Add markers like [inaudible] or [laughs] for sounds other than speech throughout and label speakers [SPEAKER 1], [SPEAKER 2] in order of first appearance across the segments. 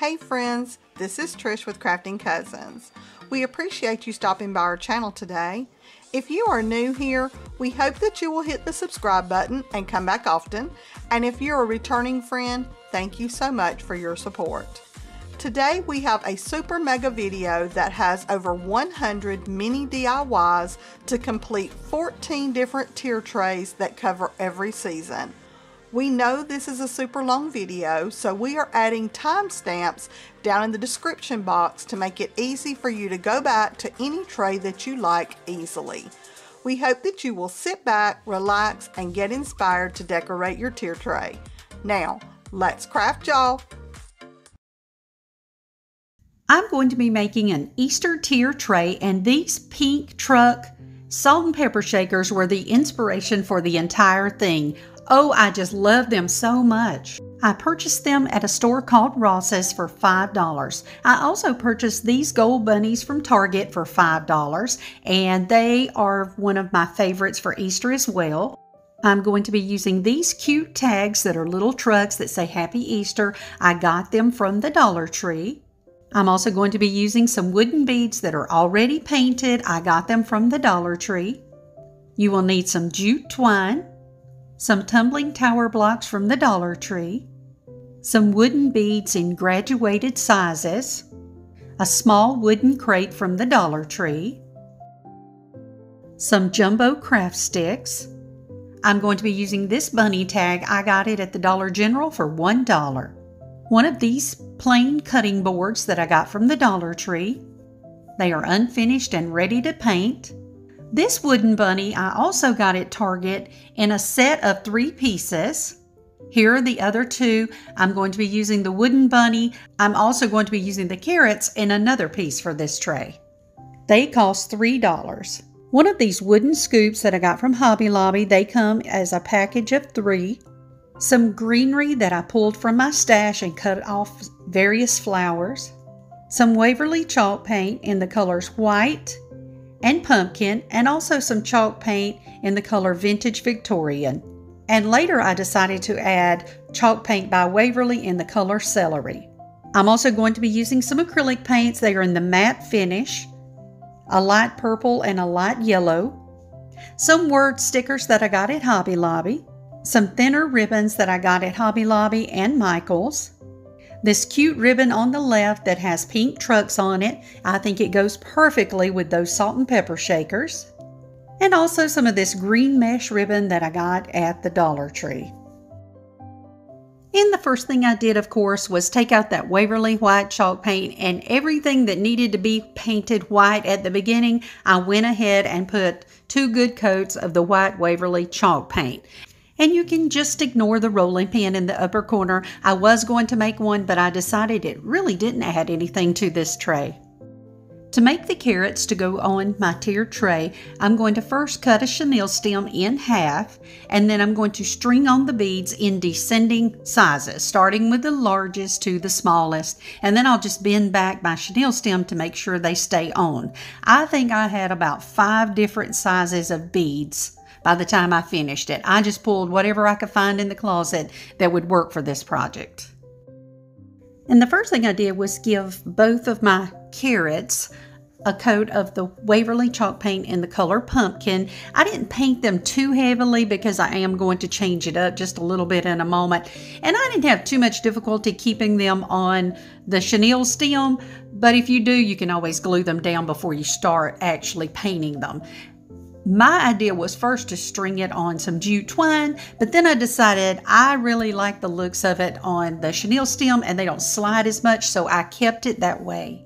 [SPEAKER 1] Hey friends, this is Trish with Crafting Cousins. We appreciate you stopping by our channel today. If you are new here, we hope that you will hit the subscribe button and come back often. And if you're a returning friend, thank you so much for your support. Today we have a super mega video that has over 100 mini DIYs to complete 14 different tier trays that cover every season. We know this is a super long video, so we are adding timestamps down in the description box to make it easy for you to go back to any tray that you like easily. We hope that you will sit back, relax, and get inspired to decorate your tier tray. Now, let's craft y'all!
[SPEAKER 2] I'm going to be making an Easter tier tray and these pink truck salt and pepper shakers were the inspiration for the entire thing. Oh, I just love them so much. I purchased them at a store called Ross's for $5. I also purchased these gold bunnies from Target for $5 and they are one of my favorites for Easter as well. I'm going to be using these cute tags that are little trucks that say Happy Easter. I got them from the Dollar Tree. I'm also going to be using some wooden beads that are already painted. I got them from the Dollar Tree. You will need some jute twine, some tumbling tower blocks from the Dollar Tree, some wooden beads in graduated sizes, a small wooden crate from the Dollar Tree, some jumbo craft sticks. I'm going to be using this bunny tag. I got it at the Dollar General for $1 one of these plain cutting boards that I got from the Dollar Tree. They are unfinished and ready to paint. This wooden bunny I also got at Target in a set of three pieces. Here are the other two. I'm going to be using the wooden bunny. I'm also going to be using the carrots in another piece for this tray. They cost $3. One of these wooden scoops that I got from Hobby Lobby, they come as a package of three some greenery that I pulled from my stash and cut off various flowers, some Waverly chalk paint in the colors white and pumpkin, and also some chalk paint in the color Vintage Victorian. And later I decided to add chalk paint by Waverly in the color celery. I'm also going to be using some acrylic paints. They are in the matte finish, a light purple and a light yellow. Some word stickers that I got at Hobby Lobby some thinner ribbons that I got at Hobby Lobby and Michael's. This cute ribbon on the left that has pink trucks on it. I think it goes perfectly with those salt and pepper shakers. And also some of this green mesh ribbon that I got at the Dollar Tree. And the first thing I did, of course, was take out that Waverly white chalk paint and everything that needed to be painted white at the beginning, I went ahead and put two good coats of the white Waverly chalk paint and you can just ignore the rolling pin in the upper corner. I was going to make one, but I decided it really didn't add anything to this tray. To make the carrots to go on my tier tray, I'm going to first cut a chenille stem in half, and then I'm going to string on the beads in descending sizes, starting with the largest to the smallest, and then I'll just bend back my chenille stem to make sure they stay on. I think I had about five different sizes of beads by the time I finished it. I just pulled whatever I could find in the closet that would work for this project. And the first thing I did was give both of my carrots a coat of the Waverly chalk paint in the color pumpkin. I didn't paint them too heavily because I am going to change it up just a little bit in a moment. And I didn't have too much difficulty keeping them on the chenille stem, but if you do, you can always glue them down before you start actually painting them. My idea was first to string it on some jute twine, but then I decided I really like the looks of it on the chenille stem and they don't slide as much, so I kept it that way.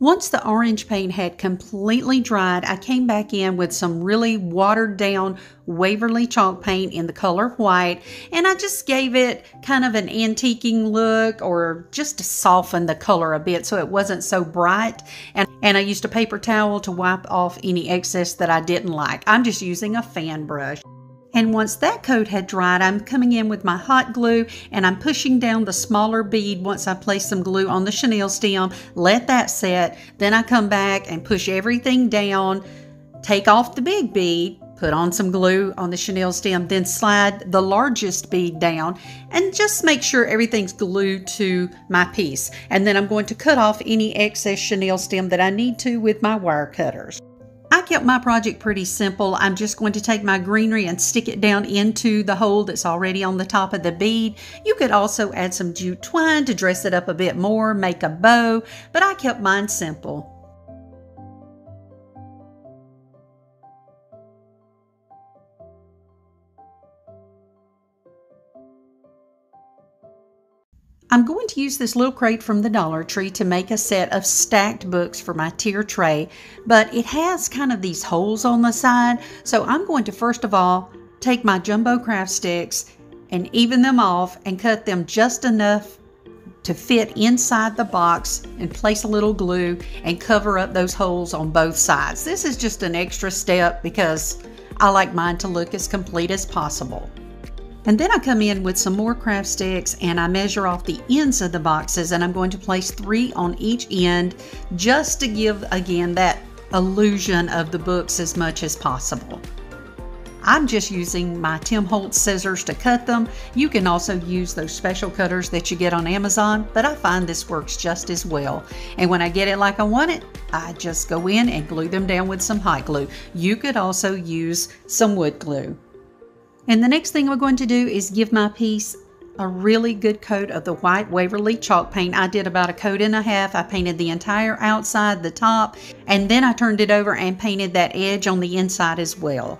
[SPEAKER 2] Once the orange paint had completely dried, I came back in with some really watered down Waverly chalk paint in the color white, and I just gave it kind of an antiquing look or just to soften the color a bit so it wasn't so bright. And, and I used a paper towel to wipe off any excess that I didn't like. I'm just using a fan brush. And once that coat had dried, I'm coming in with my hot glue and I'm pushing down the smaller bead once I place some glue on the chenille stem, let that set. Then I come back and push everything down, take off the big bead, put on some glue on the chenille stem, then slide the largest bead down and just make sure everything's glued to my piece. And then I'm going to cut off any excess chenille stem that I need to with my wire cutters. I kept my project pretty simple. I'm just going to take my greenery and stick it down into the hole that's already on the top of the bead. You could also add some jute twine to dress it up a bit more, make a bow, but I kept mine simple. I'm going to use this little crate from the Dollar Tree to make a set of stacked books for my tier tray, but it has kind of these holes on the side, so I'm going to first of all take my jumbo craft sticks and even them off and cut them just enough to fit inside the box and place a little glue and cover up those holes on both sides. This is just an extra step because I like mine to look as complete as possible. And then I come in with some more craft sticks and I measure off the ends of the boxes and I'm going to place three on each end just to give again that illusion of the books as much as possible. I'm just using my Tim Holtz scissors to cut them. You can also use those special cutters that you get on Amazon, but I find this works just as well. And when I get it like I want it, I just go in and glue them down with some hot glue. You could also use some wood glue. And the next thing we're going to do is give my piece a really good coat of the white Waverly chalk paint. I did about a coat and a half. I painted the entire outside, the top, and then I turned it over and painted that edge on the inside as well.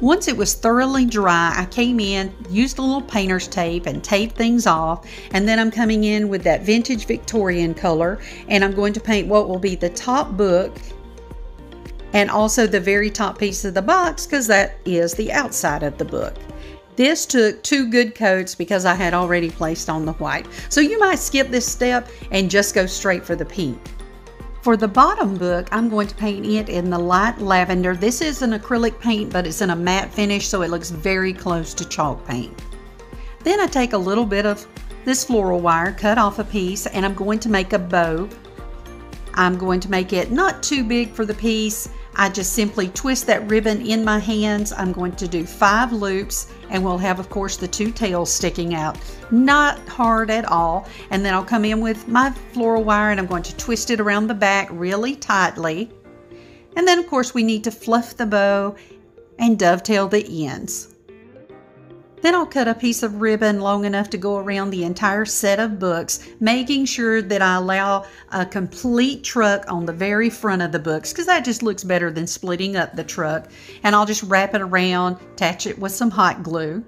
[SPEAKER 2] Once it was thoroughly dry, I came in, used a little painter's tape and taped things off, and then I'm coming in with that vintage Victorian color, and I'm going to paint what will be the top book and also the very top piece of the box because that is the outside of the book. This took two good coats because I had already placed on the white. So you might skip this step and just go straight for the pink. For the bottom book, I'm going to paint it in the light lavender. This is an acrylic paint, but it's in a matte finish, so it looks very close to chalk paint. Then I take a little bit of this floral wire, cut off a piece, and I'm going to make a bow. I'm going to make it not too big for the piece, I just simply twist that ribbon in my hands. I'm going to do five loops and we'll have, of course, the two tails sticking out. Not hard at all. And then I'll come in with my floral wire and I'm going to twist it around the back really tightly. And then, of course, we need to fluff the bow and dovetail the ends. Then I'll cut a piece of ribbon long enough to go around the entire set of books, making sure that I allow a complete truck on the very front of the books because that just looks better than splitting up the truck. And I'll just wrap it around, attach it with some hot glue.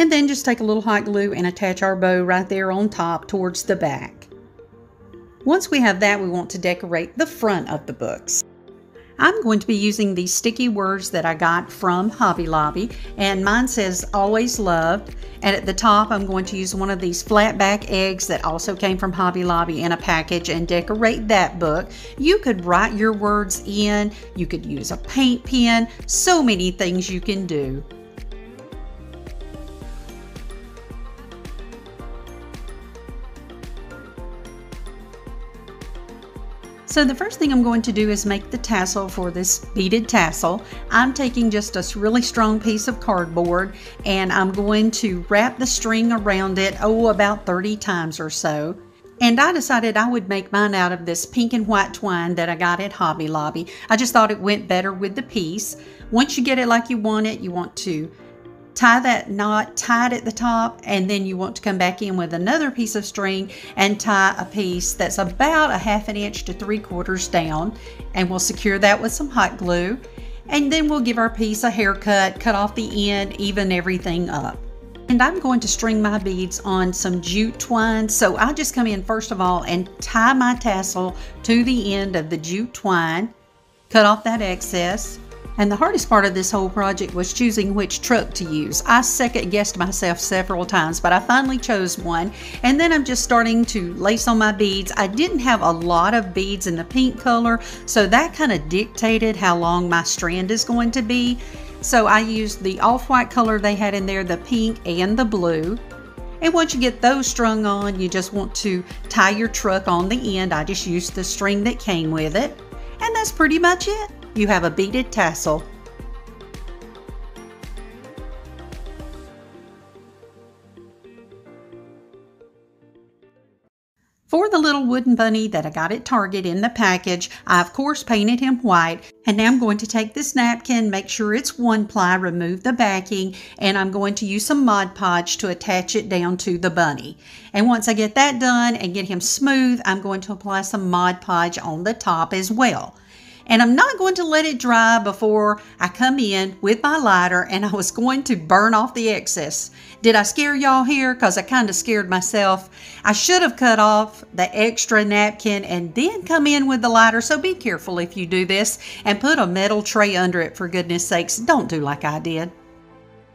[SPEAKER 2] And then just take a little hot glue and attach our bow right there on top towards the back. Once we have that, we want to decorate the front of the books. I'm going to be using these sticky words that I got from Hobby Lobby, and mine says always loved. And at the top, I'm going to use one of these flat back eggs that also came from Hobby Lobby in a package and decorate that book. You could write your words in, you could use a paint pen, so many things you can do. So the first thing I'm going to do is make the tassel for this beaded tassel. I'm taking just a really strong piece of cardboard and I'm going to wrap the string around it, oh, about 30 times or so. And I decided I would make mine out of this pink and white twine that I got at Hobby Lobby. I just thought it went better with the piece. Once you get it like you want it, you want to tie that knot tight at the top and then you want to come back in with another piece of string and tie a piece that's about a half an inch to three quarters down. And we'll secure that with some hot glue. And then we'll give our piece a haircut cut off the end even everything up. And I'm going to string my beads on some jute twine. So I'll just come in first of all and tie my tassel to the end of the jute twine cut off that excess and the hardest part of this whole project was choosing which truck to use. I second guessed myself several times, but I finally chose one. And then I'm just starting to lace on my beads. I didn't have a lot of beads in the pink color, so that kind of dictated how long my strand is going to be. So I used the off-white color they had in there, the pink and the blue. And once you get those strung on, you just want to tie your truck on the end. I just used the string that came with it. And that's pretty much it. You have a beaded tassel For the little wooden bunny that I got at Target in the package, I of course painted him white. And now I'm going to take this napkin, make sure it's one ply, remove the backing, and I'm going to use some Mod Podge to attach it down to the bunny. And once I get that done and get him smooth, I'm going to apply some Mod Podge on the top as well and I'm not going to let it dry before I come in with my lighter and I was going to burn off the excess. Did I scare y'all here? Because I kind of scared myself. I should have cut off the extra napkin and then come in with the lighter, so be careful if you do this and put a metal tray under it for goodness sakes. Don't do like I did.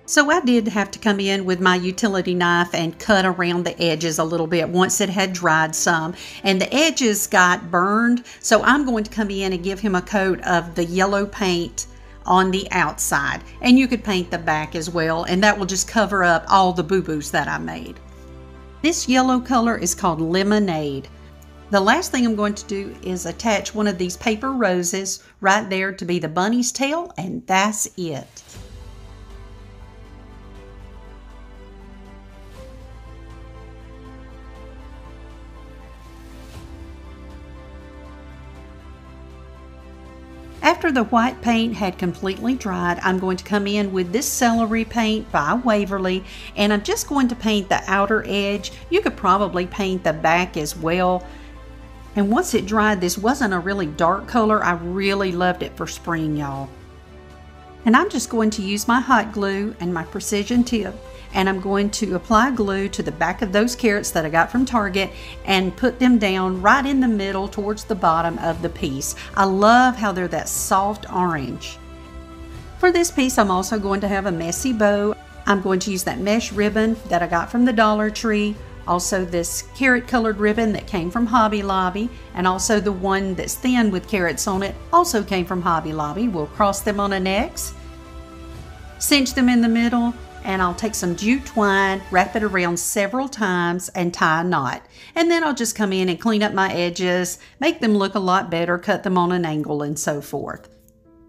[SPEAKER 2] So I did have to come in with my utility knife and cut around the edges a little bit once it had dried some. And the edges got burned, so I'm going to come in and give him a coat of the yellow paint on the outside. And you could paint the back as well, and that will just cover up all the boo-boos that I made. This yellow color is called Lemonade. The last thing I'm going to do is attach one of these paper roses right there to be the bunny's tail, and that's it. After the white paint had completely dried, I'm going to come in with this celery paint by Waverly and I'm just going to paint the outer edge. You could probably paint the back as well. And once it dried, this wasn't a really dark color. I really loved it for spring, y'all. And I'm just going to use my hot glue and my precision tip and I'm going to apply glue to the back of those carrots that I got from Target and put them down right in the middle towards the bottom of the piece. I love how they're that soft orange. For this piece, I'm also going to have a messy bow. I'm going to use that mesh ribbon that I got from the Dollar Tree, also this carrot colored ribbon that came from Hobby Lobby, and also the one that's thin with carrots on it also came from Hobby Lobby. We'll cross them on an X, cinch them in the middle, and I'll take some jute twine, wrap it around several times, and tie a knot. And then I'll just come in and clean up my edges, make them look a lot better, cut them on an angle, and so forth.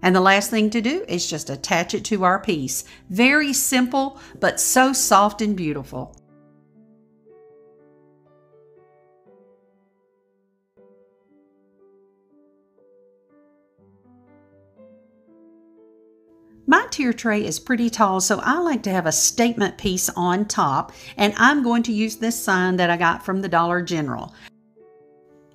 [SPEAKER 2] And the last thing to do is just attach it to our piece. Very simple, but so soft and beautiful. My tier tray is pretty tall, so I like to have a statement piece on top, and I'm going to use this sign that I got from the Dollar General.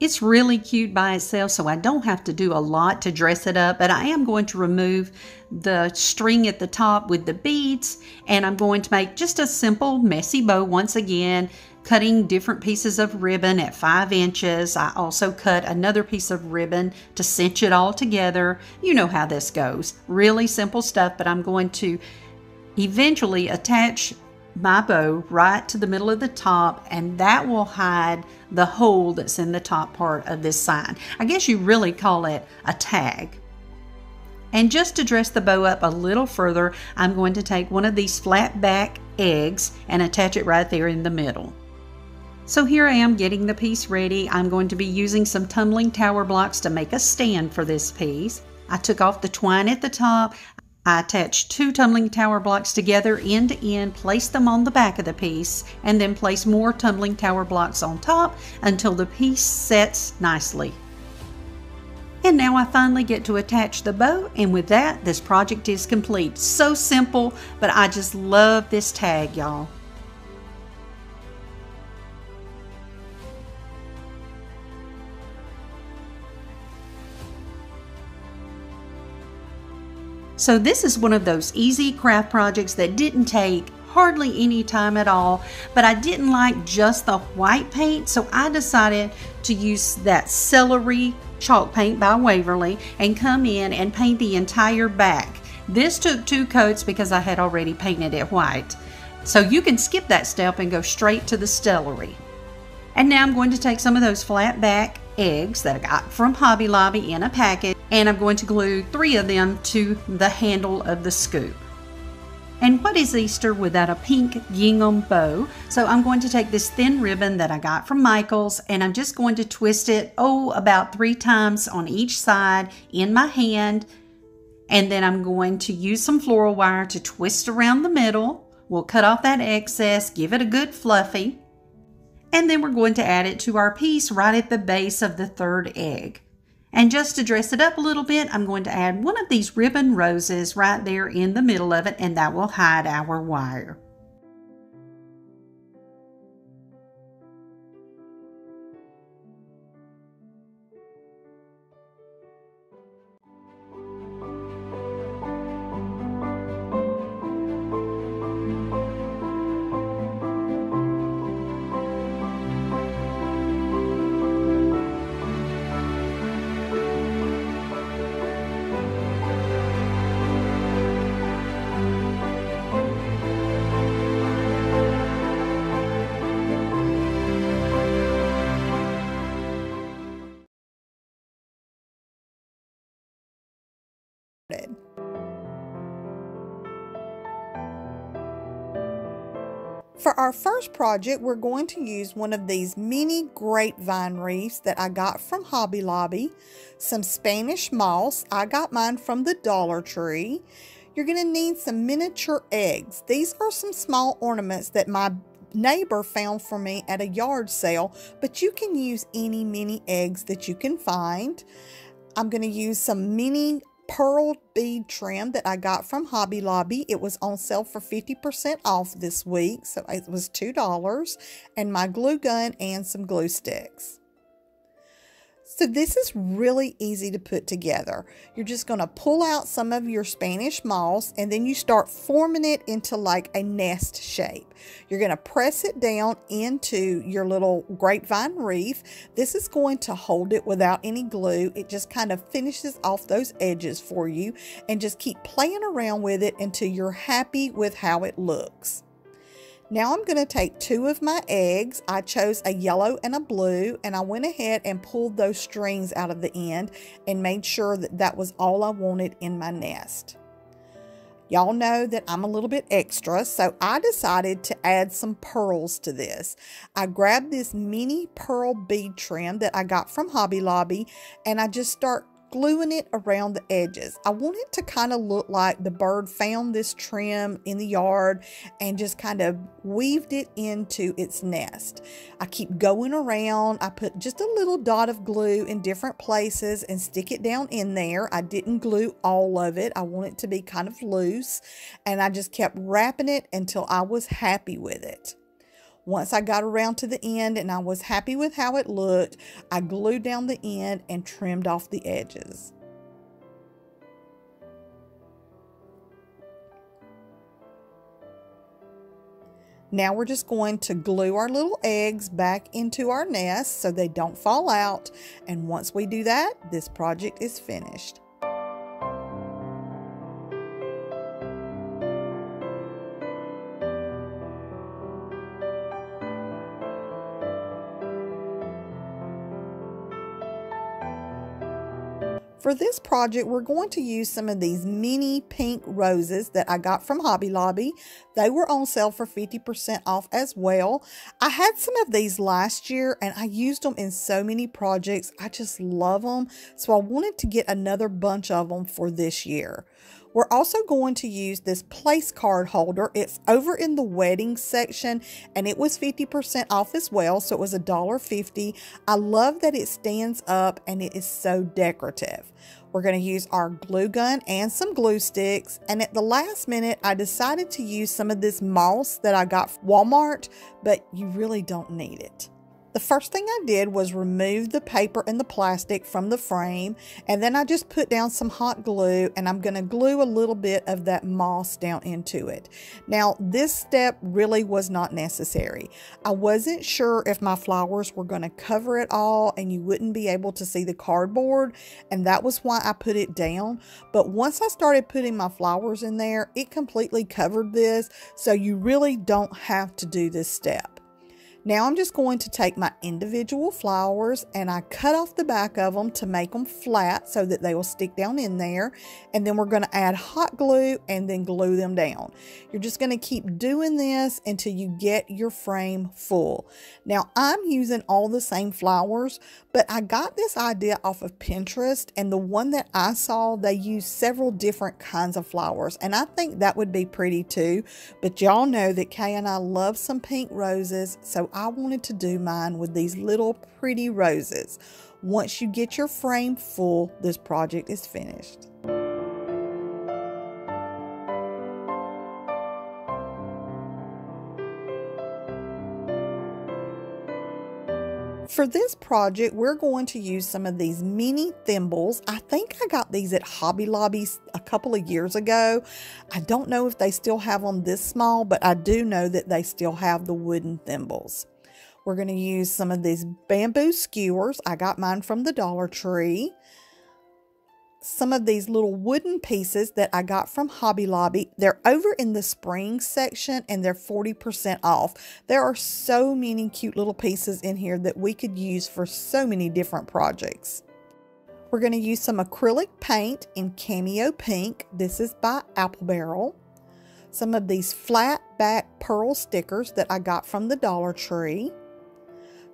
[SPEAKER 2] It's really cute by itself, so I don't have to do a lot to dress it up, but I am going to remove the string at the top with the beads, and I'm going to make just a simple messy bow once again, cutting different pieces of ribbon at five inches. I also cut another piece of ribbon to cinch it all together. You know how this goes. Really simple stuff, but I'm going to eventually attach my bow right to the middle of the top and that will hide the hole that's in the top part of this sign. I guess you really call it a tag. And just to dress the bow up a little further, I'm going to take one of these flat back eggs and attach it right there in the middle. So here I am getting the piece ready. I'm going to be using some tumbling tower blocks to make a stand for this piece. I took off the twine at the top. I attached two tumbling tower blocks together end to end, placed them on the back of the piece, and then placed more tumbling tower blocks on top until the piece sets nicely. And now I finally get to attach the bow, and with that, this project is complete. So simple, but I just love this tag, y'all. So this is one of those easy craft projects that didn't take hardly any time at all, but I didn't like just the white paint, so I decided to use that celery chalk paint by Waverly and come in and paint the entire back. This took two coats because I had already painted it white. So you can skip that step and go straight to the celery. And now I'm going to take some of those flat back eggs that I got from Hobby Lobby in a packet and I'm going to glue three of them to the handle of the scoop. And what is Easter without a pink gingham bow? So I'm going to take this thin ribbon that I got from Michaels and I'm just going to twist it, oh, about three times on each side in my hand And then I'm going to use some floral wire to twist around the middle. We'll cut off that excess, give it a good fluffy. And then we're going to add it to our piece right at the base of the third egg. And just to dress it up a little bit, I'm going to add one of these ribbon roses right there in the middle of it, and that will hide our wire.
[SPEAKER 1] For our first project, we're going to use one of these mini grapevine wreaths that I got from Hobby Lobby, some Spanish moss, I got mine from the Dollar Tree. You're going to need some miniature eggs. These are some small ornaments that my neighbor found for me at a yard sale, but you can use any mini eggs that you can find. I'm going to use some mini pearl bead trim that I got from Hobby Lobby. It was on sale for 50% off this week, so it was $2, and my glue gun and some glue sticks. So this is really easy to put together. You're just going to pull out some of your Spanish moss and then you start forming it into like a nest shape. You're going to press it down into your little grapevine wreath. This is going to hold it without any glue. It just kind of finishes off those edges for you and just keep playing around with it until you're happy with how it looks. Now I'm going to take two of my eggs. I chose a yellow and a blue and I went ahead and pulled those strings out of the end and made sure that that was all I wanted in my nest. Y'all know that I'm a little bit extra, so I decided to add some pearls to this. I grabbed this mini pearl bead trim that I got from Hobby Lobby and I just start gluing it around the edges. I want it to kind of look like the bird found this trim in the yard and just kind of weaved it into its nest. I keep going around. I put just a little dot of glue in different places and stick it down in there. I didn't glue all of it. I want it to be kind of loose and I just kept wrapping it until I was happy with it. Once I got around to the end and I was happy with how it looked, I glued down the end and trimmed off the edges. Now we're just going to glue our little eggs back into our nest so they don't fall out. And once we do that, this project is finished. For this project, we're going to use some of these mini pink roses that I got from Hobby Lobby. They were on sale for 50% off as well. I had some of these last year and I used them in so many projects. I just love them. So I wanted to get another bunch of them for this year. We're also going to use this place card holder. It's over in the wedding section and it was 50% off as well. So it was $1.50. I love that it stands up and it is so decorative. We're going to use our glue gun and some glue sticks. And at the last minute, I decided to use some of this moss that I got from Walmart, but you really don't need it. The first thing I did was remove the paper and the plastic from the frame and then I just put down some hot glue and I'm going to glue a little bit of that moss down into it. Now this step really was not necessary. I wasn't sure if my flowers were going to cover it all and you wouldn't be able to see the cardboard and that was why I put it down but once I started putting my flowers in there it completely covered this so you really don't have to do this step. Now I'm just going to take my individual flowers and I cut off the back of them to make them flat so that they will stick down in there. And then we're going to add hot glue and then glue them down. You're just going to keep doing this until you get your frame full. Now I'm using all the same flowers, but I got this idea off of Pinterest and the one that I saw, they use several different kinds of flowers. And I think that would be pretty too. But y'all know that Kay and I love some pink roses. So I wanted to do mine with these little pretty roses. Once you get your frame full, this project is finished. For this project, we're going to use some of these mini thimbles. I think I got these at Hobby Lobby a couple of years ago. I don't know if they still have them this small, but I do know that they still have the wooden thimbles. We're going to use some of these bamboo skewers. I got mine from the Dollar Tree some of these little wooden pieces that I got from Hobby Lobby. They're over in the spring section and they're 40% off. There are so many cute little pieces in here that we could use for so many different projects. We're going to use some acrylic paint in Cameo Pink. This is by Apple Barrel. Some of these flat back pearl stickers that I got from the Dollar Tree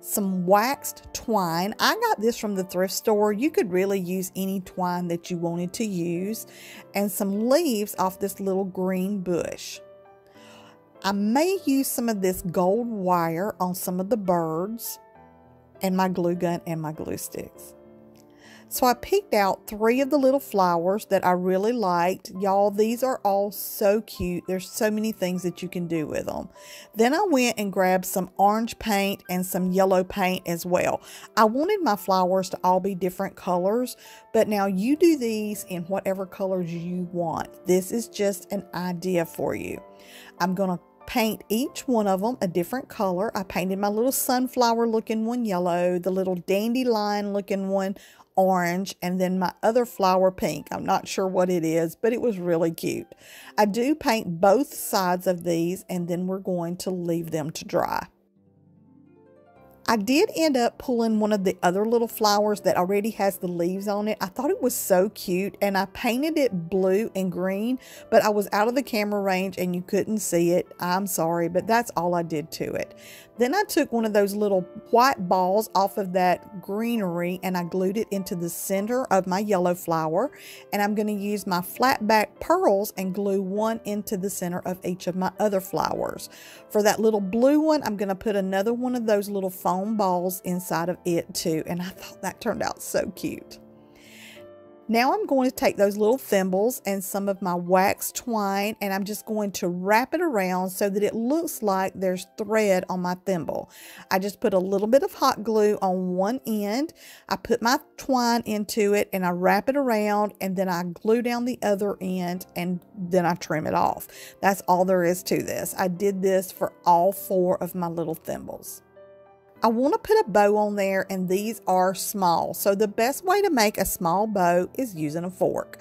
[SPEAKER 1] some waxed twine. I got this from the thrift store. You could really use any twine that you wanted to use. And some leaves off this little green bush. I may use some of this gold wire on some of the birds and my glue gun and my glue sticks. So I picked out three of the little flowers that I really liked. Y'all, these are all so cute. There's so many things that you can do with them. Then I went and grabbed some orange paint and some yellow paint as well. I wanted my flowers to all be different colors, but now you do these in whatever colors you want. This is just an idea for you. I'm going to paint each one of them a different color. I painted my little sunflower looking one yellow, the little dandelion looking one orange and then my other flower pink. I'm not sure what it is, but it was really cute. I do paint both sides of these and then we're going to leave them to dry. I did end up pulling one of the other little flowers that already has the leaves on it. I thought it was so cute and I painted it blue and green, but I was out of the camera range and you couldn't see it. I'm sorry, but that's all I did to it. Then I took one of those little white balls off of that greenery and I glued it into the center of my yellow flower. And I'm going to use my flat back pearls and glue one into the center of each of my other flowers. For that little blue one, I'm going to put another one of those little foam balls inside of it too. And I thought that turned out so cute. Now I'm going to take those little thimbles and some of my wax twine and I'm just going to wrap it around so that it looks like there's thread on my thimble. I just put a little bit of hot glue on one end. I put my twine into it and I wrap it around and then I glue down the other end and then I trim it off. That's all there is to this. I did this for all four of my little thimbles. I want to put a bow on there and these are small. So the best way to make a small bow is using a fork.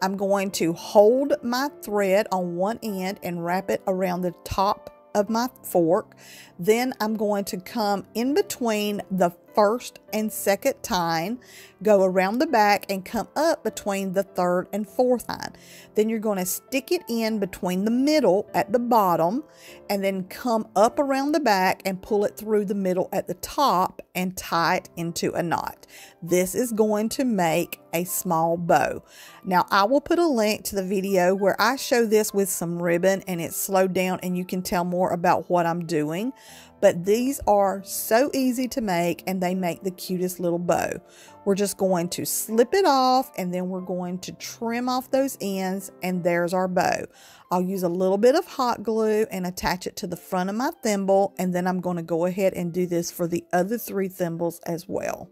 [SPEAKER 1] I'm going to hold my thread on one end and wrap it around the top of my fork. Then I'm going to come in between the first and second tine, go around the back and come up between the third and fourth tine. Then you're going to stick it in between the middle at the bottom and then come up around the back and pull it through the middle at the top and tie it into a knot. This is going to make a small bow. Now I will put a link to the video where I show this with some ribbon and it's slowed down and you can tell more about what I'm doing but these are so easy to make and they make the cutest little bow. We're just going to slip it off and then we're going to trim off those ends and there's our bow. I'll use a little bit of hot glue and attach it to the front of my thimble and then I'm going to go ahead and do this for the other three thimbles as well.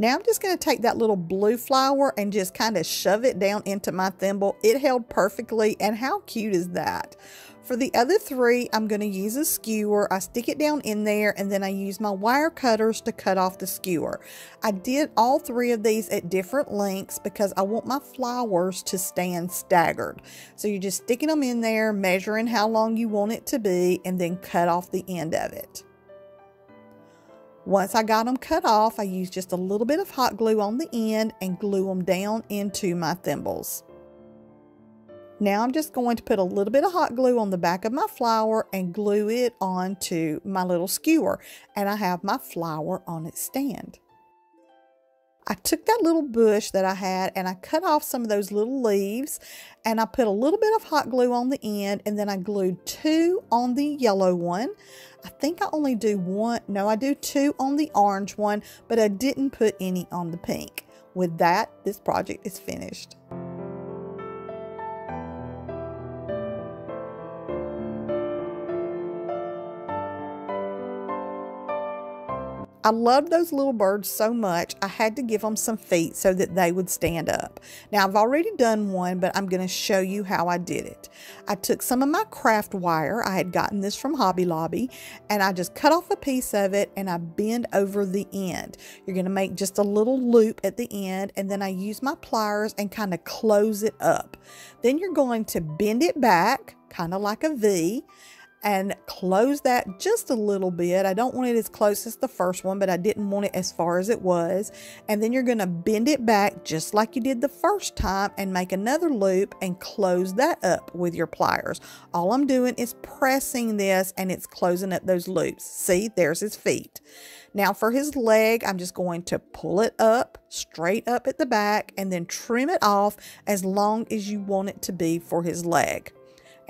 [SPEAKER 1] Now I'm just going to take that little blue flower and just kind of shove it down into my thimble. It held perfectly and how cute is that? For the other three, I'm going to use a skewer. I stick it down in there and then I use my wire cutters to cut off the skewer. I did all three of these at different lengths because I want my flowers to stand staggered. So you're just sticking them in there, measuring how long you want it to be, and then cut off the end of it. Once I got them cut off, I used just a little bit of hot glue on the end and glue them down into my thimbles. Now I'm just going to put a little bit of hot glue on the back of my flower and glue it onto my little skewer. And I have my flower on its stand. I took that little bush that I had and I cut off some of those little leaves and I put a little bit of hot glue on the end and then I glued two on the yellow one. I think I only do one, no I do two on the orange one, but I didn't put any on the pink. With that, this project is finished. I loved those little birds so much, I had to give them some feet so that they would stand up. Now, I've already done one, but I'm going to show you how I did it. I took some of my craft wire, I had gotten this from Hobby Lobby, and I just cut off a piece of it and I bend over the end. You're going to make just a little loop at the end, and then I use my pliers and kind of close it up. Then you're going to bend it back, kind of like a V, and close that just a little bit. I don't want it as close as the first one, but I didn't want it as far as it was. And then you're going to bend it back just like you did the first time and make another loop and close that up with your pliers. All I'm doing is pressing this and it's closing up those loops. See, there's his feet. Now for his leg, I'm just going to pull it up straight up at the back and then trim it off as long as you want it to be for his leg.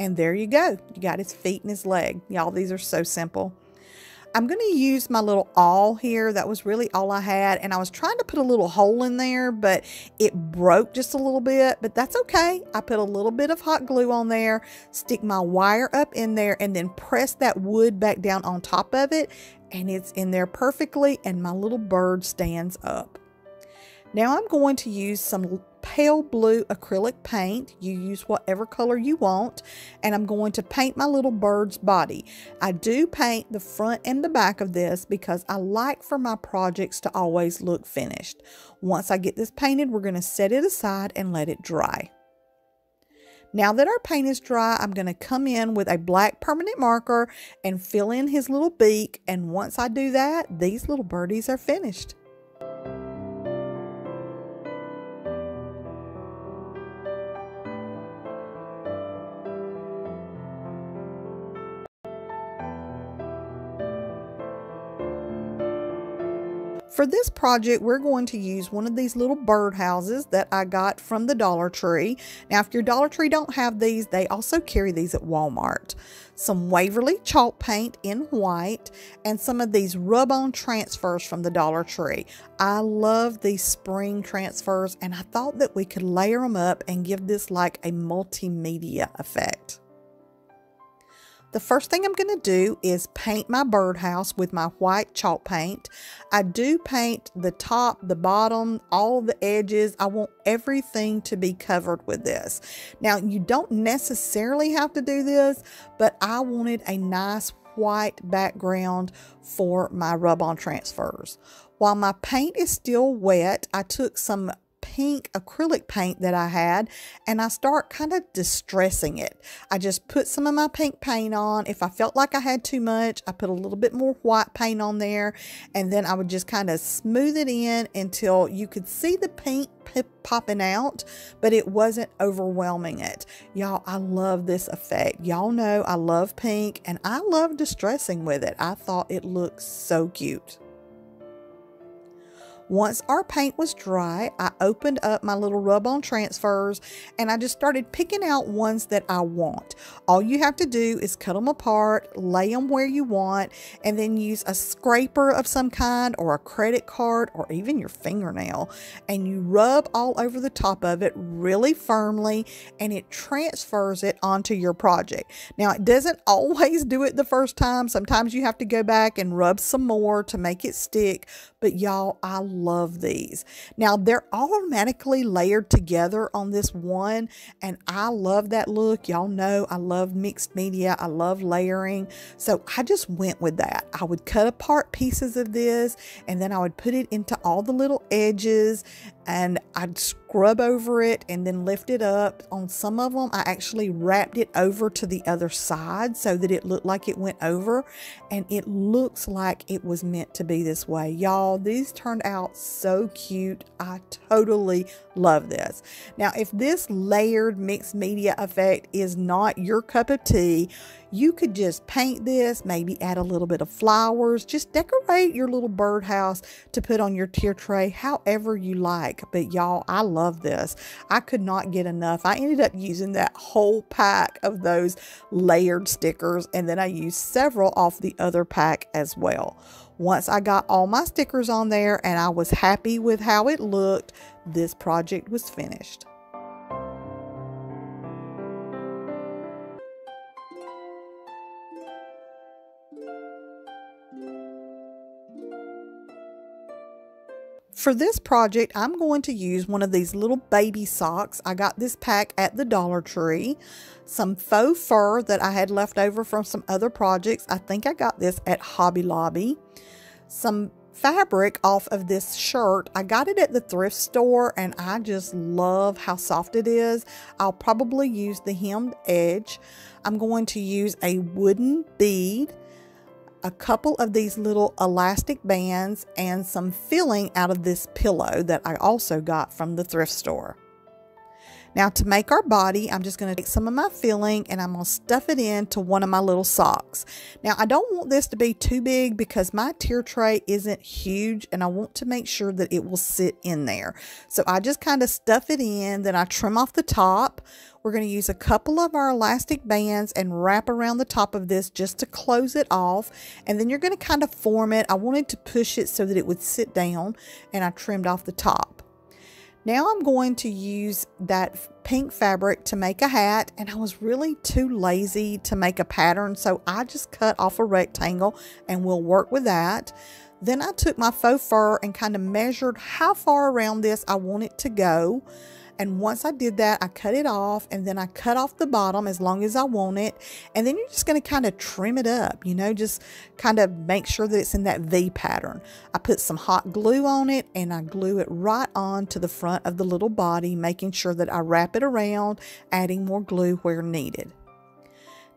[SPEAKER 1] And there you go. You got his feet and his leg. Y'all, these are so simple. I'm going to use my little awl here. That was really all I had. And I was trying to put a little hole in there, but it broke just a little bit. But that's okay. I put a little bit of hot glue on there, stick my wire up in there, and then press that wood back down on top of it. And it's in there perfectly. And my little bird stands up. Now I'm going to use some pale blue acrylic paint. You use whatever color you want. And I'm going to paint my little bird's body. I do paint the front and the back of this because I like for my projects to always look finished. Once I get this painted, we're going to set it aside and let it dry. Now that our paint is dry, I'm going to come in with a black permanent marker and fill in his little beak. And once I do that, these little birdies are finished. For this project, we're going to use one of these little bird houses that I got from the Dollar Tree. Now, if your Dollar Tree don't have these, they also carry these at Walmart. Some Waverly chalk paint in white and some of these rub-on transfers from the Dollar Tree. I love these spring transfers and I thought that we could layer them up and give this like a multimedia effect. The first thing I'm going to do is paint my birdhouse with my white chalk paint. I do paint the top, the bottom, all the edges. I want everything to be covered with this. Now, you don't necessarily have to do this, but I wanted a nice white background for my rub-on transfers. While my paint is still wet, I took some pink acrylic paint that I had and I start kind of distressing it. I just put some of my pink paint on. If I felt like I had too much, I put a little bit more white paint on there and then I would just kind of smooth it in until you could see the pink popping out, but it wasn't overwhelming it. Y'all, I love this effect. Y'all know I love pink and I love distressing with it. I thought it looked so cute. Once our paint was dry, I opened up my little rub-on transfers and I just started picking out ones that I want. All you have to do is cut them apart, lay them where you want, and then use a scraper of some kind or a credit card or even your fingernail and you rub all over the top of it really firmly and it transfers it onto your project. Now, it doesn't [laughs] always do it the first time. Sometimes you have to go back and rub some more to make it stick, but y'all, I love these. Now they're automatically layered together on this one and I love that look. Y'all know I love mixed media. I love layering. So I just went with that. I would cut apart pieces of this and then I would put it into all the little edges and I'd scrub over it and then lift it up. On some of them, I actually wrapped it over to the other side so that it looked like it went over and it looks like it was meant to be this way. Y'all, these turned out so cute. I totally love this. Now, if this layered mixed media effect is not your cup of tea, you could just paint this, maybe add a little bit of flowers, just decorate your little birdhouse to put on your tier tray however you like. But y'all, I love this. I could not get enough. I ended up using that whole pack of those layered stickers and then I used several off the other pack as well. Once I got all my stickers on there and I was happy with how it looked, this project was finished. For this project, I'm going to use one of these little baby socks. I got this pack at the Dollar Tree. Some faux fur that I had left over from some other projects. I think I got this at Hobby Lobby. Some fabric off of this shirt. I got it at the thrift store and I just love how soft it is. I'll probably use the hemmed edge. I'm going to use a wooden bead a couple of these little elastic bands and some filling out of this pillow that I also got from the thrift store. Now to make our body, I'm just going to take some of my filling and I'm going to stuff it into one of my little socks. Now I don't want this to be too big because my tier tray isn't huge and I want to make sure that it will sit in there. So I just kind of stuff it in, then I trim off the top. We're going to use a couple of our elastic bands and wrap around the top of this just to close it off. And then you're going to kind of form it. I wanted to push it so that it would sit down and I trimmed off the top. Now I'm going to use that pink fabric to make a hat and I was really too lazy to make a pattern so I just cut off a rectangle and we'll work with that. Then I took my faux fur and kind of measured how far around this I want it to go. And once I did that, I cut it off and then I cut off the bottom as long as I want it. And then you're just going to kind of trim it up, you know, just kind of make sure that it's in that V pattern. I put some hot glue on it and I glue it right on to the front of the little body, making sure that I wrap it around, adding more glue where needed.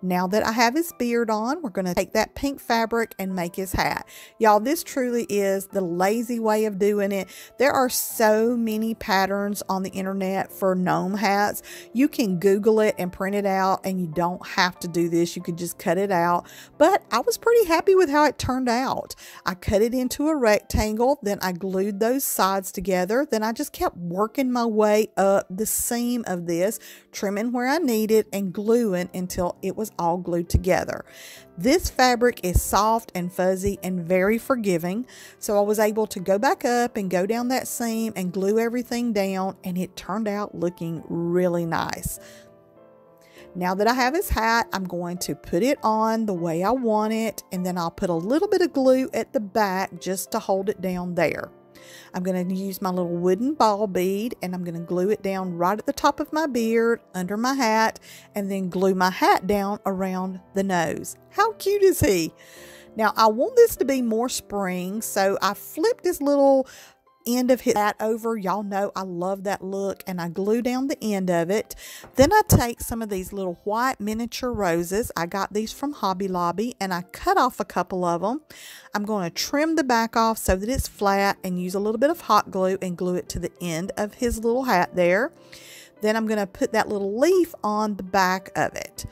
[SPEAKER 1] Now that I have his beard on, we're going to take that pink fabric and make his hat. Y'all, this truly is the lazy way of doing it. There are so many patterns on the internet for gnome hats. You can Google it and print it out and you don't have to do this. You could just cut it out. But I was pretty happy with how it turned out. I cut it into a rectangle, then I glued those sides together. Then I just kept working my way up the seam of this, trimming where I needed and gluing until it was all glued together. This fabric is soft and fuzzy and very forgiving, so I was able to go back up and go down that seam and glue everything down, and it turned out looking really nice. Now that I have his hat, I'm going to put it on the way I want it, and then I'll put a little bit of glue at the back just to hold it down there. I'm going to use my little wooden ball bead and I'm going to glue it down right at the top of my beard, under my hat, and then glue my hat down around the nose. How cute is he? Now I want this to be more spring, so I flipped this little end of his, that over. Y'all know I love that look and I glue down the end of it. Then I take some of these little white miniature roses. I got these from Hobby Lobby and I cut off a couple of them. I'm going to trim the back off so that it's flat and use a little bit of hot glue and glue it to the end of his little hat there. Then I'm going to put that little leaf on the back of it.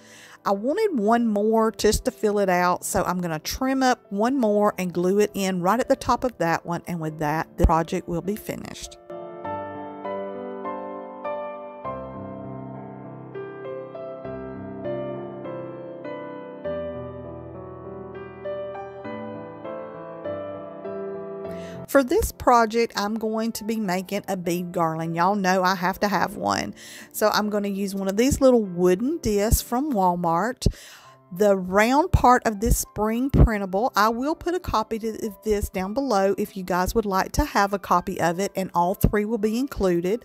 [SPEAKER 1] I wanted one more just to fill it out, so I'm going to trim up one more and glue it in right at the top of that one, and with that, the project will be finished. For this project, I'm going to be making a bead garland. Y'all know I have to have one. So I'm going to use one of these little wooden discs from Walmart. The round part of this spring printable, I will put a copy of this down below if you guys would like to have a copy of it, and all three will be included.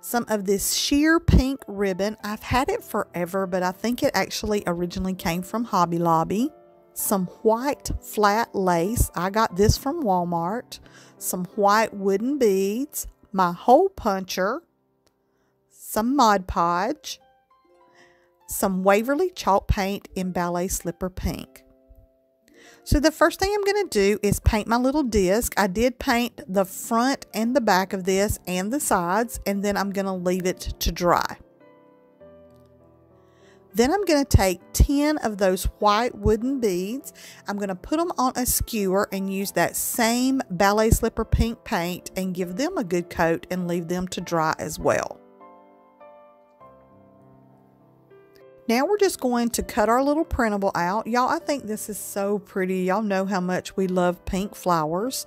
[SPEAKER 1] Some of this sheer pink ribbon. I've had it forever, but I think it actually originally came from Hobby Lobby. Some white flat lace. I got this from Walmart. Some white wooden beads. My hole puncher. Some Mod Podge some Waverly chalk paint in Ballet Slipper Pink. So the first thing I'm going to do is paint my little disc. I did paint the front and the back of this and the sides, and then I'm going to leave it to dry. Then I'm going to take 10 of those white wooden beads. I'm going to put them on a skewer and use that same Ballet Slipper pink paint and give them a good coat and leave them to dry as well. Now we're just going to cut our little printable out. Y'all, I think this is so pretty. Y'all know how much we love pink flowers.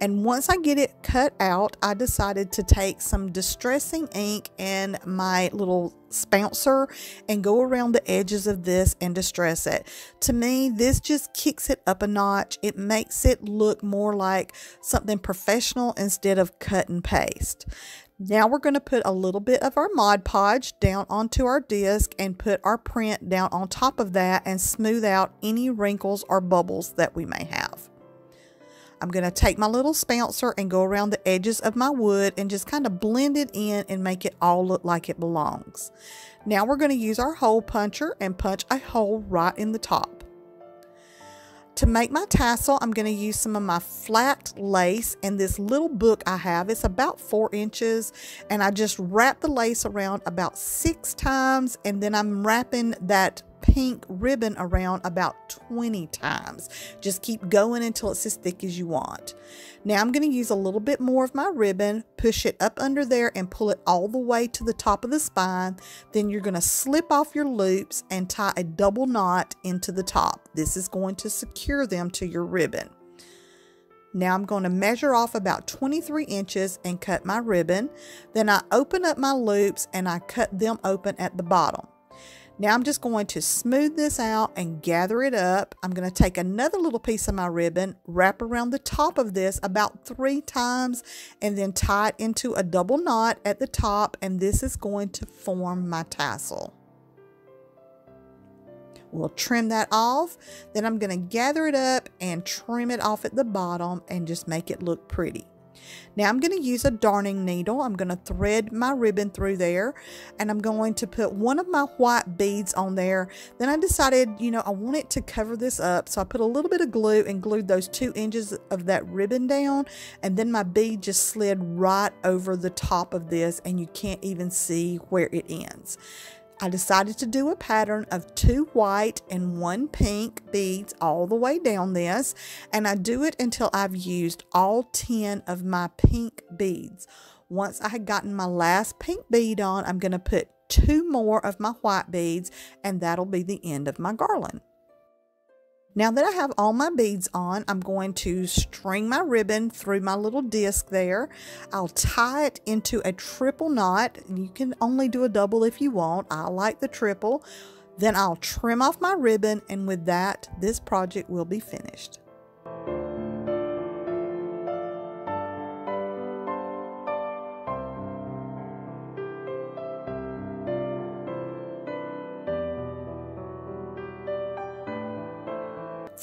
[SPEAKER 1] And once I get it cut out, I decided to take some distressing ink and my little spouncer and go around the edges of this and distress it. To me, this just kicks it up a notch. It makes it look more like something professional instead of cut and paste. Now we're going to put a little bit of our Mod Podge down onto our disc and put our print down on top of that and smooth out any wrinkles or bubbles that we may have. I'm going to take my little spouncer and go around the edges of my wood and just kind of blend it in and make it all look like it belongs. Now we're going to use our hole puncher and punch a hole right in the top. To make my tassel, I'm going to use some of my flat lace and this little book I have. It's about four inches and I just wrap the lace around about six times and then I'm wrapping that pink ribbon around about 20 times. Just keep going until it's as thick as you want. Now I'm going to use a little bit more of my ribbon, push it up under there and pull it all the way to the top of the spine. Then you're going to slip off your loops and tie a double knot into the top. This is going to secure them to your ribbon. Now I'm going to measure off about 23 inches and cut my ribbon. Then I open up my loops and I cut them open at the bottom. Now I'm just going to smooth this out and gather it up. I'm going to take another little piece of my ribbon, wrap around the top of this about three times, and then tie it into a double knot at the top, and this is going to form my tassel. We'll trim that off. Then I'm going to gather it up and trim it off at the bottom and just make it look pretty. Now I'm going to use a darning needle. I'm going to thread my ribbon through there and I'm going to put one of my white beads on there. Then I decided, you know, I want it to cover this up. So I put a little bit of glue and glued those two inches of that ribbon down. And then my bead just slid right over the top of this and you can't even see where it ends. I decided to do a pattern of two white and one pink beads all the way down this and I do it until I've used all 10 of my pink beads. Once I had gotten my last pink bead on, I'm going to put two more of my white beads and that'll be the end of my garland. Now that I have all my beads on, I'm going to string my ribbon through my little disc there. I'll tie it into a triple knot. You can only do a double if you want. I like the triple. Then I'll trim off my ribbon and with that, this project will be finished.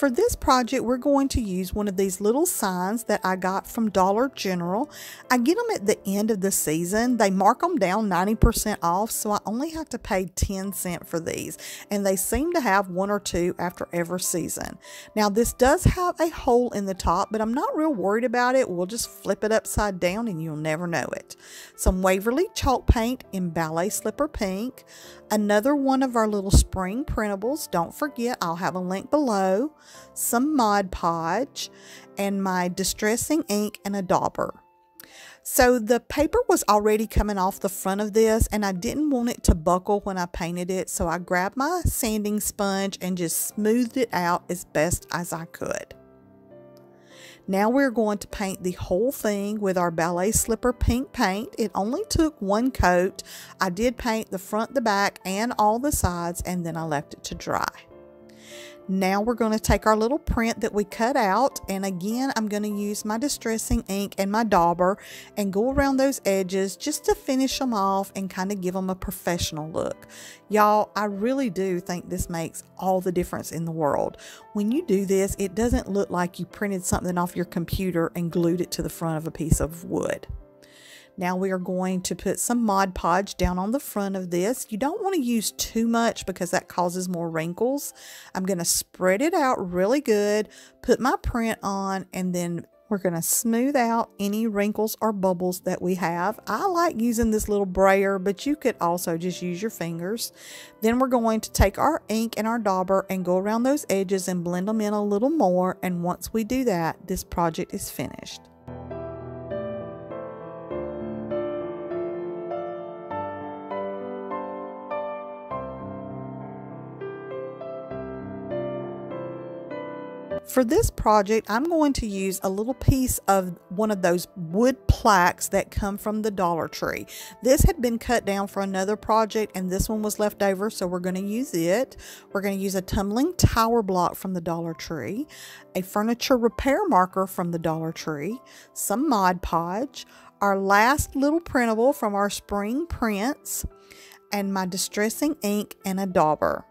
[SPEAKER 1] For this project, we're going to use one of these little signs that I got from Dollar General. I get them at the end of the season. They mark them down 90% off, so I only have to pay 10 cents for these. And they seem to have one or two after every season. Now, this does have a hole in the top, but I'm not real worried about it. We'll just flip it upside down and you'll never know it. Some Waverly chalk paint in Ballet Slipper Pink. Another one of our little spring printables. Don't forget, I'll have a link below some Mod Podge, and my distressing ink and a dauber. So the paper was already coming off the front of this and I didn't want it to buckle when I painted it. So I grabbed my sanding sponge and just smoothed it out as best as I could. Now we're going to paint the whole thing with our ballet slipper pink paint. It only took one coat. I did paint the front, the back, and all the sides and then I left it to dry. Now we're going to take our little print that we cut out and again I'm going to use my distressing ink and my dauber and go around those edges just to finish them off and kind of give them a professional look. Y'all, I really do think this makes all the difference in the world. When you do this, it doesn't look like you printed something off your computer and glued it to the front of a piece of wood. Now we are going to put some Mod Podge down on the front of this. You don't want to use too much because that causes more wrinkles. I'm going to spread it out really good, put my print on, and then we're going to smooth out any wrinkles or bubbles that we have. I like using this little brayer, but you could also just use your fingers. Then we're going to take our ink and our dauber and go around those edges and blend them in a little more. And once we do that, this project is finished. For this project, I'm going to use a little piece of one of those wood plaques that come from the Dollar Tree. This had been cut down for another project and this one was left over, so we're going to use it. We're going to use a tumbling tower block from the Dollar Tree, a furniture repair marker from the Dollar Tree, some Mod Podge, our last little printable from our spring prints, and my distressing ink and a dauber.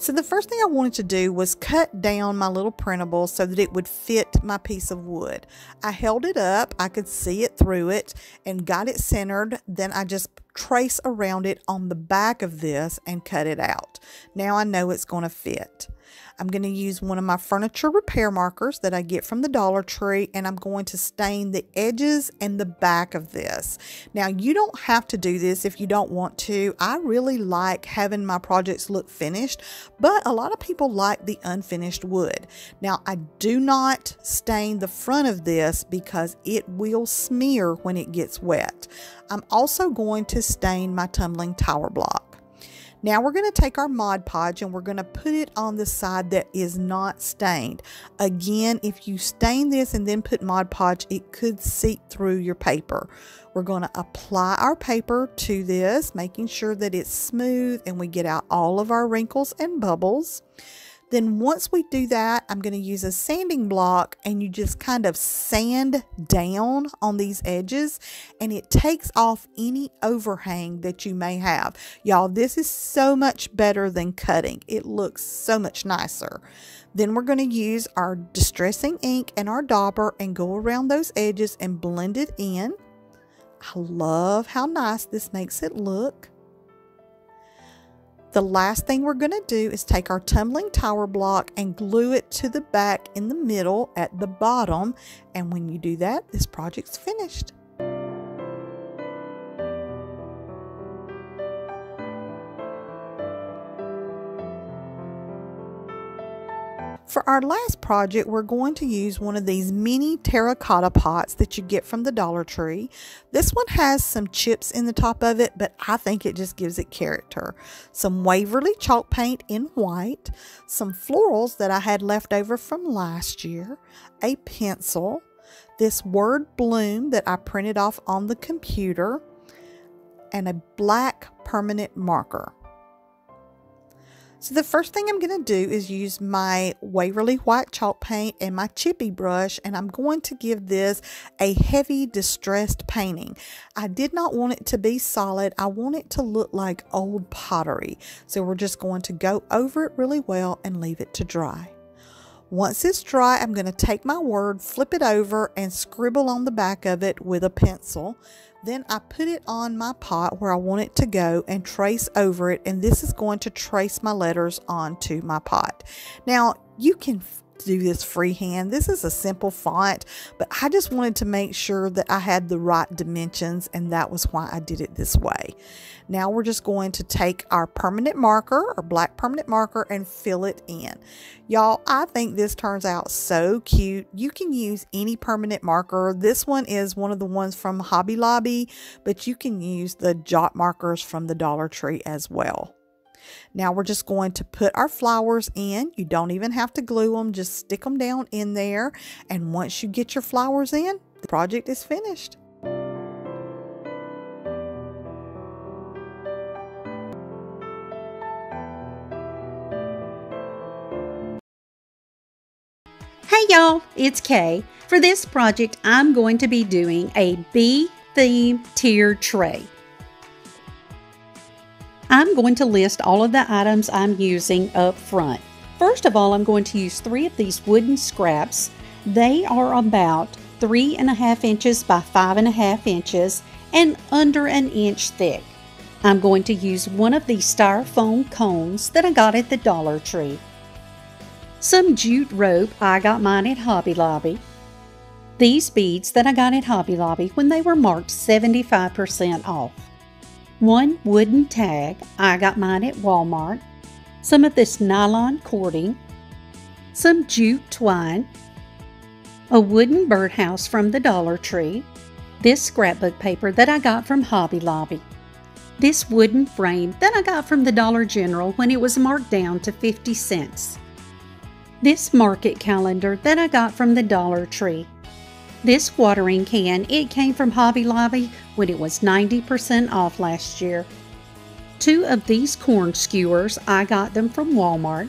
[SPEAKER 1] So the first thing I wanted to do was cut down my little printable so that it would fit my piece of wood. I held it up, I could see it through it and got it centered. Then I just trace around it on the back of this and cut it out. Now I know it's going to fit. I'm going to use one of my furniture repair markers that I get from the Dollar Tree and I'm going to stain the edges and the back of this. Now you don't have to do this if you don't want to. I really like having my projects look finished, but a lot of people like the unfinished wood. Now I do not stain the front of this because it will smear when it gets wet. I'm also going to stain my tumbling tower block. Now we're going to take our Mod Podge and we're going to put it on the side that is not stained. Again, if you stain this and then put Mod Podge, it could seep through your paper. We're going to apply our paper to this, making sure that it's smooth and we get out all of our wrinkles and bubbles. Then once we do that, I'm going to use a sanding block and you just kind of sand down on these edges and it takes off any overhang that you may have. Y'all, this is so much better than cutting. It looks so much nicer. Then we're going to use our distressing ink and our dauber and go around those edges and blend it in. I love how nice this makes it look. The last thing we're going to do is take our tumbling tower block and glue it to the back in the middle at the bottom. And when you do that, this project's finished. For our last project, we're going to use one of these mini terracotta pots that you get from the Dollar Tree. This one has some chips in the top of it, but I think it just gives it character. Some Waverly chalk paint in white, some florals that I had left over from last year, a pencil, this word bloom that I printed off on the computer, and a black permanent marker. So the first thing I'm going to do is use my Waverly White Chalk Paint and my chippy brush and I'm going to give this a heavy distressed painting. I did not want it to be solid. I want it to look like old pottery. So we're just going to go over it really well and leave it to dry. Once it's dry, I'm going to take my word, flip it over, and scribble on the back of it with a pencil. Then I put it on my pot where I want it to go and trace over it. And this is going to trace my letters onto my pot. Now, you can do this freehand. This is a simple font, but I just wanted to make sure that I had the right dimensions and that was why I did it this way. Now we're just going to take our permanent marker or black permanent marker and fill it in. Y'all, I think this turns out so cute. You can use any permanent marker. This one is one of the ones from Hobby Lobby, but you can use the jot markers from the Dollar Tree as well. Now we're just going to put our flowers in. You don't even have to glue them. Just stick them down in there. And once you get your flowers in, the project is finished.
[SPEAKER 2] Hey y'all, it's Kay. For this project, I'm going to be doing a bee theme tier tray. I'm going to list all of the items I'm using up front. First of all, I'm going to use three of these wooden scraps. They are about three and a half inches by five and a half inches and under an inch thick. I'm going to use one of these styrofoam cones that I got at the Dollar Tree some jute rope, I got mine at Hobby Lobby. These beads that I got at Hobby Lobby when they were marked 75% off. One wooden tag, I got mine at Walmart. Some of this nylon cording. Some jute twine. A wooden birdhouse from the Dollar Tree. This scrapbook paper that I got from Hobby Lobby. This wooden frame that I got from the Dollar General when it was marked down to 50 cents. This market calendar that I got from the Dollar Tree. This watering can, it came from Hobby Lobby when it was 90% off last year. Two of these corn skewers, I got them from Walmart.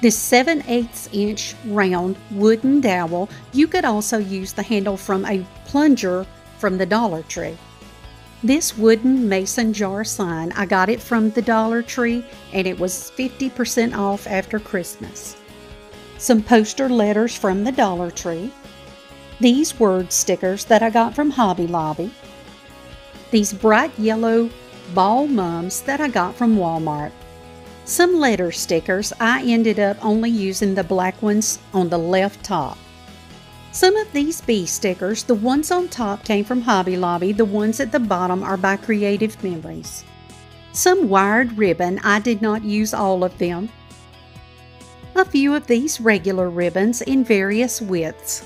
[SPEAKER 2] This 7 8 inch round wooden dowel, you could also use the handle from a plunger from the Dollar Tree. This wooden mason jar sign, I got it from the Dollar Tree and it was 50% off after Christmas some poster letters from the Dollar Tree, these word stickers that I got from Hobby Lobby, these bright yellow ball mums that I got from Walmart, some letter stickers. I ended up only using the black ones on the left top. Some of these bee stickers, the ones on top came from Hobby Lobby, the ones at the bottom are by Creative Memories. Some wired ribbon, I did not use all of them a few of these regular ribbons in various widths,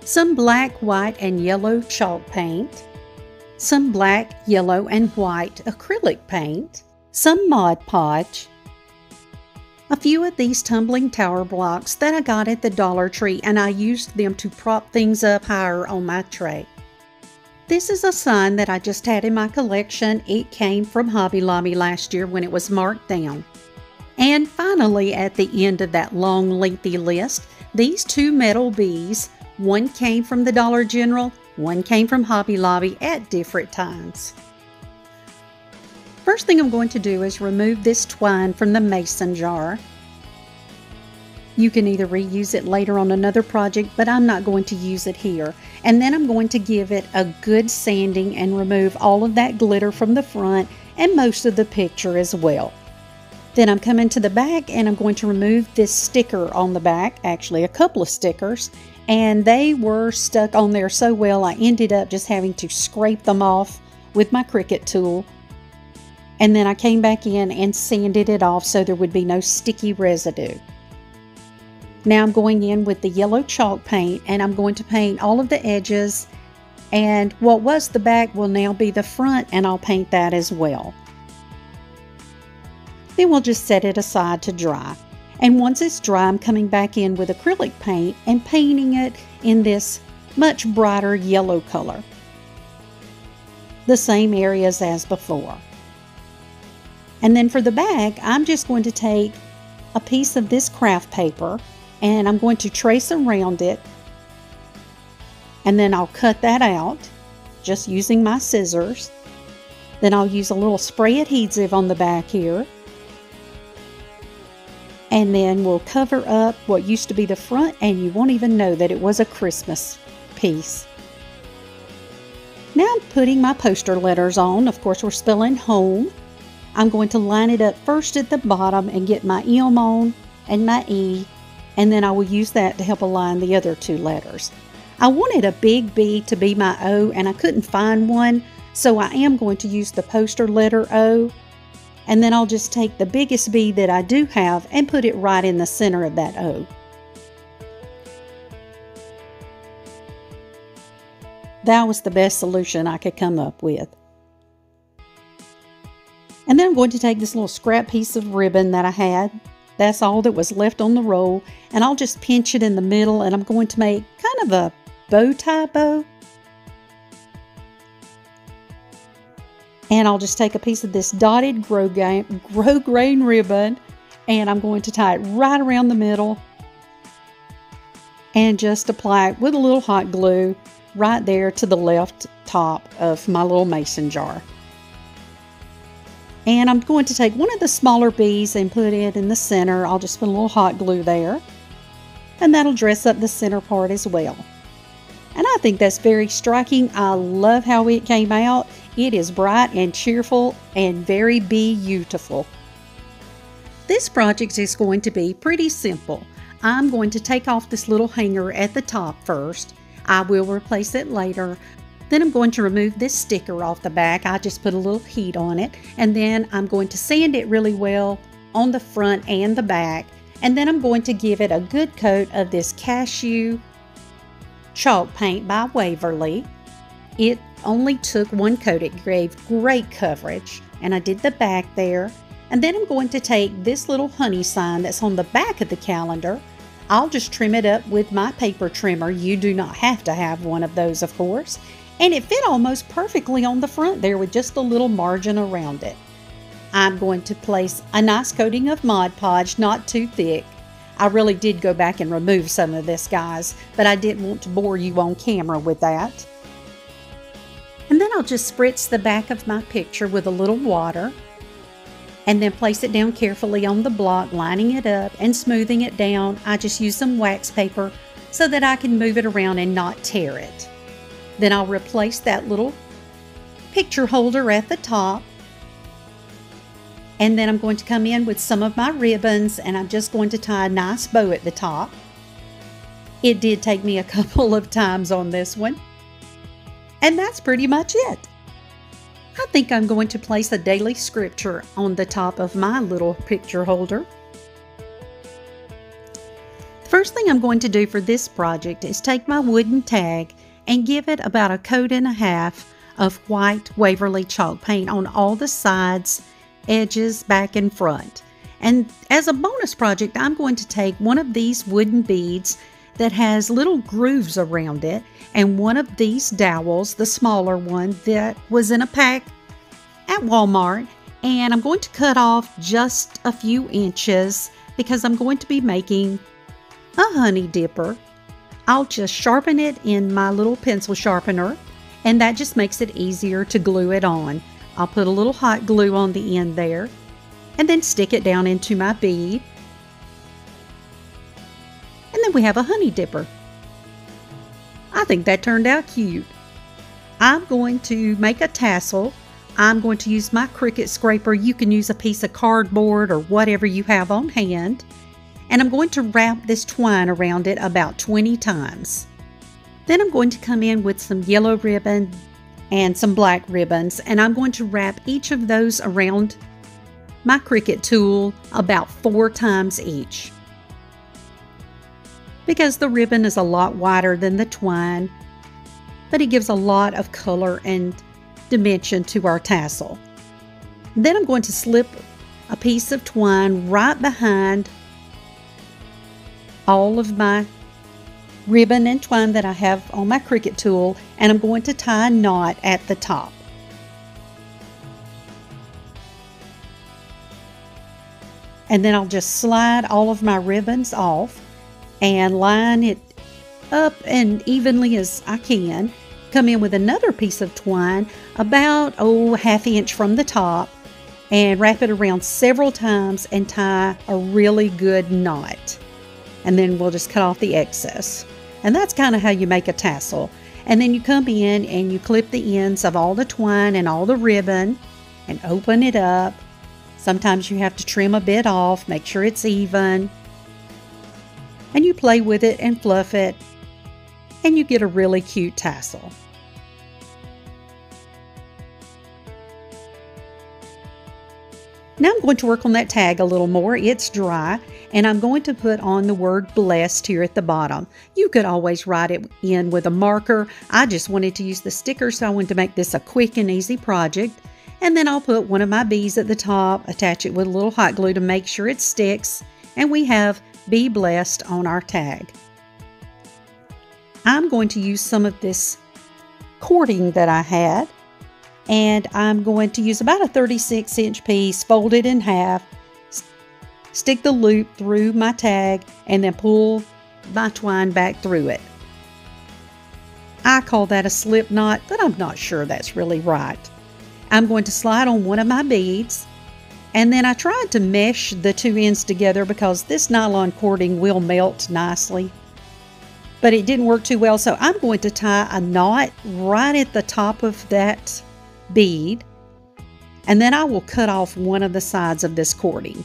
[SPEAKER 2] some black, white, and yellow chalk paint, some black, yellow, and white acrylic paint, some Mod Podge, a few of these tumbling tower blocks that I got at the Dollar Tree and I used them to prop things up higher on my tray. This is a sign that I just had in my collection. It came from Hobby Lobby last year when it was marked down. And finally, at the end of that long, lengthy list, these two metal bees, one came from the Dollar General, one came from Hobby Lobby at different times. First thing I'm going to do is remove this twine from the mason jar. You can either reuse it later on another project, but I'm not going to use it here. And then I'm going to give it a good sanding and remove all of that glitter from the front and most of the picture as well. Then I'm coming to the back and I'm going to remove this sticker on the back, actually a couple of stickers, and they were stuck on there so well I ended up just having to scrape them off with my Cricut tool. And then I came back in and sanded it off so there would be no sticky residue. Now I'm going in with the yellow chalk paint and I'm going to paint all of the edges and what was the back will now be the front and I'll paint that as well. Then we'll just set it aside to dry. And once it's dry, I'm coming back in with acrylic paint and painting it in this much brighter yellow color. The same areas as before. And then for the back, I'm just going to take a piece of this craft paper and I'm going to trace around it and then I'll cut that out just using my scissors. Then I'll use a little spray adhesive on the back here and then we'll cover up what used to be the front and you won't even know that it was a Christmas piece. Now I'm putting my poster letters on. Of course, we're spelling home. I'm going to line it up first at the bottom and get my M on and my E, and then I will use that to help align the other two letters. I wanted a big B to be my O, and I couldn't find one, so I am going to use the poster letter O and then I'll just take the biggest bead that I do have and put it right in the center of that O. That was the best solution I could come up with. And then I'm going to take this little scrap piece of ribbon that I had. That's all that was left on the roll. And I'll just pinch it in the middle and I'm going to make kind of a bow tie bow. And I'll just take a piece of this dotted grow, game, grosgrain ribbon and I'm going to tie it right around the middle. and just apply it with a little hot glue right there to the left top of my little mason jar. And I'm going to take one of the smaller bees and put it in the center. I'll just put a little hot glue there. And that'll dress up the center part as well. And I think that's very striking. I love how it came out. It is bright and cheerful and very beautiful. This project is going to be pretty simple. I'm going to take off this little hanger at the top first. I will replace it later. Then I'm going to remove this sticker off the back. I just put a little heat on it. And then I'm going to sand it really well on the front and the back. And then I'm going to give it a good coat of this cashew chalk paint by Waverly. It only took one coat. It gave great coverage. And I did the back there. And then I'm going to take this little honey sign that's on the back of the calendar. I'll just trim it up with my paper trimmer. You do not have to have one of those, of course and it fit almost perfectly on the front there with just a little margin around it. I'm going to place a nice coating of Mod Podge, not too thick. I really did go back and remove some of this, guys, but I didn't want to bore you on camera with that. And then I'll just spritz the back of my picture with a little water and then place it down carefully on the block, lining it up and smoothing it down. I just use some wax paper so that I can move it around and not tear it. Then I'll replace that little picture holder at the top. And then I'm going to come in with some of my ribbons and I'm just going to tie a nice bow at the top. It did take me a [laughs] couple of times on this one. And that's pretty much it. I think I'm going to place a daily scripture on the top of my little picture holder. The first thing I'm going to do for this project is take my wooden tag and give it about a coat and a half of white Waverly chalk paint on all the sides, edges, back and front. And as a bonus project, I'm going to take one of these wooden beads that has little grooves around it and one of these dowels, the smaller one that was in a pack at Walmart. And I'm going to cut off just a few inches because I'm going to be making a honey dipper I'll just sharpen it in my little pencil sharpener and that just makes it easier to glue it on. I'll put a little hot glue on the end there and then stick it down into my bead. And then we have a honey dipper. I think that turned out cute. I'm going to make a tassel. I'm going to use my Cricut scraper. You can use a piece of cardboard or whatever you have on hand and I'm going to wrap this twine around it about 20 times. Then I'm going to come in with some yellow ribbon and some black ribbons and I'm going to wrap each of those around my Cricut tool about four times each. Because the ribbon is a lot wider than the twine, but it gives a lot of color and dimension to our tassel. Then I'm going to slip a piece of twine right behind all of my ribbon and twine that I have on my Cricut tool and I'm going to tie a knot at the top. And then I'll just slide all of my ribbons off and line it up and evenly as I can. Come in with another piece of twine about, oh, half inch from the top and wrap it around several times and tie a really good knot and then we'll just cut off the excess. And that's kind of how you make a tassel. And then you come in and you clip the ends of all the twine and all the ribbon and open it up. Sometimes you have to trim a bit off, make sure it's even. And you play with it and fluff it, and you get a really cute tassel. Now I'm going to work on that tag a little more. It's dry and I'm going to put on the word blessed here at the bottom. You could always write it in with a marker. I just wanted to use the sticker so I wanted to make this a quick and easy project. And then I'll put one of my bees at the top, attach it with a little hot glue to make sure it sticks, and we have Be Blessed on our tag. I'm going to use some of this cording that I had and I'm going to use about a 36 inch piece, fold it in half, stick the loop through my tag, and then pull my twine back through it. I call that a slip knot, but I'm not sure that's really right. I'm going to slide on one of my beads and then I tried to mesh the two ends together because this nylon cording will melt nicely. But it didn't work too well, so I'm going to tie a knot right at the top of that bead. And then I will cut off one of the sides of this cording.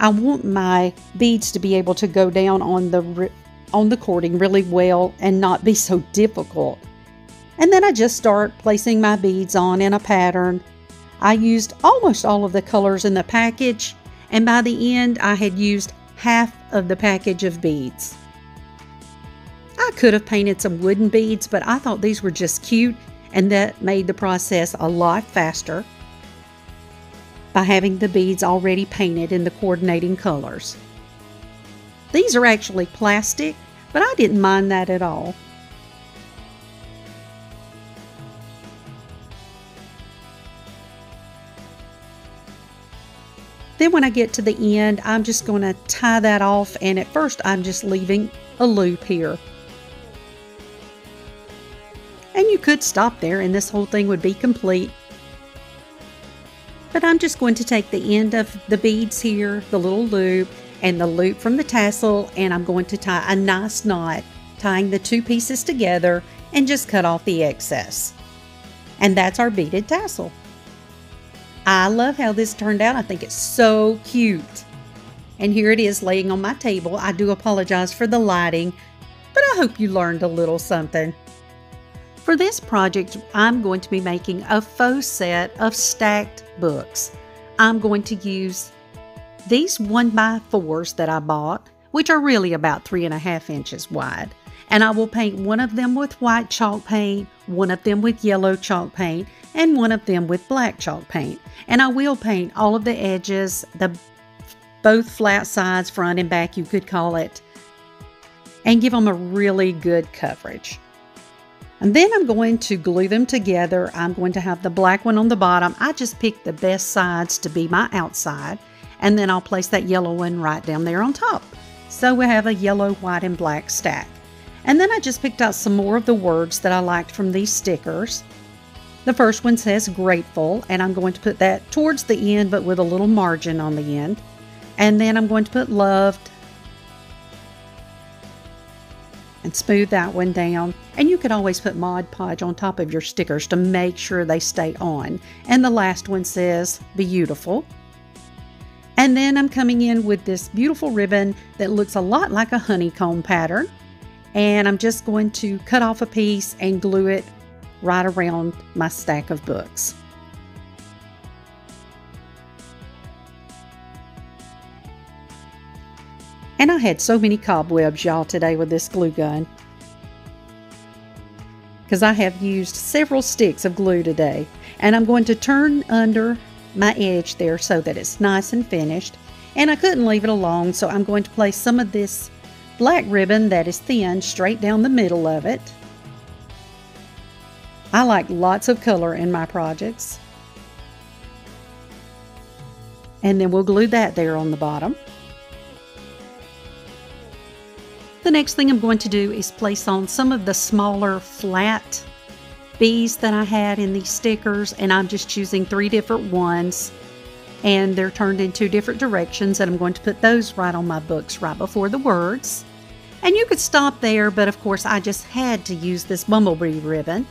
[SPEAKER 2] I want my beads to be able to go down on the on the cording really well and not be so difficult. And then I just start placing my beads on in a pattern I used almost all of the colors in the package, and by the end, I had used half of the package of beads. I could have painted some wooden beads, but I thought these were just cute, and that made the process a lot faster by having the beads already painted in the coordinating colors. These are actually plastic, but I didn't mind that at all. Then when I get to the end, I'm just going to tie that off and at first I'm just leaving a loop here. And you could stop there and this whole thing would be complete. But I'm just going to take the end of the beads here, the little loop, and the loop from the tassel, and I'm going to tie a nice knot, tying the two pieces together and just cut off the excess. And that's our beaded tassel. I love how this turned out. I think it's so cute. And here it is laying on my table. I do apologize for the lighting, but I hope you learned a little something. For this project, I'm going to be making a faux set of stacked books. I'm going to use these one by fours that I bought, which are really about three and a half inches wide. And I will paint one of them with white chalk paint, one of them with yellow chalk paint, and one of them with black chalk paint. And I will paint all of the edges, the both flat sides, front and back, you could call it, and give them a really good coverage. And then I'm going to glue them together. I'm going to have the black one on the bottom. I just picked the best sides to be my outside. And then I'll place that yellow one right down there on top. So we have a yellow, white, and black stack. And then I just picked out some more of the words that I liked from these stickers. The first one says grateful, and I'm going to put that towards the end, but with a little margin on the end. And then I'm going to put loved and smooth that one down. And you could always put Mod Podge on top of your stickers to make sure they stay on. And the last one says beautiful. And then I'm coming in with this beautiful ribbon that looks a lot like a honeycomb pattern. And I'm just going to cut off a piece and glue it right around my stack of books. And I had so many cobwebs, y'all, today with this glue gun. Because I have used several sticks of glue today. And I'm going to turn under my edge there so that it's nice and finished. And I couldn't leave it alone, so I'm going to place some of this black ribbon that is thin straight down the middle of it. I like lots of color in my projects. And then we'll glue that there on the bottom. The next thing I'm going to do is place on some of the smaller flat bees that I had in these stickers and I'm just choosing three different ones and they're turned in two different directions and I'm going to put those right on my books right before the words. And you could stop there, but of course I just had to use this bumblebee ribbon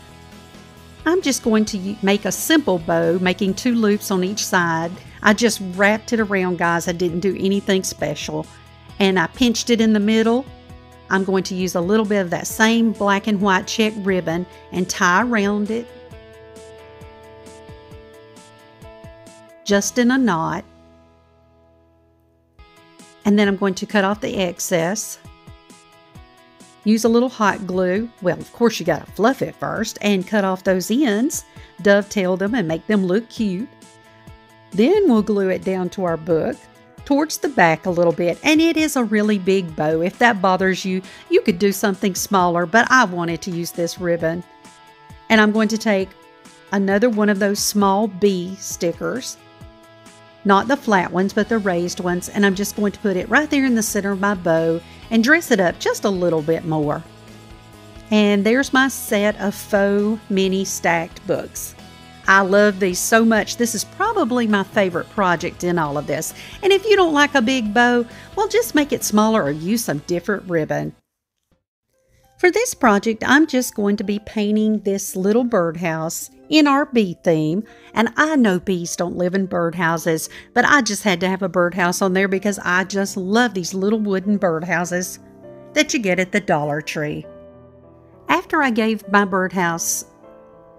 [SPEAKER 2] I'm just going to make a simple bow, making two loops on each side. I just wrapped it around, guys. I didn't do anything special. And I pinched it in the middle. I'm going to use a little bit of that same black and white check ribbon and tie around it. Just in a knot. And then I'm going to cut off the excess. Use a little hot glue. Well, of course, you got to fluff it first and cut off those ends, dovetail them, and make them look cute. Then we'll glue it down to our book towards the back a little bit. And it is a really big bow. If that bothers you, you could do something smaller, but I wanted to use this ribbon. And I'm going to take another one of those small bee stickers, not the flat ones, but the raised ones, and I'm just going to put it right there in the center of my bow and dress it up just a little bit more. And there's my set of faux mini stacked books. I love these so much. This is probably my favorite project in all of this. And if you don't like a big bow, well, just make it smaller or use some different ribbon. For this project, I'm just going to be painting this little birdhouse in our bee theme. And I know bees don't live in birdhouses, but I just had to have a birdhouse on there because I just love these little wooden birdhouses that you get at the Dollar Tree. After I gave my birdhouse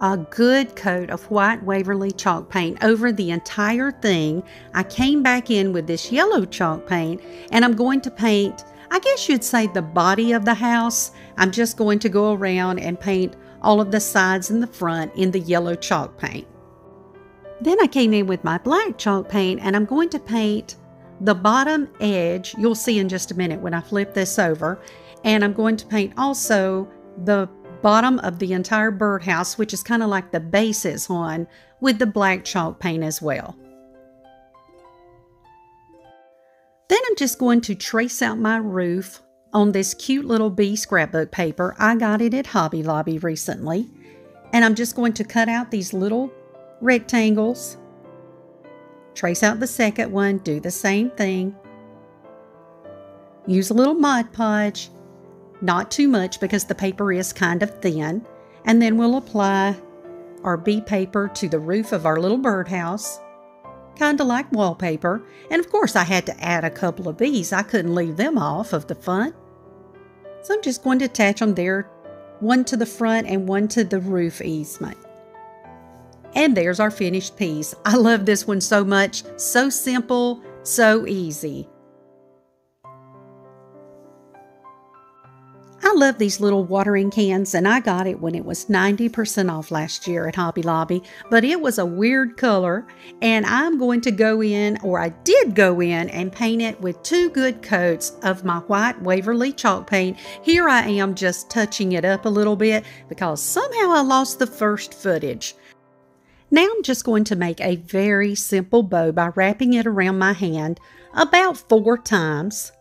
[SPEAKER 2] a good coat of white Waverly chalk paint over the entire thing. I came back in with this yellow chalk paint and I'm going to paint, I guess you'd say the body of the house. I'm just going to go around and paint all of the sides and the front in the yellow chalk paint. Then I came in with my black chalk paint and I'm going to paint the bottom edge. You'll see in just a minute when I flip this over. And I'm going to paint also the bottom of the entire birdhouse, which is kind of like the bases one, with the black chalk paint as well. Then I'm just going to trace out my roof on this cute little bee scrapbook paper. I got it at Hobby Lobby recently. And I'm just going to cut out these little rectangles, trace out the second one, do the same thing. Use a little Mod Podge not too much because the paper is kind of thin. And then we'll apply our bee paper to the roof of our little birdhouse, kind of like wallpaper. And of course, I had to add a couple of bees. I couldn't leave them off of the fun. So I'm just going to attach them there, one to the front and one to the roof easement. And there's our finished piece. I love this one so much. So simple, so easy. I love these little watering cans, and I got it when it was 90% off last year at Hobby Lobby, but it was a weird color, and I'm going to go in, or I did go in, and paint it with two good coats of my white Waverly chalk paint. Here I am just touching it up a little bit because somehow I lost the first footage. Now I'm just going to make a very simple bow by wrapping it around my hand about four times.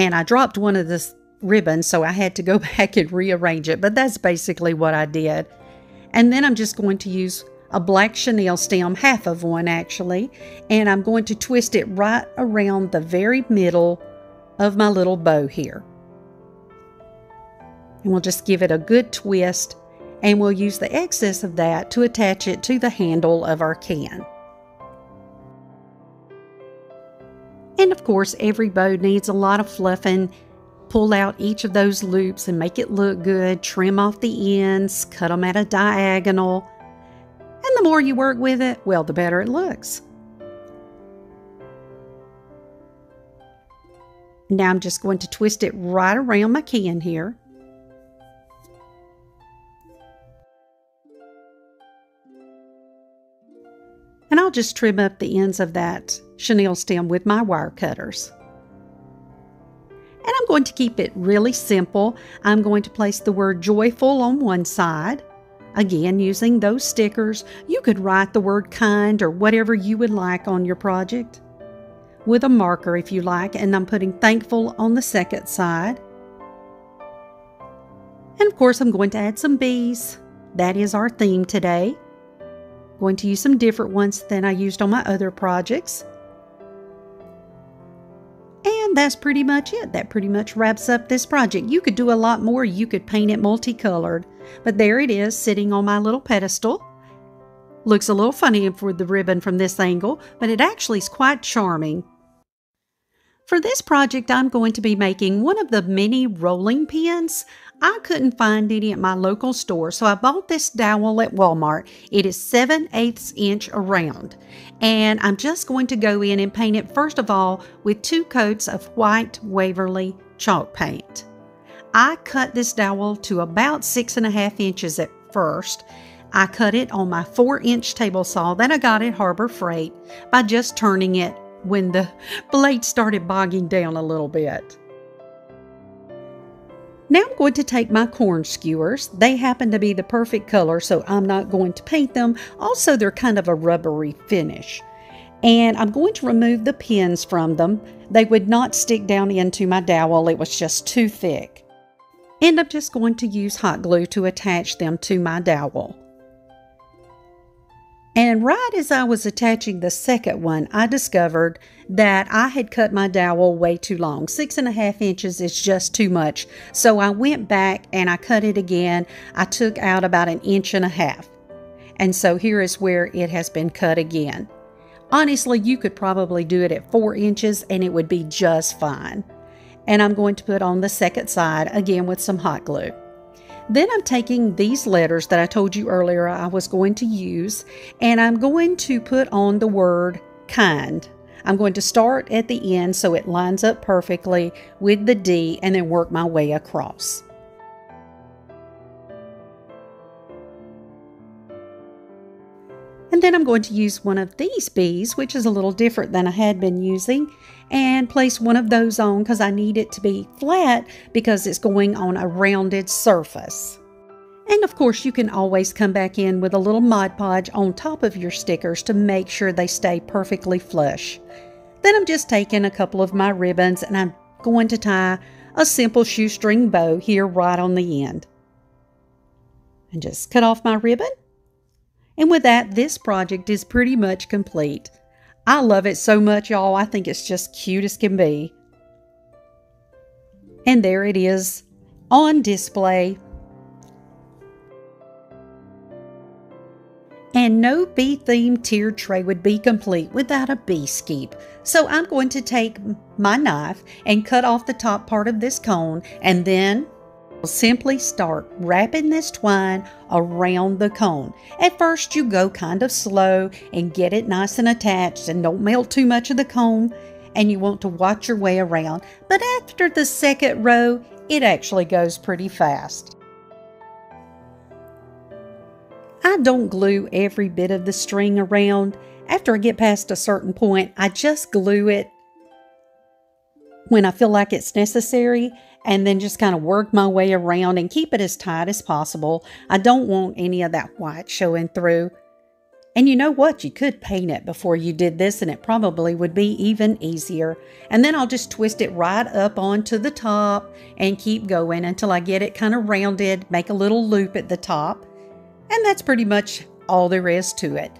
[SPEAKER 2] And I dropped one of the ribbons, so I had to go [laughs] back and rearrange it. But that's basically what I did. And then I'm just going to use a black chenille stem, half of one actually, and I'm going to twist it right around the very middle of my little bow here. And we'll just give it a good twist and we'll use the excess of that to attach it to the handle of our can. And of course, every bow needs a lot of fluffing. Pull out each of those loops and make it look good. Trim off the ends, cut them at a diagonal. And the more you work with it, well, the better it looks. Now I'm just going to twist it right around my can here. And I'll just trim up the ends of that chenille stem with my wire cutters. And I'm going to keep it really simple. I'm going to place the word joyful on one side. Again, using those stickers, you could write the word kind or whatever you would like on your project with a marker if you like, and I'm putting thankful on the second side. And of course, I'm going to add some bees. That is our theme today. Going to use some different ones than I used on my other projects. And that's pretty much it. That pretty much wraps up this project. You could do a lot more. You could paint it multicolored. But there it is sitting on my little pedestal. Looks a little funny for the ribbon from this angle, but it actually is quite charming. For this project, I'm going to be making one of the mini rolling pins. I couldn't find any at my local store, so I bought this dowel at Walmart. It is 7 eighths inch around, and I'm just going to go in and paint it first of all with two coats of white Waverly chalk paint. I cut this dowel to about six and a half inches at first. I cut it on my four inch table saw that I got at Harbor Freight by just turning it when the [laughs] blade started bogging down a little bit. Now I'm going to take my corn skewers. They happen to be the perfect color, so I'm not going to paint them. Also, they're kind of a rubbery finish. And I'm going to remove the pins from them. They would not stick down into my dowel, it was just too thick. And I'm just going to use hot glue to attach them to my dowel. And right as I was attaching the second one, I discovered that I had cut my dowel way too long. Six and a half inches is just too much. So I went back and I cut it again. I took out about an inch and a half. And so here is where it has been cut again. Honestly, you could probably do it at four inches and it would be just fine. And I'm going to put on the second side again with some hot glue. Then I'm taking these letters that I told you earlier I was going to use and I'm going to put on the word kind. I'm going to start at the end so it lines up perfectly with the D and then work my way across. And then I'm going to use one of these bees, which is a little different than I had been using, and place one of those on because I need it to be flat because it's going on a rounded surface. And of course, you can always come back in with a little Mod Podge on top of your stickers to make sure they stay perfectly flush. Then I'm just taking a couple of my ribbons and I'm going to tie a simple shoestring bow here right on the end. And just cut off my ribbon. And with that, this project is pretty much complete. I love it so much, y'all. I think it's just cute as can be. And there it is on display. And no bee themed tiered tray would be complete without a bee skep. So I'm going to take my knife and cut off the top part of this cone and then Simply start wrapping this twine around the cone. At first, you go kind of slow and get it nice and attached and don't melt too much of the cone. And you want to watch your way around. But after the second row, it actually goes pretty fast. I don't glue every bit of the string around. After I get past a certain point, I just glue it when I feel like it's necessary and then just kind of work my way around and keep it as tight as possible. I don't want any of that white showing through. And you know what? You could paint it before you did this and it probably would be even easier. And then I'll just twist it right up onto the top and keep going until I get it kind of rounded, make a little loop at the top. And that's pretty much all there is to it.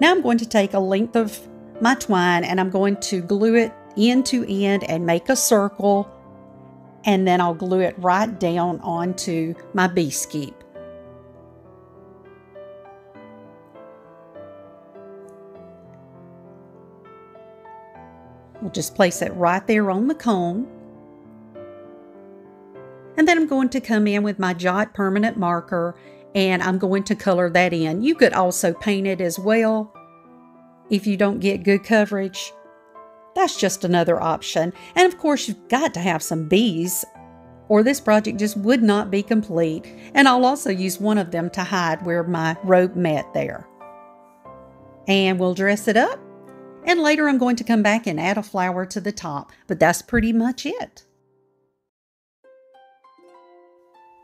[SPEAKER 2] Now I'm going to take a length of my twine and I'm going to glue it end to end and make a circle and then I'll glue it right down onto my bee skep. We'll just place it right there on the comb. And then I'm going to come in with my Jot permanent marker and I'm going to color that in. You could also paint it as well if you don't get good coverage. That's just another option. And of course, you've got to have some bees or this project just would not be complete. And I'll also use one of them to hide where my rope met there. And we'll dress it up. And later I'm going to come back and add a flower to the top, but that's pretty much it.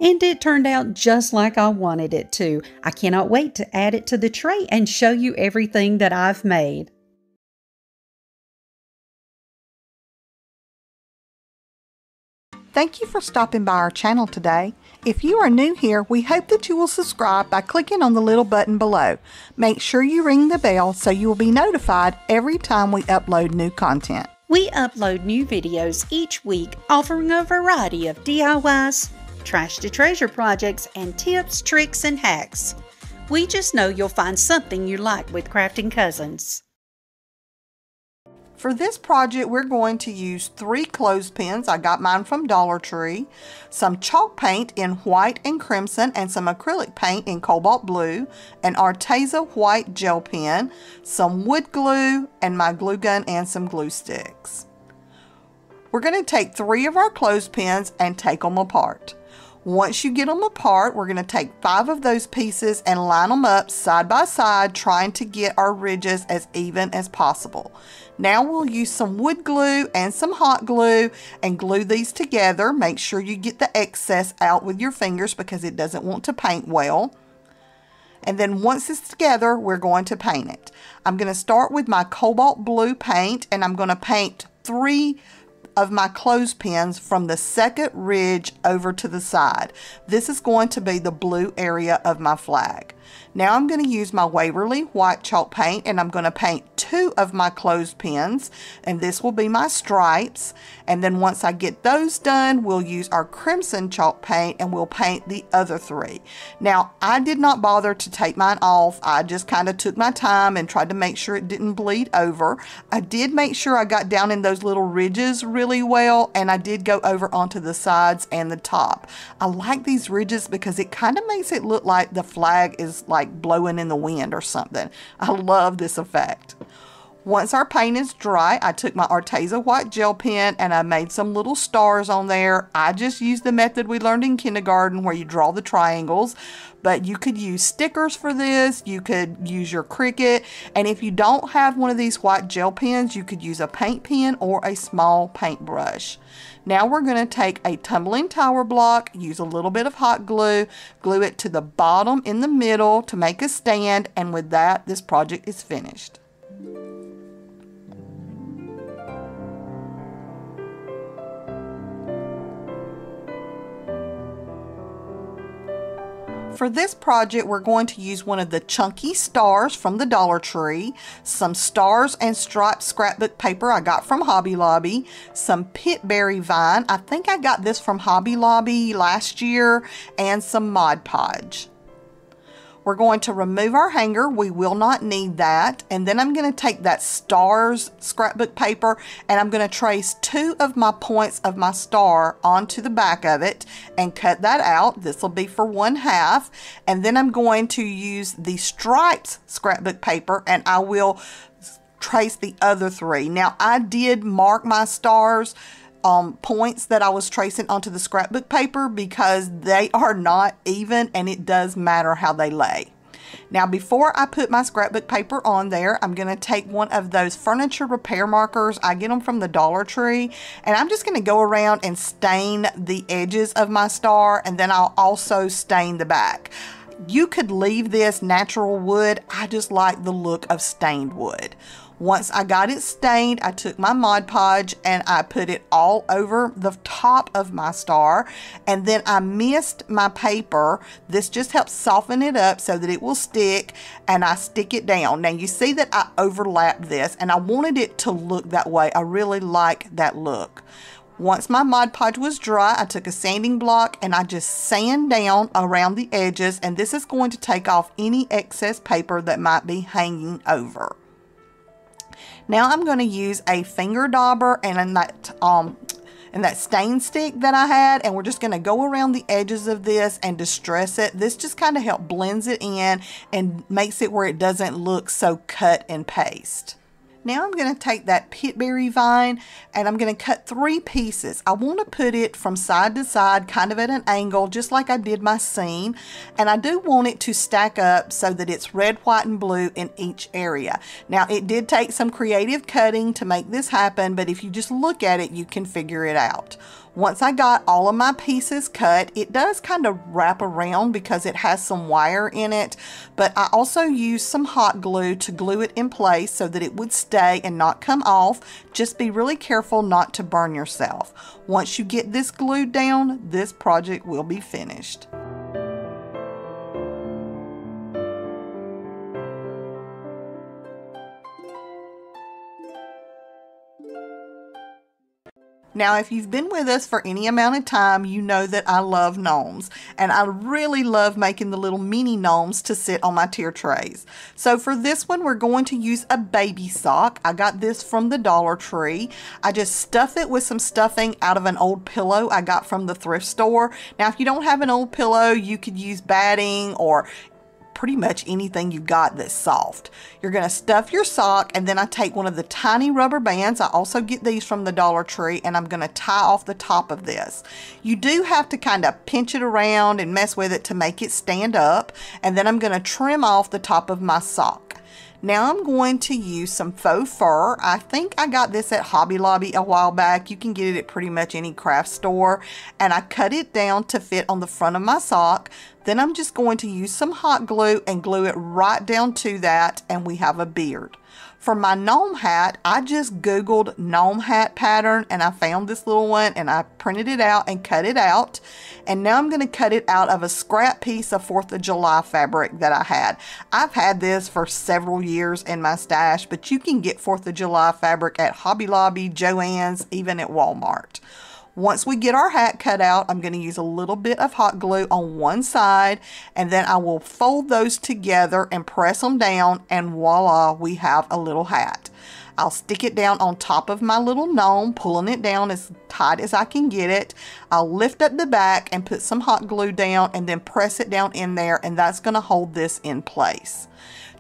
[SPEAKER 2] And it turned out just like I wanted it to. I cannot wait to add it to the tray and show you everything that I've made.
[SPEAKER 1] Thank you for stopping by our channel today. If you are new here, we hope that you will subscribe by clicking on the little button below. Make sure you ring the bell so you will be notified every time we upload new content.
[SPEAKER 2] We upload new videos each week offering a variety of DIYs, trash to treasure projects, and tips, tricks, and hacks. We just know you'll find something you like with Crafting Cousins.
[SPEAKER 1] For this project, we're going to use three clothespins. I got mine from Dollar Tree, some chalk paint in white and crimson, and some acrylic paint in cobalt blue, an Arteza white gel pen, some wood glue, and my glue gun and some glue sticks. We're going to take three of our clothespins and take them apart. Once you get them apart, we're going to take five of those pieces and line them up side by side, trying to get our ridges as even as possible. Now we'll use some wood glue and some hot glue and glue these together. Make sure you get the excess out with your fingers because it doesn't want to paint well. And then once it's together, we're going to paint it. I'm going to start with my cobalt blue paint and I'm going to paint three of my clothespins from the second ridge over to the side. This is going to be the blue area of my flag. Now I'm going to use my Waverly white chalk paint and I'm going to paint two of my clothespins and this will be my stripes and then once I get those done we'll use our crimson chalk paint and we'll paint the other three. Now I did not bother to take mine off I just kind of took my time and tried to make sure it didn't bleed over. I did make sure I got down in those little ridges really well and I did go over onto the sides and the top. I like these ridges because it kind of makes it look like the flag is like like blowing in the wind or something. I love this effect. Once our paint is dry, I took my Arteza white gel pen and I made some little stars on there. I just used the method we learned in kindergarten where you draw the triangles, but you could use stickers for this. You could use your Cricut. And if you don't have one of these white gel pens, you could use a paint pen or a small paintbrush. Now we're going to take a tumbling tower block, use a little bit of hot glue, glue it to the bottom in the middle to make a stand, and with that, this project is finished. For this project, we're going to use one of the chunky stars from the Dollar Tree, some stars and striped scrapbook paper I got from Hobby Lobby, some pitberry vine, I think I got this from Hobby Lobby last year, and some Mod Podge. We're going to remove our hanger. We will not need that. And then I'm going to take that stars scrapbook paper and I'm going to trace two of my points of my star onto the back of it and cut that out. This will be for one half. And then I'm going to use the stripes scrapbook paper and I will trace the other three. Now I did mark my stars um, points that I was tracing onto the scrapbook paper because they are not even and it does matter how they lay. Now before I put my scrapbook paper on there, I'm going to take one of those furniture repair markers. I get them from the Dollar Tree and I'm just going to go around and stain the edges of my star and then I'll also stain the back. You could leave this natural wood. I just like the look of stained wood. Once I got it stained, I took my Mod Podge and I put it all over the top of my star. And then I mist my paper. This just helps soften it up so that it will stick. And I stick it down. Now you see that I overlapped this and I wanted it to look that way. I really like that look. Once my Mod Podge was dry, I took a sanding block and I just sand down around the edges and this is going to take off any excess paper that might be hanging over. Now I'm going to use a finger dauber and that um, and that stain stick that I had and we're just going to go around the edges of this and distress it. This just kind of helps blends it in and makes it where it doesn't look so cut and paste. Now I'm going to take that pitberry vine and I'm going to cut three pieces. I want to put it from side to side, kind of at an angle, just like I did my seam. And I do want it to stack up so that it's red, white, and blue in each area. Now it did take some creative cutting to make this happen, but if you just look at it, you can figure it out. Once I got all of my pieces cut, it does kind of wrap around because it has some wire in it, but I also used some hot glue to glue it in place so that it would stay and not come off. Just be really careful not to burn yourself. Once you get this glued down, this project will be finished. Now, if you've been with us for any amount of time, you know that I love gnomes. And I really love making the little mini gnomes to sit on my tier trays. So for this one, we're going to use a baby sock. I got this from the Dollar Tree. I just stuff it with some stuffing out of an old pillow I got from the thrift store. Now, if you don't have an old pillow, you could use batting or pretty much anything you've got that's soft. You're going to stuff your sock and then I take one of the tiny rubber bands. I also get these from the Dollar Tree and I'm going to tie off the top of this. You do have to kind of pinch it around and mess with it to make it stand up and then I'm going to trim off the top of my sock. Now I'm going to use some faux fur. I think I got this at Hobby Lobby a while back. You can get it at pretty much any craft store. And I cut it down to fit on the front of my sock. Then I'm just going to use some hot glue and glue it right down to that and we have a beard. For my gnome hat, I just Googled gnome hat pattern and I found this little one and I printed it out and cut it out. And now I'm going to cut it out of a scrap piece of 4th of July fabric that I had. I've had this for several years in my stash, but you can get 4th of July fabric at Hobby Lobby, Joann's, even at Walmart. Once we get our hat cut out, I'm going to use a little bit of hot glue on one side and then I will fold those together and press them down and voila, we have a little hat. I'll stick it down on top of my little gnome, pulling it down as tight as I can get it. I'll lift up the back and put some hot glue down and then press it down in there and that's going to hold this in place.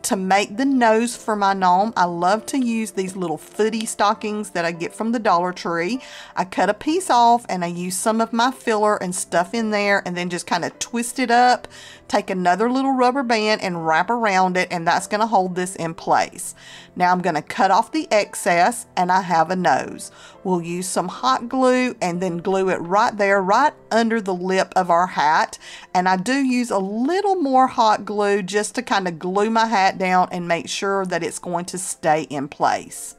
[SPEAKER 1] To make the nose for my gnome, I love to use these little footy stockings that I get from the Dollar Tree. I cut a piece off and I use some of my filler and stuff in there and then just kind of twist it up, take another little rubber band and wrap around it and that's going to hold this in place. Now I'm going to cut off the excess and I have a nose. We'll use some hot glue and then glue it right there, right under the lip of our hat. And I do use a little more hot glue just to kind of glue my hat down and make sure that it's going to stay in place.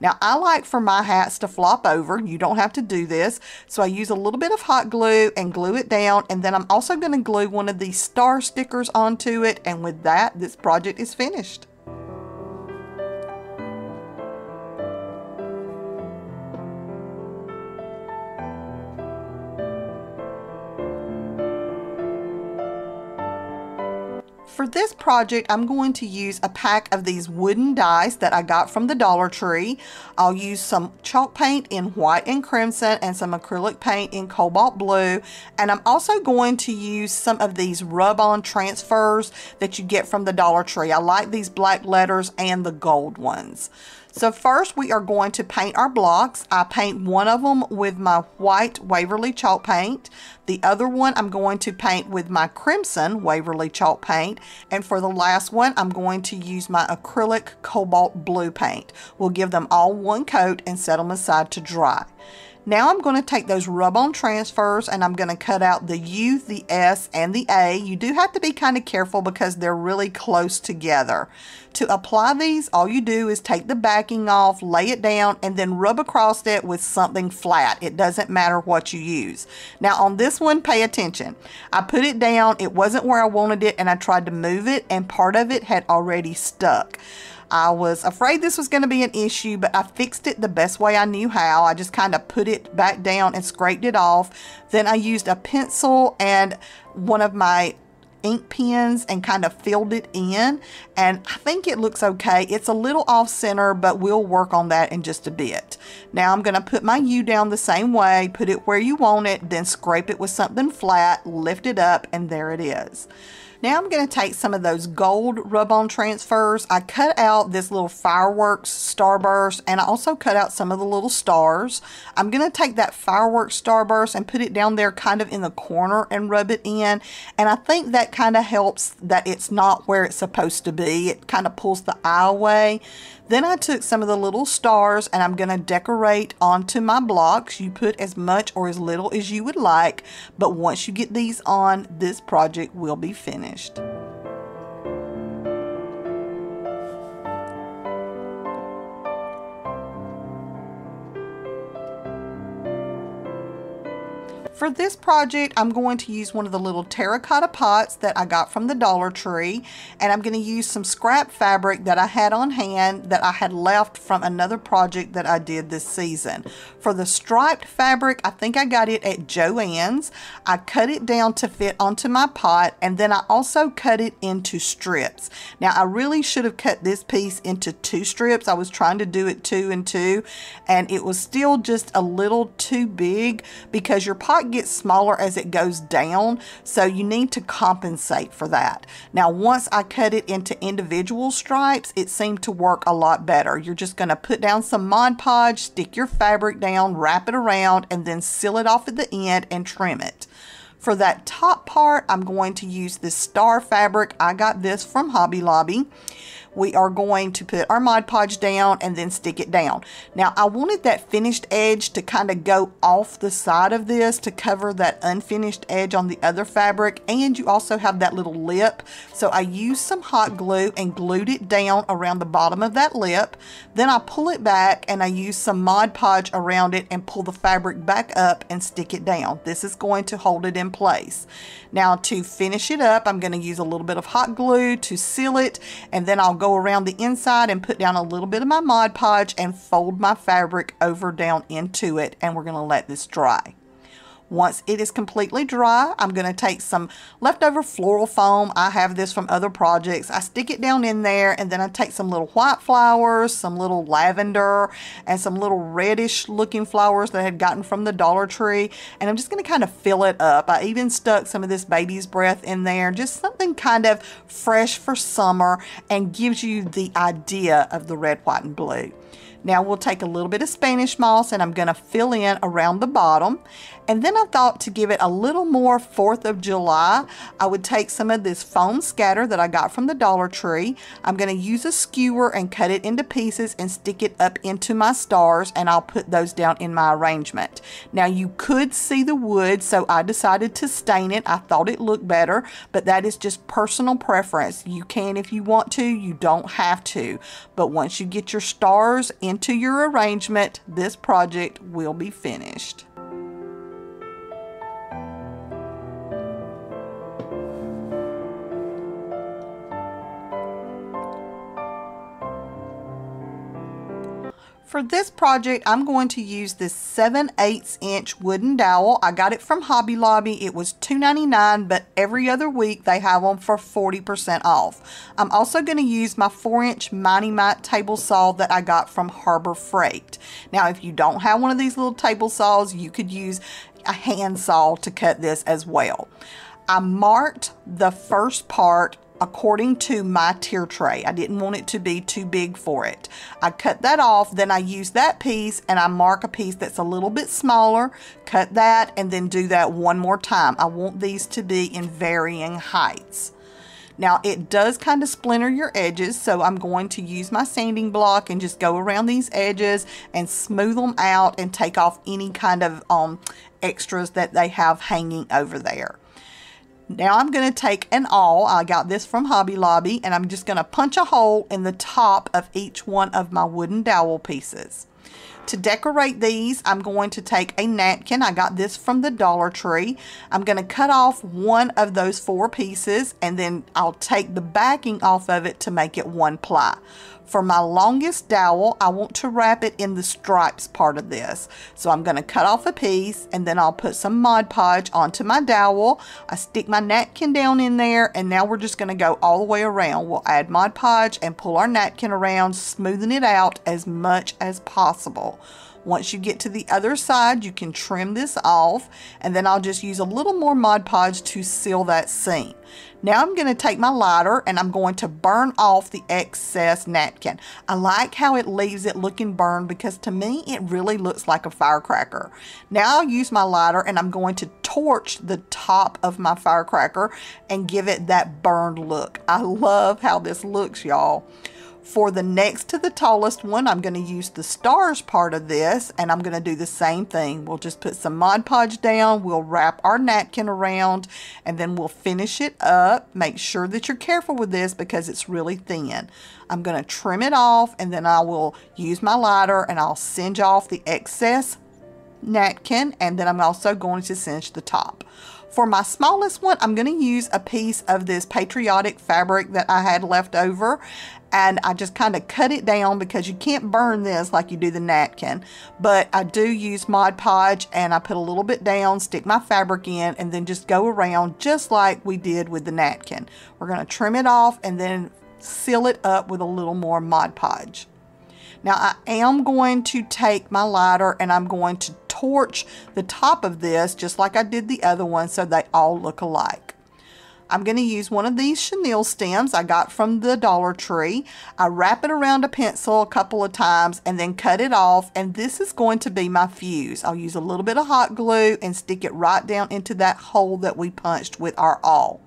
[SPEAKER 1] Now I like for my hats to flop over. You don't have to do this. So I use a little bit of hot glue and glue it down. And then I'm also going to glue one of these star stickers onto it. And with that, this project is finished. For this project, I'm going to use a pack of these wooden dies that I got from the Dollar Tree. I'll use some chalk paint in white and crimson and some acrylic paint in cobalt blue. And I'm also going to use some of these rub-on transfers that you get from the Dollar Tree. I like these black letters and the gold ones. So first we are going to paint our blocks. I paint one of them with my white Waverly chalk paint. The other one I'm going to paint with my crimson Waverly chalk paint. And for the last one, I'm going to use my acrylic cobalt blue paint. We'll give them all one coat and set them aside to dry. Now I'm going to take those rub-on transfers and I'm going to cut out the U, the S, and the A. You do have to be kind of careful because they're really close together. To apply these, all you do is take the backing off, lay it down, and then rub across it with something flat. It doesn't matter what you use. Now on this one, pay attention. I put it down, it wasn't where I wanted it, and I tried to move it, and part of it had already stuck. I was afraid this was going to be an issue, but I fixed it the best way I knew how. I just kind of put it back down and scraped it off. Then I used a pencil and one of my ink pens and kind of filled it in and I think it looks okay. It's a little off center but we'll work on that in just a bit. Now I'm going to put my U down the same way, put it where you want it, then scrape it with something flat, lift it up and there it is. Now I'm going to take some of those gold rub-on transfers. I cut out this little fireworks starburst and I also cut out some of the little stars. I'm going to take that fireworks starburst and put it down there kind of in the corner and rub it in. And I think that kind of helps that it's not where it's supposed to be. It kind of pulls the eye away. Then I took some of the little stars and I'm going to decorate onto my blocks. You put as much or as little as you would like, but once you get these on, this project will be finished. For this project, I'm going to use one of the little terracotta pots that I got from the Dollar Tree, and I'm going to use some scrap fabric that I had on hand that I had left from another project that I did this season. For the striped fabric, I think I got it at Joann's. I cut it down to fit onto my pot, and then I also cut it into strips. Now, I really should have cut this piece into two strips. I was trying to do it two and two, and it was still just a little too big because your pot gets smaller as it goes down, so you need to compensate for that. Now, once I cut it into individual stripes, it seemed to work a lot better. You're just going to put down some Mod Podge, stick your fabric down, wrap it around, and then seal it off at the end and trim it. For that top part, I'm going to use this star fabric. I got this from Hobby Lobby. We are going to put our Mod Podge down and then stick it down. Now I wanted that finished edge to kind of go off the side of this to cover that unfinished edge on the other fabric and you also have that little lip. So I used some hot glue and glued it down around the bottom of that lip. Then I pull it back and I use some Mod Podge around it and pull the fabric back up and stick it down. This is going to hold it in place. Now to finish it up, I'm going to use a little bit of hot glue to seal it and then I'll go around the inside and put down a little bit of my Mod Podge and fold my fabric over down into it and we're going to let this dry. Once it is completely dry, I'm going to take some leftover floral foam. I have this from other projects. I stick it down in there and then I take some little white flowers, some little lavender, and some little reddish looking flowers that I had gotten from the Dollar Tree. And I'm just going to kind of fill it up. I even stuck some of this baby's breath in there. Just something kind of fresh for summer and gives you the idea of the red, white, and blue. Now we'll take a little bit of Spanish moss and I'm going to fill in around the bottom. And then I thought to give it a little more 4th of July, I would take some of this foam scatter that I got from the Dollar Tree. I'm going to use a skewer and cut it into pieces and stick it up into my stars and I'll put those down in my arrangement. Now you could see the wood so I decided to stain it. I thought it looked better but that is just personal preference. You can if you want to, you don't have to. But once you get your stars into your arrangement, this project will be finished. For this project, I'm going to use this 7 8 inch wooden dowel. I got it from Hobby Lobby. It was $2.99, but every other week they have them for 40% off. I'm also going to use my 4 inch Mighty Mite table saw that I got from Harbor Freight. Now, if you don't have one of these little table saws, you could use a hand saw to cut this as well. I marked the first part according to my tier tray. I didn't want it to be too big for it. I cut that off, then I use that piece and I mark a piece that's a little bit smaller, cut that, and then do that one more time. I want these to be in varying heights. Now it does kind of splinter your edges, so I'm going to use my sanding block and just go around these edges and smooth them out and take off any kind of um, extras that they have hanging over there. Now I'm going to take an awl, I got this from Hobby Lobby, and I'm just going to punch a hole in the top of each one of my wooden dowel pieces. To decorate these, I'm going to take a napkin. I got this from the Dollar Tree. I'm going to cut off one of those four pieces and then I'll take the backing off of it to make it one ply. For my longest dowel, I want to wrap it in the stripes part of this. So I'm going to cut off a piece and then I'll put some Mod Podge onto my dowel. I stick my napkin down in there and now we're just going to go all the way around. We'll add Mod Podge and pull our napkin around, smoothing it out as much as possible. Once you get to the other side, you can trim this off, and then I'll just use a little more Mod Podge to seal that seam. Now I'm going to take my lighter and I'm going to burn off the excess napkin. I like how it leaves it looking burned because to me it really looks like a firecracker. Now I'll use my lighter and I'm going to torch the top of my firecracker and give it that burned look. I love how this looks y'all. For the next to the tallest one, I'm going to use the stars part of this and I'm going to do the same thing. We'll just put some Mod Podge down, we'll wrap our napkin around, and then we'll finish it up. Make sure that you're careful with this because it's really thin. I'm going to trim it off and then I will use my lighter and I'll singe off the excess napkin and then I'm also going to cinch the top. For my smallest one, I'm going to use a piece of this patriotic fabric that I had left over and I just kind of cut it down because you can't burn this like you do the napkin. But I do use Mod Podge and I put a little bit down, stick my fabric in, and then just go around just like we did with the napkin. We're going to trim it off and then seal it up with a little more Mod Podge. Now I am going to take my lighter and I'm going to torch the top of this just like I did the other one so they all look alike. I'm going to use one of these chenille stems I got from the Dollar Tree. I wrap it around a pencil a couple of times and then cut it off and this is going to be my fuse. I'll use a little bit of hot glue and stick it right down into that hole that we punched with our awl.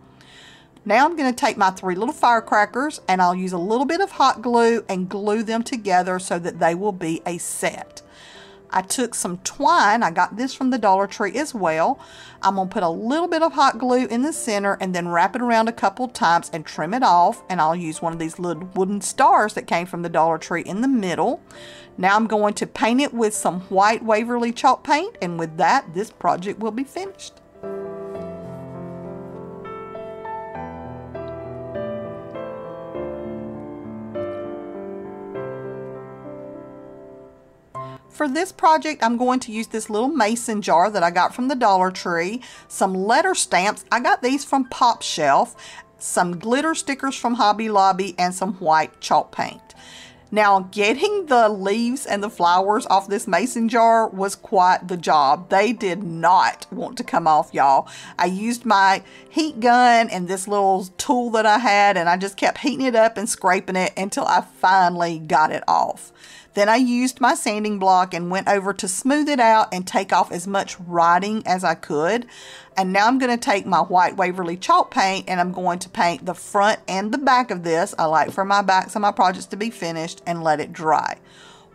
[SPEAKER 1] Now I'm going to take my three little firecrackers and I'll use a little bit of hot glue and glue them together so that they will be a set. I took some twine, I got this from the Dollar Tree as well. I'm going to put a little bit of hot glue in the center and then wrap it around a couple times and trim it off. And I'll use one of these little wooden stars that came from the Dollar Tree in the middle. Now I'm going to paint it with some white Waverly chalk paint and with that this project will be finished. For this project, I'm going to use this little mason jar that I got from the Dollar Tree, some letter stamps, I got these from Pop Shelf, some glitter stickers from Hobby Lobby, and some white chalk paint. Now, getting the leaves and the flowers off this mason jar was quite the job. They did not want to come off, y'all. I used my heat gun and this little tool that I had, and I just kept heating it up and scraping it until I finally got it off. Then I used my sanding block and went over to smooth it out and take off as much writing as I could. And now I'm going to take my white Waverly chalk paint and I'm going to paint the front and the back of this. I like for my backs of my projects to be finished and let it dry.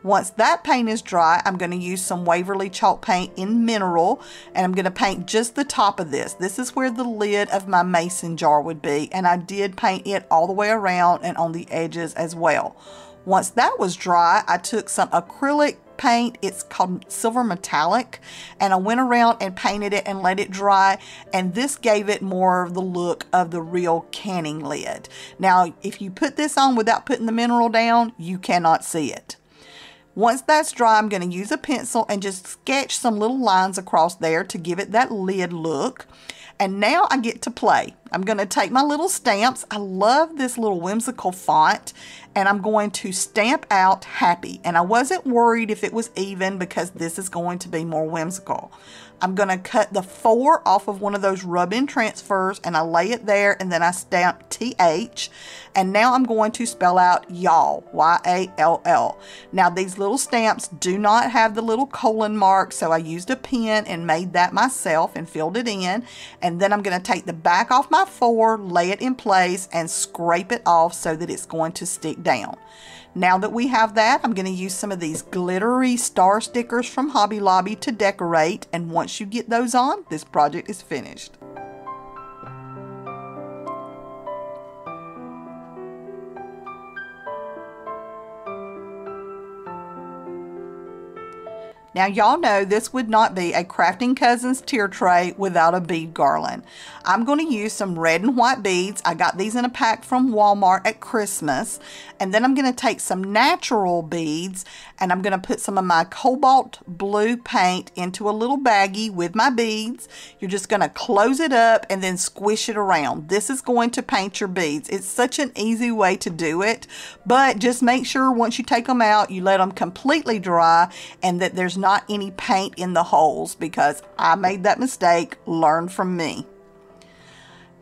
[SPEAKER 1] Once that paint is dry, I'm going to use some Waverly chalk paint in mineral and I'm going to paint just the top of this. This is where the lid of my mason jar would be and I did paint it all the way around and on the edges as well. Once that was dry, I took some acrylic paint. It's called Silver Metallic. And I went around and painted it and let it dry. And this gave it more of the look of the real canning lid. Now, if you put this on without putting the mineral down, you cannot see it. Once that's dry, I'm going to use a pencil and just sketch some little lines across there to give it that lid look. And now I get to play. I'm going to take my little stamps. I love this little whimsical font and I'm going to stamp out happy. And I wasn't worried if it was even because this is going to be more whimsical. I'm going to cut the four off of one of those rub-in transfers and I lay it there and then I stamp TH. And now I'm going to spell out y'all, Y-A-L-L. Now these little stamps do not have the little colon mark, so I used a pen and made that myself and filled it in. And then I'm going to take the back off my four, lay it in place and scrape it off so that it's going to stick down. Now that we have that, I'm going to use some of these glittery star stickers from Hobby Lobby to decorate. And once you get those on, this project is finished. Now y'all know this would not be a Crafting Cousins tier tray without a bead garland. I'm going to use some red and white beads. I got these in a pack from Walmart at Christmas. And then I'm going to take some natural beads and I'm going to put some of my cobalt blue paint into a little baggie with my beads. You're just going to close it up and then squish it around. This is going to paint your beads. It's such an easy way to do it, but just make sure once you take them out, you let them completely dry and that there's not any paint in the holes because I made that mistake. Learn from me.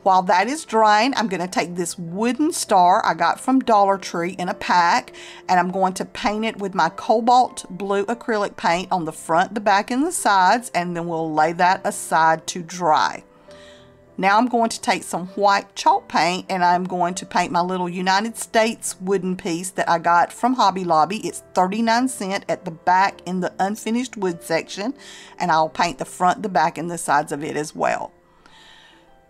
[SPEAKER 1] While that is drying, I'm going to take this wooden star I got from Dollar Tree in a pack, and I'm going to paint it with my cobalt blue acrylic paint on the front, the back, and the sides, and then we'll lay that aside to dry. Now I'm going to take some white chalk paint and I'm going to paint my little United States wooden piece that I got from Hobby Lobby. It's 39 cent at the back in the unfinished wood section and I'll paint the front, the back, and the sides of it as well.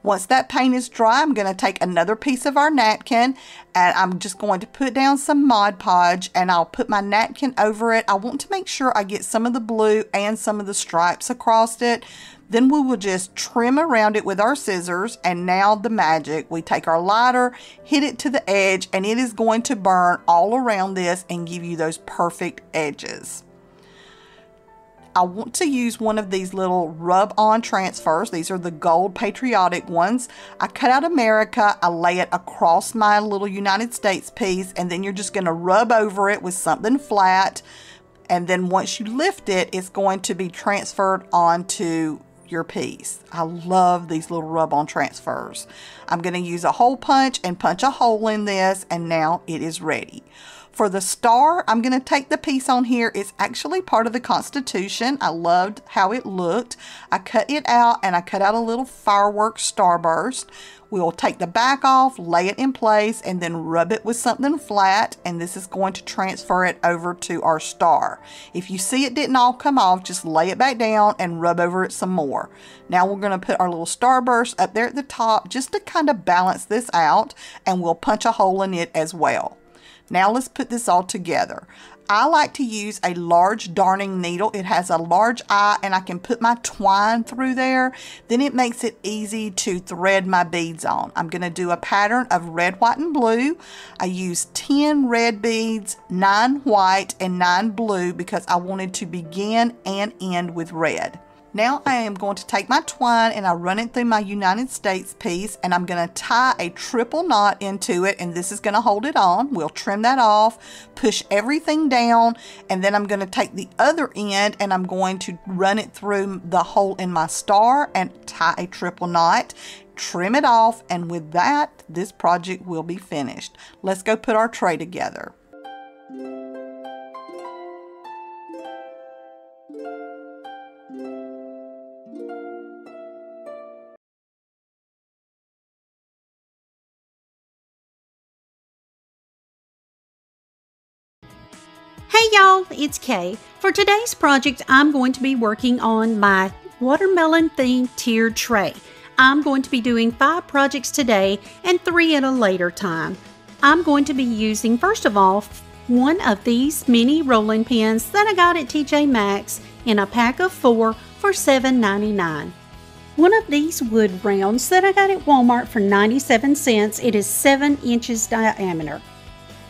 [SPEAKER 1] Once that paint is dry, I'm going to take another piece of our napkin and I'm just going to put down some Mod Podge and I'll put my napkin over it. I want to make sure I get some of the blue and some of the stripes across it then we will just trim around it with our scissors and now the magic. We take our lighter, hit it to the edge, and it is going to burn all around this and give you those perfect edges. I want to use one of these little rub-on transfers. These are the gold patriotic ones. I cut out America, I lay it across my little United States piece, and then you're just going to rub over it with something flat. And then once you lift it, it's going to be transferred onto your piece. I love these little rub-on transfers. I'm going to use a hole punch and punch a hole in this and now it is ready. For the star, I'm going to take the piece on here. It's actually part of the Constitution. I loved how it looked. I cut it out and I cut out a little fireworks starburst. We'll take the back off, lay it in place, and then rub it with something flat, and this is going to transfer it over to our star. If you see it didn't all come off, just lay it back down and rub over it some more. Now we're going to put our little starburst up there at the top just to kind of balance this out, and we'll punch a hole in it as well. Now let's put this all together. I like to use a large darning needle. It has a large eye and I can put my twine through there. Then it makes it easy to thread my beads on. I'm going to do a pattern of red, white, and blue. I used 10 red beads, 9 white, and 9 blue because I wanted to begin and end with red. Now I am going to take my twine and I run it through my United States piece and I'm going to tie a triple knot into it and this is going to hold it on. We'll trim that off, push everything down and then I'm going to take the other end and I'm going to run it through the hole in my star and tie a triple knot trim it off and with that this project will be finished. Let's go put our tray together.
[SPEAKER 2] Hey y'all, it's Kay. For today's project, I'm going to be working on my watermelon themed tier tray. I'm going to be doing five projects today and three at a later time. I'm going to be using, first of all, one of these mini rolling pins that I got at TJ Maxx in a pack of four for $7.99. One of these wood rounds that I got at Walmart for 97 cents. It is 7 inches diameter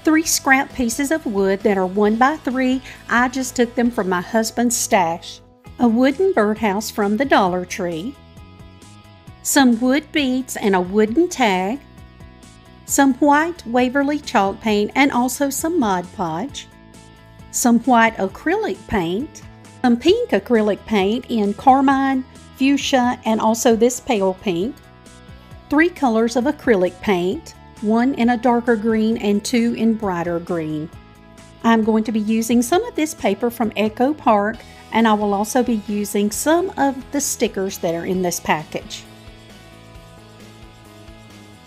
[SPEAKER 2] three scrap pieces of wood that are one by three. I just took them from my husband's stash. A wooden birdhouse from the Dollar Tree. Some wood beads and a wooden tag. Some white Waverly chalk paint and also some Mod Podge. Some white acrylic paint. Some pink acrylic paint in carmine, fuchsia, and also this pale pink. Three colors of acrylic paint one in a darker green and two in brighter green. I'm going to be using some of this paper from Echo Park and I will also be using some of the stickers that are in this package.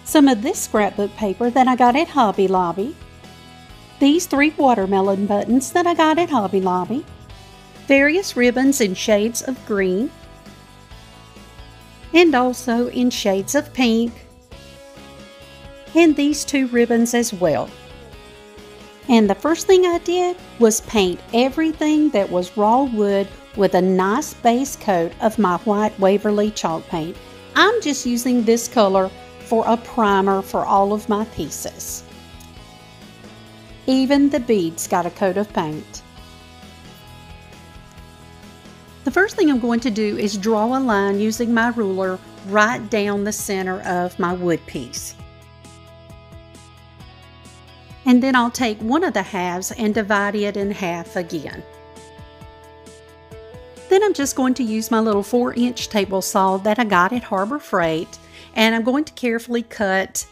[SPEAKER 2] Some of this scrapbook paper that I got at Hobby Lobby. These three watermelon buttons that I got at Hobby Lobby. Various ribbons in shades of green. And also in shades of pink, and these two ribbons as well. And the first thing I did was paint everything that was raw wood with a nice base coat of my white Waverly chalk paint. I'm just using this color for a primer for all of my pieces. Even the beads got a coat of paint. The first thing I'm going to do is draw a line using my ruler right down the center of my wood piece and then I'll take one of the halves and divide it in half again. Then I'm just going to use my little 4 inch table saw that I got at Harbor Freight and I'm going to carefully cut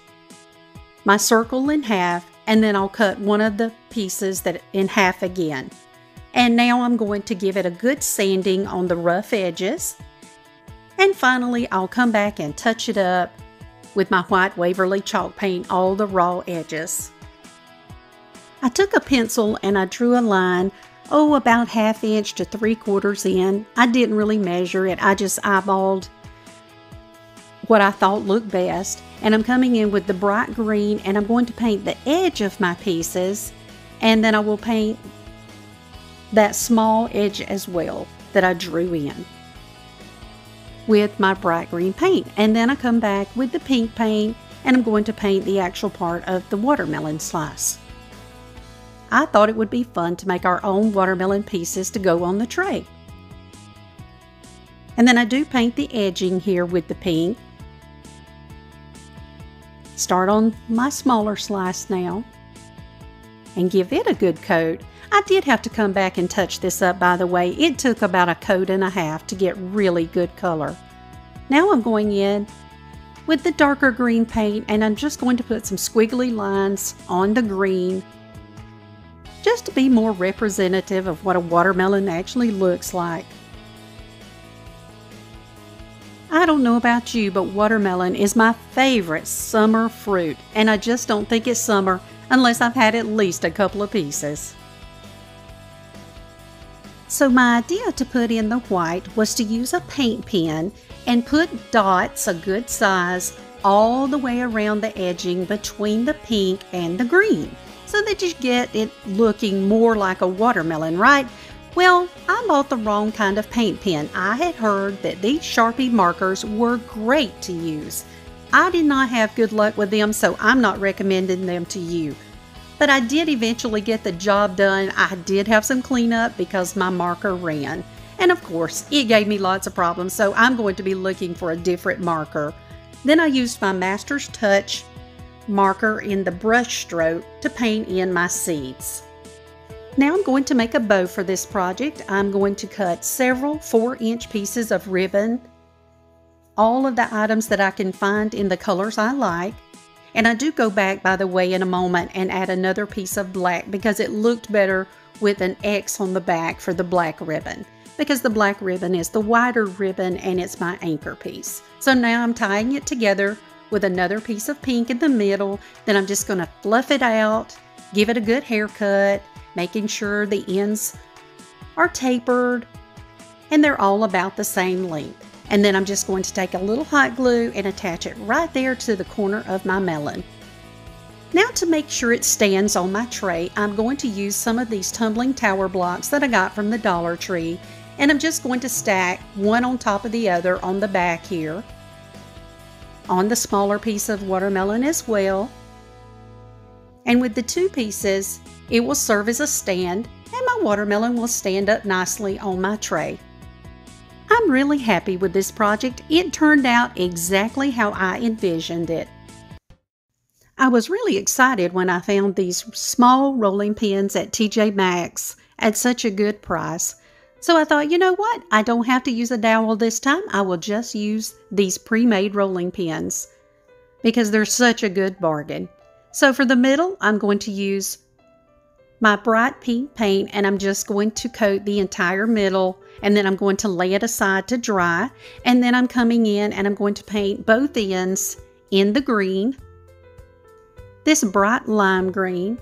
[SPEAKER 2] my circle in half and then I'll cut one of the pieces that in half again. And now I'm going to give it a good sanding on the rough edges. And finally I'll come back and touch it up with my white Waverly chalk paint all the raw edges. I took a pencil and I drew a line, oh, about half inch to three quarters in. I didn't really measure it, I just eyeballed what I thought looked best. And I'm coming in with the bright green and I'm going to paint the edge of my pieces and then I will paint that small edge as well that I drew in with my bright green paint. And then I come back with the pink paint and I'm going to paint the actual part of the watermelon slice. I thought it would be fun to make our own watermelon pieces to go on the tray. And then I do paint the edging here with the pink. Start on my smaller slice now and give it a good coat. I did have to come back and touch this up by the way. It took about a coat and a half to get really good color. Now I'm going in with the darker green paint and I'm just going to put some squiggly lines on the green just to be more representative of what a watermelon actually looks like. I don't know about you, but watermelon is my favorite summer fruit, and I just don't think it's summer unless I've had at least a couple of pieces. So my idea to put in the white was to use a paint pen and put dots a good size all the way around the edging between the pink and the green so that you get it looking more like a watermelon, right? Well, I bought the wrong kind of paint pen. I had heard that these Sharpie markers were great to use. I did not have good luck with them, so I'm not recommending them to you but I did eventually get the job done. I did have some cleanup because my marker ran. And of course, it gave me lots of problems, so I'm going to be looking for a different marker. Then I used my Master's Touch marker in the brush stroke to paint in my seeds. Now I'm going to make a bow for this project. I'm going to cut several 4 inch pieces of ribbon, all of the items that I can find in the colors I like. And I do go back, by the way, in a moment and add another piece of black because it looked better with an X on the back for the black ribbon because the black ribbon is the wider ribbon and it's my anchor piece. So now I'm tying it together with another piece of pink in the middle. Then I'm just going to fluff it out, give it a good haircut, making sure the ends are tapered and they're all about the same length. And then I'm just going to take a little hot glue and attach it right there to the corner of my melon. Now to make sure it stands on my tray, I'm going to use some of these tumbling tower blocks that I got from the Dollar Tree. And I'm just going to stack one on top of the other on the back here. On the smaller piece of watermelon as well. And with the two pieces, it will serve as a stand and my watermelon will stand up nicely on my tray. I'm really happy with this project. It turned out exactly how I envisioned it. I was really excited when I found these small rolling pins at TJ Maxx at such a good price. So I thought, you know what? I don't have to use a dowel this time. I will just use these pre-made rolling pins because they're such a good bargain. So for the middle, I'm going to use my bright pink paint and I'm just going to coat the entire middle and then I'm going to lay it aside to dry and then I'm coming in and I'm going to paint both ends in the green this bright lime green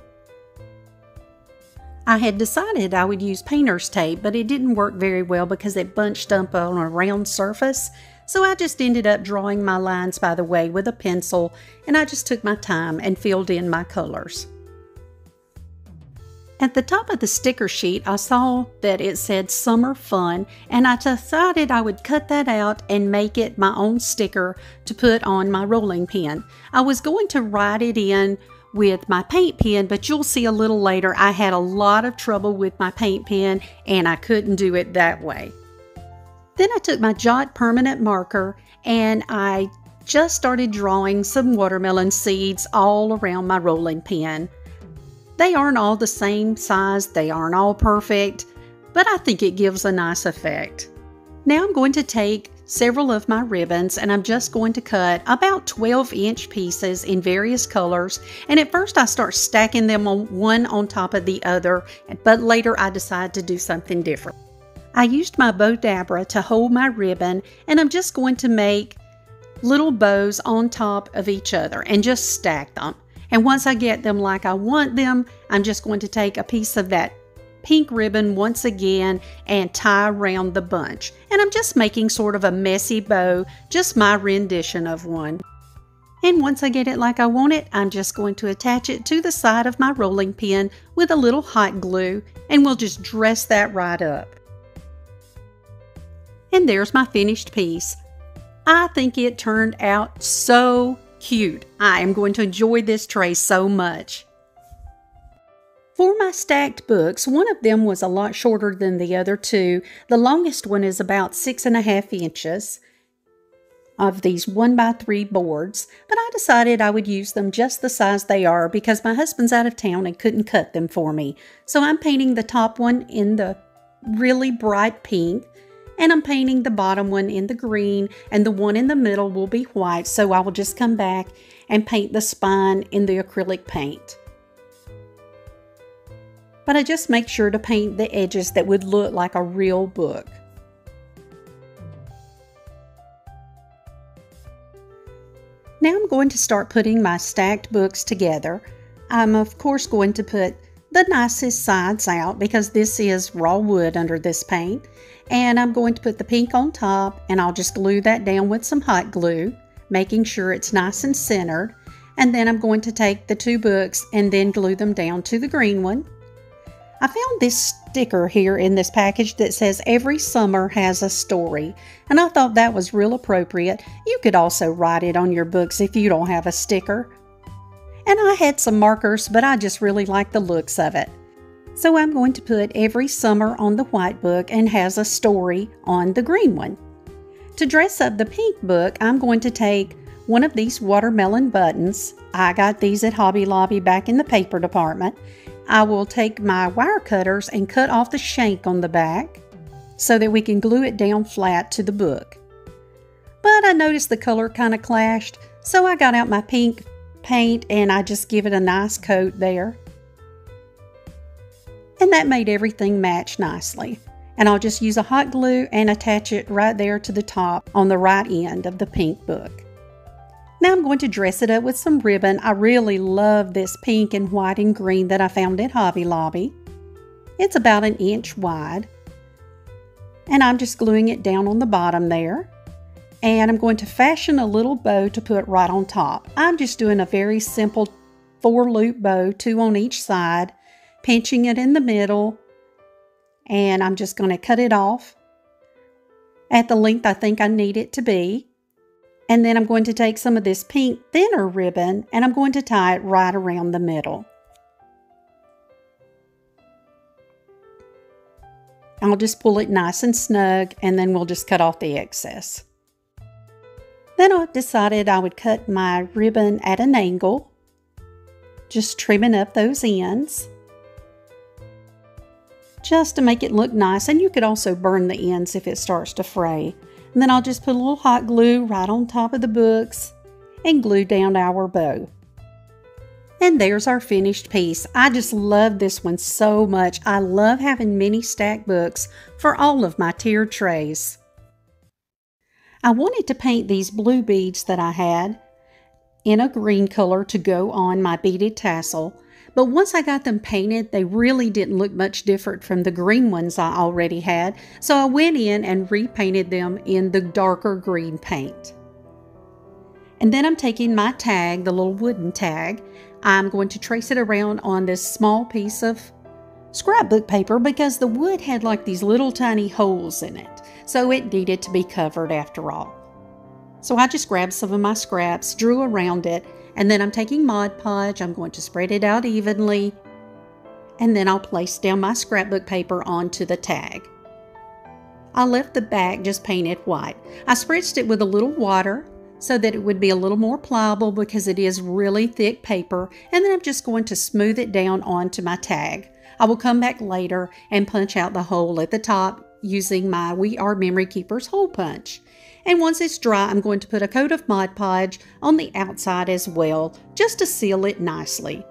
[SPEAKER 2] I had decided I would use painter's tape but it didn't work very well because it bunched up on a round surface so I just ended up drawing my lines by the way with a pencil and I just took my time and filled in my colors. At the top of the sticker sheet, I saw that it said Summer Fun, and I decided I would cut that out and make it my own sticker to put on my rolling pin. I was going to write it in with my paint pen, but you'll see a little later I had a lot of trouble with my paint pen and I couldn't do it that way. Then I took my Jot permanent marker and I just started drawing some watermelon seeds all around my rolling pin. They aren't all the same size, they aren't all perfect, but I think it gives a nice effect. Now I'm going to take several of my ribbons and I'm just going to cut about 12 inch pieces in various colors and at first I start stacking them on one on top of the other but later I decide to do something different. I used my Bowdabra to hold my ribbon and I'm just going to make little bows on top of each other and just stack them. And once I get them like I want them, I'm just going to take a piece of that pink ribbon once again and tie around the bunch. And I'm just making sort of a messy bow, just my rendition of one. And once I get it like I want it, I'm just going to attach it to the side of my rolling pin with a little hot glue and we'll just dress that right up. And there's my finished piece. I think it turned out so Cute. I am going to enjoy this tray so much. For my stacked books, one of them was a lot shorter than the other two. The longest one is about six and a half inches of these one by three boards, but I decided I would use them just the size they are because my husband's out of town and couldn't cut them for me. So I'm painting the top one in the really bright pink, and I'm painting the bottom one in the green and the one in the middle will be white so I will just come back and paint the spine in the acrylic paint. But I just make sure to paint the edges that would look like a real book. Now I'm going to start putting my stacked books together. I'm of course going to put the nicest sides out because this is raw wood under this paint. And I'm going to put the pink on top and I'll just glue that down with some hot glue, making sure it's nice and centered. And then I'm going to take the two books and then glue them down to the green one. I found this sticker here in this package that says every summer has a story, and I thought that was real appropriate. You could also write it on your books if you don't have a sticker. And I had some markers, but I just really like the looks of it. So I'm going to put every summer on the white book and has a story on the green one. To dress up the pink book, I'm going to take one of these watermelon buttons. I got these at Hobby Lobby back in the paper department I will take my wire cutters and cut off the shank on the back so that we can glue it down flat to the book. But I noticed the color kind of clashed, so I got out my pink paint and I just give it a nice coat there. And that made everything match nicely. And I'll just use a hot glue and attach it right there to the top on the right end of the pink book. Now I'm going to dress it up with some ribbon. I really love this pink and white and green that I found at Hobby Lobby. It's about an inch wide. And I'm just gluing it down on the bottom there. And I'm going to fashion a little bow to put right on top. I'm just doing a very simple four loop bow, two on each side, pinching it in the middle. And I'm just going to cut it off at the length I think I need it to be. And then I'm going to take some of this pink thinner ribbon and I'm going to tie it right around the middle. I'll just pull it nice and snug and then we'll just cut off the excess. Then I decided I would cut my ribbon at an angle, just trimming up those ends, just to make it look nice. And you could also burn the ends if it starts to fray. And then I'll just put a little hot glue right on top of the books and glue down our bow. And there's our finished piece. I just love this one so much. I love having mini stack books for all of my tier trays. I wanted to paint these blue beads that I had in a green color to go on my beaded tassel, but once I got them painted, they really didn't look much different from the green ones I already had, so I went in and repainted them in the darker green paint. And then I'm taking my tag, the little wooden tag, I'm going to trace it around on this small piece of scrapbook paper because the wood had like these little tiny holes in it, so it needed to be covered after all. So I just grabbed some of my scraps, drew around it, and then I'm taking Mod Podge, I'm going to spread it out evenly, and then I'll place down my scrapbook paper onto the tag. I left the back just painted white. I spritzed it with a little water so that it would be a little more pliable because it is really thick paper, and then I'm just going to smooth it down onto my tag. I will come back later and punch out the hole at the top using my We Are Memory Keepers hole punch. And once it's dry, I'm going to put a coat of Mod Podge on the outside as well, just to seal it nicely.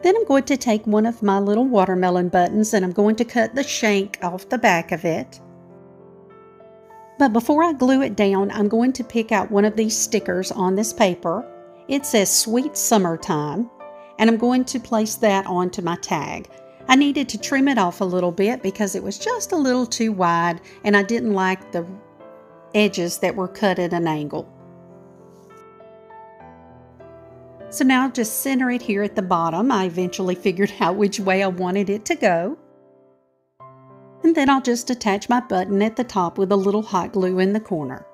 [SPEAKER 2] Then I'm going to take one of my little watermelon buttons and I'm going to cut the shank off the back of it. But before I glue it down, I'm going to pick out one of these stickers on this paper. It says Sweet Summertime, and I'm going to place that onto my tag. I needed to trim it off a little bit because it was just a little too wide and I didn't like the edges that were cut at an angle. So now I'll just center it here at the bottom. I eventually [laughs] figured out which way I wanted it to go. And then I'll just attach my button at the top with a little hot glue in the corner.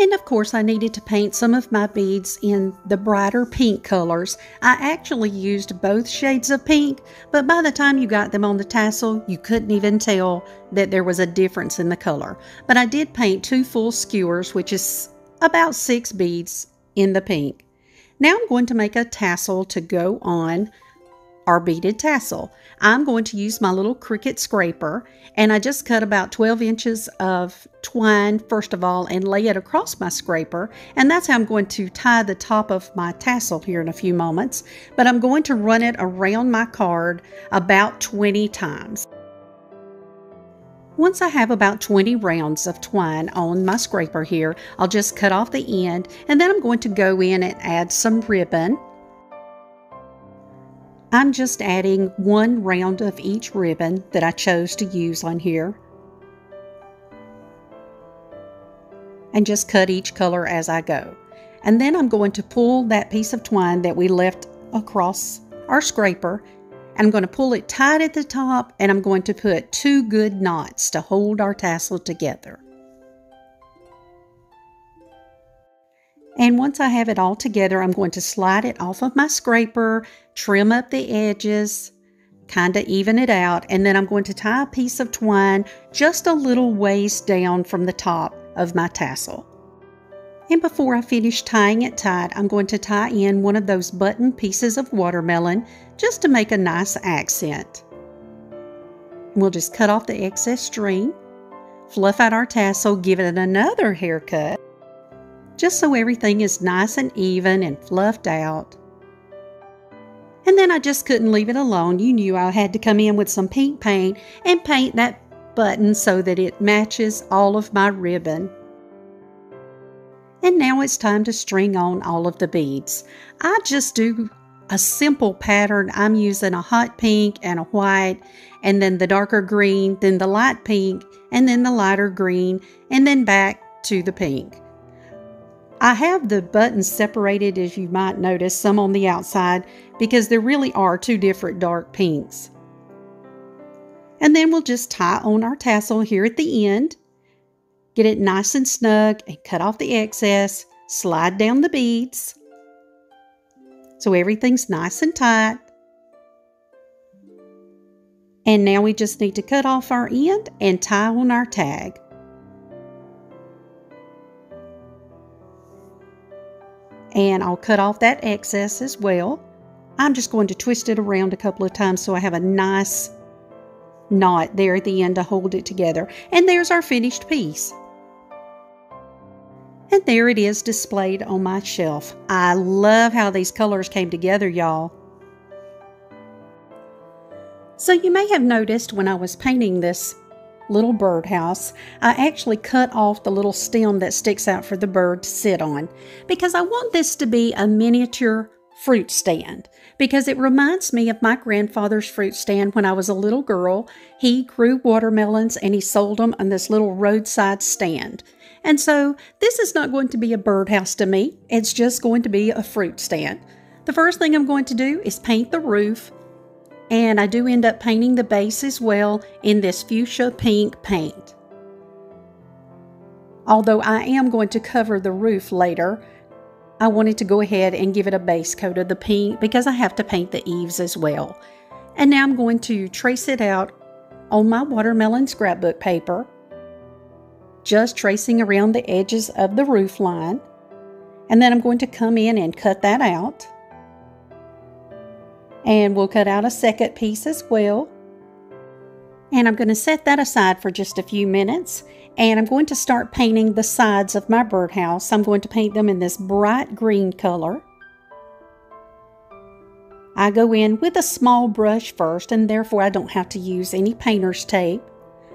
[SPEAKER 2] And of course, I needed to paint some of my beads in the brighter pink colors. I actually used both shades of pink, but by the time you got them on the tassel, you couldn't even tell that there was a difference in the color. But I did paint two full skewers, which is about six beads in the pink. Now I'm going to make a tassel to go on our beaded tassel. I'm going to use my little Cricut scraper and I just cut about 12 inches of twine first of all and lay it across my scraper and that's how I'm going to tie the top of my tassel here in a few moments but I'm going to run it around my card about 20 times. Once I have about 20 rounds of twine on my scraper here, I'll just cut off the end and then I'm going to go in and add some ribbon. I'm just adding one round of each ribbon that I chose to use on here. And just cut each color as I go. And then I'm going to pull that piece of twine that we left across our scraper I'm going to pull it tight at the top and I'm going to put two good knots to hold our tassel together. And once I have it all together, I'm going to slide it off of my scraper, trim up the edges, kind of even it out, and then I'm going to tie a piece of twine just a little ways down from the top of my tassel. And before I finish tying it tight, I'm going to tie in one of those button pieces of watermelon just to make a nice accent. We'll just cut off the excess string, fluff out our tassel, give it another haircut, just so everything is nice and even and fluffed out. And then I just couldn't leave it alone. You knew I had to come in with some pink paint and paint that button so that it matches all of my ribbon. And now it's time to string on all of the beads. I just do a simple pattern. I'm using a hot pink and a white, and then the darker green, then the light pink, and then the lighter green, and then back to the pink. I have the buttons separated, as you might notice, some on the outside, because there really are two different dark pinks. And then we'll just tie on our tassel here at the end. Get it nice and snug and cut off the excess. Slide down the beads. So everything's nice and tight. And now we just need to cut off our end and tie on our tag. And I'll cut off that excess as well. I'm just going to twist it around a couple of times so I have a nice knot there at the end to hold it together. And there's our finished piece. And there it is displayed on my shelf. I love how these colors came together, y'all. So you may have noticed when I was painting this little birdhouse, I actually cut off the little stem that sticks out for the bird to sit on because I want this to be a miniature fruit stand because it reminds me of my grandfather's fruit stand when I was a little girl. He grew watermelons and he sold them on this little roadside stand. And so this is not going to be a birdhouse to me. It's just going to be a fruit stand. The first thing I'm going to do is paint the roof. And I do end up painting the base as well in this fuchsia pink paint. Although I am going to cover the roof later, I wanted to go ahead and give it a base coat of the pink because I have to paint the eaves as well. And now I'm going to trace it out on my watermelon scrapbook paper just tracing around the edges of the roof line. And then I'm going to come in and cut that out. And we'll cut out a second piece as well. And I'm going to set that aside for just a few minutes. And I'm going to start painting the sides of my birdhouse. I'm going to paint them in this bright green color. I go in with a small brush first and therefore I don't have to use any painter's tape.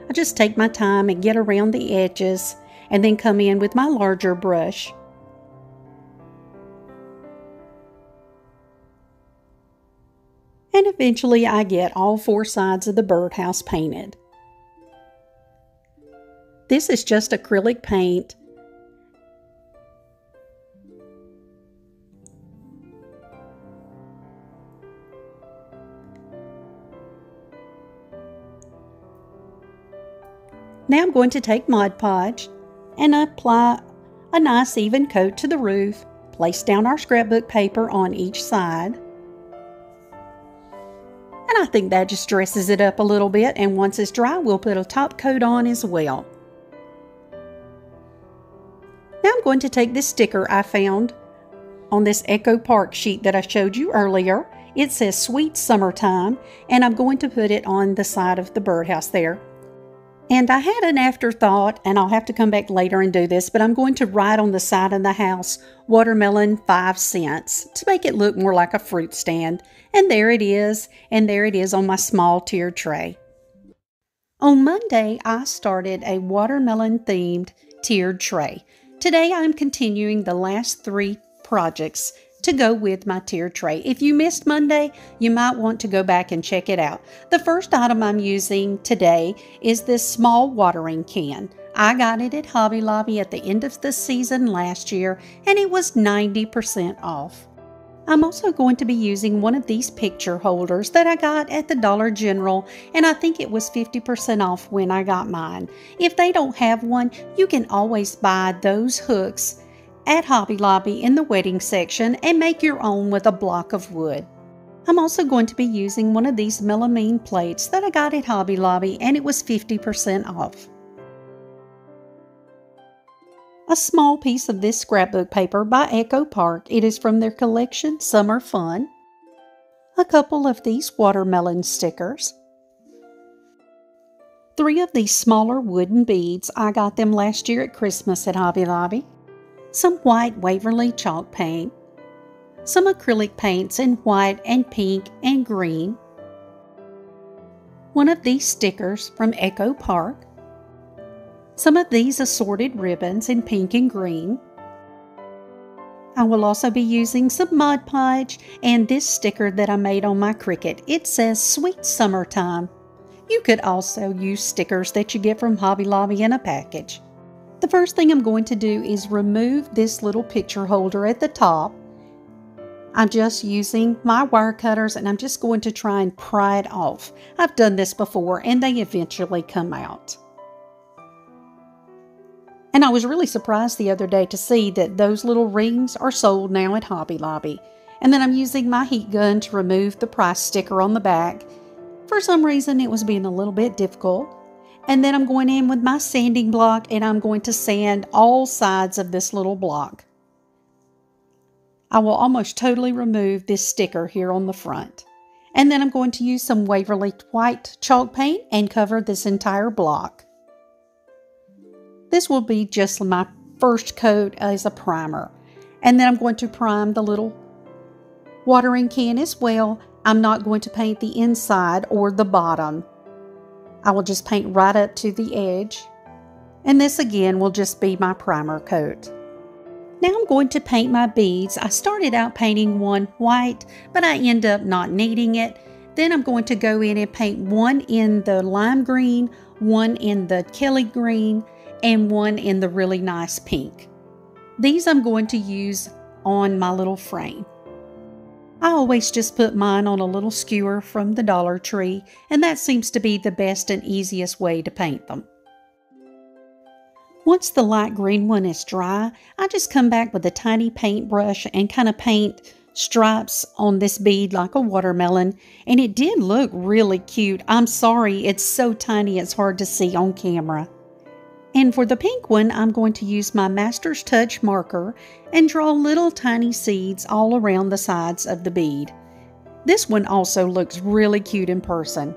[SPEAKER 2] I just take my time and get around the edges and then come in with my larger brush. And eventually I get all four sides of the birdhouse painted. This is just acrylic paint Now I'm going to take Mod Podge and apply a nice even coat to the roof, place down our scrapbook paper on each side. And I think that just dresses it up a little bit and once it's dry we'll put a top coat on as well. Now I'm going to take this sticker I found on this Echo Park sheet that I showed you earlier. It says Sweet Summertime, and I'm going to put it on the side of the birdhouse there. And I had an afterthought, and I'll have to come back later and do this, but I'm going to write on the side of the house watermelon 5 cents to make it look more like a fruit stand. And there it is, and there it is on my small tiered tray. On Monday, I started a watermelon themed tiered tray. Today, I'm continuing the last three projects to go with my tier tray. If you missed Monday, you might want to go back and check it out. The first item I'm using today is this small watering can. I got it at Hobby Lobby at the end of the season last year and it was 90% off. I'm also going to be using one of these picture holders that I got at the Dollar General, and I think it was 50% off when I got mine. If they don't have one, you can always buy those hooks at Hobby Lobby in the wedding section and make your own with a block of wood. I'm also going to be using one of these melamine plates that I got at Hobby Lobby and it was 50% off. A small piece of this scrapbook paper by Echo Park. It is from their collection Summer Fun. A couple of these watermelon stickers. Three of these smaller wooden beads. I got them last year at Christmas at Hobby Lobby some white Waverly chalk paint, some acrylic paints in white and pink and green, one of these stickers from Echo Park, some of these assorted ribbons in pink and green. I will also be using some Mod Podge and this sticker that I made on my Cricut. It says Sweet Summertime. You could also use stickers that you get from Hobby Lobby in a package. The first thing I'm going to do is remove this little picture holder at the top. I'm just using my wire cutters and I'm just going to try and pry it off. I've done this before and they eventually come out. And I was really surprised the other day to see that those little rings are sold now at Hobby Lobby. And then I'm using my heat gun to remove the price sticker on the back. For some reason, it was being a little bit difficult. And then I'm going in with my sanding block and I'm going to sand all sides of this little block. I will almost totally remove this sticker here on the front. And then I'm going to use some Waverly white chalk paint and cover this entire block. This will be just my first coat as a primer. And then I'm going to prime the little watering can as well. I'm not going to paint the inside or the bottom. I will just paint right up to the edge. And this again will just be my primer coat. Now I'm going to paint my beads. I started out painting one white, but I end up not needing it. Then I'm going to go in and paint one in the lime green, one in the Kelly green, and one in the really nice pink. These I'm going to use on my little frame. I always just put mine on a little skewer from the Dollar Tree, and that seems to be the best and easiest way to paint them. Once the light green one is dry, I just come back with a tiny paintbrush and kind of paint stripes on this bead like a watermelon, and it did look really cute. I'm sorry, it's so tiny it's hard to see on camera. And for the pink one, I'm going to use my Master's Touch marker and draw little tiny seeds all around the sides of the bead. This one also looks really cute in person.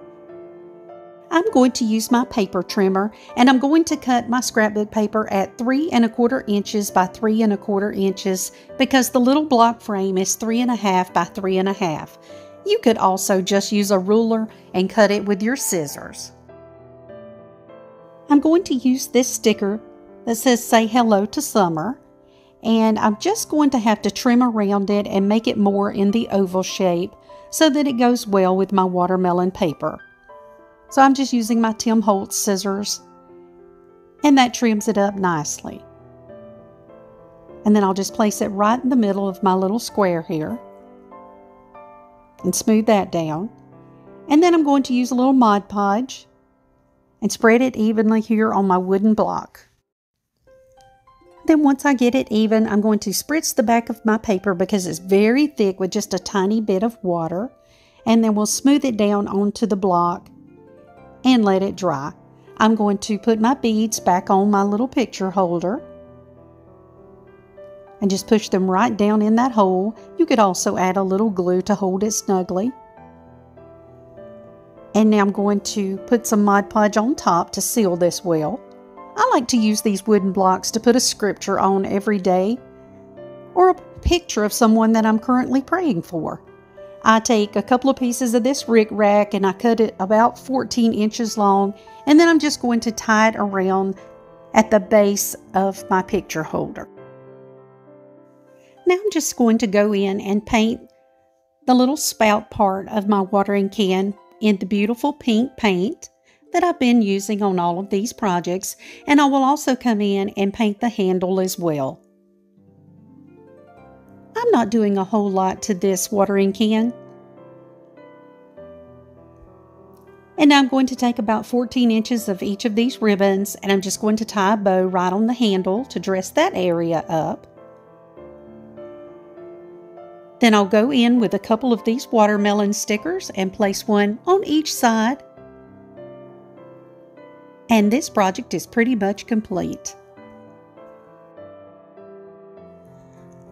[SPEAKER 2] I'm going to use my paper trimmer and I'm going to cut my scrapbook paper at three and a quarter inches by three and a quarter inches because the little block frame is three and a half by three and a half. You could also just use a ruler and cut it with your scissors. I'm going to use this sticker that says say hello to summer and I'm just going to have to trim around it and make it more in the oval shape so that it goes well with my watermelon paper. So I'm just using my Tim Holtz scissors and that trims it up nicely. And then I'll just place it right in the middle of my little square here and smooth that down. And then I'm going to use a little Mod Podge and spread it evenly here on my wooden block. Then once I get it even, I'm going to spritz the back of my paper because it's very thick with just a tiny bit of water. And then we'll smooth it down onto the block and let it dry. I'm going to put my beads back on my little picture holder. and just push them right down in that hole. You could also add a little glue to hold it snugly. And now I'm going to put some Mod Podge on top to seal this well. I like to use these wooden blocks to put a scripture on every day or a picture of someone that I'm currently praying for. I take a couple of pieces of this rick rack and I cut it about 14 inches long and then I'm just going to tie it around at the base of my picture holder. Now I'm just going to go in and paint the little spout part of my watering can in the beautiful pink paint that I've been using on all of these projects and I will also come in and paint the handle as well. I'm not doing a whole lot to this watering can. And I'm going to take about 14 inches of each of these ribbons and I'm just going to tie a bow right on the handle to dress that area up. Then I'll go in with a couple of these watermelon stickers and place one on each side. And this project is pretty much complete.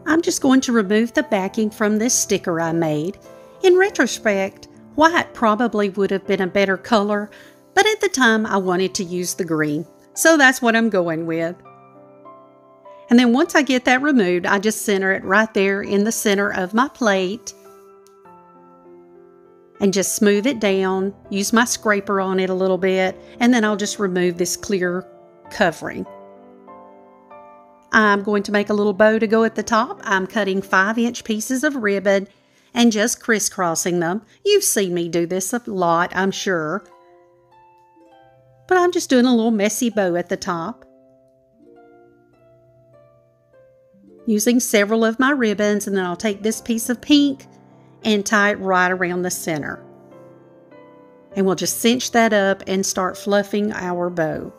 [SPEAKER 2] I'm just going to remove the backing from this sticker I made. In retrospect, white probably would have been a better color, but at the time I wanted to use the green, so that's what I'm going with. And then once I get that removed, I just center it right there in the center of my plate and just smooth it down, use my scraper on it a little bit, and then I'll just remove this clear covering. I'm going to make a little bow to go at the top. I'm cutting 5 inch pieces of ribbon and just crisscrossing them. You've seen me do this a lot, I'm sure. But I'm just doing a little messy bow at the top. Using several of my ribbons and then I'll take this piece of pink and tie it right around the center. And we'll just cinch that up and start fluffing our bow.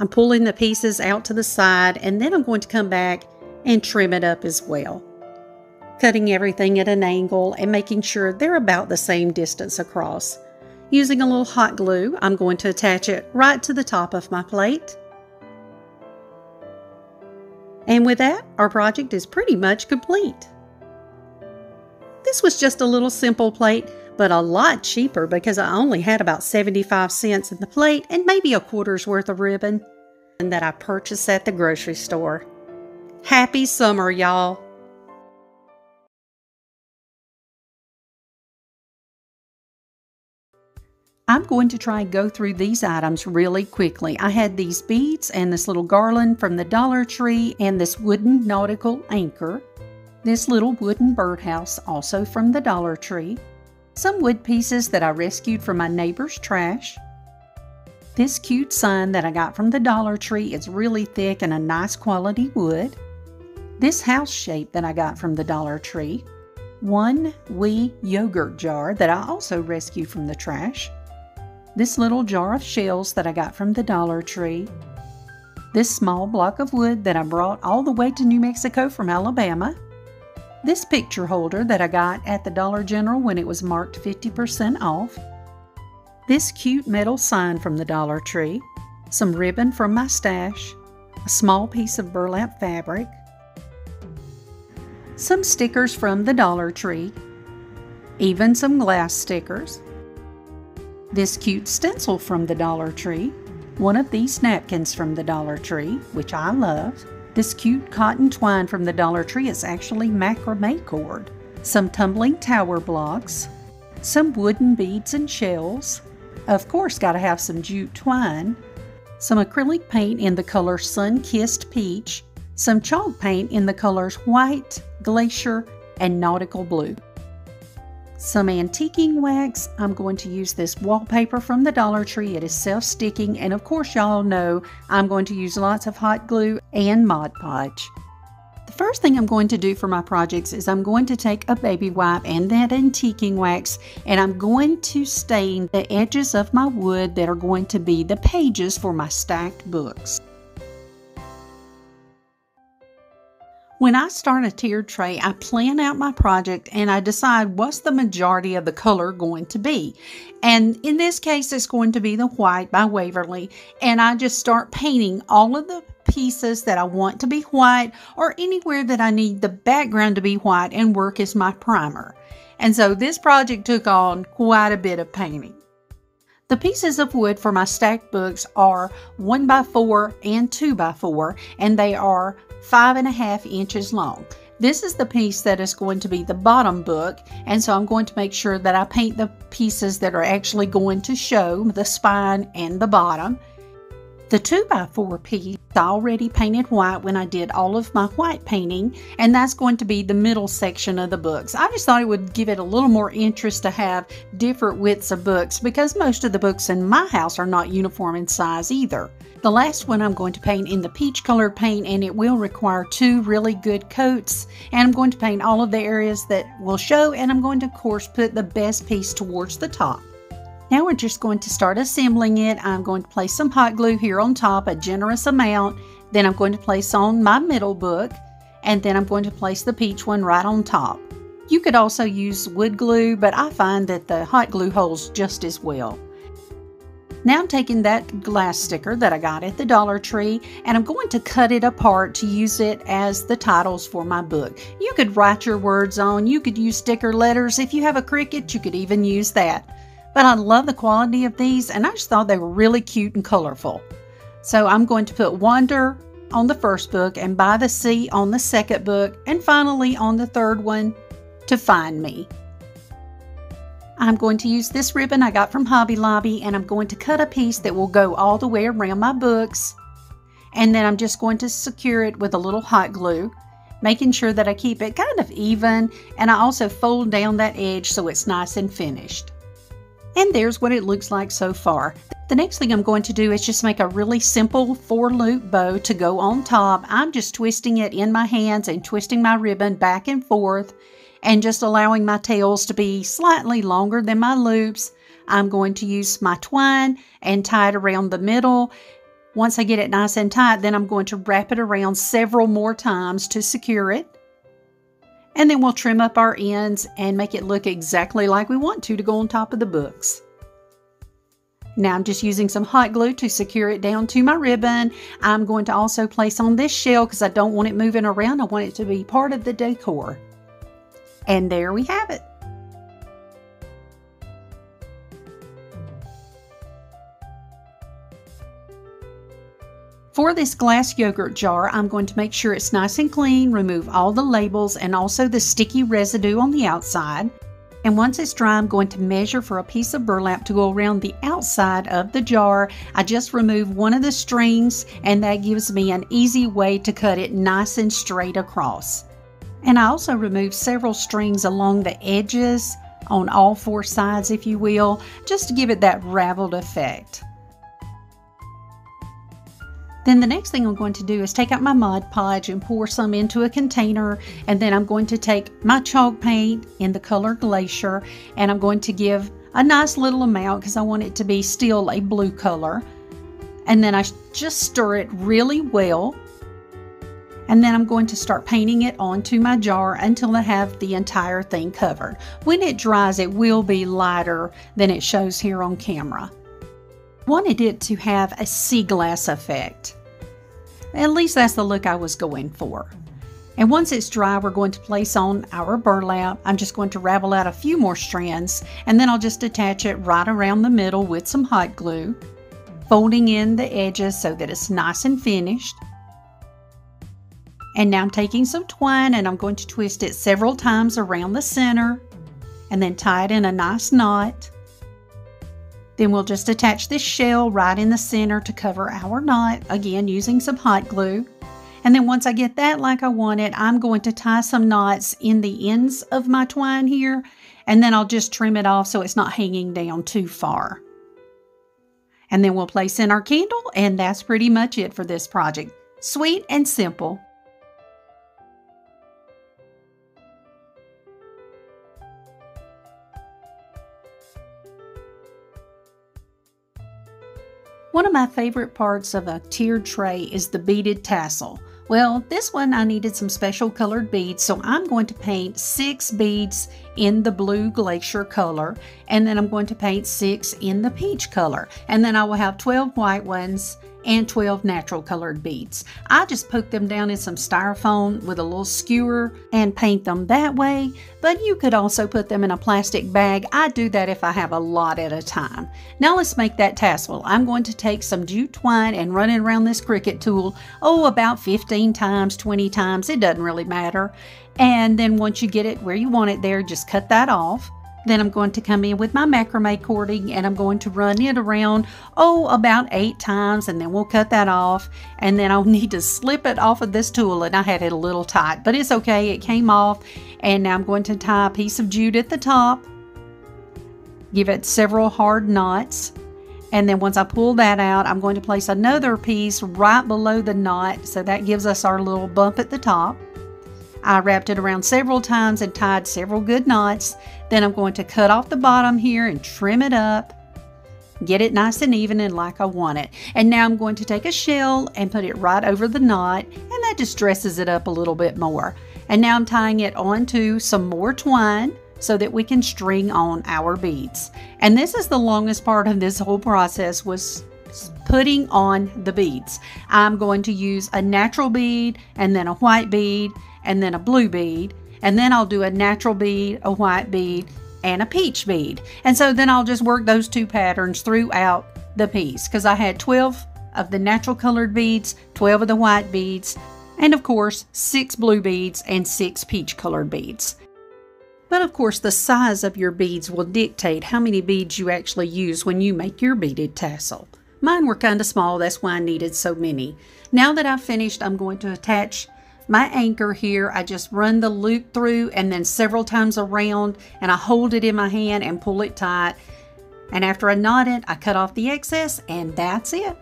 [SPEAKER 2] I'm pulling the pieces out to the side and then I'm going to come back and trim it up as well. Cutting everything at an angle and making sure they're about the same distance across. Using a little hot glue, I'm going to attach it right to the top of my plate. And with that, our project is pretty much complete. This was just a little simple plate, but a lot cheaper because I only had about 75 cents in the plate and maybe a quarter's worth of ribbon that I purchased at the grocery store. Happy summer, y'all! I'm going to try and go through these items really quickly. I had these beads and this little garland from the Dollar Tree and this wooden nautical anchor. This little wooden birdhouse also from the Dollar Tree some wood pieces that I rescued from my neighbor's trash. This cute sign that I got from the Dollar Tree is really thick and a nice quality wood. This house shape that I got from the Dollar Tree. One Oui yogurt jar that I also rescued from the trash. This little jar of shells that I got from the Dollar Tree. This small block of wood that I brought all the way to New Mexico from Alabama. This picture holder that I got at the Dollar General when it was marked 50% off. This cute metal sign from the Dollar Tree. Some ribbon from my stash. A small piece of burlap fabric. Some stickers from the Dollar Tree. Even some glass stickers. This cute stencil from the Dollar Tree. One of these napkins from the Dollar Tree, which I love this cute cotton twine from the Dollar Tree is actually macrame cord. Some tumbling tower blocks, some wooden beads and shells. Of course, got to have some jute twine. Some acrylic paint in the color Sun Kissed Peach. Some chalk paint in the colors white, glacier, and nautical blue some antiquing wax. I'm going to use this wallpaper from the Dollar Tree. It is self-sticking and of course y'all know I'm going to use lots of hot glue and Mod Podge. The first thing I'm going to do for my projects is I'm going to take a baby wipe and that antiquing wax and I'm going to stain the edges of my wood that are going to be the pages for my stacked books. When I start a tiered tray, I plan out my project and I decide what's the majority of the color going to be. And in this case, it's going to be the white by Waverly. And I just start painting all of the pieces that I want to be white or anywhere that I need the background to be white and work as my primer. And so this project took on quite a bit of painting. The pieces of wood for my stacked books are 1 by 4 and 2 by 4 and they are five and a half inches long. This is the piece that is going to be the bottom book, and so I'm going to make sure that I paint the pieces that are actually going to show the spine and the bottom. The 2x4 piece I already painted white when I did all of my white painting, and that's going to be the middle section of the books. I just thought it would give it a little more interest to have different widths of books because most of the books in my house are not uniform in size either. The last one I'm going to paint in the peach colored paint and it will require two really good coats and I'm going to paint all of the areas that will show and I'm going to of course put the best piece towards the top. Now we're just going to start assembling it. I'm going to place some hot glue here on top, a generous amount. Then I'm going to place on my middle book and then I'm going to place the peach one right on top. You could also use wood glue, but I find that the hot glue holds just as well. Now I'm taking that glass sticker that I got at the Dollar Tree and I'm going to cut it apart to use it as the titles for my book. You could write your words on, you could use sticker letters. If you have a Cricut, you could even use that. But I love the quality of these and I just thought they were really cute and colorful. So I'm going to put Wonder on the first book and By the Sea on the second book and finally on the third one to Find Me. I'm going to use this ribbon I got from Hobby Lobby and I'm going to cut a piece that will go all the way around my books. And then I'm just going to secure it with a little hot glue, making sure that I keep it kind of even and I also fold down that edge so it's nice and finished. And there's what it looks like so far. The next thing I'm going to do is just make a really simple four loop bow to go on top. I'm just twisting it in my hands and twisting my ribbon back and forth and just allowing my tails to be slightly longer than my loops. I'm going to use my twine and tie it around the middle. Once I get it nice and tight, then I'm going to wrap it around several more times to secure it. And then we'll trim up our ends and make it look exactly like we want to to go on top of the books. Now I'm just using some hot glue to secure it down to my ribbon. I'm going to also place on this shell because I don't want it moving around. I want it to be part of the decor. And there we have it. For this glass yogurt jar, I'm going to make sure it's nice and clean, remove all the labels and also the sticky residue on the outside. And once it's dry, I'm going to measure for a piece of burlap to go around the outside of the jar. I just remove one of the strings and that gives me an easy way to cut it nice and straight across. And I also removed several strings along the edges on all four sides, if you will, just to give it that raveled effect. Then the next thing I'm going to do is take out my Mod Podge and pour some into a container and then I'm going to take my chalk paint in the color Glacier and I'm going to give a nice little amount because I want it to be still a blue color. And then I just stir it really well and then I'm going to start painting it onto my jar until I have the entire thing covered. When it dries, it will be lighter than it shows here on camera. Wanted it to have a sea glass effect. At least that's the look I was going for. And once it's dry, we're going to place on our burlap. I'm just going to ravel out a few more strands and then I'll just attach it right around the middle with some hot glue, folding in the edges so that it's nice and finished. And now I'm taking some twine and I'm going to twist it several times around the center and then tie it in a nice knot. Then we'll just attach this shell right in the center to cover our knot, again using some hot glue. And then once I get that like I want it, I'm going to tie some knots in the ends of my twine here, and then I'll just trim it off so it's not hanging down too far. And then we'll place in our candle, and that's pretty much it for this project. Sweet and simple. One of my favorite parts of a tiered tray is the beaded tassel. Well, this one I needed some special colored beads, so I'm going to paint six beads in the blue glacier color, and then I'm going to paint six in the peach color. And then I will have 12 white ones and 12 natural colored beads. I just poke them down in some styrofoam with a little skewer and paint them that way, but you could also put them in a plastic bag. I do that if I have a lot at a time. Now let's make that tassel. I'm going to take some jute twine and run it around this Cricut tool, oh, about 15 times, 20 times, it doesn't really matter. And then once you get it where you want it there, just cut that off. Then I'm going to come in with my macrame cording and I'm going to run it around, oh, about eight times and then we'll cut that off. And then I'll [laughs] need to slip it off of this tool and I had it a little tight, but it's okay. It came off. And now I'm going to tie a piece of jute at the top, give it several hard knots. And then once I pull that out, I'm going to place another piece right below the knot. So that gives us our little bump at the top. I wrapped it around several times and tied several good knots. Then I'm going to cut off the bottom here and trim it up. Get it nice and even and like I want it. And now I'm going to take a shell and put it right over the knot and that just dresses it up a little bit more. And now I'm tying it onto some more twine so that we can string on our beads. And this is the longest part of this whole process was putting on the beads. I'm going to use a natural bead and then a white bead and then a blue bead, and then I'll do a natural bead, a white bead, and a peach bead. And so then I'll just work those two patterns throughout the piece because I had 12 of the natural colored beads, 12 of the white beads, and of course, six blue beads and six peach colored beads. But of course, the size of your beads will dictate how many beads you actually use when you make your beaded tassel. Mine were kind of small, that's why I needed so many. Now that I've finished, I'm going to attach my anchor here, I just run the loop through and then several times around and I hold it in my hand and pull it tight. And after I knot it, I cut off the excess and that's it.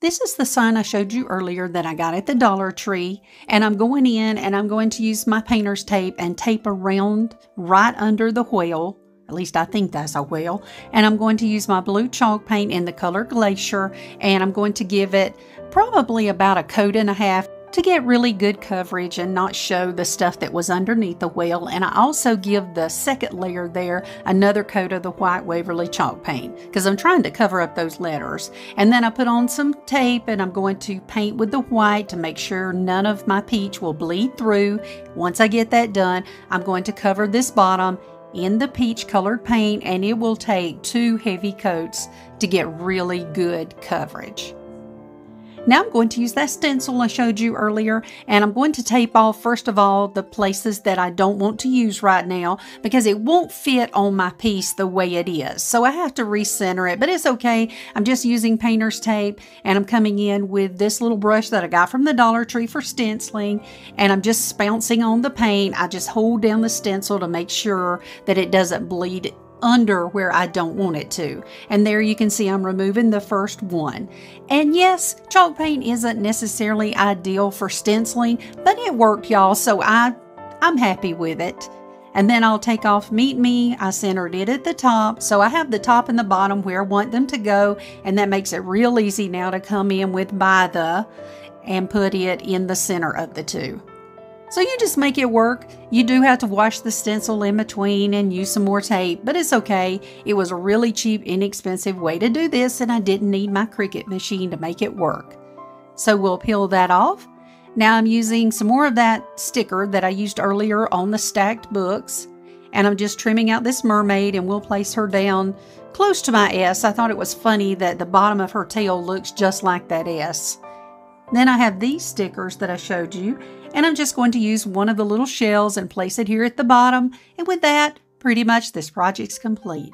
[SPEAKER 2] This is the sign I showed you earlier that I got at the Dollar Tree. And I'm going in and I'm going to use my painter's tape and tape around right under the whale at least I think that's a whale. And I'm going to use my blue chalk paint in the color Glacier and I'm going to give it probably about a coat and a half to get really good coverage and not show the stuff that was underneath the whale. And I also give the second layer there another coat of the white Waverly chalk paint because I'm trying to cover up those letters. And then I put on some tape and I'm going to paint with the white to make sure none of my peach will bleed through. Once I get that done, I'm going to cover this bottom in the peach colored paint and it will take two heavy coats to get really good coverage. Now I'm going to use that stencil I showed you earlier and I'm going to tape off first of all the places that I don't want to use right now because it won't fit on my piece the way it is. So I have to recenter it, but it's okay. I'm just using painter's tape and I'm coming in with this little brush that I got from the Dollar Tree for stenciling and I'm just bouncing on the paint. I just hold down the stencil to make sure that it doesn't bleed under where I don't want it to. And there you can see I'm removing the first one. And yes, chalk paint isn't necessarily ideal for stenciling, but it worked y'all, so I, I'm happy with it. And then I'll take off Meet Me. I centered it at the top. So I have the top and the bottom where I want them to go. And that makes it real easy now to come in with by the and put it in the center of the two. So you just make it work. You do have to wash the stencil in between and use some more tape, but it's okay. It was a really cheap, inexpensive way to do this and I didn't need my Cricut machine to make it work. So we'll peel that off. Now I'm using some more of that sticker that I used earlier on the stacked books. And I'm just trimming out this mermaid and we'll place her down close to my S. I thought it was funny that the bottom of her tail looks just like that S. Then I have these stickers that I showed you and I'm just going to use one of the little shells and place it here at the bottom. And with that, pretty much this project's complete.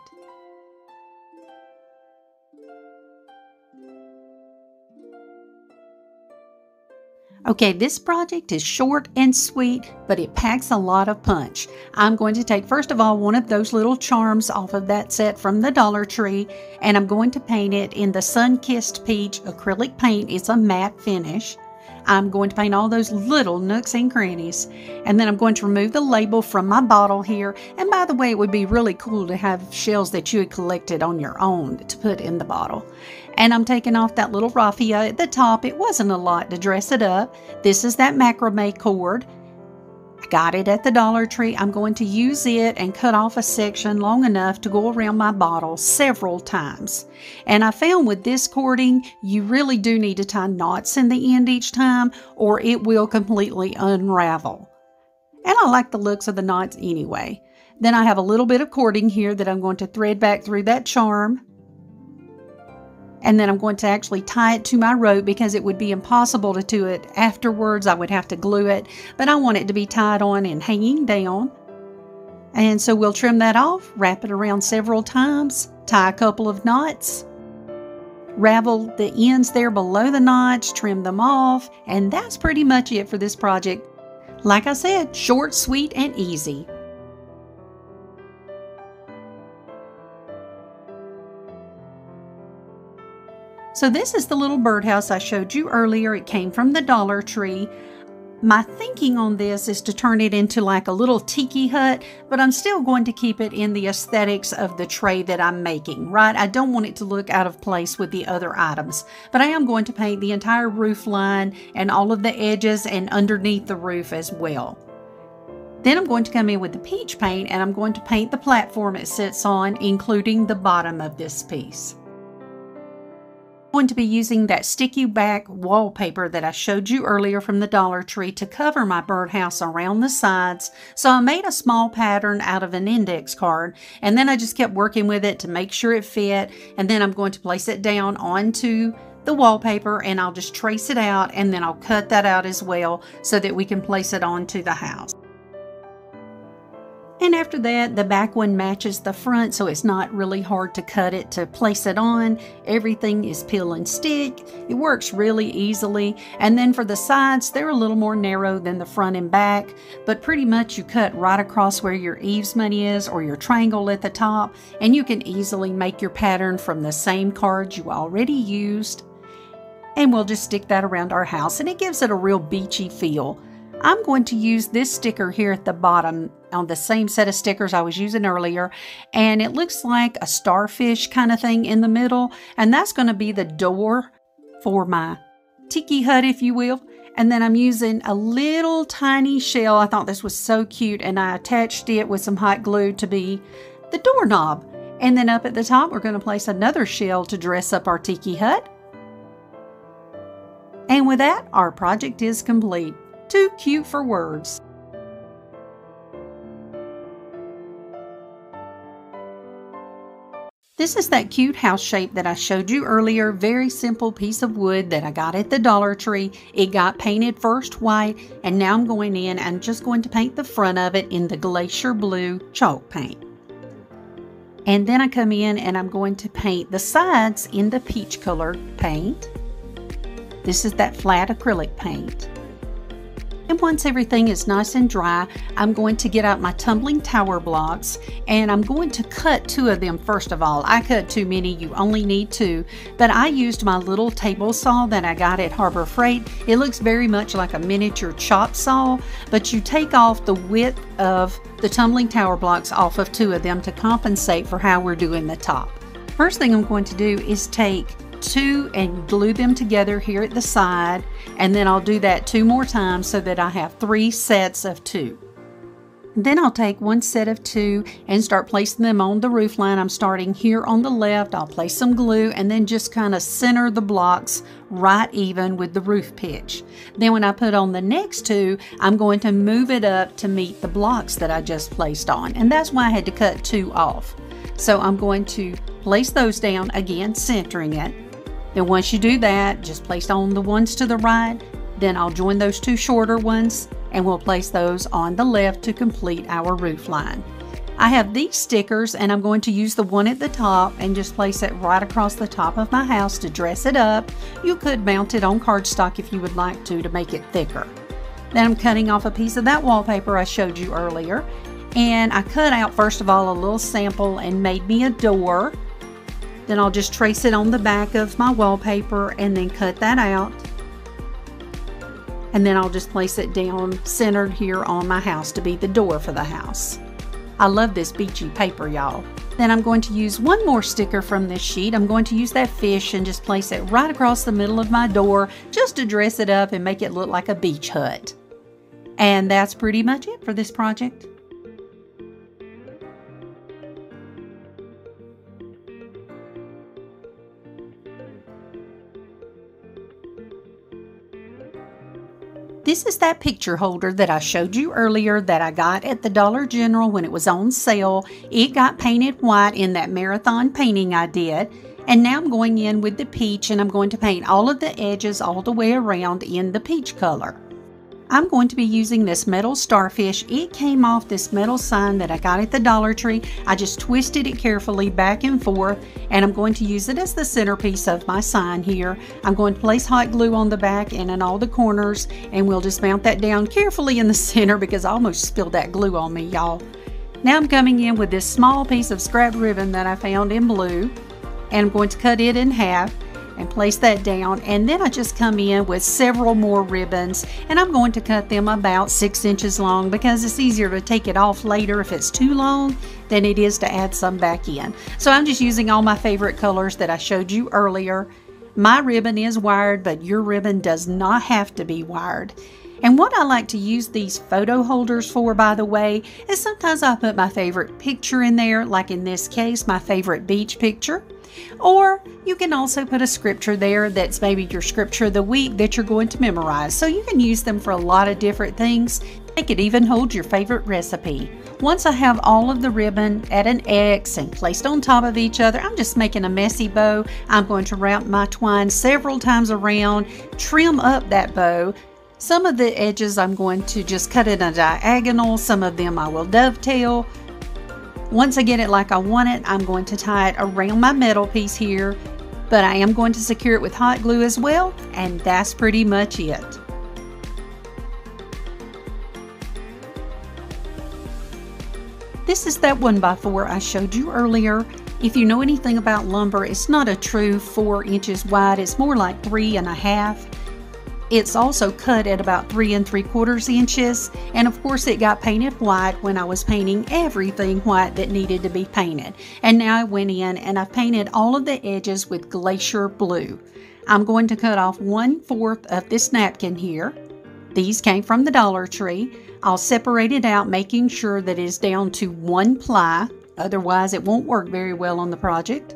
[SPEAKER 2] Okay, this project is short and sweet, but it packs a lot of punch. I'm going to take first of all one of those little charms off of that set from the Dollar Tree, and I'm going to paint it in the Sun Kissed Peach acrylic paint. It's a matte finish. I'm going to paint all those little nooks and crannies. And then I'm going to remove the label from my bottle here. And by the way, it would be really cool to have shells that you had collected on your own to put in the bottle. And I'm taking off that little raffia at the top. It wasn't a lot to dress it up. This is that macrame cord. I got it at the Dollar Tree. I'm going to use it and cut off a section long enough to go around my bottle several times. And I found with this cording, you really do need to tie knots in the end each time or it will completely unravel. And I like the looks of the knots anyway. Then I have a little bit of cording here that I'm going to thread back through that charm and then I'm going to actually tie it to my rope because it would be impossible to do it afterwards. I would have to glue it, but I want it to be tied on and hanging down. And so we'll trim that off, wrap it around several times, tie a couple of knots, ravel the ends there below the knots, trim them off, and that's pretty much it for this project. Like I said, short, sweet, and easy. So this is the little birdhouse I showed you earlier. It came from the Dollar Tree. My thinking on this is to turn it into like a little tiki hut, but I'm still going to keep it in the aesthetics of the tray that I'm making, right? I don't want it to look out of place with the other items, but I am going to paint the entire roof line and all of the edges and underneath the roof as well. Then I'm going to come in with the peach paint and I'm going to paint the platform it sits on, including the bottom of this piece going to be using that sticky back wallpaper that I showed you earlier from the Dollar Tree to cover my birdhouse around the sides. So I made a small pattern out of an index card and then I just kept working with it to make sure it fit and then I'm going to place it down onto the wallpaper and I'll just trace it out and then I'll cut that out as well so that we can place it onto the house. And after that, the back one matches the front, so it's not really hard to cut it to place it on. Everything is peel and stick. It works really easily. And then for the sides, they're a little more narrow than the front and back, but pretty much you cut right across where your eaves money is or your triangle at the top, and you can easily make your pattern from the same cards you already used. And we'll just stick that around our house, and it gives it a real beachy feel. I'm going to use this sticker here at the bottom on the same set of stickers I was using earlier. And it looks like a starfish kind of thing in the middle. And that's going to be the door for my tiki hut, if you will. And then I'm using a little tiny shell. I thought this was so cute. And I attached it with some hot glue to be the doorknob. And then up at the top, we're going to place another shell to dress up our tiki hut. And with that, our project is complete. Too cute for words. This is that cute house shape that I showed you earlier. Very simple piece of wood that I got at the Dollar Tree. It got painted first white and now I'm going in and just going to paint the front of it in the Glacier Blue chalk paint. And then I come in and I'm going to paint the sides in the peach color paint. This is that flat acrylic paint. And once everything is nice and dry, I'm going to get out my tumbling tower blocks and I'm going to cut two of them first of all. I cut too many, you only need two, but I used my little table saw that I got at Harbor Freight. It looks very much like a miniature chop saw, but you take off the width of the tumbling tower blocks off of two of them to compensate for how we're doing the top. First thing I'm going to do is take two and glue them together here at the side and then I'll do that two more times so that I have three sets of two. Then I'll take one set of two and start placing them on the roof line. I'm starting here on the left. I'll place some glue and then just kind of center the blocks right even with the roof pitch. Then when I put on the next two, I'm going to move it up to meet the blocks that I just placed on. And that's why I had to cut two off. So I'm going to place those down again, centering it. Then once you do that, just place on the ones to the right. Then I'll join those two shorter ones and we'll place those on the left to complete our roof line. I have these stickers and I'm going to use the one at the top and just place it right across the top of my house to dress it up. You could mount it on cardstock if you would like to to make it thicker. Then I'm cutting off a piece of that wallpaper I showed you earlier and I cut out first of all a little sample and made me a door then I'll just trace it on the back of my wallpaper and then cut that out. And then I'll just place it down centered here on my house to be the door for the house. I love this beachy paper, y'all. Then I'm going to use one more sticker from this sheet. I'm going to use that fish and just place it right across the middle of my door just to dress it up and make it look like a beach hut. And that's pretty much it for this project. This is that picture holder that I showed you earlier that I got at the Dollar General when it was on sale. It got painted white in that marathon painting I did. And now I'm going in with the peach and I'm going to paint all of the edges all the way around in the peach color. I'm going to be using this metal starfish. It came off this metal sign that I got at the Dollar Tree. I just twisted it carefully back and forth and I'm going to use it as the centerpiece of my sign here. I'm going to place hot glue on the back and in all the corners and we'll just mount that down carefully in the [laughs] center because I almost spilled that glue on me, y'all. Now I'm coming in with this small piece of scrap ribbon that I found in blue and I'm going to cut it in half and place that down and then I just come in with several more ribbons and I'm going to cut them about six inches long because it's easier to take it off later if it's too long than it is to add some back in. So I'm just using all my favorite colors that I showed you earlier. My ribbon is wired but your ribbon does not have to be wired. And what I like to use these photo holders for, by the way, is sometimes I put my favorite picture in there, like in this case, my favorite beach picture. Or you can also put a scripture there that's maybe your scripture of the week that you're going to memorize. So you can use them for a lot of different things. They could even hold your favorite recipe. Once I have all of the ribbon at an X and placed on top of each other, I'm just making a messy bow. I'm going to wrap my twine several times around, trim up that bow. Some of the edges I'm going to just cut in a diagonal, some of them I will dovetail. Once I get it like I want it, I'm going to tie it around my metal piece here, but I am going to secure it with hot glue as well, and that's pretty much it. This is that 1x4 I showed you earlier. If you know anything about lumber, it's not a true 4 inches wide, it's more like three and a half. It's also cut at about three and three quarters inches, and of course it got painted white when I was painting everything white that needed to be painted. And now I went in and I painted all of the edges with glacier blue. I'm going to cut off one fourth of this napkin here. These came from the Dollar Tree. I'll separate it out, making sure that it is down to one ply, otherwise it won't work very well on the project.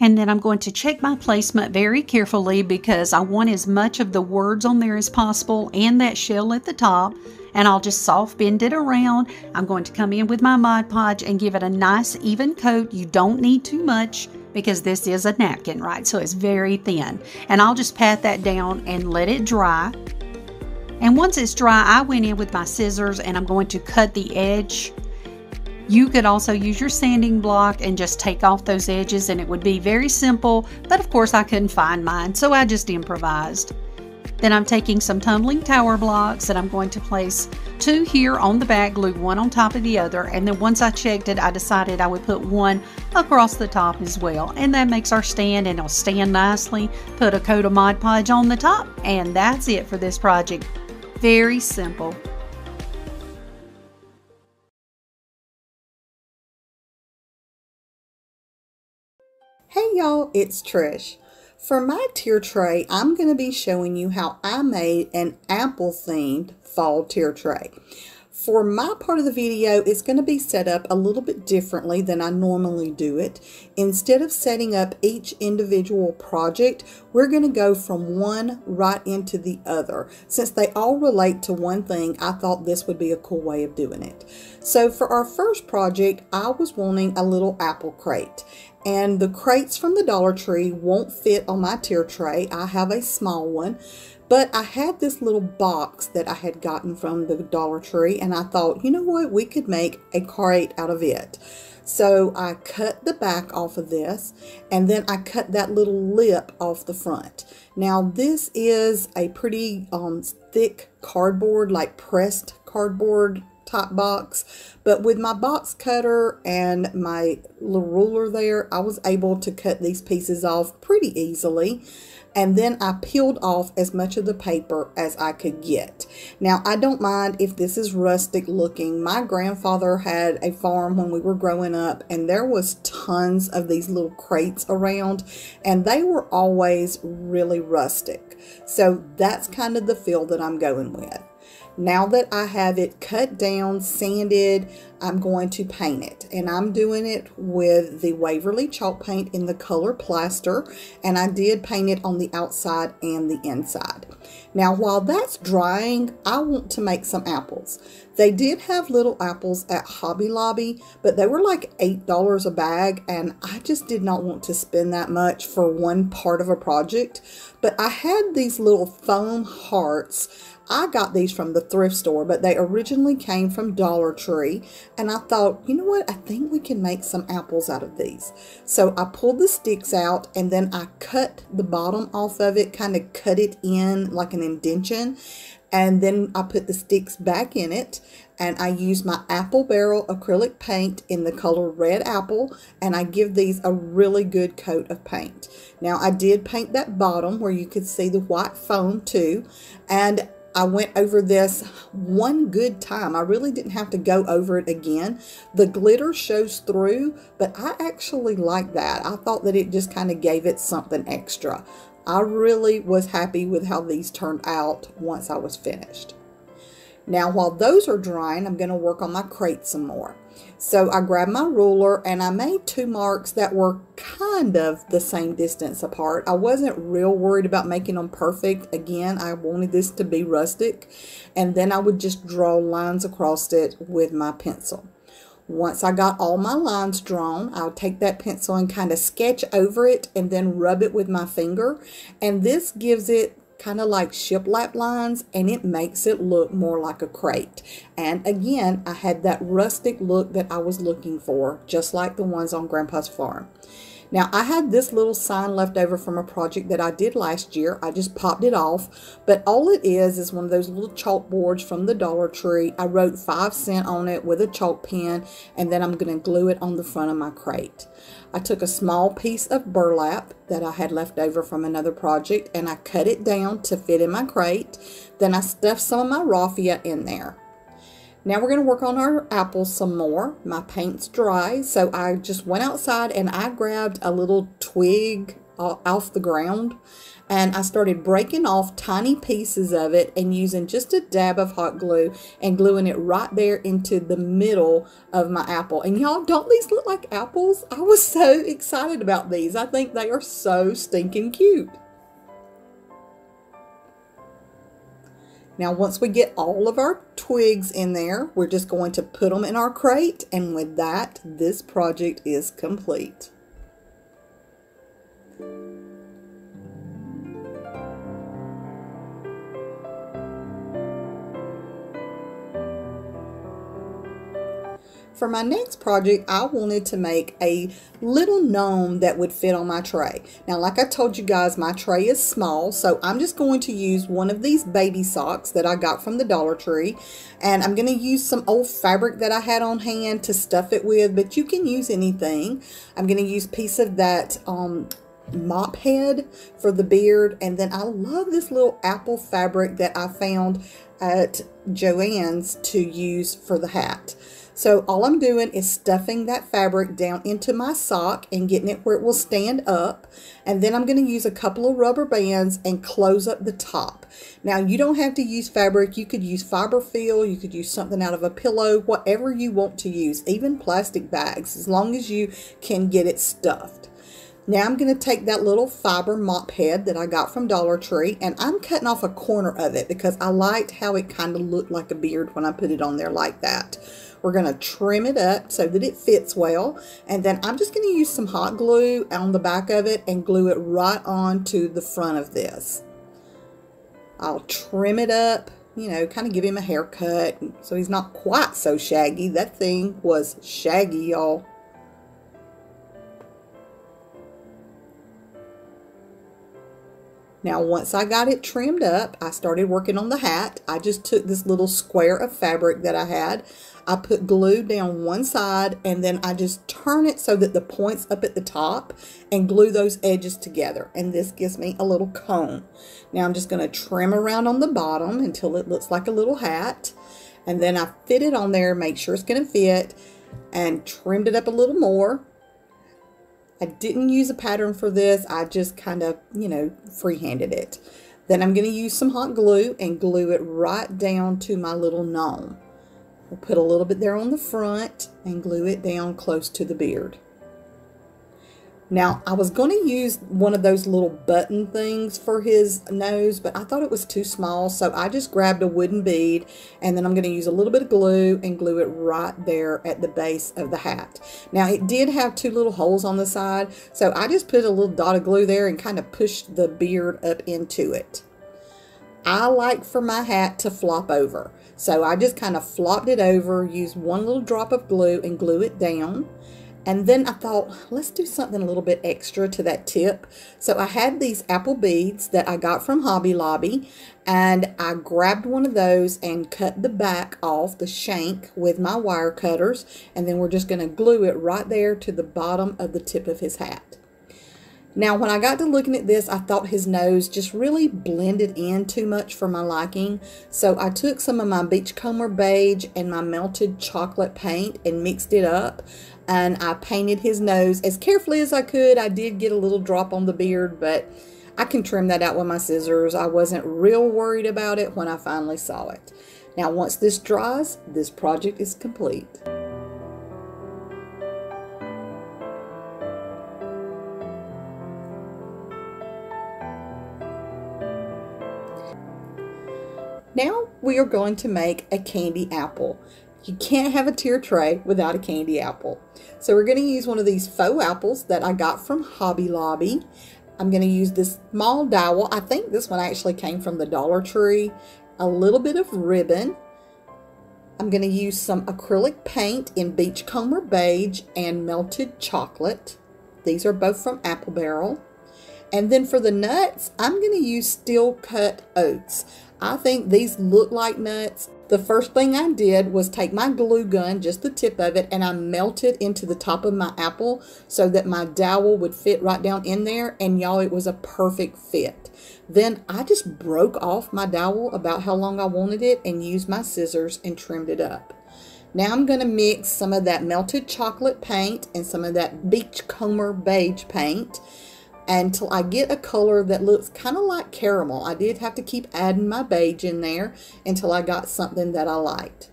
[SPEAKER 2] And then I'm going to check my placement very carefully because I want as much of the words on there as possible and that shell at the top. And I'll just soft bend it around. I'm going to come in with my Mod Podge and give it a nice even coat. You don't need too much because this is a napkin, right? So it's very thin. And I'll just pat that down and let it dry. And once it's dry, I went in with my scissors and I'm going to cut the edge you could also use your sanding block and just take off those edges and it would be very simple, but of course I couldn't find mine, so I just improvised. Then I'm taking some tumbling tower blocks and I'm going to place two here on the back, glue one on top of the other, and then once I checked it, I decided I would put one across the top as well. And that makes our stand and it'll stand nicely. Put a coat of Mod Podge on the top, and that's it for this project. Very simple.
[SPEAKER 1] Hey y'all, it's Trish. For my tier tray, I'm going to be showing you how I made an apple themed fall tier tray. For my part of the video, it's going to be set up a little bit differently than I normally do it. Instead of setting up each individual project, we're going to go from one right into the other. Since they all relate to one thing, I thought this would be a cool way of doing it. So for our first project, I was wanting a little apple crate and the crates from the Dollar Tree won't fit on my tier tray. I have a small one, but I had this little box that I had gotten from the Dollar Tree and I thought, you know what, we could make a crate out of it. So I cut the back off of this and then I cut that little lip off the front. Now this is a pretty um, thick cardboard, like pressed cardboard top box. But with my box cutter and my little ruler there, I was able to cut these pieces off pretty easily. and then I peeled off as much of the paper as I could get. Now I don't mind if this is rustic looking. My grandfather had a farm when we were growing up and there was tons of these little crates around and they were always really rustic. So that's kind of the feel that I'm going with. Now that I have it cut down, sanded, I'm going to paint it. And I'm doing it with the Waverly chalk paint in the color plaster. And I did paint it on the outside and the inside. Now while that's drying, I want to make some apples. They did have little apples at Hobby Lobby, but they were like $8 a bag. And I just did not want to spend that much for one part of a project. But I had these little foam hearts I got these from the thrift store, but they originally came from Dollar Tree. And I thought, you know what? I think we can make some apples out of these. So I pulled the sticks out and then I cut the bottom off of it, kind of cut it in like an indentation. And then I put the sticks back in it and I use my apple barrel acrylic paint in the color red apple and I give these a really good coat of paint. Now I did paint that bottom where you could see the white foam too and I went over this one good time. I really didn't have to go over it again. The glitter shows through, but I actually like that. I thought that it just kind of gave it something extra. I really was happy with how these turned out once I was finished. Now, while those are drying, I'm going to work on my crate some more. So I grabbed my ruler and I made two marks that were kind of the same distance apart. I wasn't real worried about making them perfect. Again, I wanted this to be rustic. And then I would just draw lines across it with my pencil. Once I got all my lines drawn, I'll take that pencil and kind of sketch over it and then rub it with my finger. And this gives it kind of like shiplap lines and it makes it look more like a crate. And again, I had that rustic look that I was looking for, just like the ones on Grandpa's farm. Now, I had this little sign left over from a project that I did last year. I just popped it off, but all it is is one of those little chalkboards from the Dollar Tree. I wrote 5 cent on it with a chalk pen, and then I'm going to glue it on the front of my crate. I took a small piece of burlap that I had left over from another project, and I cut it down to fit in my crate. Then I stuffed some of my raffia in there. Now we're going to work on our apples some more. My paint's dry, so I just went outside and I grabbed a little twig off the ground and I started breaking off tiny pieces of it and using just a dab of hot glue and gluing it right there into the middle of my apple. And y'all, don't these look like apples? I was so excited about these. I think they are so stinking cute. Now once we get all of our twigs in there, we're just going to put them in our crate and with that, this project is complete. For my next project, I wanted to make a little gnome that would fit on my tray. Now, like I told you guys, my tray is small, so I'm just going to use one of these baby socks that I got from the Dollar Tree. And I'm going to use some old fabric that I had on hand to stuff it with, but you can use anything. I'm going to use a piece of that um, mop head for the beard. And then I love this little apple fabric that I found at Joann's to use for the hat. So all I'm doing is stuffing that fabric down into my sock and getting it where it will stand up. And then I'm going to use a couple of rubber bands and close up the top. Now you don't have to use fabric. You could use fiberfill. You could use something out of a pillow, whatever you want to use, even plastic bags, as long as you can get it stuffed. Now I'm going to take that little fiber mop head that I got from Dollar Tree and I'm cutting off a corner of it because I liked how it kind of looked like a beard when I put it on there like that. We're going to trim it up so that it fits well. And then I'm just going to use some hot glue on the back of it and glue it right onto the front of this. I'll trim it up, you know, kind of give him a haircut so he's not quite so shaggy. That thing was shaggy, y'all. Now, once I got it trimmed up, I started working on the hat. I just took this little square of fabric that I had. I put glue down one side and then I just turn it so that the points up at the top and glue those edges together. And this gives me a little cone. Now I'm just going to trim around on the bottom until it looks like a little hat. And then I fit it on there, make sure it's going to fit and trimmed it up a little more. I didn't use a pattern for this. I just kind of, you know, freehanded it. Then I'm going to use some hot glue and glue it right down to my little gnome. We'll put a little bit there on the front and glue it down close to the beard. Now, I was going to use one of those little button things for his nose, but I thought it was too small, so I just grabbed a wooden bead, and then I'm going to use a little bit of glue and glue it right there at the base of the hat. Now, it did have two little holes on the side, so I just put a little dot of glue there and kind of pushed the beard up into it. I like for my hat to flop over, so I just kind of flopped it over, used one little drop of glue and glue it down. And then I thought, let's do something a little bit extra to that tip. So I had these apple beads that I got from Hobby Lobby. And I grabbed one of those and cut the back off, the shank, with my wire cutters. And then we're just going to glue it right there to the bottom of the tip of his hat. Now, when I got to looking at this, I thought his nose just really blended in too much for my liking. So I took some of my Beachcomber beige and my melted chocolate paint and mixed it up and I painted his nose as carefully as I could. I did get a little drop on the beard, but I can trim that out with my scissors. I wasn't real worried about it when I finally saw it. Now, once this dries, this project is complete. Now we are going to make a candy apple. You can't have a tier tray without a candy apple. So we're going to use one of these faux apples that I got from Hobby Lobby. I'm going to use this small dowel. I think this one actually came from the Dollar Tree. A little bit of ribbon. I'm going to use some acrylic paint in Beachcomber Beige and Melted Chocolate. These are both from Apple Barrel. And then for the nuts, I'm going to use steel cut oats. I think these look like nuts. The first thing I did was take my glue gun, just the tip of it, and I melted into the top of my apple so that my dowel would fit right down in there. And y'all, it was a perfect fit. Then I just broke off my dowel about how long I wanted it and used my scissors and trimmed it up. Now I'm going to mix some of that melted chocolate paint and some of that Beachcomber beige paint until I get a color that looks kind of like caramel. I did have to keep adding my beige in there until I got something that I liked.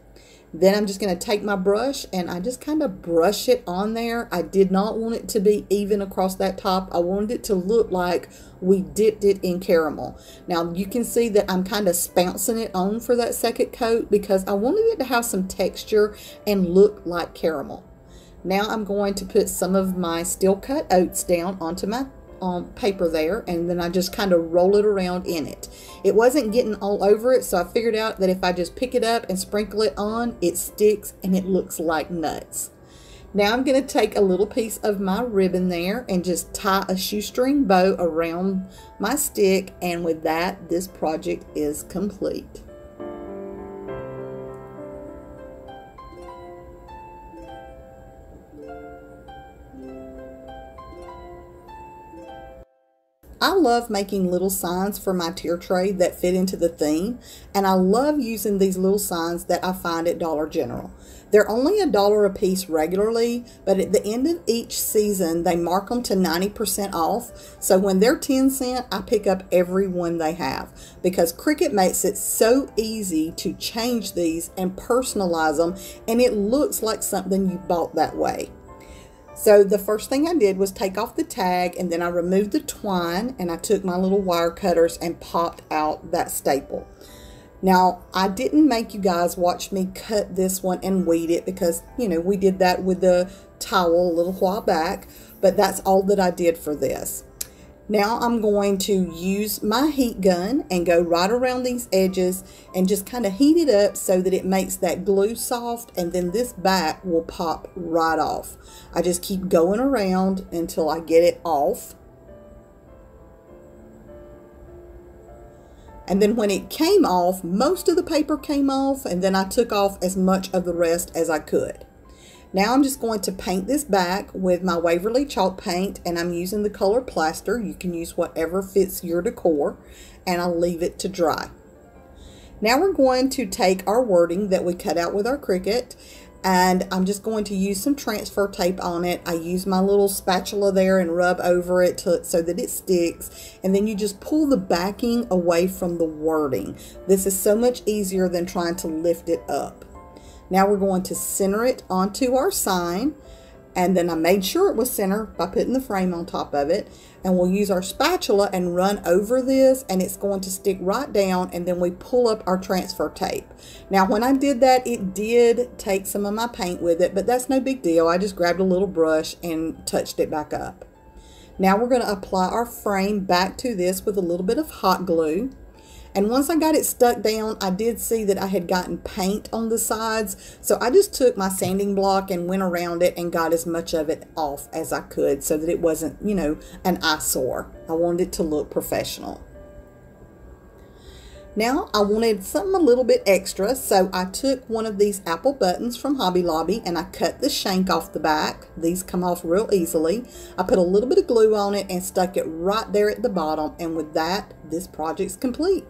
[SPEAKER 1] Then I'm just going to take my brush and I just kind of brush it on there. I did not want it to be even across that top. I wanted it to look like we dipped it in caramel. Now you can see that I'm kind of spouncing it on for that second coat because I wanted it to have some texture and look like caramel. Now I'm going to put some of my steel cut oats down onto my um, paper there and then I just kind of roll it around in it. It wasn't getting all over it so I figured out that if I just pick it up and sprinkle it on it sticks and it looks like nuts. Now I'm going to take a little piece of my ribbon there and just tie a shoestring bow around my stick and with that this project is complete. I love making little signs for my tier tray that fit into the theme, and I love using these little signs that I find at Dollar General. They're only a dollar a piece regularly, but at the end of each season, they mark them to 90% off. So when they're 10 cent, I pick up every one they have because Cricut makes it so easy to change these and personalize them, and it looks like something you bought that way. So the first thing I did was take off the tag and then I removed the twine and I took my little wire cutters and popped out that staple. Now, I didn't make you guys watch me cut this one and weed it because, you know, we did that with the towel a little while back, but that's all that I did for this. Now I'm going to use my heat gun and go right around these edges and just kind of heat it up so that it makes that glue soft and then this back will pop right off. I just keep going around until I get it off. And then when it came off, most of the paper came off and then I took off as much of the rest as I could. Now I'm just going to paint this back with my Waverly chalk paint and I'm using the color plaster. You can use whatever fits your decor and I'll leave it to dry. Now we're going to take our wording that we cut out with our Cricut and I'm just going to use some transfer tape on it. I use my little spatula there and rub over it to, so that it sticks and then you just pull the backing away from the wording. This is so much easier than trying to lift it up. Now we're going to center it onto our sign and then I made sure it was centered by putting the frame on top of it and we'll use our spatula and run over this and it's going to stick right down and then we pull up our transfer tape. Now when I did that it did take some of my paint with it but that's no big deal. I just grabbed a little brush and touched it back up. Now we're going to apply our frame back to this with a little bit of hot glue. And once I got it stuck down, I did see that I had gotten paint on the sides. So I just took my sanding block and went around it and got as much of it off as I could so that it wasn't, you know, an eyesore. I wanted it to look professional. Now I wanted something a little bit extra, so I took one of these apple buttons from Hobby Lobby and I cut the shank off the back. These come off real easily. I put a little bit of glue on it and stuck it right there at the bottom and with that, this project's complete.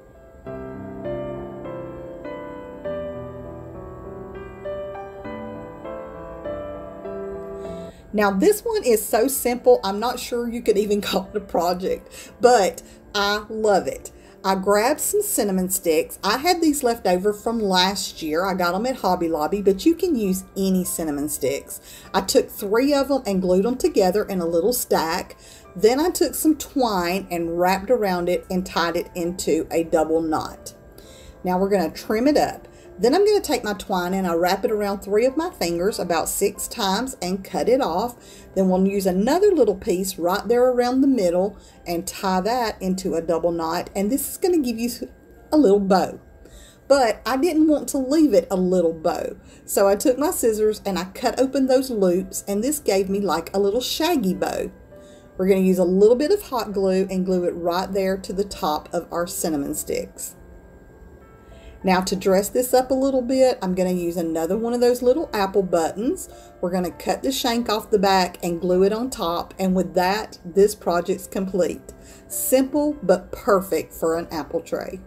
[SPEAKER 1] Now this one is so simple, I'm not sure you could even [laughs] call it a project, but I love it. I grabbed some cinnamon sticks. I had these left over from last year. I got them at Hobby Lobby, but you can use any cinnamon sticks. I took three of them and glued them together in a little stack. Then I took some twine and wrapped around it and tied it into a double knot. Now we're going to trim it up. Then I'm going to take my twine and I wrap it around three of my fingers about six times and cut it off. Then we'll use another little piece right there around the middle and tie that into a double knot. And this is going to give you a little bow. But I didn't want to leave it a little bow. So I took my scissors and I cut open those loops and this gave me like a little shaggy bow. We're going to use a little bit of hot glue and glue it right there to the top of our cinnamon sticks. Now to dress this up a little bit, I'm going to use another one of those little apple buttons. We're going to cut the shank off the back and glue it on top. And with that, this project's complete. Simple but perfect for an apple tray.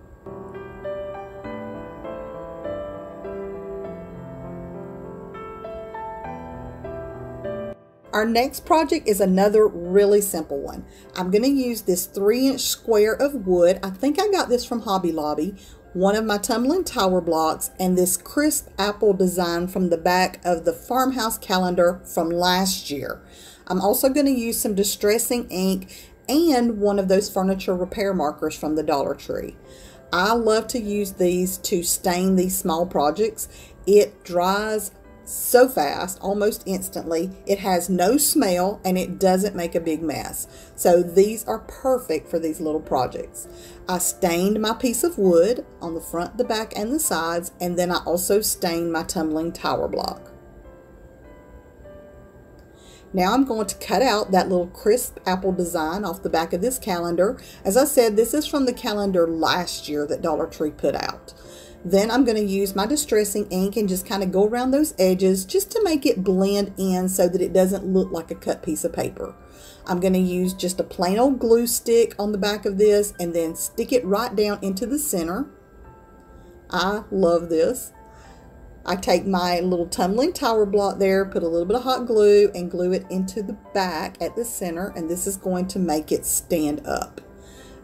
[SPEAKER 1] Our next project is another really simple one. I'm going to use this 3 inch square of wood. I think I got this from Hobby Lobby one of my tumbling tower blocks, and this crisp apple design from the back of the farmhouse calendar from last year. I'm also going to use some distressing ink and one of those furniture repair markers from the Dollar Tree. I love to use these to stain these small projects. It dries so fast, almost instantly. It has no smell and it doesn't make a big mess. So these are perfect for these little projects. I stained my piece of wood on the front, the back, and the sides, and then I also stained my tumbling tower block. Now I'm going to cut out that little crisp apple design off the back of this calendar. As I said, this is from the calendar last year that Dollar Tree put out. Then I'm going to use my distressing ink and just kind of go around those edges just to make it blend in so that it doesn't look like a cut piece of paper. I'm going to use just a plain old glue stick on the back of this and then stick it right down into the center. I love this. I take my little tumbling tower block there, put a little bit of hot glue and glue it into the back at the center and this is going to make it stand up.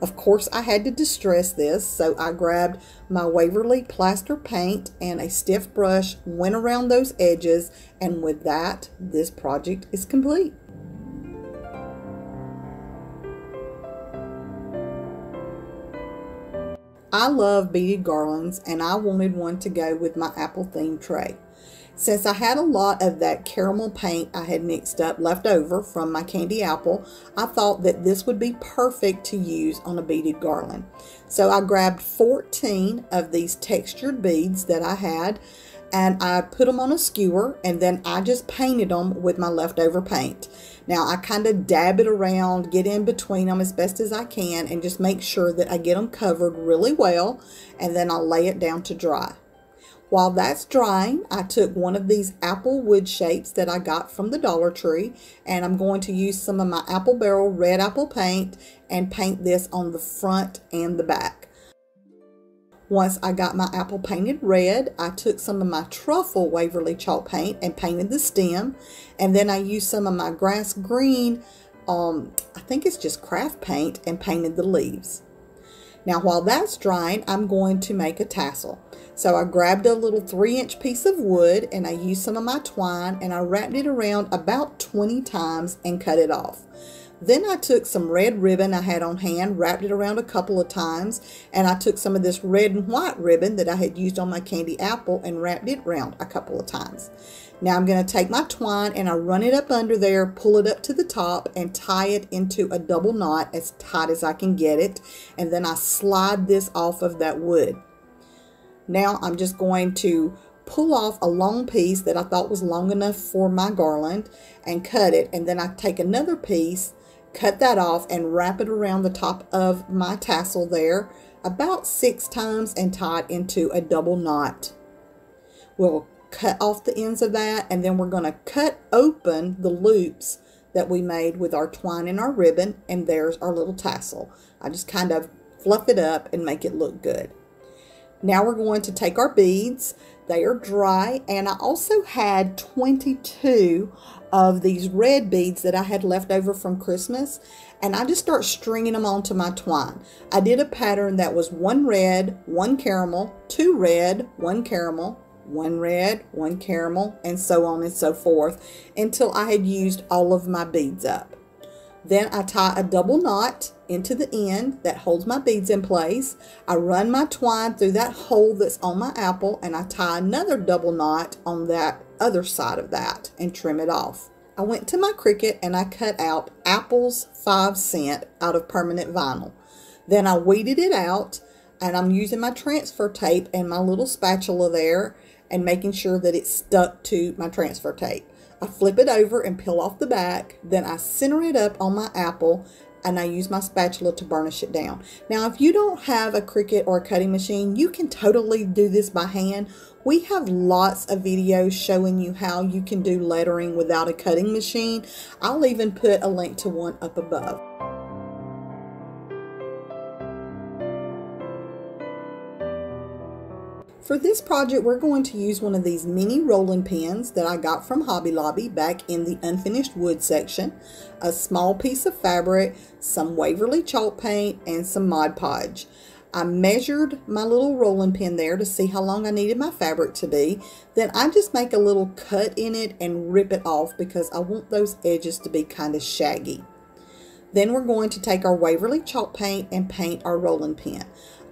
[SPEAKER 1] Of course, I had to distress this, so I grabbed my Waverly plaster paint and a stiff brush, went around those edges, and with that, this project is complete. I love beaded garlands and I wanted one to go with my apple themed tray. Since I had a lot of that caramel paint I had mixed up left over from my candy apple, I thought that this would be perfect to use on a beaded garland. So I grabbed 14 of these textured beads that I had and I put them on a skewer and then I just painted them with my leftover paint. Now I kind of dab it around, get in between them as best as I can and just make sure that I get them covered really well and then I'll lay it down to dry. While that's drying, I took one of these apple wood shapes that I got from the Dollar Tree and I'm going to use some of my apple barrel red apple paint and paint this on the front and the back. Once I got my apple painted red, I took some of my truffle Waverly chalk paint and painted the stem. And then I used some of my grass green, um, I think it's just craft paint, and painted the leaves. Now while that's drying, I'm going to make a tassel. So I grabbed a little three inch piece of wood and I used some of my twine and I wrapped it around about 20 times and cut it off. Then I took some red ribbon I had on hand, wrapped it around a couple of times, and I took some of this red and white ribbon that I had used on my candy apple and wrapped it around a couple of times. Now I'm going to take my twine and I run it up under there, pull it up to the top and tie it into a double knot as tight as I can get it. And then I slide this off of that wood. Now I'm just going to pull off a long piece that I thought was long enough for my garland and cut it. And then I take another piece cut that off and wrap it around the top of my tassel there about six times and tie it into a double knot. We'll cut off the ends of that and then we're going to cut open the loops that we made with our twine and our ribbon and there's our little tassel. I just kind of fluff it up and make it look good. Now we're going to take our beads. They are dry and I also had 22 of these red beads that I had left over from Christmas and I just start stringing them onto my twine. I did a pattern that was one red, one caramel, two red, one caramel, one red, one caramel, and so on and so forth until I had used all of my beads up. Then I tie a double knot into the end that holds my beads in place. I run my twine through that hole that's on my apple and I tie another double knot on that other side of that and trim it off. I went to my Cricut and I cut out apples 5 cent out of permanent vinyl. Then I weeded it out and I'm using my transfer tape and my little spatula there and making sure that it's stuck to my transfer tape. I flip it over and peel off the back. Then I center it up on my apple and I use my spatula to burnish it down. Now, if you don't have a Cricut or a cutting machine, you can totally do this by hand. We have lots of videos showing you how you can do lettering without a cutting machine. I'll even put a link to one up above. For this project, we're going to use one of these mini rolling pins that I got from Hobby Lobby back in the unfinished wood section, a small piece of fabric, some Waverly chalk paint, and some Mod Podge. I measured my little rolling pin there to see how long I needed my fabric to be. Then I just make a little cut in it and rip it off because I want those edges to be kind of shaggy. Then we're going to take our Waverly chalk paint and paint our rolling pin.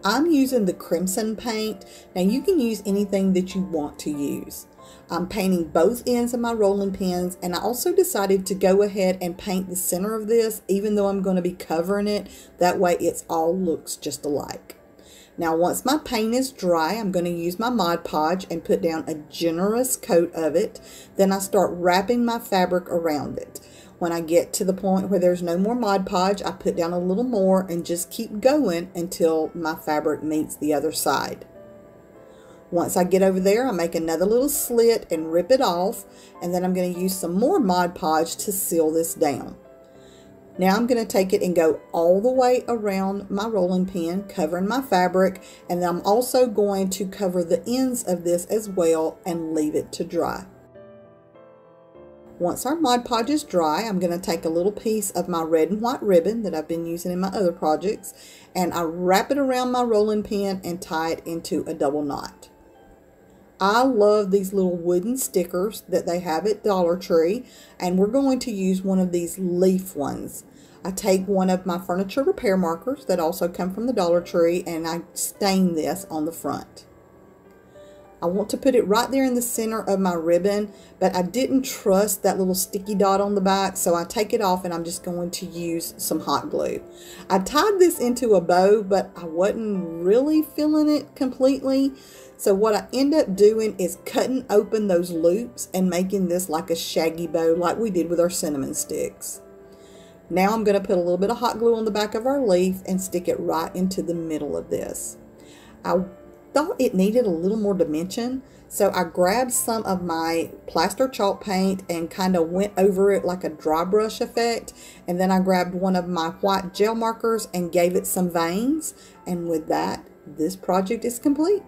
[SPEAKER 1] I'm using the crimson paint. Now you can use anything that you want to use. I'm painting both ends of my rolling pins and I also decided to go ahead and paint the center of this even though I'm going to be covering it. That way it's all looks just alike. Now once my paint is dry, I'm going to use my Mod Podge and put down a generous coat of it. Then I start wrapping my fabric around it. When I get to the point where there's no more Mod Podge, I put down a little more and just keep going until my fabric meets the other side. Once I get over there, I make another little slit and rip it off, and then I'm going to use some more Mod Podge to seal this down. Now I'm going to take it and go all the way around my rolling pin, covering my fabric, and then I'm also going to cover the ends of this as well and leave it to dry. Once our Mod Podge is dry, I'm going to take a little piece of my red and white ribbon that I've been using in my other projects, and I wrap it around my rolling pin and tie it into a double knot. I love these little wooden stickers that they have at Dollar Tree, and we're going to use one of these leaf ones. I take one of my furniture repair markers that also come from the Dollar Tree, and I stain this on the front. I want to put it right there in the center of my ribbon, but I didn't trust that little sticky dot on the back, so I take it off and I'm just going to use some hot glue. I tied this into a bow, but I wasn't really feeling it completely. So what I end up doing is cutting open those loops and making this like a shaggy bow like we did with our cinnamon sticks. Now I'm going to put a little bit of hot glue on the back of our leaf and stick it right into the middle of this. I thought it needed a little more dimension. So I grabbed some of my plaster chalk paint and kind of went over it like a dry brush effect. And then I grabbed one of my white gel markers and gave it some veins. And with that, this project is complete.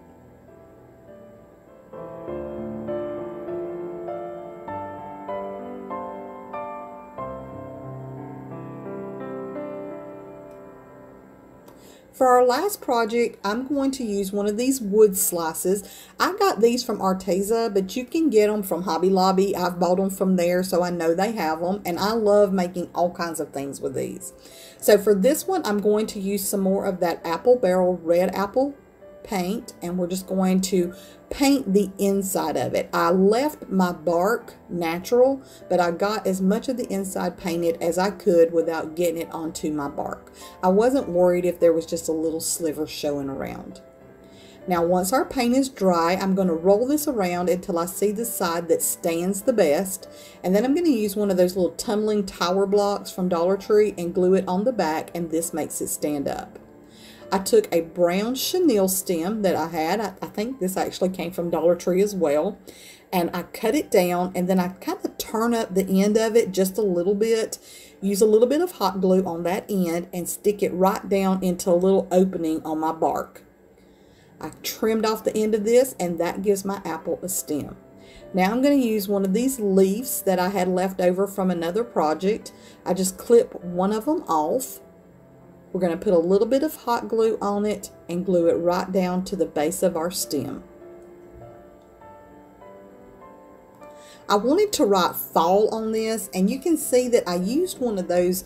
[SPEAKER 1] For our last project, I'm going to use one of these wood slices. I got these from Arteza, but you can get them from Hobby Lobby. I've bought them from there, so I know they have them. And I love making all kinds of things with these. So for this one, I'm going to use some more of that Apple Barrel Red Apple paint. And we're just going to paint the inside of it. I left my bark natural, but I got as much of the inside painted as I could without getting it onto my bark. I wasn't worried if there was just a little sliver showing around. Now once our paint is dry, I'm going to roll this around until I see the side that stands the best. And then I'm going to use one of those little tumbling tower blocks from Dollar Tree and glue it on the back and this makes it stand up. I took a brown chenille stem that I had. I, I, think this actually came from Dollar Tree as well. And I cut it down and then I kind of turn up the end of it just a little bit. Use a little bit of hot glue on that end and stick it right down into a little opening on my bark. I trimmed off the end of this and that gives my apple a stem. Now I'm going to use one of these leaves that I had left over from another project. I just clip one of them off we're going to put a little bit of hot glue on it and glue it right down to the base of our stem. I wanted to write fall on this and you can see that I used one of those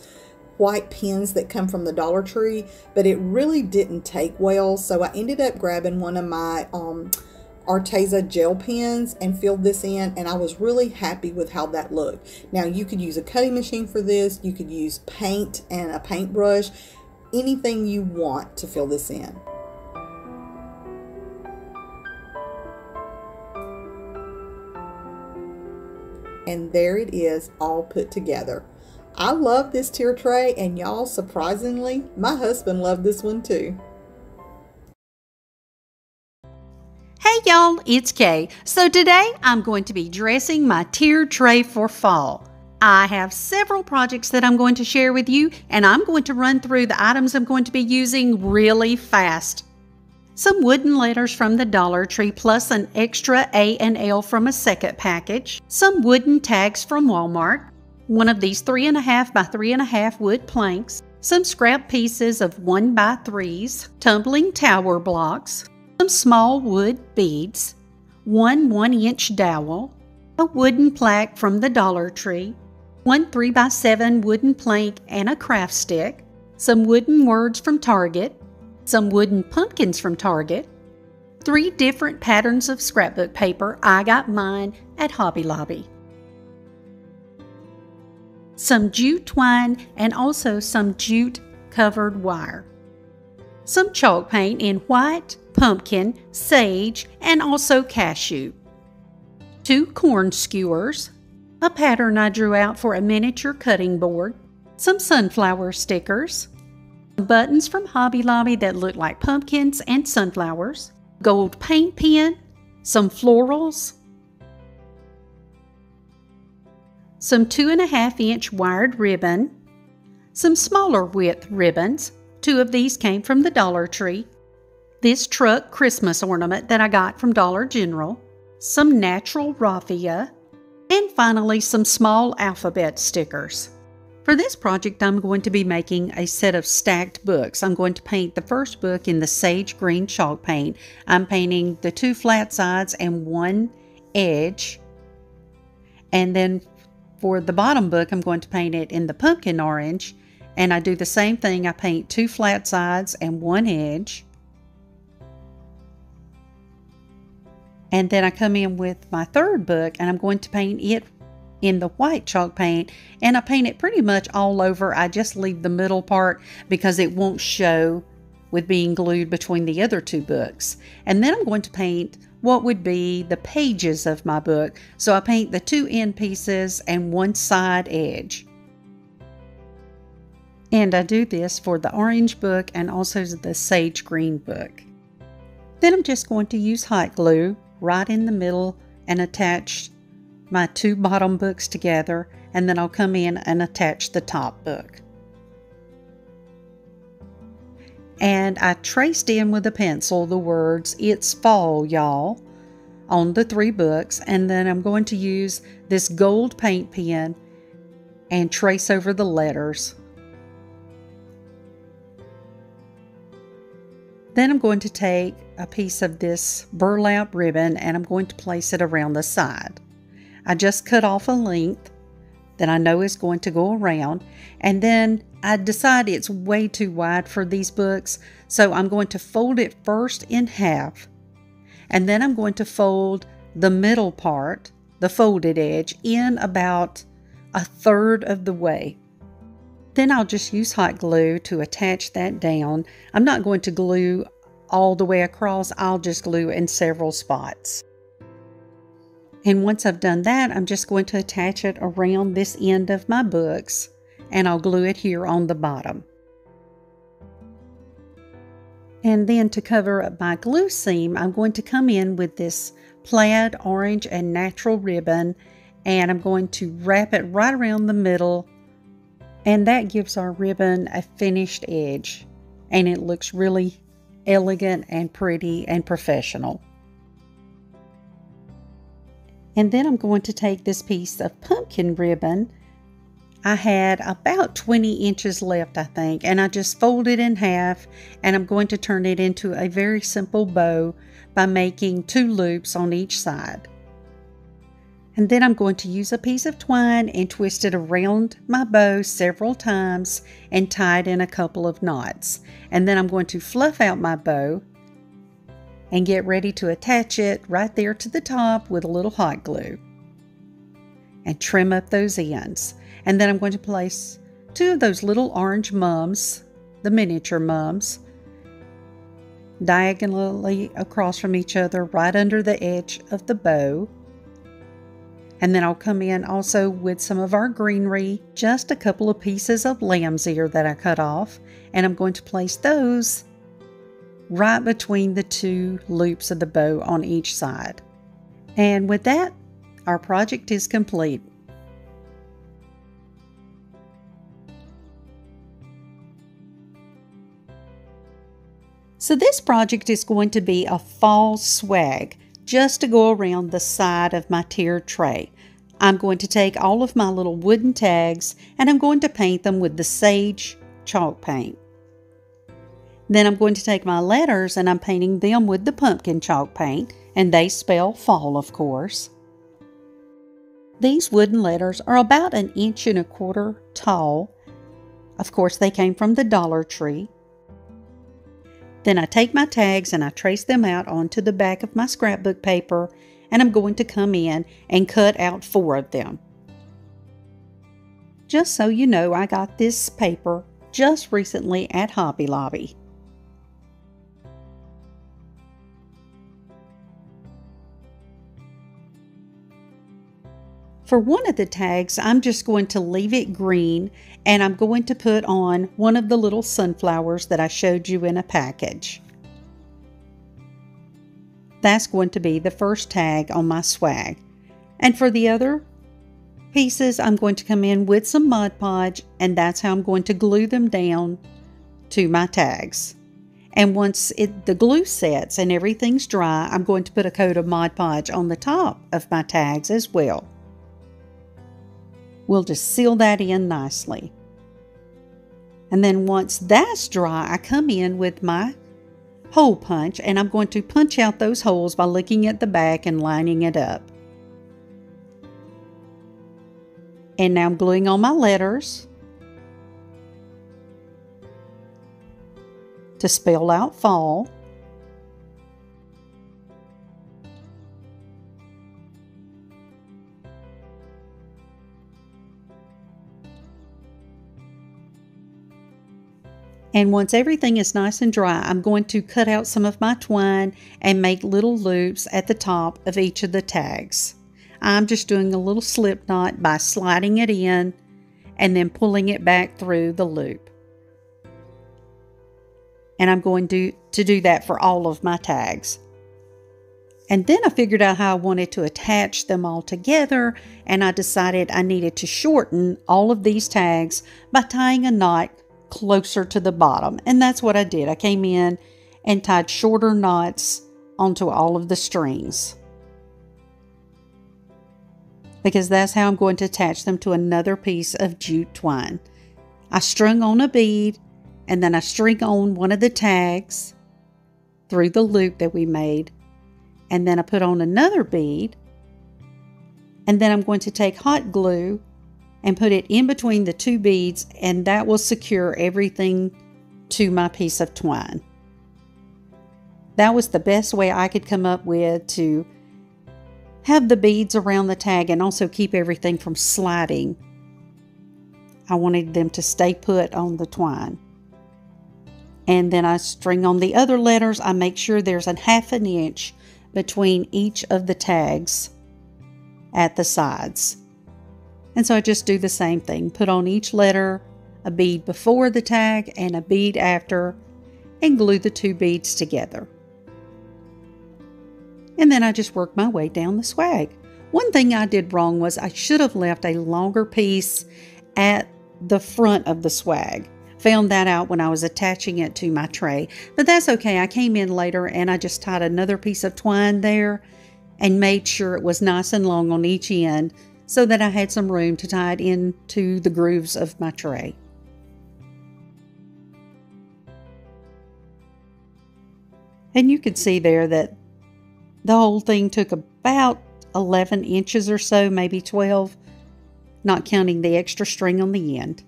[SPEAKER 1] white pens that come from the Dollar Tree but it really didn't take well so I ended up grabbing one of my um, Arteza gel pens and filled this in and I was really happy with how that looked. Now you could use a cutting machine for this, you could use paint and a paintbrush anything you want to fill this in. And there it is all put together. I love this tier tray and y'all surprisingly my husband loved this one too.
[SPEAKER 2] Hey y'all, it's Kay. So today I'm going to be dressing my tier tray for fall. I have several projects that I'm going to share with you, and I'm going to run through the items I'm going to be using really fast. Some wooden letters from the Dollar Tree, plus an extra A and L from a second package. Some wooden tags from Walmart. One of these 3.5 by 3.5 wood planks. Some scrap pieces of 1 by 3s. Tumbling tower blocks. Some small wood beads. One 1 inch dowel. A wooden plaque from the Dollar Tree one 3x7 wooden plank and a craft stick, some wooden words from Target, some wooden pumpkins from Target, three different patterns of scrapbook paper. I got mine at Hobby Lobby. Some jute twine and also some jute covered wire. Some chalk paint in white, pumpkin, sage, and also cashew. Two corn skewers, a pattern I drew out for a miniature cutting board, some sunflower stickers, buttons from Hobby Lobby that look like pumpkins and sunflowers, gold paint pen, some florals, some two and a half inch wired ribbon, some smaller width ribbons. Two of these came from the Dollar Tree. This truck Christmas ornament that I got from Dollar General, some natural raffia, and finally some small alphabet stickers. For this project, I'm going to be making a set of stacked books. I'm going to paint the first book in the sage green chalk paint. I'm painting the two flat sides and one edge. And then for the bottom book, I'm going to paint it in the pumpkin orange. And I do the same thing. I paint two flat sides and one edge. And then I come in with my third book and I'm going to paint it in the white chalk paint and I paint it pretty much all over. I just leave the middle part because it won't show with being glued between the other two books. And then I'm going to paint what would be the pages of my book. So I paint the two end pieces and one side edge. And I do this for the orange book and also the sage green book. Then I'm just going to use hot glue right in the middle and attach my two bottom books together and then I'll come in and attach the top book. And I traced in with a pencil the words, It's Fall, y'all, on the three books. And then I'm going to use this gold paint pen and trace over the letters. Then I'm going to take a piece of this burlap ribbon and I'm going to place it around the side. I just cut off a length that I know is going to go around and then I decide it's way too wide for these books so I'm going to fold it first in half and then I'm going to fold the middle part, the folded edge, in about a third of the way. Then I'll just use hot glue to attach that down. I'm not going to glue all the way across, I'll just glue in several spots. And once I've done that, I'm just going to attach it around this end of my books and I'll glue it here on the bottom. And then to cover up my glue seam, I'm going to come in with this plaid orange and natural ribbon and I'm going to wrap it right around the middle and that gives our ribbon a finished edge and it looks really elegant and pretty and professional. And then I'm going to take this piece of pumpkin ribbon. I had about 20 inches left, I think, and I just fold it in half and I'm going to turn it into a very simple bow by making two loops on each side. And then I'm going to use a piece of twine and twist it around my bow several times and tie it in a couple of knots. And then I'm going to fluff out my bow and get ready to attach it right there to the top with a little hot glue. And trim up those ends. And then I'm going to place two of those little orange mums, the miniature mums, diagonally across from each other right under the edge of the bow. And then I'll come in also with some of our greenery, just a couple of pieces of lamb's ear that I cut off, and I'm going to place those right between the two loops of the bow on each side. And with that, our project is complete. So this project is going to be a fall swag just to go around the side of my tiered tray. I'm going to take all of my little wooden tags and I'm going to paint them with the sage chalk paint. Then I'm going to take my letters and I'm painting them with the pumpkin chalk paint and they spell fall of course. These wooden letters are about an inch and a quarter tall. Of course they came from the Dollar Tree then I take my tags and I trace them out onto the back of my scrapbook paper and I'm going to come in and cut out four of them. Just so you know, I got this paper just recently at Hobby Lobby. For one of the tags, I'm just going to leave it green and I'm going to put on one of the little sunflowers that I showed you in a package. That's going to be the first tag on my swag. And for the other pieces, I'm going to come in with some Mod Podge and that's how I'm going to glue them down to my tags. And once it, the glue sets and everything's dry, I'm going to put a coat of Mod Podge on the top of my tags as well. We'll just seal that in nicely. And then once that's dry, I come in with my hole punch and I'm going to punch out those holes by looking at the back and lining it up. And now I'm gluing on my letters to spell out fall. And once everything is nice and dry, I'm going to cut out some of my twine and make little loops at the top of each of the tags. I'm just doing a little slip knot by sliding it in and then pulling it back through the loop. And I'm going to, to do that for all of my tags. And then I figured out how I wanted to attach them all together, and I decided I needed to shorten all of these tags by tying a knot closer to the bottom. And that's what I did. I came in and tied shorter knots onto all of the strings because that's how I'm going to attach them to another piece of jute twine. I strung on a bead and then I string on one of the tags through the loop that we made and then I put on another bead and then I'm going to take hot glue and put it in between the two beads and that will secure everything to my piece of twine. That was the best way I could come up with to have the beads around the tag and also keep everything from sliding. I wanted them to stay put on the twine. And then I string on the other letters. I make sure there's a half an inch between each of the tags at the sides. And so I just do the same thing. Put on each letter a bead before the tag and a bead after and glue the two beads together and then I just work my way down the swag. One thing I did wrong was I should have left a longer piece at the front of the swag. Found that out when I was attaching it to my tray, but that's okay. I came in later and I just tied another piece of twine there and made sure it was nice and long on each end so that I had some room to tie it into the grooves of my tray. And you can see there that the whole thing took about 11 inches or so, maybe 12, not counting the extra string on the end.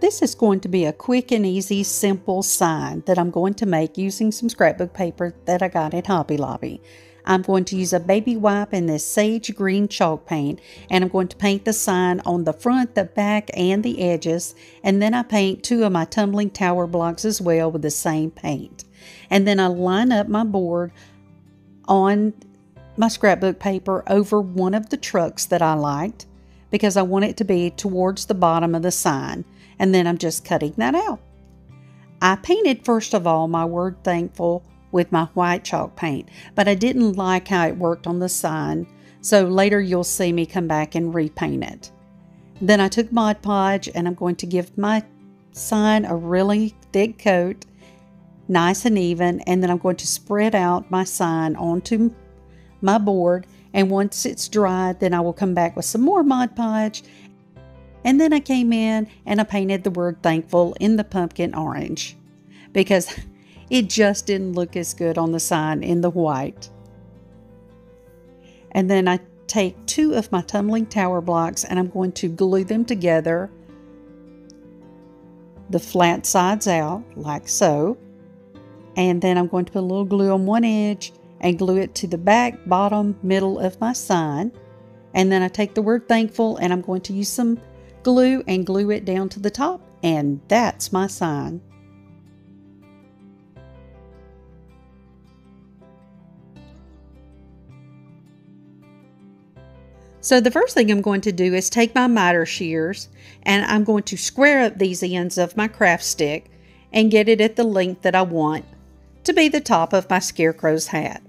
[SPEAKER 2] This is going to be a quick and easy, simple sign that I'm going to make using some scrapbook paper that I got at Hobby Lobby. I'm going to use a baby wipe and this sage green chalk paint and I'm going to paint the sign on the front, the back, and the edges and then I paint two of my tumbling tower blocks as well with the same paint. And then I line up my board on my scrapbook paper over one of the trucks that I liked because I want it to be towards the bottom of the sign and then I'm just cutting that out. I painted first of all my word thankful with my white chalk paint, but I didn't like how it worked on the sign, so later you'll see me come back and repaint it. Then I took Mod Podge and I'm going to give my sign a really thick coat, nice and even, and then I'm going to spread out my sign onto my board and once it's dry, then I will come back with some more Mod Podge and then I came in and I painted the word thankful in the pumpkin orange because [laughs] it just didn't look as good on the sign in the white. And then I take two of my tumbling tower blocks and I'm going to glue them together, the flat sides out, like so. And then I'm going to put a little glue on one edge and glue it to the back, bottom, middle of my sign. And then I take the word thankful and I'm going to use some glue and glue it down to the top. And that's my sign. So the first thing I'm going to do is take my miter shears and I'm going to square up these ends of my craft stick and get it at the length that I want to be the top of my scarecrow's hat.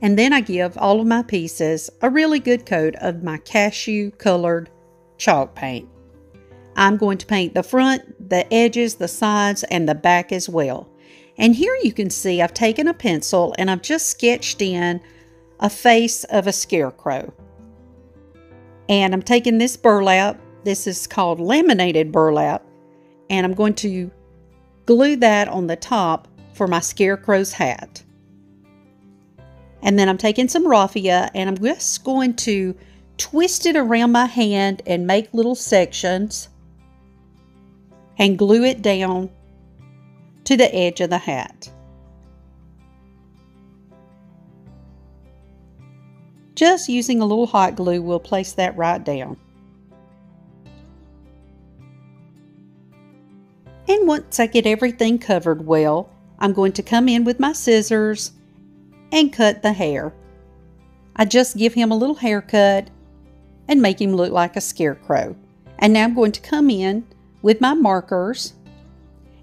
[SPEAKER 2] And then I give all of my pieces a really good coat of my cashew colored chalk paint. I'm going to paint the front, the edges, the sides, and the back as well. And here you can see I've taken a pencil and I've just sketched in a face of a scarecrow. And I'm taking this burlap, this is called laminated burlap, and I'm going to glue that on the top for my scarecrow's hat. And then I'm taking some raffia and I'm just going to twist it around my hand and make little sections and glue it down to the edge of the hat. Just using a little hot glue, we'll place that right down. And once I get everything covered well, I'm going to come in with my scissors and cut the hair. I just give him a little haircut and make him look like a scarecrow. And now I'm going to come in with my markers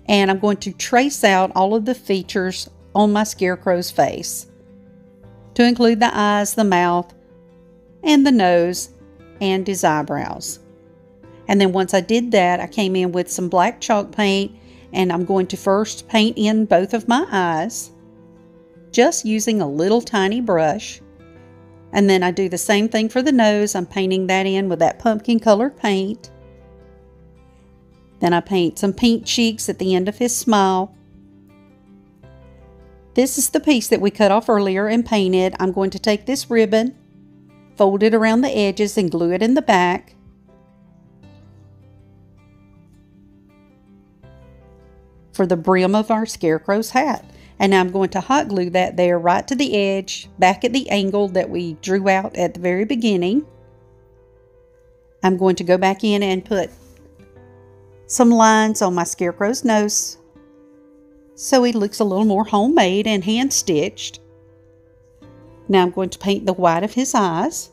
[SPEAKER 2] and I'm going to trace out all of the features on my scarecrow's face to include the eyes, the mouth, and the nose, and his eyebrows. And then once I did that, I came in with some black chalk paint and I'm going to first paint in both of my eyes just using a little tiny brush. And then I do the same thing for the nose. I'm painting that in with that pumpkin colored paint. Then I paint some pink cheeks at the end of his smile. This is the piece that we cut off earlier and painted. I'm going to take this ribbon, fold it around the edges and glue it in the back. for the brim of our scarecrow's hat. And I'm going to hot glue that there right to the edge, back at the angle that we drew out at the very beginning. I'm going to go back in and put some lines on my scarecrow's nose so he looks a little more homemade and hand stitched. Now I'm going to paint the white of his eyes.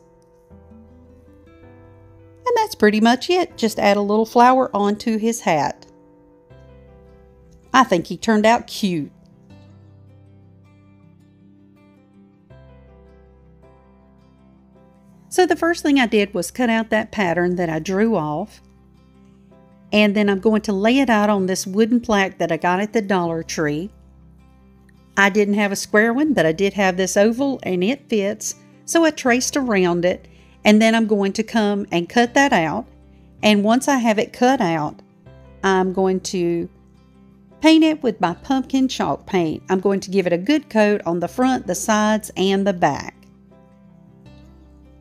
[SPEAKER 2] And that's pretty much it. Just add a little flower onto his hat. I think he turned out cute. So the first thing I did was cut out that pattern that I drew off. And then I'm going to lay it out on this wooden plaque that I got at the Dollar Tree. I didn't have a square one, but I did have this oval and it fits. So I traced around it and then I'm going to come and cut that out. And once I have it cut out, I'm going to Paint it with my pumpkin chalk paint. I'm going to give it a good coat on the front, the sides, and the back.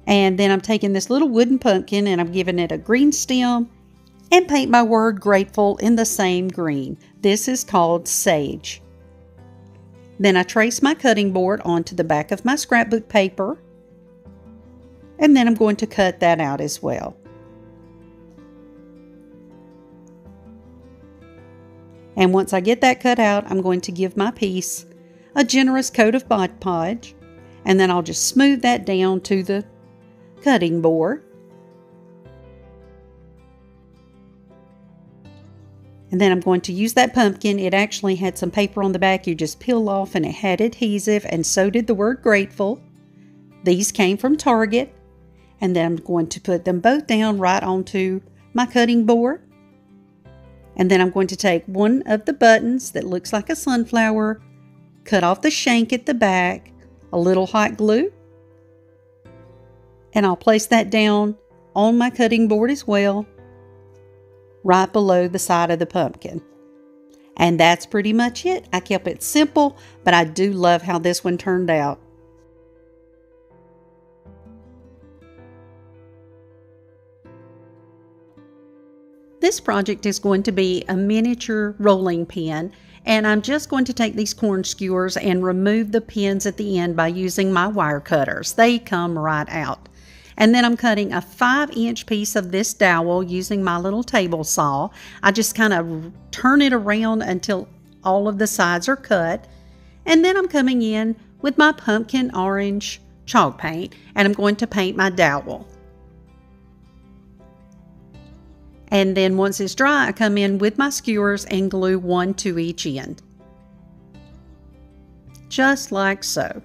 [SPEAKER 2] And then I'm taking this little wooden pumpkin and I'm giving it a green stem and paint my word grateful in the same green. This is called sage. Then I trace my cutting board onto the back of my scrapbook paper and then I'm going to cut that out as well. And once I get that cut out, I'm going to give my piece a generous coat of Mod Podge, and then I'll just smooth that down to the cutting board. And then I'm going to use that pumpkin. It actually had some paper on the back you just peel off and it had adhesive and so did the word grateful. These came from Target. And then I'm going to put them both down right onto my cutting board. And then I'm going to take one of the buttons that looks like a sunflower, cut off the shank at the back, a little hot glue, and I'll place that down on my cutting board as well, right below the side of the pumpkin. And that's pretty much it. I kept it simple, but I do love how this one turned out. This project is going to be a miniature rolling pin and I'm just going to take these corn skewers and remove the pins at the end by using my wire cutters. They come right out. And then I'm cutting a 5 inch piece of this dowel using my little table saw. I just kind of turn it around until all of the sides are cut. And then I'm coming in with my pumpkin orange chalk paint and I'm going to paint my dowel. And then once it's dry, I come in with my skewers and glue one to each end. Just like so.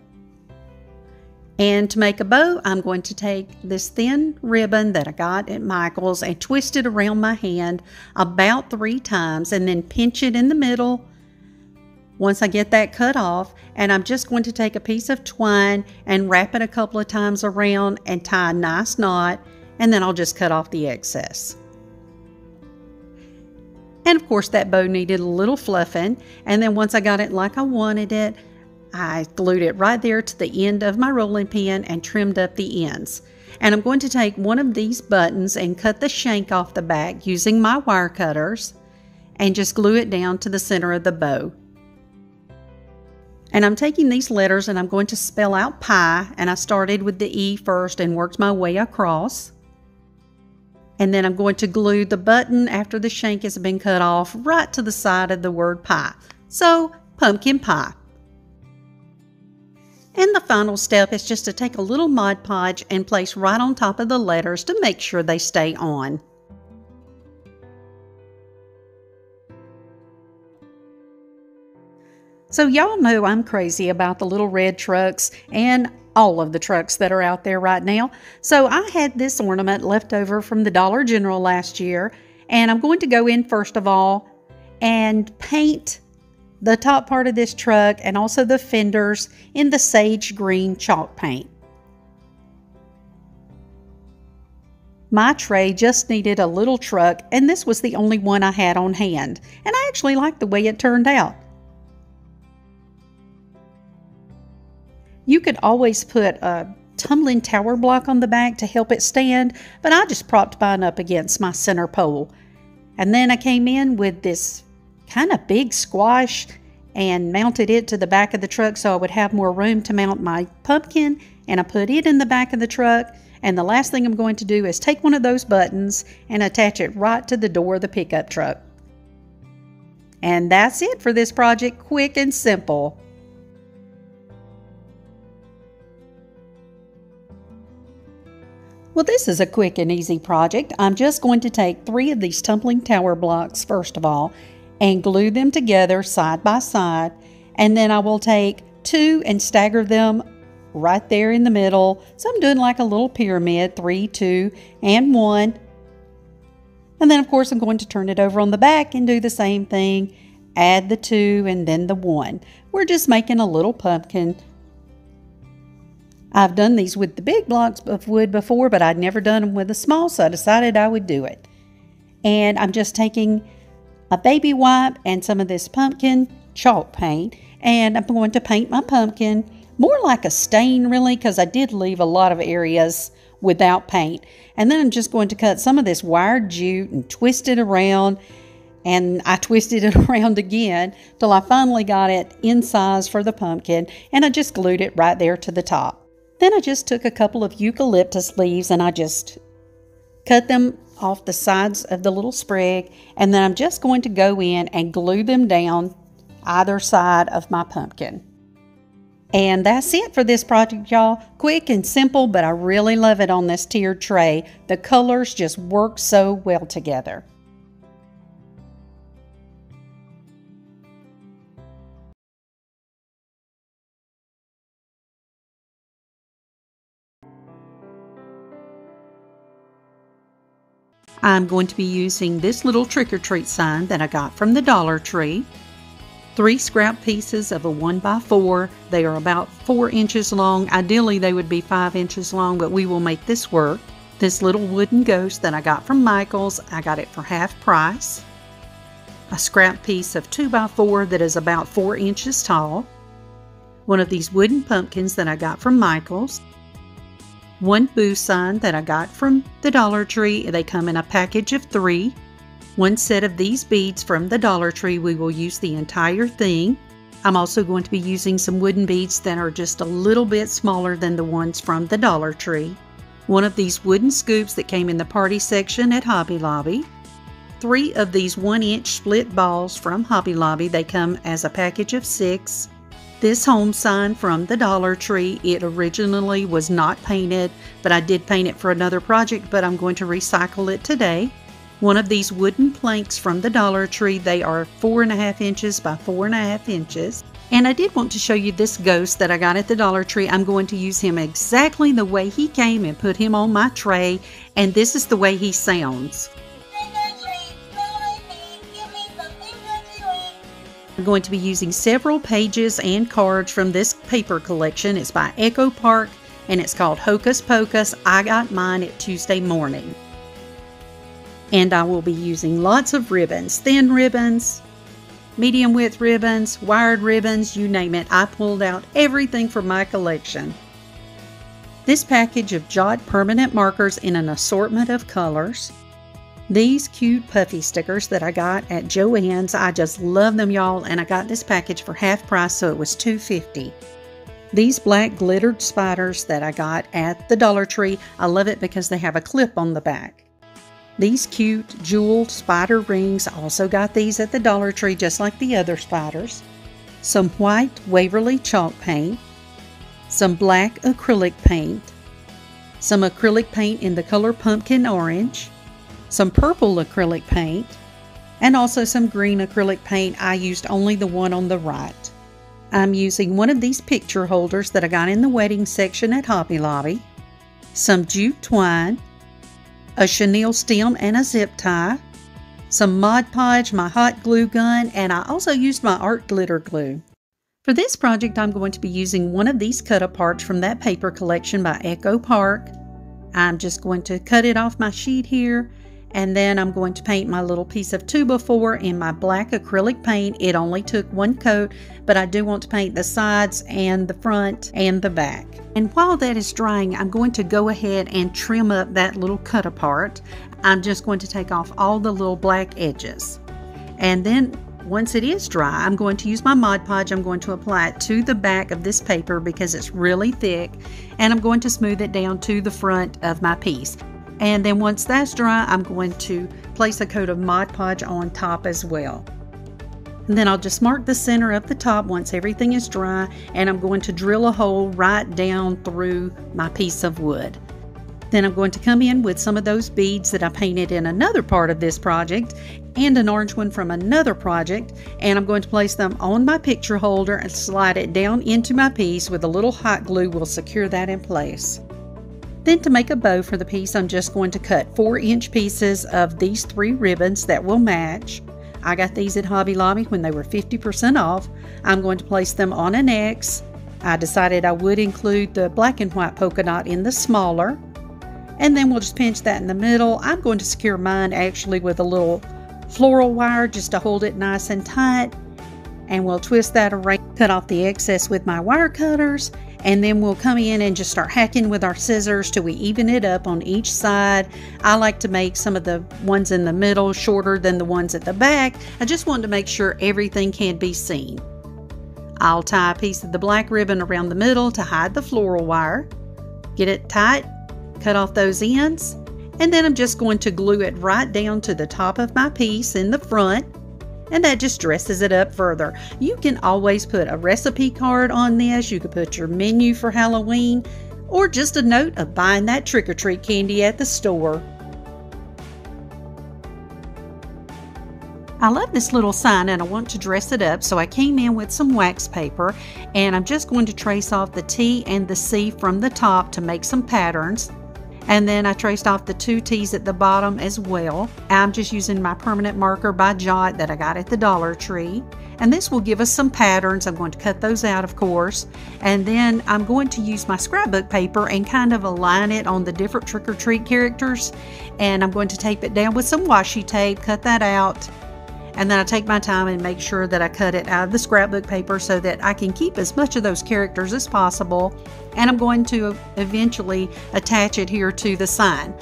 [SPEAKER 2] And to make a bow, I'm going to take this thin ribbon that I got at Michael's and twist it around my hand about three times and then pinch it in the middle once I get that cut off. And I'm just going to take a piece of twine and wrap it a couple of times around and tie a nice knot. And then I'll just cut off the excess. And of course, that bow needed a little fluffing. And then once I got it like I wanted it, I glued it right there to the end of my rolling pin and trimmed up the ends. And I'm going to take one of these buttons and cut the shank off the back using my wire cutters and just glue it down to the center of the bow. And I'm taking these letters and I'm going to spell out pie. And I started with the E first and worked my way across. And then I'm going to glue the button after the shank has been cut off right to the side of the word pie. So, pumpkin pie. And the final step is just to take a little Mod Podge and place right on top of the letters to make sure they stay on. So, y'all know I'm crazy about the little red trucks and all of the trucks that are out there right now. So, I had this ornament left over from the Dollar General last year, and I'm going to go in first of all and paint the top part of this truck and also the fenders in the sage green chalk paint. My tray just needed a little truck, and this was the only one I had on hand, and I actually liked the way it turned out. You could always put a tumbling tower block on the back to help it stand, but I just propped mine up against my center pole. And then I came in with this kind of big squash and mounted it to the back of the truck so I would have more room to mount my pumpkin. And I put it in the back of the truck. And the last thing I'm going to do is take one of those buttons and attach it right to the door of the pickup truck. And that's it for this project, quick and simple. Well, this is a quick and easy project. I'm just going to take three of these tumbling tower blocks first of all and glue them together side by side. And then I will take two and stagger them right there in the middle. So I'm doing like a little pyramid, three, two, and one. And then of course I'm going to turn it over on the back and do the same thing. Add the two and then the one. We're just making a little pumpkin I've done these with the big blocks of wood before, but I'd never done them with the small, so I decided I would do it. And I'm just taking a baby wipe and some of this pumpkin chalk paint, and I'm going to paint my pumpkin more like a stain, really, because I did leave a lot of areas without paint. And then I'm just going to cut some of this wired jute and twist it around. And I twisted [laughs] it around again till I finally got it in size for the pumpkin, and I just glued it right there to the top. Then I just took a couple of eucalyptus leaves and I just cut them off the sides of the little sprig and then I'm just going to go in and glue them down either side of my pumpkin. And that's it for this project, y'all. Quick and simple, but I really love it on this tiered tray. The colors just work so well together. I'm going to be using this little trick or treat sign that I got from the Dollar Tree. Three scrap pieces of a 1x4. They are about 4 inches long. Ideally, they would be 5 inches long, but we will make this work. This little wooden ghost that I got from Michael's, I got it for half price. A scrap piece of 2x4 that is about 4 inches tall. One of these wooden pumpkins that I got from Michael's one boo sign that I got from the Dollar Tree. They come in a package of three. One set of these beads from the Dollar Tree. We will use the entire thing. I'm also going to be using some wooden beads that are just a little bit smaller than the ones from the Dollar Tree. One of these wooden scoops that came in the party section at Hobby Lobby. Three of these one inch split balls from Hobby Lobby. They come as a package of six. This home sign from the Dollar Tree, it originally was not painted, but I did paint it for another project, but I'm going to recycle it today. One of these wooden planks from the Dollar Tree, they are four and a half inches by four and a half inches. And I did want to show you this ghost that I got at the Dollar Tree. I'm going to use him exactly the way he came and put him on my tray. And this is the way he sounds. I'm going to be using several pages and cards from this paper collection. It's by Echo Park and it's called Hocus Pocus. I got mine at Tuesday morning. And I will be using lots of ribbons, thin ribbons, medium width ribbons, wired ribbons, you name it. I pulled out everything from my collection. This package of Jot permanent markers in an assortment of colors. These cute puffy stickers that I got at Joann's, I just love them y'all and I got this package for half price so it was $2.50. These black glittered spiders that I got at the Dollar Tree, I love it because they have a clip on the back. These cute jeweled spider rings, I also got these at the Dollar Tree just like the other spiders. Some white Waverly chalk paint, some black acrylic paint, some acrylic paint in the color pumpkin orange, some purple acrylic paint, and also some green acrylic paint. I used only the one on the right. I'm using one of these picture holders that I got in the wedding section at Hobby Lobby, some jute twine, a chenille stem and a zip tie, some Mod Podge, my hot glue gun, and I also used my art glitter glue. For this project, I'm going to be using one of these cut aparts from that paper collection by Echo Park. I'm just going to cut it off my sheet here and then I'm going to paint my little piece of 2x4 in my black acrylic paint. It only took one coat, but I do want to paint the sides and the front and the back. And while that is drying, I'm going to go ahead and trim up that little cut apart. I'm just going to take off all the little black edges. And then once it is dry, I'm going to use my Mod Podge. I'm going to apply it to the back of this paper because it's really thick and I'm going to smooth it down to the front of my piece. And then once that's dry, I'm going to place a coat of Mod Podge on top as well. And then I'll just mark the center of the top once everything is dry and I'm going to drill a hole right down through my piece of wood. Then I'm going to come in with some of those beads that I painted in another part of this project and an orange one from another project and I'm going to place them on my picture holder and slide it down into my piece with a little hot glue will secure that in place. Then to make a bow for the piece, I'm just going to cut 4 inch pieces of these three ribbons that will match. I got these at Hobby Lobby when they were 50% off. I'm going to place them on an X. I decided I would include the black and white polka dot in the smaller. And then we'll just pinch that in the middle. I'm going to secure mine actually with a little floral wire just to hold it nice and tight. And we'll twist that around, cut off the excess with my wire cutters and then we'll come in and just start hacking with our scissors till we even it up on each side. I like to make some of the ones in the middle shorter than the ones at the back. I just want to make sure everything can be seen. I'll tie a piece of the black ribbon around the middle to hide the floral wire. Get it tight, cut off those ends, and then I'm just going to glue it right down to the top of my piece in the front and that just dresses it up further. You can always put a recipe card on this, you could put your menu for Halloween, or just a note of buying that trick or treat candy at the store. I love this little sign and I want to dress it up so I came in with some wax paper and I'm just going to trace off the T and the C from the top to make some patterns. And then I traced off the two T's at the bottom as well. I'm just using my permanent marker by Jot that I got at the Dollar Tree. And this will give us some patterns. I'm going to cut those out, of course. And then I'm going to use my scrapbook paper and kind of align it on the different trick-or-treat characters. And I'm going to tape it down with some washi tape, cut that out, and then I take my time and make sure that I cut it out of the scrapbook paper so that I can keep as much of those characters as possible. And I'm going to eventually attach it here to the sign.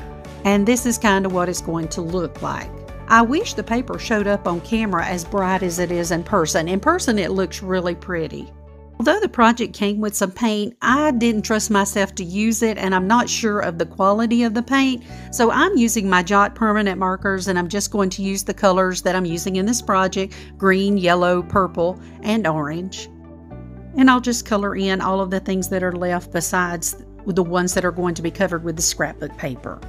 [SPEAKER 2] And this is kind of what it's going to look like. I wish the paper showed up on camera as bright as it is in person. In person, it looks really pretty. Although the project came with some paint, I didn't trust myself to use it and I'm not sure of the quality of the paint. So I'm using my Jot permanent markers and I'm just going to use the colors that I'm using in this project, green, yellow, purple, and orange. And I'll just color in all of the things that are left besides the ones that are going to be covered with the scrapbook paper.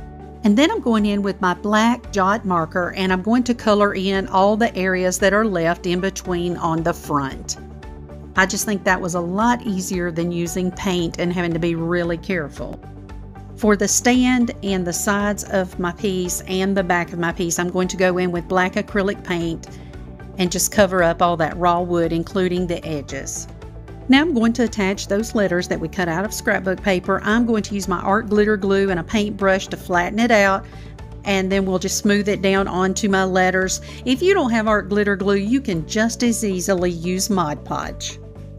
[SPEAKER 2] And then I'm going in with my black Jot marker and I'm going to color in all the areas that are left in between on the front. I just think that was a lot easier than using paint and having to be really careful. For the stand and the sides of my piece and the back of my piece, I'm going to go in with black acrylic paint and just cover up all that raw wood, including the edges. Now I'm going to attach those letters that we cut out of scrapbook paper. I'm going to use my art glitter glue and a paintbrush to flatten it out and then we'll just smooth it down onto my letters. If you don't have art glitter glue, you can just as easily use Mod Podge.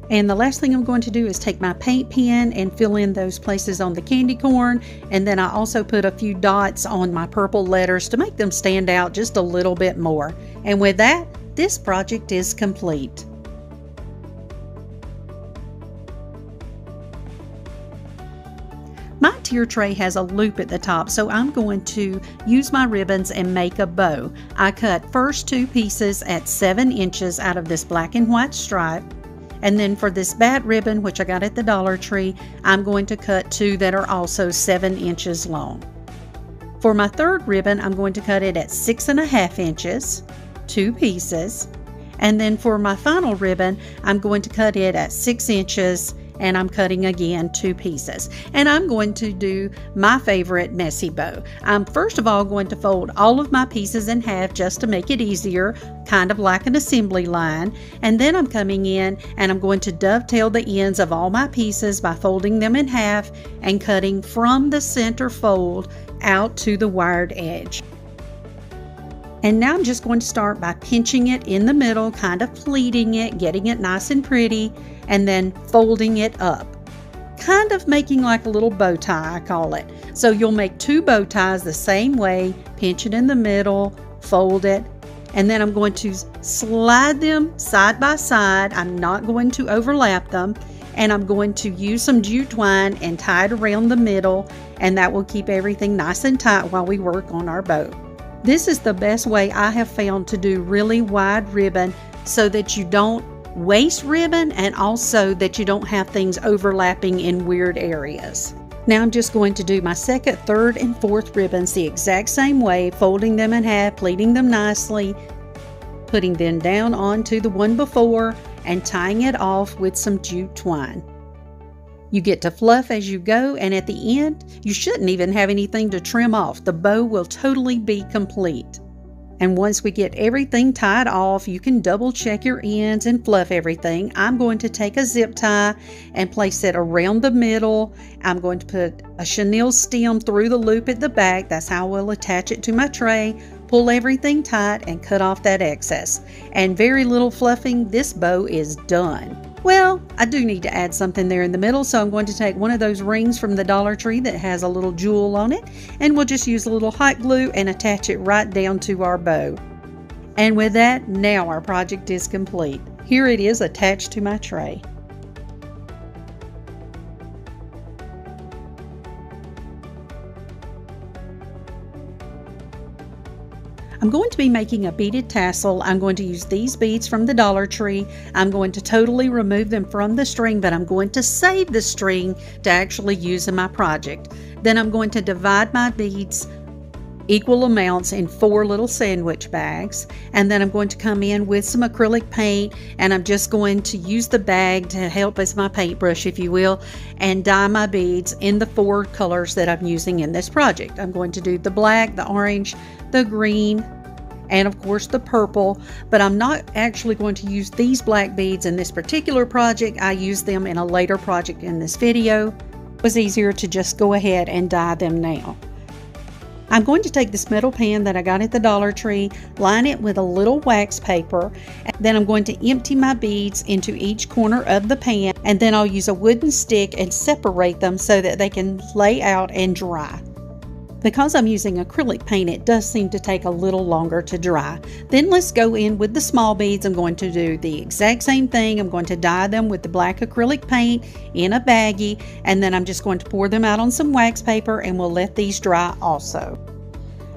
[SPEAKER 2] And the last thing I'm going to do is take my paint pen and fill in those places on the candy corn. And then I also put a few dots on my purple letters to make them stand out just a little bit more. And with that, this project is complete. Tier tray has a loop at the top, so I'm going to use my ribbons and make a bow. I cut first two pieces at 7 inches out of this black and white stripe. And then for this bat ribbon, which I got at the Dollar Tree, I'm going to cut two that are also 7 inches long. For my third ribbon, I'm going to cut it at six and a half inches, two pieces. And then for my final ribbon, I'm going to cut it at six inches and I'm cutting again two pieces. And I'm going to do my favorite messy bow. I'm first of all going to fold all of my pieces in half just to make it easier, kind of like an assembly line. And then I'm coming in and I'm going to dovetail the ends of all my pieces by folding them in half and cutting from the center fold out to the wired edge. And now I'm just going to start by pinching it in the middle, kind of pleating it, getting it nice and pretty, and then folding it up. Kind of making like a little bow tie, I call it. So you'll make two bow ties the same way, pinch it in the middle, fold it, and then I'm going to slide them side by side. I'm not going to overlap them, and I'm going to use some jute twine and tie it around the middle, and that will keep everything nice and tight while we work on our bow. This is the best way I have found to do really wide ribbon so that you don't waste ribbon and also that you don't have things overlapping in weird areas. Now I'm just going to do my second, third, and fourth ribbons the exact same way, folding them in half, pleating them nicely, putting them down onto the one before, and tying it off with some jute twine. You get to fluff as you go, and at the end, you shouldn't even have anything to trim off. The bow will totally be complete. And once we get everything tied off, you can double check your ends and fluff everything. I'm going to take a zip tie and place it around the middle. I'm going to put a chenille stem through the loop at the back. That's how we'll attach it to my tray. Pull everything tight and cut off that excess. And very little fluffing, this bow is done. Well, I do need to add something there in the middle, so I'm going to take one of those rings from the Dollar Tree that has a little jewel on it, and we'll just use a little hot glue and attach it right down to our bow. And with that, now our project is complete. Here it is attached to my tray. I'm going to be making a beaded tassel. I'm going to use these beads from the Dollar Tree. I'm going to totally remove them from the string, but I'm going to save the string to actually use in my project. Then I'm going to divide my beads equal amounts in four little sandwich bags and then I'm going to come in with some acrylic paint and I'm just going to use the bag to help as my paintbrush if you will and dye my beads in the four colors that I'm using in this project. I'm going to do the black, the orange, the green, and of course the purple, but I'm not actually going to use these black beads in this particular project. I use them in a later project in this video. It was easier to just go ahead and dye them now. I'm going to take this metal pan that I got at the Dollar Tree, line it with a little wax paper, then I'm going to empty my beads into each corner of the pan, and then I'll use a wooden stick and separate them so that they can lay out and dry. Because I'm using acrylic paint, it does seem to take a little longer to dry. Then let's go in with the small beads. I'm going to do the exact same thing. I'm going to dye them with the black acrylic paint in a baggie, and then I'm just going to pour them out on some wax paper and we'll let these dry also.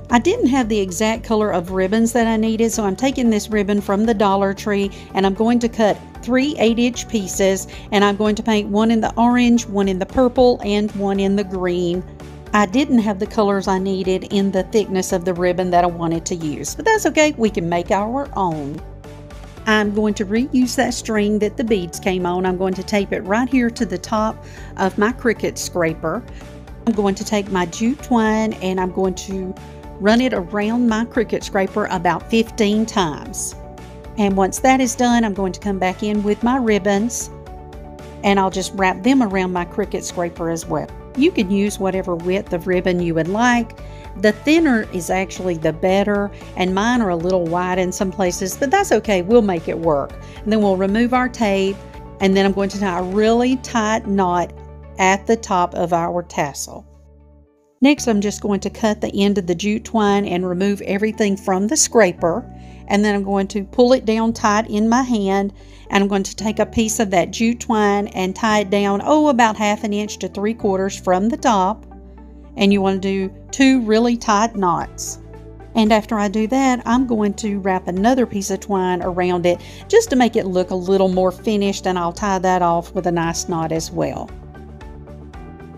[SPEAKER 2] I didn't have the exact color of ribbons that I needed, so I'm taking this ribbon from the Dollar Tree and I'm going to cut three 8 inch pieces and I'm going to paint one in the orange, one in the purple, and one in the green I didn't have the colors I needed in the thickness of the ribbon that I wanted to use, but that's okay, we can make our own. I'm going to reuse that string that the beads came on. I'm going to tape it right here to the top of my Cricut scraper. I'm going to take my jute twine and I'm going to run it around my Cricut scraper about 15 times. And once that is done, I'm going to come back in with my ribbons and I'll just wrap them around my Cricut scraper as well. You can use whatever width of ribbon you would like. The thinner is actually the better, and mine are a little wide in some places, but that's okay. We'll make it work. And then we'll remove our tape And then I'm going to tie a really tight knot at the top of our tassel. Next, I'm just going to cut the end of the jute twine and remove everything from the scraper. And then I'm going to pull it down tight in my hand. And I'm going to take a piece of that jute twine and tie it down, oh, about half an inch to three quarters from the top. And you want to do two really tight knots. And after I do that, I'm going to wrap another piece of twine around it just to make it look a little more finished and I'll tie that off with a nice knot as well.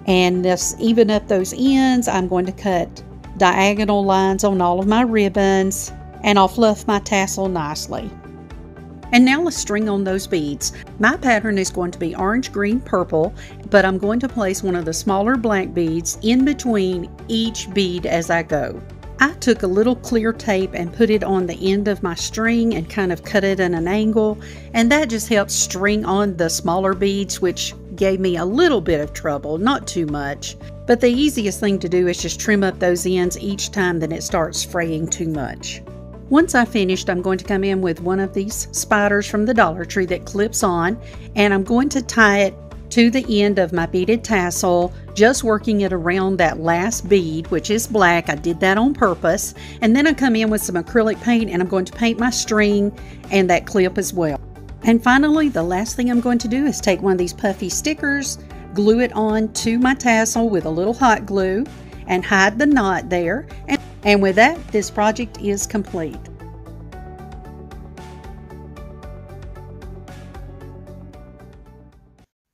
[SPEAKER 2] And just even up those ends, I'm going to cut diagonal lines on all of my ribbons and I'll fluff my tassel nicely. And now let's string on those beads. My pattern is going to be orange, green, purple, but I'm going to place one of the smaller black beads in between each bead as I go. I took a little clear tape and put it on the end of my string and kind of cut it at an angle, and that just helps string on the smaller beads, which gave me a little bit of trouble, not too much. But the easiest thing to do is just trim up those ends each time that it starts fraying too much. Once I finished, I'm going to come in with one of these spiders from the Dollar Tree that clips on, and I'm going to tie it to the end of my beaded tassel, just working it around that last bead, which is black. I did that on purpose. And then I come in with some acrylic paint and I'm going to paint my string and that clip as well. And finally, the last thing I'm going to do is take one of these puffy stickers, glue it on to my tassel with a little hot glue, and hide the knot there. And with that, this project is complete.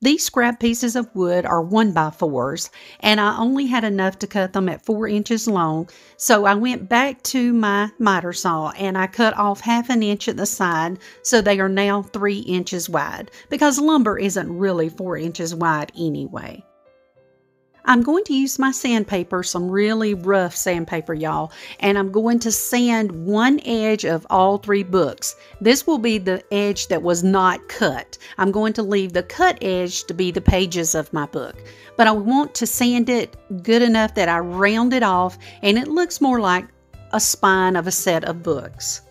[SPEAKER 2] These scrap pieces of wood are 1 by 4s and I only had enough to cut them at 4 inches long, so I went back to my miter saw and I cut off half an inch at the side so they are now 3 inches wide, because lumber isn't really 4 inches wide anyway. I'm going to use my sandpaper, some really rough sandpaper, y'all, and I'm going to sand one edge of all three books. This will be the edge that was not cut. I'm going to leave the cut edge to be the pages of my book, but I want to sand it good enough that I round it off and it looks more like a spine of a set of books.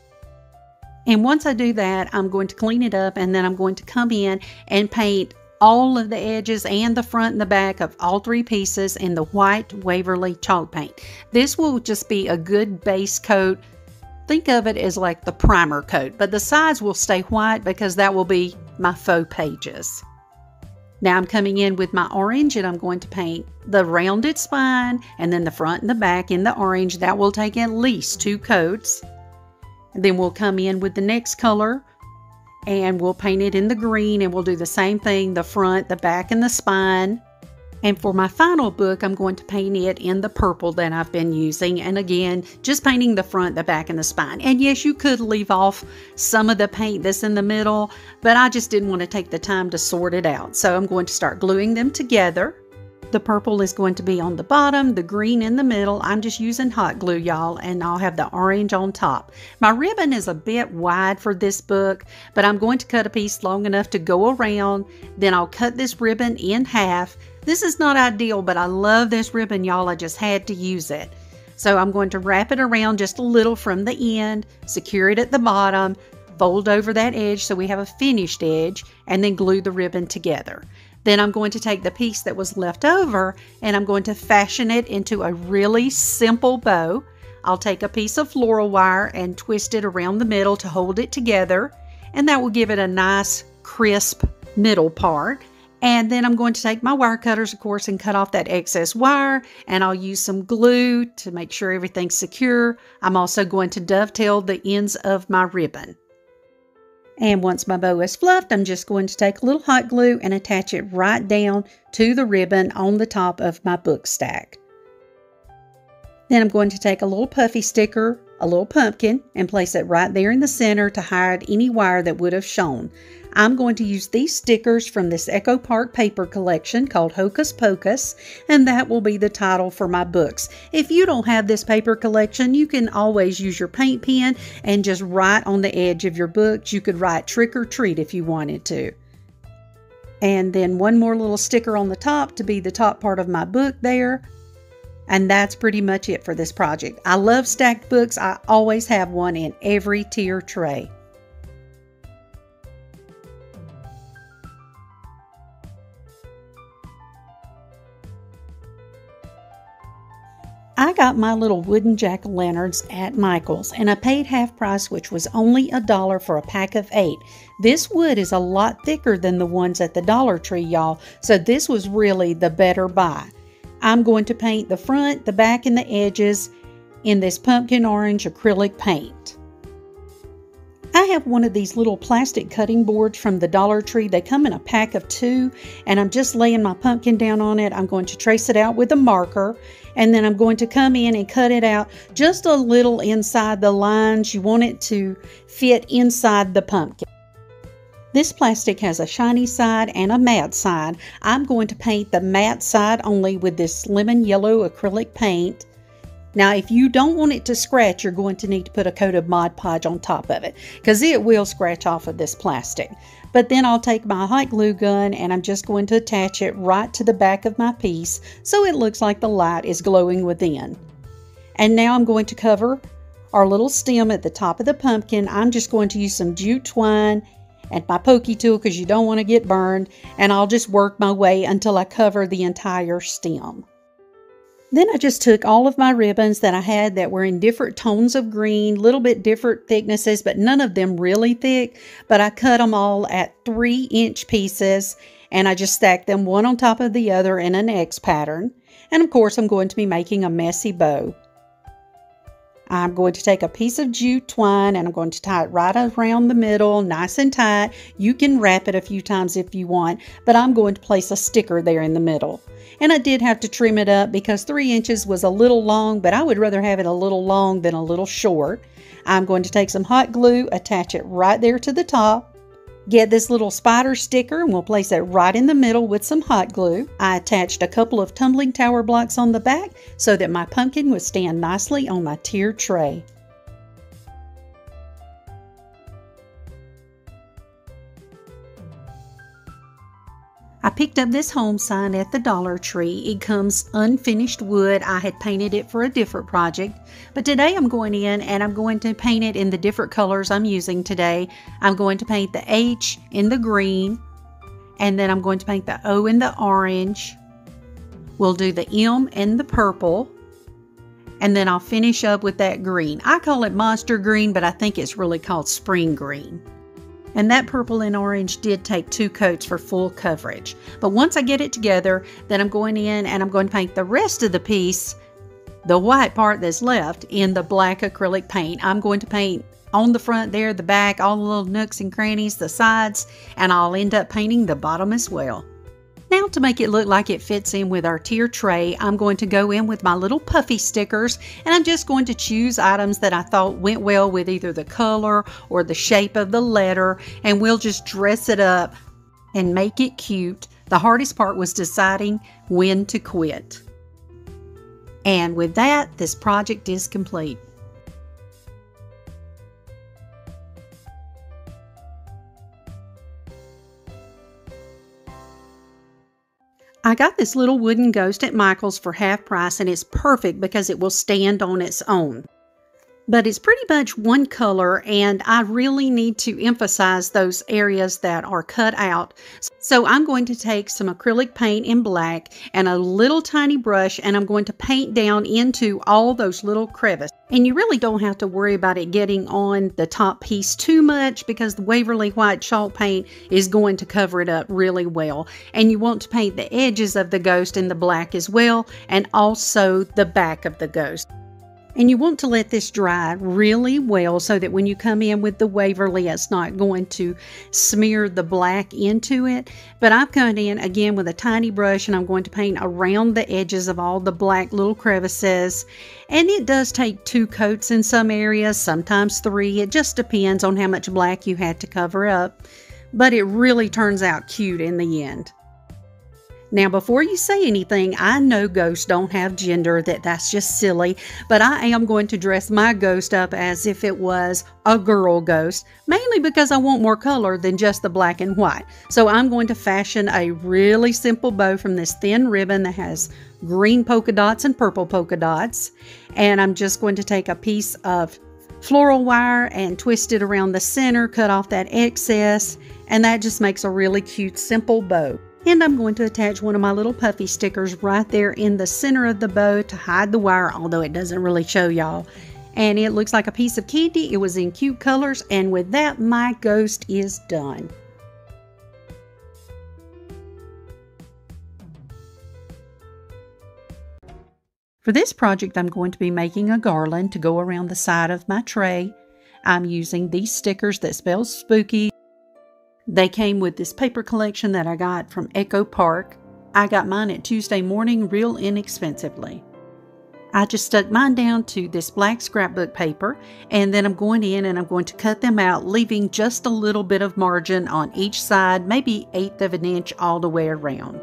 [SPEAKER 2] And once I do that, I'm going to clean it up and then I'm going to come in and paint all of the edges and the front and the back of all three pieces in the white Waverly chalk paint. This will just be a good base coat. Think of it as like the primer coat, but the sides will stay white because that will be my faux pages. Now I'm coming in with my orange and I'm going to paint the rounded spine and then the front and the back in the orange. That will take at least two coats. And then we'll come in with the next color and we'll paint it in the green and we'll do the same thing the front, the back, and the spine. And for my final book, I'm going to paint it in the purple that I've been using. And again, just painting the front, the back, and the spine. And yes, you could leave off some of the paint that's in the middle, but I just didn't want to take the time to sort it out. So I'm going to start gluing them together. The purple is going to be on the bottom, the green in the middle. I'm just using hot glue, y'all, and I'll have the orange on top. My ribbon is a bit wide for this book, but I'm going to cut a piece long enough to go around. Then I'll cut this ribbon in half. This is not ideal, but I love this ribbon, y'all. I just had to use it. So I'm going to wrap it around just a little from the end, secure it at the bottom, fold over that edge so we have a finished edge, and then glue the ribbon together. Then I'm going to take the piece that was left over and I'm going to fashion it into a really simple bow. I'll take a piece of floral wire and twist it around the middle to hold it together and that will give it a nice crisp middle part. And then I'm going to take my wire cutters, of course, and cut off that excess wire. And I'll use some glue to make sure everything's secure. I'm also going to dovetail the ends of my ribbon. And once my bow is fluffed, I'm just going to take a little hot glue and attach it right down to the ribbon on the top of my book stack. Then I'm going to take a little puffy sticker, a little pumpkin, and place it right there in the center to hide any wire that would have shown. I'm going to use these stickers from this Echo Park paper collection called Hocus Pocus, and that will be the title for my books. If you don't have this paper collection, you can always use your paint pen and just write on the edge of your books. You could write trick or treat if you wanted to. And then one more little sticker on the top to be the top part of my book there. And that's pretty much it for this project. I love stacked books. I always have one in every tier tray. I got my little wooden jack o' lanterns at Michael's and I paid half price, which was only a dollar for a pack of eight. This wood is a lot thicker than the ones at the Dollar Tree, y'all, so this was really the better buy. I'm going to paint the front, the back, and the edges in this pumpkin orange acrylic paint. I have one of these little plastic cutting boards from the Dollar Tree. They come in a pack of two, and I'm just laying my pumpkin down on it. I'm going to trace it out with a marker, and then I'm going to come in and cut it out just a little inside the lines. You want it to fit inside the pumpkin. This plastic has a shiny side and a matte side. I'm going to paint the matte side only with this lemon yellow acrylic paint. Now, if you don't want it to scratch, you're going to need to put a coat of Mod Podge on top of it because it will scratch off of this plastic. But then I'll take my hot glue gun and I'm just going to attach it right to the back of my piece so it looks like the light is glowing within. And now I'm going to cover our little stem at the top of the pumpkin. I'm just going to use some jute twine and my pokey tool because you don't want to get burned and I'll just work my way until I cover the entire stem. Then I just took all of my ribbons that I had that were in different tones of green, little bit different thicknesses, but none of them really thick. But I cut them all at three inch pieces and I just stacked them one on top of the other in an X pattern. And of course, I'm going to be making a messy bow. I'm going to take a piece of jute twine and I'm going to tie it right around the middle, nice and tight. You can wrap it a few times if you want, but I'm going to place a sticker there in the middle. And I did have to trim it up because three inches was a little long, but I would rather have it a little long than a little short. I'm going to take some hot glue, attach it right there to the top, Get this little spider sticker and we'll place it right in the middle with some hot glue. I attached a couple of tumbling tower blocks on the back so that my pumpkin would stand nicely on my tier tray. I picked up this home sign at the Dollar Tree. It comes unfinished wood. I had painted it for a different project, but today I'm going in and I'm going to paint it in the different colors I'm using today. I'm going to paint the H in the green, and then I'm going to paint the O in the orange. We'll do the M in the purple, and then I'll finish up with that green. I call it monster green, but I think it's really called spring green. And that purple and orange did take two coats for full coverage. But once I get it together, then I'm going in and I'm going to paint the rest of the piece, the white part that's left, in the black acrylic paint. I'm going to paint on the front there, the back, all the little nooks and crannies, the sides, and I'll end up painting the bottom as well. Now to make it look like it fits in with our tier tray, I'm going to go in with my little puffy stickers and I'm just going to choose items that I thought went well with either the color or the shape of the letter and we'll just dress it up and make it cute. The hardest part was deciding when to quit. And with that, this project is complete. I got this little wooden ghost at Michael's for half price and it's perfect because it will stand on its own but it's pretty much one color and I really need to emphasize those areas that are cut out. So I'm going to take some acrylic paint in black and a little tiny brush and I'm going to paint down into all those little crevices. And you really don't have to worry about it getting on the top piece too much because the Waverly White chalk paint is going to cover it up really well. And you want to paint the edges of the ghost in the black as well and also the back of the ghost. And you want to let this dry really well so that when you come in with the Waverly, it's not going to smear the black into it. But I've come in again with a tiny brush and I'm going to paint around the edges of all the black little crevices. And it does take two coats in some areas, sometimes three. It just depends on how much black you had to cover up. But it really turns out cute in the end. Now, before you say anything, I know ghosts don't have gender, that that's just silly, but I am going to dress my ghost up as if it was a girl ghost, mainly because I want more color than just the black and white. So I'm going to fashion a really simple bow from this thin ribbon that has green polka dots and purple polka dots. And I'm just going to take a piece of floral wire and twist it around the center, cut off that excess, and that just makes a really cute simple bow. And I'm going to attach one of my little puffy stickers right there in the center of the bow to hide the wire, although it doesn't really show y'all. And it looks like a piece of candy. It was in cute colors. And with that, my ghost is done. For this project, I'm going to be making a garland to go around the side of my tray. I'm using these stickers that spell spooky they came with this paper collection that I got from Echo Park. I got mine at Tuesday morning real inexpensively. I just stuck mine down to this black scrapbook paper and then I'm going in and I'm going to cut them out leaving just a little bit of margin on each side, maybe eighth of an inch all the way around.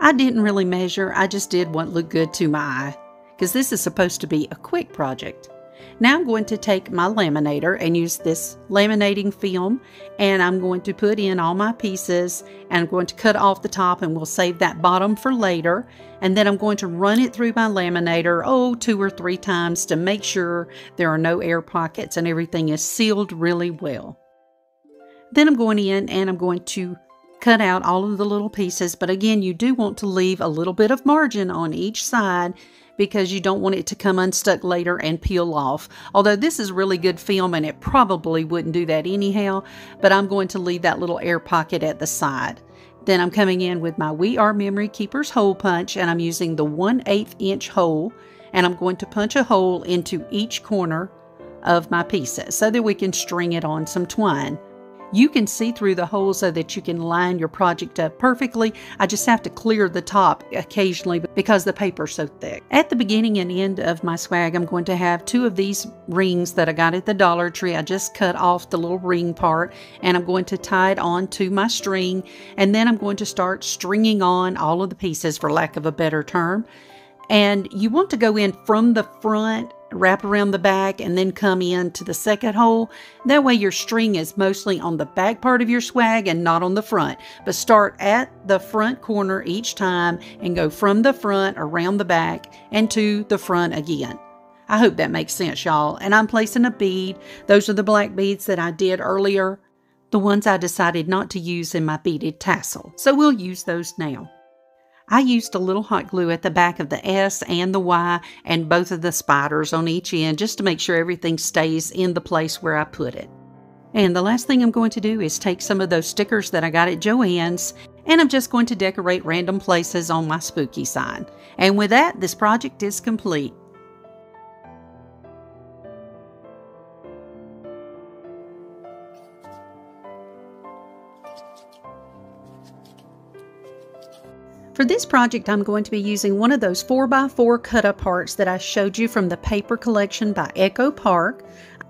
[SPEAKER 2] I didn't really measure, I just did what looked good to my eye because this is supposed to be a quick project. Now I'm going to take my laminator and use this laminating film and I'm going to put in all my pieces and I'm going to cut off the top and we'll save that bottom for later. And then I'm going to run it through my laminator, oh, two or three times to make sure there are no air pockets and everything is sealed really well. Then I'm going in and I'm going to cut out all of the little pieces. But again, you do want to leave a little bit of margin on each side because you don't want it to come unstuck later and peel off. Although this is really good film and it probably wouldn't do that anyhow, but I'm going to leave that little air pocket at the side. Then I'm coming in with my We Are Memory Keepers hole punch and I'm using the 1 8 inch hole and I'm going to punch a hole into each corner of my pieces so that we can string it on some twine. You can see through the hole so that you can line your project up perfectly. I just have to clear the top occasionally because the paper's so thick. At the beginning and end of my swag, I'm going to have two of these rings that I got at the Dollar Tree. I just cut off the little ring part and I'm going to tie it onto my string and then I'm going to start stringing on all of the pieces for lack of a better term. And you want to go in from the front wrap around the back and then come in to the second hole. That way your string is mostly on the back part of your swag and not on the front. But start at the front corner each time and go from the front around the back and to the front again. I hope that makes sense, y'all. And I'm placing a bead. Those are the black beads that I did earlier. The ones I decided not to use in my beaded tassel. So we'll use those now. I used a little hot glue at the back of the S and the Y and both of the spiders on each end just to make sure everything stays in the place where I put it. And the last thing I'm going to do is take some of those stickers that I got at Joann's and I'm just going to decorate random places on my spooky sign. And with that, this project is complete. For this project, I'm going to be using one of those 4x4 cut-aparts that I showed you from the paper collection by Echo Park.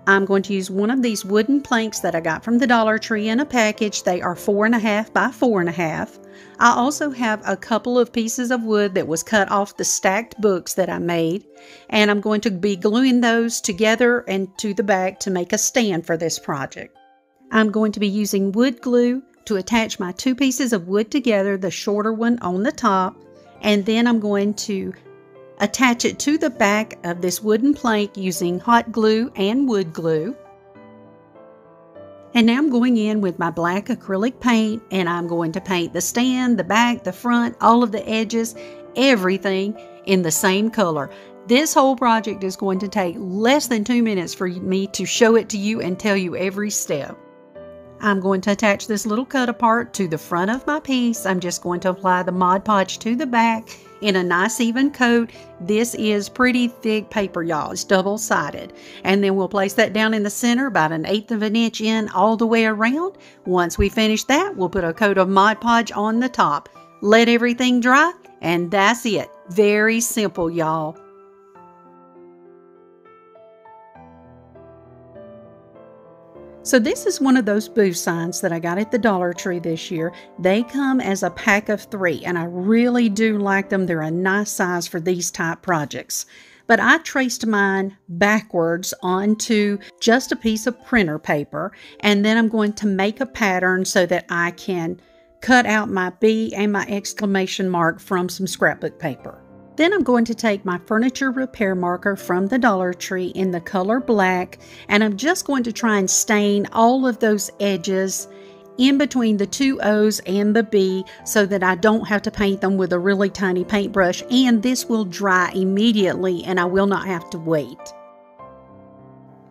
[SPEAKER 2] I'm going to use one of these wooden planks that I got from the Dollar Tree in a package. They are 4.5 by 4.5. I also have a couple of pieces of wood that was cut off the stacked books that I made, and I'm going to be gluing those together and to the back to make a stand for this project. I'm going to be using wood glue to attach my two pieces of wood together, the shorter one on the top, and then I'm going to attach it to the back of this wooden plank using hot glue and wood glue. And now I'm going in with my black acrylic paint and I'm going to paint the stand, the back, the front, all of the edges, everything in the same color. This whole project is going to take less than two minutes for me to show it to you and tell you every step. I'm going to attach this little cut apart to the front of my piece. I'm just going to apply the Mod Podge to the back in a nice even coat. This is pretty thick paper, y'all. It's double-sided. And then we'll place that down in the center about an eighth of an inch in all the way around. Once we finish that, we'll put a coat of Mod Podge on the top. Let everything dry, and that's it. Very simple, y'all. So this is one of those boo signs that I got at the Dollar Tree this year. They come as a pack of three, and I really do like them. They're a nice size for these type projects. But I traced mine backwards onto just a piece of printer paper, and then I'm going to make a pattern so that I can cut out my B and my exclamation mark from some scrapbook paper. Then I'm going to take my furniture repair marker from the Dollar Tree in the color black and I'm just going to try and stain all of those edges in between the two O's and the B so that I don't have to paint them with a really tiny paintbrush and this will dry immediately and I will not have to wait.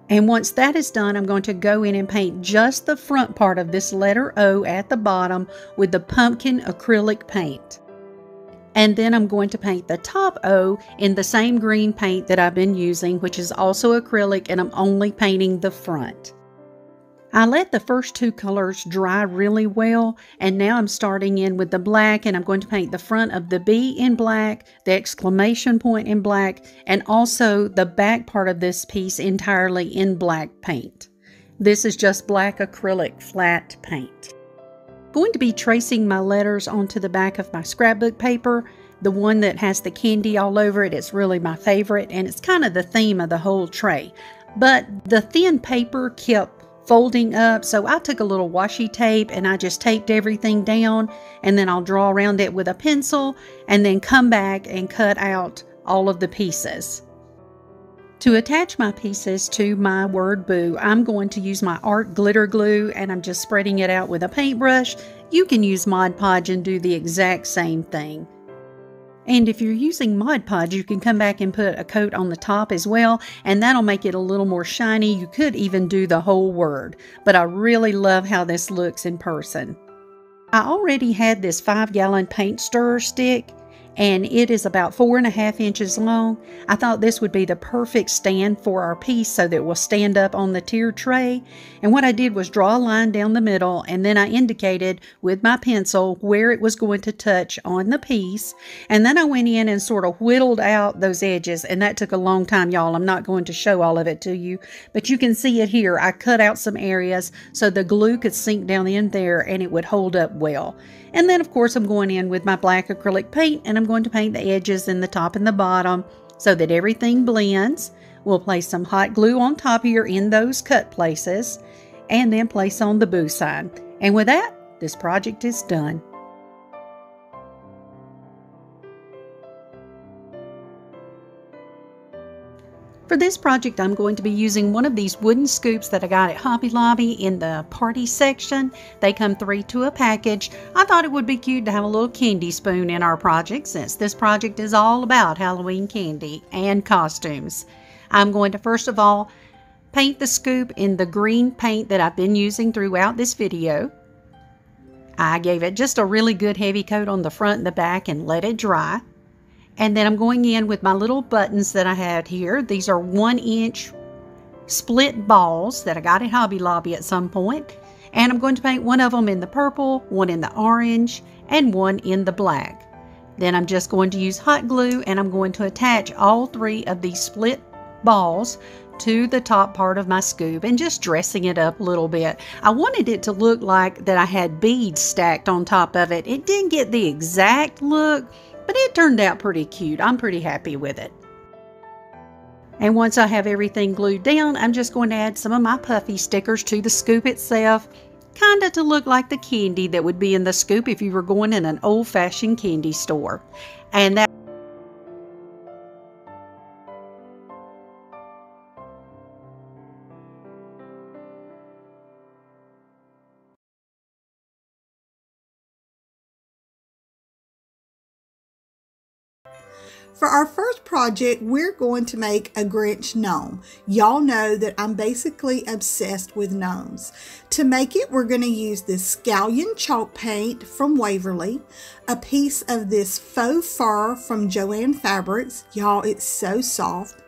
[SPEAKER 2] And once that is done, I'm going to go in and paint just the front part of this letter O at the bottom with the pumpkin acrylic paint. And then I'm going to paint the top O in the same green paint that I've been using, which is also acrylic, and I'm only painting the front. I let the first two colors dry really well and now I'm starting in with the black and I'm going to paint the front of the B in black, the exclamation point in black, and also the back part of this piece entirely in black paint. This is just black acrylic flat paint. Going to be tracing my letters onto the back of my scrapbook paper. The one that has the candy all over it. it is really my favorite and it's kind of the theme of the whole tray. But the thin paper kept folding up. So I took a little washi tape and I just taped everything down and then I'll draw around it with a pencil and then come back and cut out all of the pieces. To attach my pieces to my word boo, I'm going to use my art glitter glue and I'm just spreading it out with a paintbrush. You can use Mod Podge and do the exact same thing. And if you're using Mod Podge, you can come back and put a coat on the top as well, and that'll make it a little more shiny. You could even do the whole word, but I really love how this looks in person. I already had this 5 gallon paint stirrer stick, and it is about four and a half inches long. I thought this would be the perfect stand for our piece so that it will stand up on the tier tray. And what I did was draw a line down the middle and then I indicated with my pencil where it was going to touch on the piece. And then I went in and sort of whittled out those edges and that took a long time, y'all. I'm not going to show all of it to you, but you can see it here. I cut out some areas so the glue could sink down in there and it would hold up well. And then of course I'm going in with my black acrylic paint and I'm going to paint the edges in the top and the bottom so that everything blends. We'll place some hot glue on top here in those cut places and then place on the boo sign. And with that, this project is done. For this project, I'm going to be using one of these wooden scoops that I got at Hobby Lobby in the party section. They come three to a package. I thought it would be cute to have a little candy spoon in our project since this project is all about Halloween candy and costumes. I'm going to first of all paint the scoop in the green paint that I've been using throughout this video. I gave it just a really good heavy coat on the front and the back and let it dry. And then I'm going in with my little buttons that I had here. These are one inch split balls that I got at Hobby Lobby at some point. And I'm going to paint one of them in the purple, one in the orange, and one in the black. Then I'm just going to use hot glue and I'm going to attach all three of these split balls to the top part of my scoop and just dressing it up a little bit. I wanted it to look like that I had beads stacked on top of it. It didn't get the exact look, but it turned out pretty cute. I'm pretty happy with it. And once I have everything glued down, I'm just going to add some of my puffy stickers to the scoop itself, kind of to look like the candy that would be in the scoop if you were going in an old-fashioned candy store. And that
[SPEAKER 1] For our first project, we're going to make a Grinch gnome. Y'all know that I'm basically obsessed with gnomes. To make it, we're going to use this scallion chalk paint from Waverly, a piece of this faux fur from Joann Fabrics. Y'all, it's so soft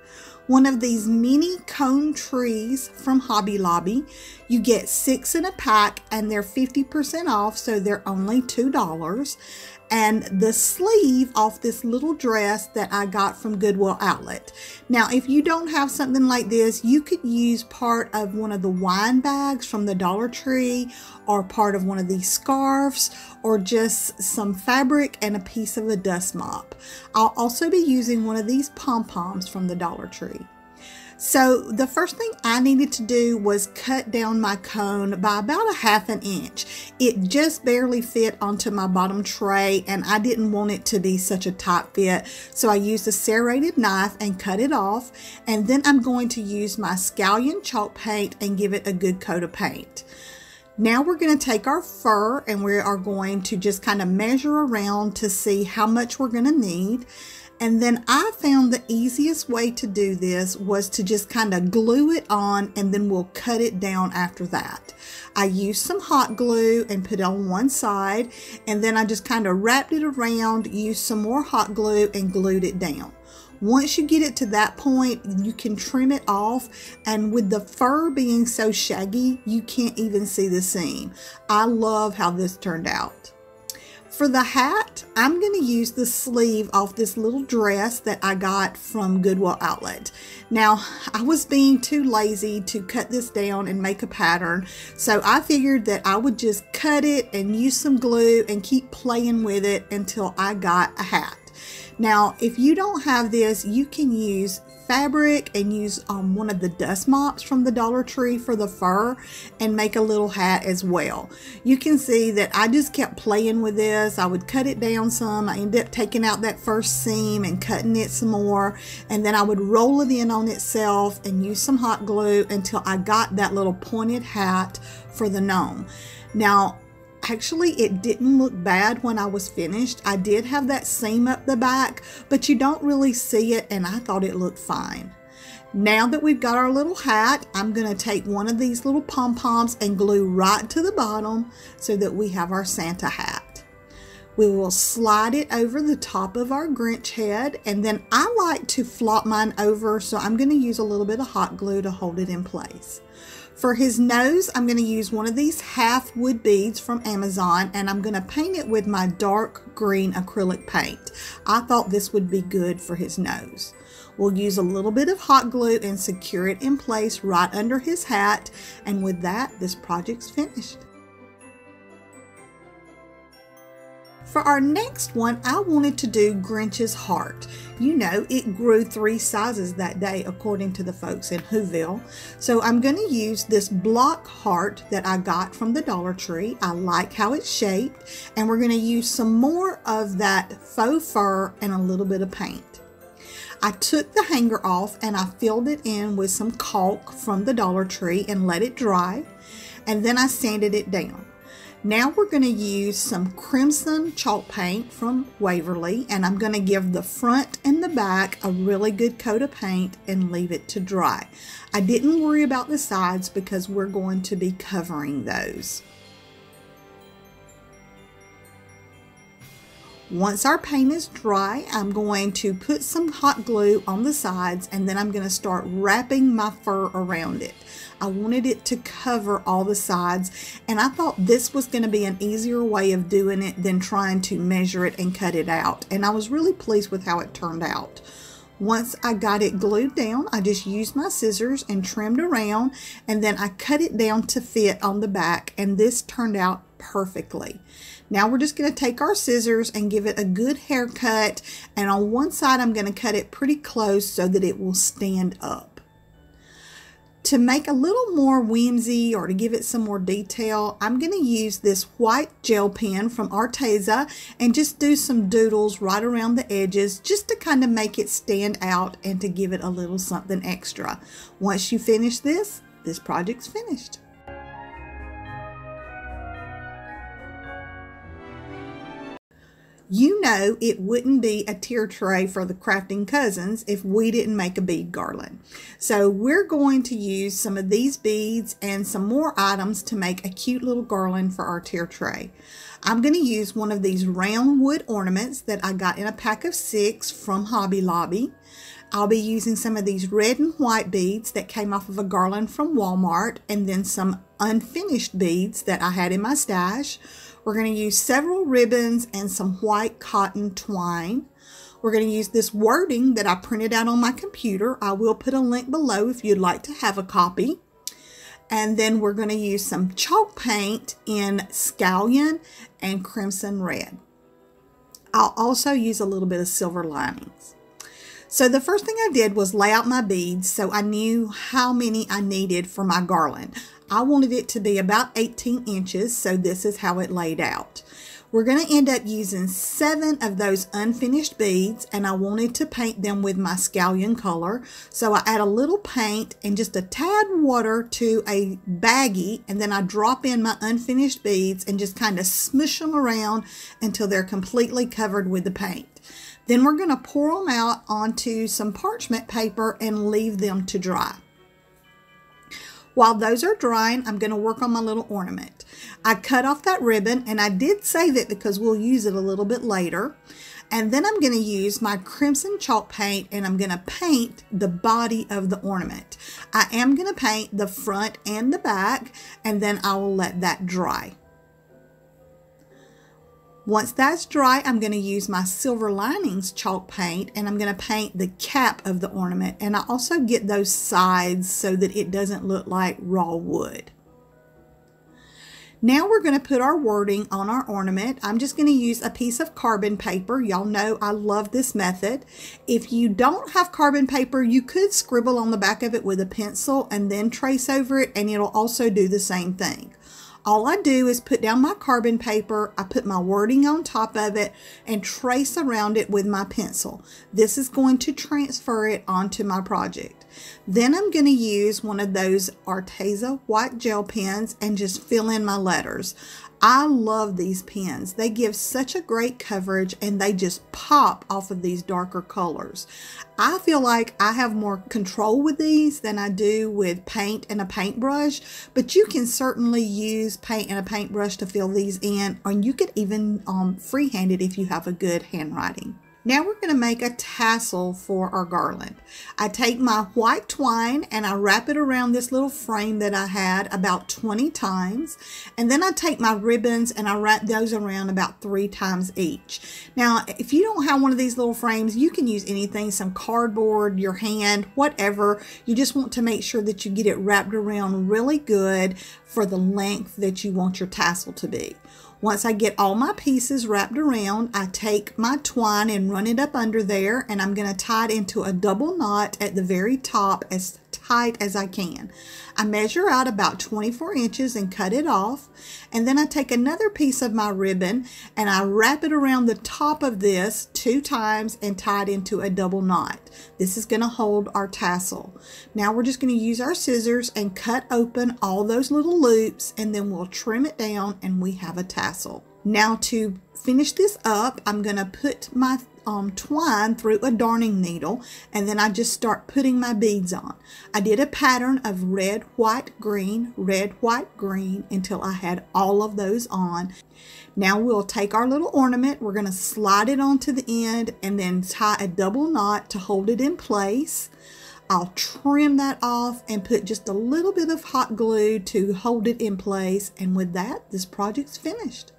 [SPEAKER 1] one of these mini cone trees from Hobby Lobby. You get six in a pack and they're 50% off, so they're only $2 and the sleeve off this little dress that I got from Goodwill Outlet. Now, if you don't have something like this, you could use part of one of the wine bags from the Dollar Tree or part of one of these scarves or just some fabric and a piece of a dust mop. I'll also be using one of these pom-poms from the Dollar Tree. So the first thing I needed to do was cut down my cone by about a half an inch. It just barely fit onto my bottom tray and I didn't want it to be such a tight fit. So I used a serrated knife and cut it off. And then I'm going to use my scallion chalk paint and give it a good coat of paint. Now we're going to take our fur and we are going to just kind of measure around to see how much we're going to need. And then I found the easiest way to do this was to just kind of glue it on and then we'll cut it down after that. I used some hot glue and put it on one side and then I just kind of wrapped it around, used some more hot glue and glued it down. Once you get it to that point, you can trim it off. And with the fur being so shaggy, you can't even see the seam. I love how this turned out. For the hat, I'm going to use the sleeve off this little dress that I got from Goodwill Outlet. Now, I was being too lazy to cut this down and make a pattern, so I figured that I would just cut it and use some glue and keep playing with it until I got a hat. Now, if you don't have this, you can use fabric and use um, one of the dust mops from the Dollar Tree for the fur and make a little hat as well. You can see that I just kept playing with this. I would cut it down some. I ended up taking out that first seam and cutting it some more. And then I would roll it in on itself and use some hot glue until I got that little pointed hat for the gnome. Now, Actually, it didn't look bad when I was finished. I did have that seam up the back, but you don't really see it, and I thought it looked fine. Now that we've got our little hat, I'm going to take one of these little pom-poms and glue right to the bottom so that we have our Santa hat. We will slide it over the top of our Grinch head, and then I like to flop mine over, so I'm going to use a little bit of hot glue to hold it in place. For his nose, I'm going to use one of these half wood beads from Amazon and I'm going to paint it with my dark green acrylic paint. I thought this would be good for his nose. We'll use a little bit of hot glue and secure it in place right under his hat. And with that, this project's finished. For our next one, I wanted to do Grinch's heart. You know, it grew three sizes that day according to the folks in Whoville. So I'm going to use this block heart that I got from the Dollar Tree. I like how it's shaped. And we're going to use some more of that faux fur and a little bit of paint. I took the hanger off and I filled it in with some caulk from the Dollar Tree and let it dry. And then I sanded it down. Now we're going to use some crimson chalk paint from Waverly and I'm going to give the front and the back a really good coat of paint and leave it to dry. I didn't worry about the sides because we're going to be covering those. Once our paint is dry, I'm going to put some hot glue on the sides and then I'm going to start wrapping my fur around it. I wanted it to cover all the sides and I thought this was going to be an easier way of doing it than trying to measure it and cut it out. And I was really pleased with how it turned out. Once I got it glued down, I just used my scissors and trimmed around and then I cut it down to fit on the back and this turned out perfectly. Now we're just going to take our scissors and give it a good haircut and on one side I'm going to cut it pretty close so that it will stand up. To make a little more whimsy or to give it some more detail, I'm going to use this white gel pen from Arteza and just do some doodles right around the edges just to kind of make it stand out and to give it a little something extra. Once you finish this, this project's finished. You know it wouldn't be a tier tray for the crafting cousins if we didn't make a bead garland. So we're going to use some of these beads and some more items to make a cute little garland for our tier tray. I'm going to use one of these round wood ornaments that I got in a pack of six from Hobby Lobby. I'll be using some of these red and white beads that came off of a garland from Walmart and then some unfinished beads that I had in my stash. We're going to use several ribbons and some white cotton twine. We're going to use this wording that I printed out on my computer. I will put a link below if you'd like to have a copy. And then we're going to use some chalk paint in scallion and crimson red. I'll also use a little bit of silver linings. So the first thing I did was lay out my beads so I knew how many I needed for my garland. I wanted it to be about 18 inches, so this is how it laid out. We're going to end up using seven of those unfinished beads and I wanted to paint them with my scallion color. So I add a little paint and just a tad water to a baggie and then I drop in my unfinished beads and just kind of smush them around until they're completely covered with the paint. Then we're going to pour them out onto some parchment paper and leave them to dry. While those are drying, I'm going to work on my little ornament. I cut off that ribbon and I did save it because we'll use it a little bit later. And then I'm going to use my crimson chalk paint and I'm going to paint the body of the ornament. I am going to paint the front and the back and then I will let that dry. Once that's dry, I'm going to use my Silver Linings chalk paint and I'm going to paint the cap of the ornament. And I also get those sides so that it doesn't look like raw wood. Now we're going to put our wording on our ornament. I'm just going to use a piece of carbon paper. Y'all know I love this method. If you don't have carbon paper, you could scribble on the back of it with a pencil and then trace over it and it'll also do the same thing. All I do is put down my carbon paper, I put my wording on top of it, and trace around it with my pencil. This is going to transfer it onto my project. Then I'm going to use one of those Arteza white gel pens and just fill in my letters. I love these pens. They give such a great coverage and they just pop off of these darker colors. I feel like I have more control with these than I do with paint and a paintbrush, but you can certainly use paint and a paintbrush to fill these in, or you could even um, freehand it if you have a good handwriting. Now we're going to make a tassel for our garland. I take my white twine and I wrap it around this little frame that I had about 20 times. And then I take my ribbons and I wrap those around about three times each. Now, if you don't have one of these little frames, you can use anything, some cardboard, your hand, whatever. You just want to make sure that you get it wrapped around really good for the length that you want your tassel to be. Once I get all my pieces wrapped around, I take my twine and run it up under there and I'm going to tie it into a double knot at the very top as tight as I can. I measure out about 24 inches and cut it off. And then I take another piece of my ribbon and I wrap it around the top of this two times and tie it into a double knot. This is going to hold our tassel. Now we're just going to use our scissors and cut open all those little loops and then we'll trim it down and we have a tassel. Now to finish this up, I'm going to put my um, twine through a darning needle and then I just start putting my beads on. I did a pattern of red, white, green, red, white, green until I had all of those on. Now we'll take our little ornament, we're going to slide it onto the end and then tie a double knot to hold it in place. I'll trim that off and put just a little bit of hot glue to hold it in place and with that this project's finished.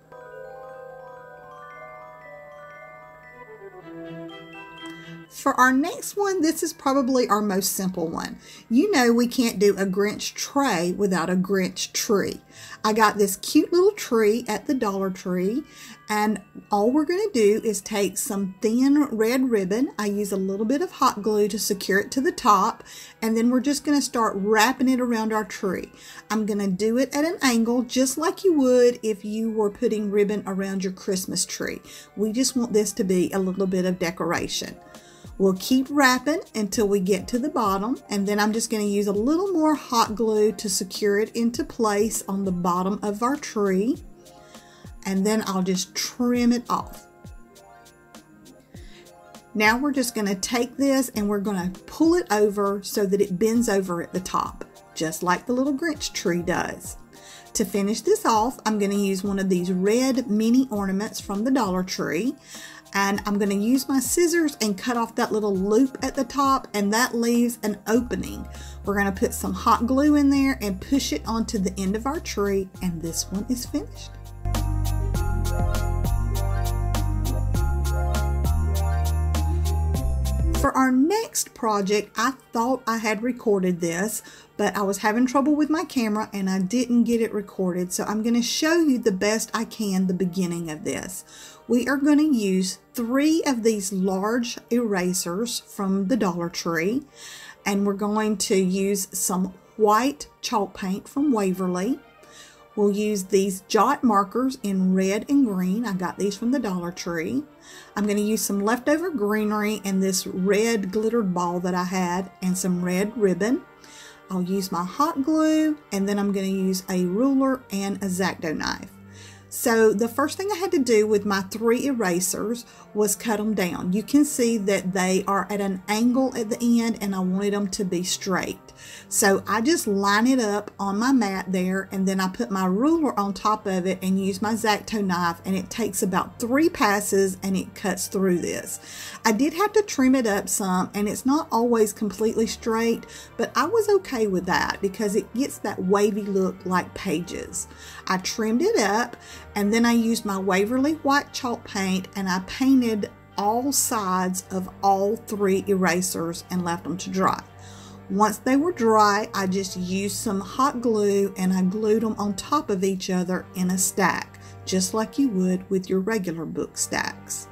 [SPEAKER 1] For our next one, this is probably our most simple one. You know we can't do a Grinch tray without a Grinch tree. I got this cute little tree at the Dollar Tree and all we're going to do is take some thin red ribbon. I use a little bit of hot glue to secure it to the top and then we're just going to start wrapping it around our tree. I'm going to do it at an angle just like you would if you were putting ribbon around your Christmas tree. We just want this to be a little bit of decoration. We'll keep wrapping until we get to the bottom and then I'm just going to use a little more hot glue to secure it into place on the bottom of our tree and then I'll just trim it off. Now we're just going to take this and we're going to pull it over so that it bends over at the top, just like the little Grinch tree does. To finish this off, I'm going to use one of these red mini ornaments from the Dollar Tree and I'm going to use my scissors and cut off that little loop at the top and that leaves an opening. We're going to put some hot glue in there and push it onto the end of our tree and this one is finished. For our next project, I thought I had recorded this, but I was having trouble with my camera and I didn't get it recorded. So I'm going to show you the best I can the beginning of this. We are going to use three of these large erasers from the Dollar Tree and we're going to use some white chalk paint from Waverly. We'll use these jot markers in red and green. I got these from the Dollar Tree. I'm going to use some leftover greenery and this red glittered ball that I had and some red ribbon. I'll use my hot glue and then I'm going to use a ruler and a X-Acto knife. So the first thing I had to do with my three erasers was cut them down. You can see that they are at an angle at the end and I wanted them to be straight. So I just line it up on my mat there and then I put my ruler on top of it and use my X-Acto knife and it takes about three passes and it cuts through this. I did have to trim it up some and it's not always completely straight but I was okay with that because it gets that wavy look like pages. I trimmed it up and then I used my Waverly white chalk paint and I painted all sides of all three erasers and left them to dry. Once they were dry, I just used some hot glue and I glued them on top of each other in a stack, just like you would with your regular book stacks.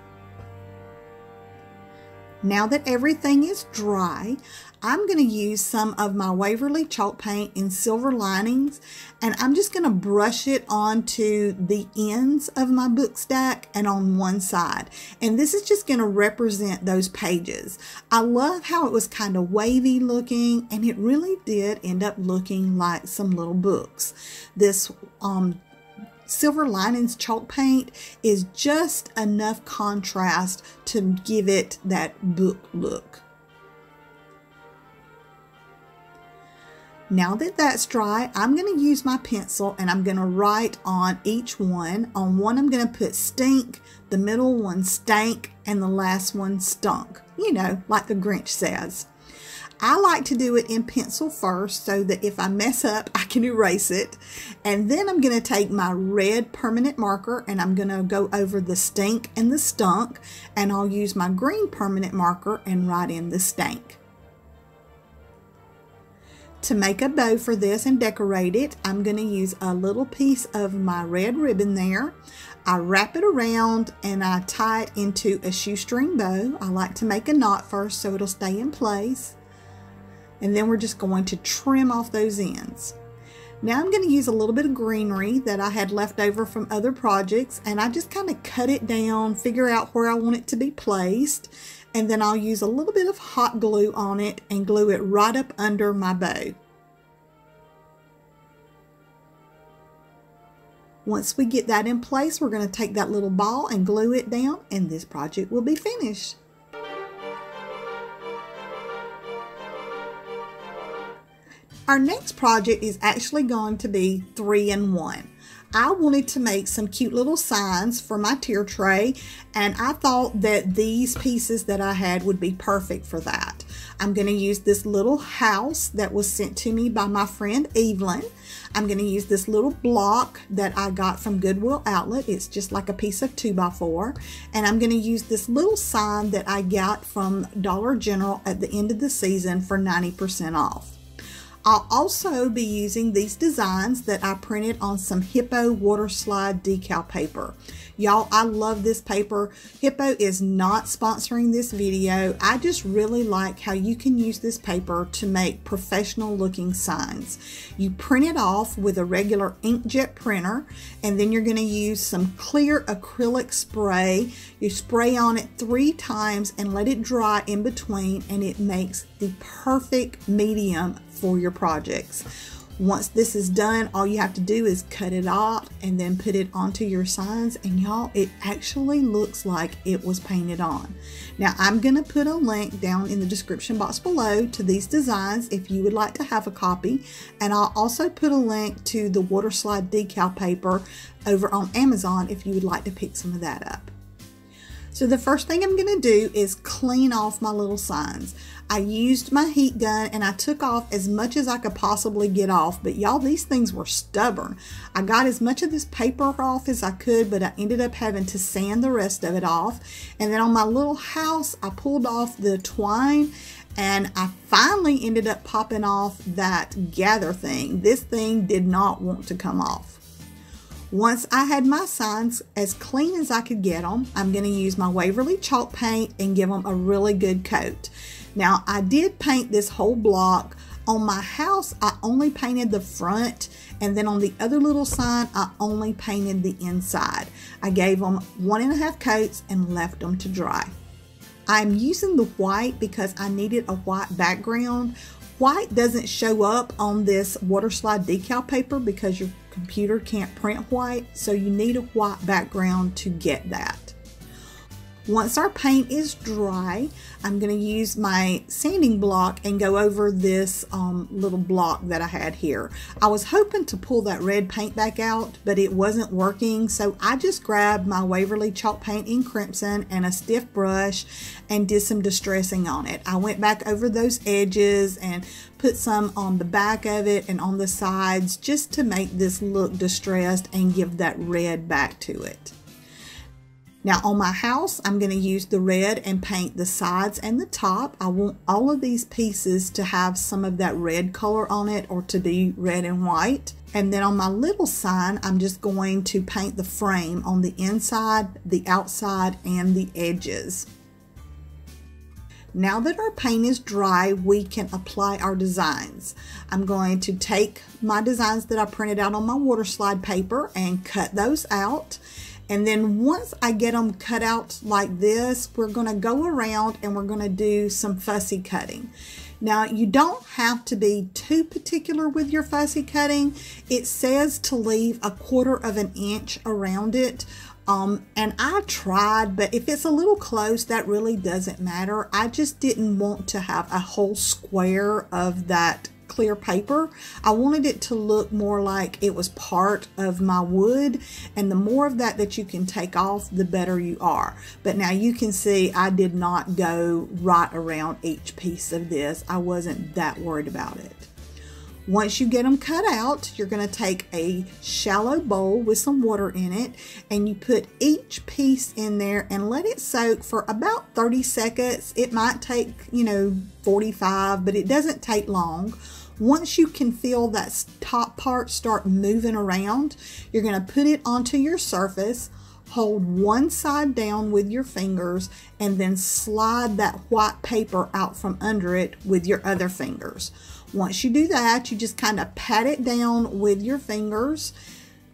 [SPEAKER 1] Now that everything is dry, I'm going to use some of my Waverly chalk paint in silver linings and I'm just going to brush it onto the ends of my book stack and on one side. And this is just going to represent those pages. I love how it was kind of wavy looking and it really did end up looking like some little books. This um, Silver Linings chalk paint is just enough contrast to give it that book look. Now that that's dry, I'm going to use my pencil and I'm going to write on each one. On one, I'm going to put stink, the middle one stank, and the last one stunk. You know, like the Grinch says. I like to do it in pencil first so that if I mess up, [laughs] I can erase it. And then I'm going to take my red permanent marker and I'm going to go over the stink and the stunk. And I'll use my green permanent marker and write in the stank. To make a bow for this and decorate it, I'm going to use a little piece of my red ribbon there. I wrap it around and I tie it into a shoestring bow. I like to make a knot first so it'll stay in place and then we're just going to trim off those ends. Now I'm going to use a little bit of greenery that I had left over from other projects and I just kind of cut it down, figure out where I want it to be placed, and then I'll use a little bit of hot glue on it and glue it right up under my bow. Once we get that in place, we're going to take that little ball and glue it down and this project will be finished. Our next project is actually going to be three in one. I wanted to make some cute little signs for my tier tray and I thought that these pieces that I had would be perfect for that. I'm going to use this little house that was sent to me by my friend Evelyn. I'm going to use this little block that I got from Goodwill Outlet. It's just like a piece of 2x4. And I'm going to use this little sign that I got from Dollar General at the end of the season for 90% off. I'll also be using these designs that I printed on some Hippo water slide decal paper. Y'all, I love this paper. Hippo is not sponsoring this video. I just really like how you can use this paper to make professional looking signs. You print it off with a regular inkjet printer and then you're going to use some clear acrylic spray. You spray on it three times and let it dry in between and it makes the perfect medium for your projects. Once this is done, all you have to do is cut it off and then put it onto your signs. And y'all, it actually looks like it was painted on. Now, I'm going to put a link down in the description box below to these designs if you would like to have a copy. And I'll also put a link to the water slide decal paper over on Amazon if you would like to pick some of that up. So the first thing I'm going to do is clean off my little signs. I used my heat gun and I took off as much as I could possibly get off, but y'all, these things were stubborn. I got as much of this paper off as I could, but I ended up having to sand the rest of it off. And then on my little house, I pulled off the twine and I finally ended up popping off that gather thing. This thing did not want to come off. Once I had my signs as clean as I could get them, I'm going to use my Waverly chalk paint and give them a really good coat. Now, I did paint this whole block On my house, I only painted the front and then on the other little sign, I only painted the inside. I gave them one and a half coats and left them to dry. I'm using the white because I needed a white background. White doesn't show up on this water slide decal paper because your computer can't print white, so you need a white background to get that. Once our paint is dry, I'm going to use my sanding block and go over this um, little block that I had here. I was hoping to pull that red paint back out, but it wasn't working, so I just grabbed my Waverly chalk paint in crimson and a stiff brush and did some distressing on it. I went back over those edges and put some on the back of it and on the sides just to make this look distressed and give that red back to it. Now on my house, I'm going to use the red and paint the sides and the top. I want all of these pieces to have some of that red color on it or to be red and white. And then on my little sign, I'm just going to paint the frame on the inside, the outside, and the edges. Now that our paint is dry, we can apply our designs. I'm going to take my designs that I printed out on my water slide paper and cut those out. And then once I get them cut out like this, we're going to go around and we're going to do some fussy cutting. Now, you don't have to be too particular with your fussy cutting. It says to leave a quarter of an inch around it. Um, and I tried, but if it's a little close, that really doesn't matter. I just didn't want to have a whole square of that clear paper. I wanted it to look more like it was part of my wood and the more of that that you can take off the better you are. But now you can see I did not go right around each piece of this. I wasn't that worried about it. Once you get them cut out, you're going to take a shallow bowl with some water in it and you put each piece in there and let it soak for about 30 seconds. It might take, you know, 45, but it doesn't take long. Once you can feel that top part start moving around, you're going to put it onto your surface, hold one side down with your fingers, and then slide that white paper out from under it with your other fingers. Once you do that, you just kind of pat it down with your fingers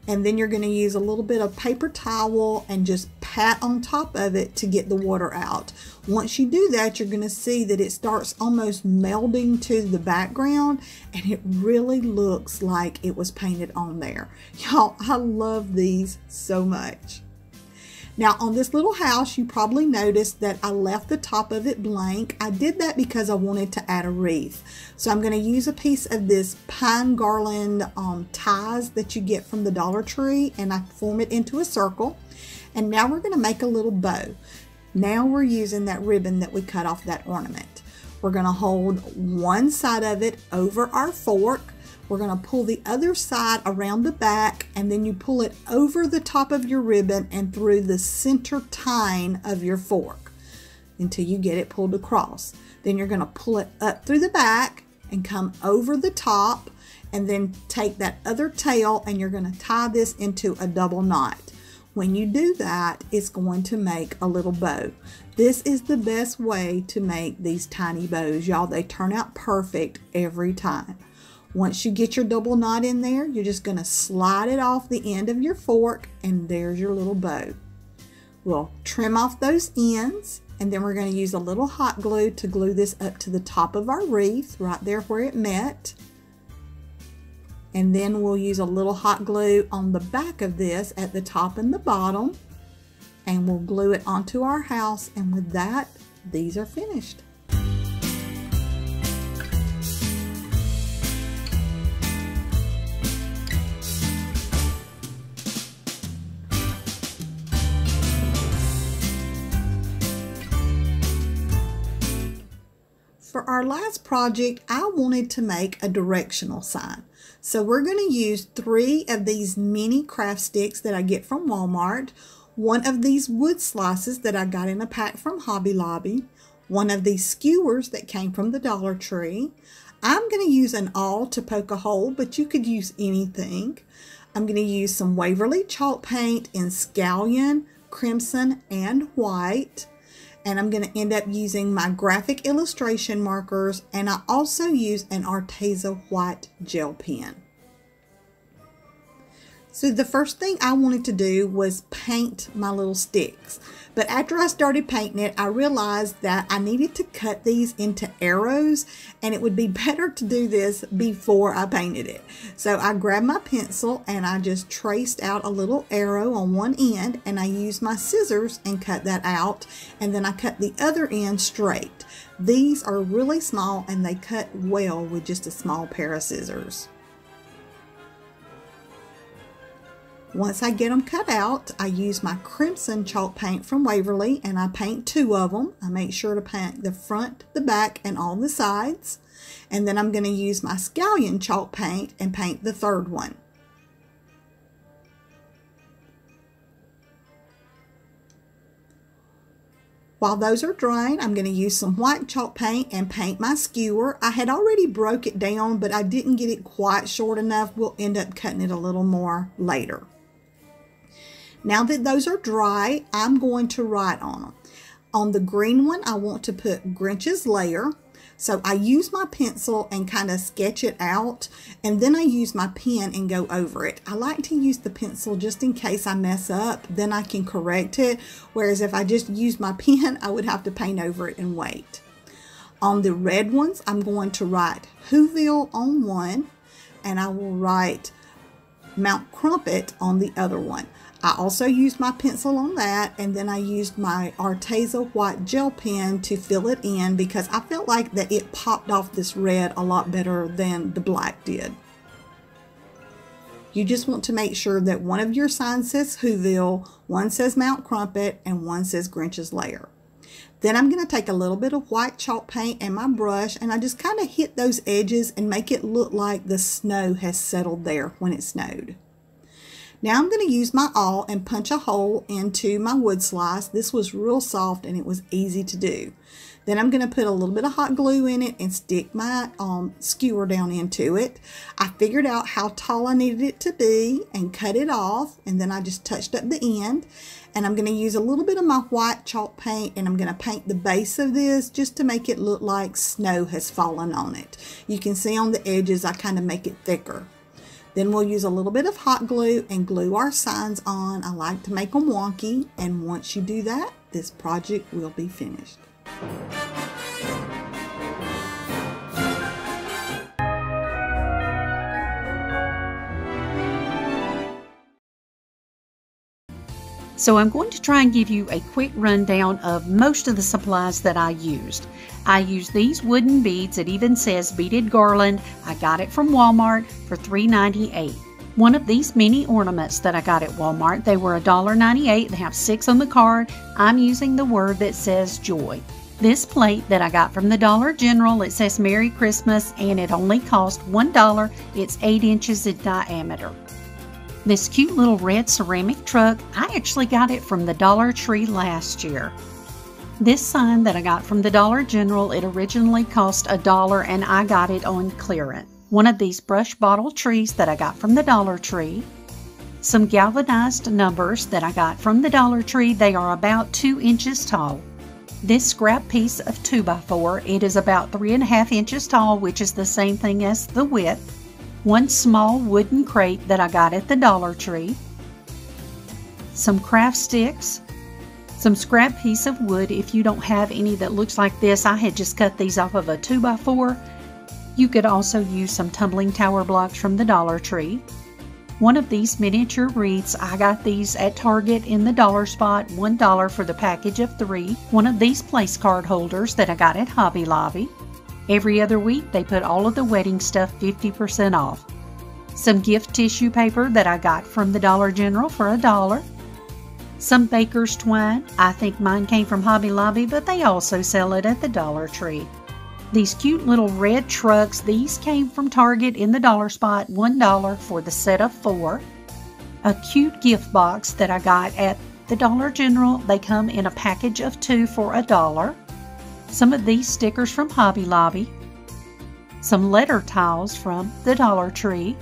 [SPEAKER 1] and then you're going to use a little bit of paper towel and just pat on top of it to get the water out. Once you do that, you're going to see that it starts almost melding to the background and it really looks like it was painted on there. [laughs] Y'all, I love these so much. Now on this little house, you probably noticed that I left the top of it blank. I did that because I wanted to add a wreath. So I'm going to use a piece of this pine garland um, ties that you get from the Dollar Tree and I form it into a circle. And now we're going to make a little bow. Now we're using that ribbon that we cut off that ornament. We're going to hold one side of it over our fork we're going to pull the other side around the back and then you pull it over the top of your ribbon and through the center tine of your fork until you get it pulled across. Then you're going to pull it up through the back and come over the top and then take that other tail and you're going to tie this into a double knot. When you do that, it's going to make a little bow. This is the best way to make these tiny bows, y'all. They turn out perfect every time. Once you get your double knot in there, you're just going to slide it off the end of your fork and there's your little bow. We'll trim off those ends and then we're going to use a little hot glue to glue this up to the top of our wreath right there where it met. And then we'll use a little hot glue on the back of this at the top and the bottom and we'll glue it onto our house and with that these are finished. For our last project, I wanted to make a directional sign. So we're going to use three of these mini craft sticks that I get from Walmart, one of these wood slices that I got in a pack from Hobby Lobby, one of these skewers that came from the Dollar Tree. I'm going to use an awl to poke a hole, but you could use anything. I'm going to use some Waverly chalk paint in scallion, crimson, and white. And I'm going to end up using my graphic illustration markers and I also use an Arteza white gel pen. So the first thing I wanted to do was paint my little sticks. But after I started painting it, I realized that I needed to cut these into arrows and it would be [laughs] better to do this before I painted it. So I grabbed my pencil and I just traced out a little arrow on one end and I used my scissors and cut that out. And then I cut the other end straight. These are really small and they cut well with just a small pair of scissors. Once I get them cut out, I use my crimson chalk paint from Waverly and I paint two of them. I make sure to paint the front, the back, and all the sides. And then I'm going to use my scallion chalk paint and paint the third one. While those are drying, I'm going to use some white chalk paint and paint my skewer. I had already broke it down, but I didn't get it quite short enough. We'll end up cutting it a little more later. Now that those are dry, I'm going to write on them. On the green one, I want to put Grinch's lair. So I use my pencil and kind of sketch it out and then I use my pen and go over it. I like to use the pencil just in case I mess up, then I can correct it. Whereas if I just use my [laughs] pen, I would have to paint over it and wait. On the red ones, I'm going to write Whoville on one and I will write Mount Crumpit on the other one. I also used my pencil on that and then I used my Arteza white gel pen to fill it in because I felt like that it popped off this red a lot better than the black did. You just want to make sure that one of your signs says Whoville, one says Mount Crumpit, and one says Grinch's Lair. Then I'm going to take a little bit of white chalk paint and my brush and I just kind of hit those edges and make it look like the snow has settled there when it snowed. Now I'm going to use my awl and punch a hole into my wood slice. This was real soft and it was easy to do. Then I'm going to put a little bit of hot glue in it and stick my um, skewer down into it. I figured out how tall I needed it to be and cut it off. And then I just touched up the end. And I'm going to use a little bit of my white chalk paint and I'm going to paint the base of this just to make it look like snow has fallen on it. You can see on the edges I kind of make it thicker. Then we'll use a little bit of hot glue and glue our signs on. I like to make them wonky and once you do that, this project will be finished.
[SPEAKER 2] So I'm going to try and give you a quick rundown of most of the supplies that I used. I use these wooden beads. It even says beaded garland. I got it from Walmart for $3.98. One of these mini ornaments that I got at Walmart, they were $1.98. They have six on the card. I'm using the word that says joy. This plate that I got from the Dollar General, it says Merry Christmas and it only cost $1. It's 8 inches in diameter. This cute little red ceramic truck, I actually got it from the Dollar Tree last year. This sign that I got from the Dollar General, it originally cost a dollar and I got it on clearance. One of these brush bottle trees that I got from the Dollar Tree. Some galvanized numbers that I got from the Dollar Tree, they are about 2 inches tall. This scrap piece of 2x4, it is about 3.5 inches tall, which is the same thing as the width one small wooden crate that I got at the Dollar Tree, some craft sticks, some scrap piece of wood if you don't have any that looks like this. I had just cut these off of a 2x4. You could also use some tumbling tower blocks from the Dollar Tree. One of these miniature wreaths, I got these at Target in the dollar spot, $1 for the package of three. One of these place card holders that I got at Hobby Lobby. Every other week, they put all of the wedding stuff 50% off. Some gift tissue paper that I got from the Dollar General for a dollar. Some baker's twine. I think mine came from Hobby Lobby, but they also sell it at the Dollar Tree. These cute little red trucks, these came from Target in the dollar spot, $1 for the set of four. A cute gift box that I got at the Dollar General, they come in a package of two for a dollar some of these stickers from Hobby Lobby, some letter tiles from the Dollar Tree,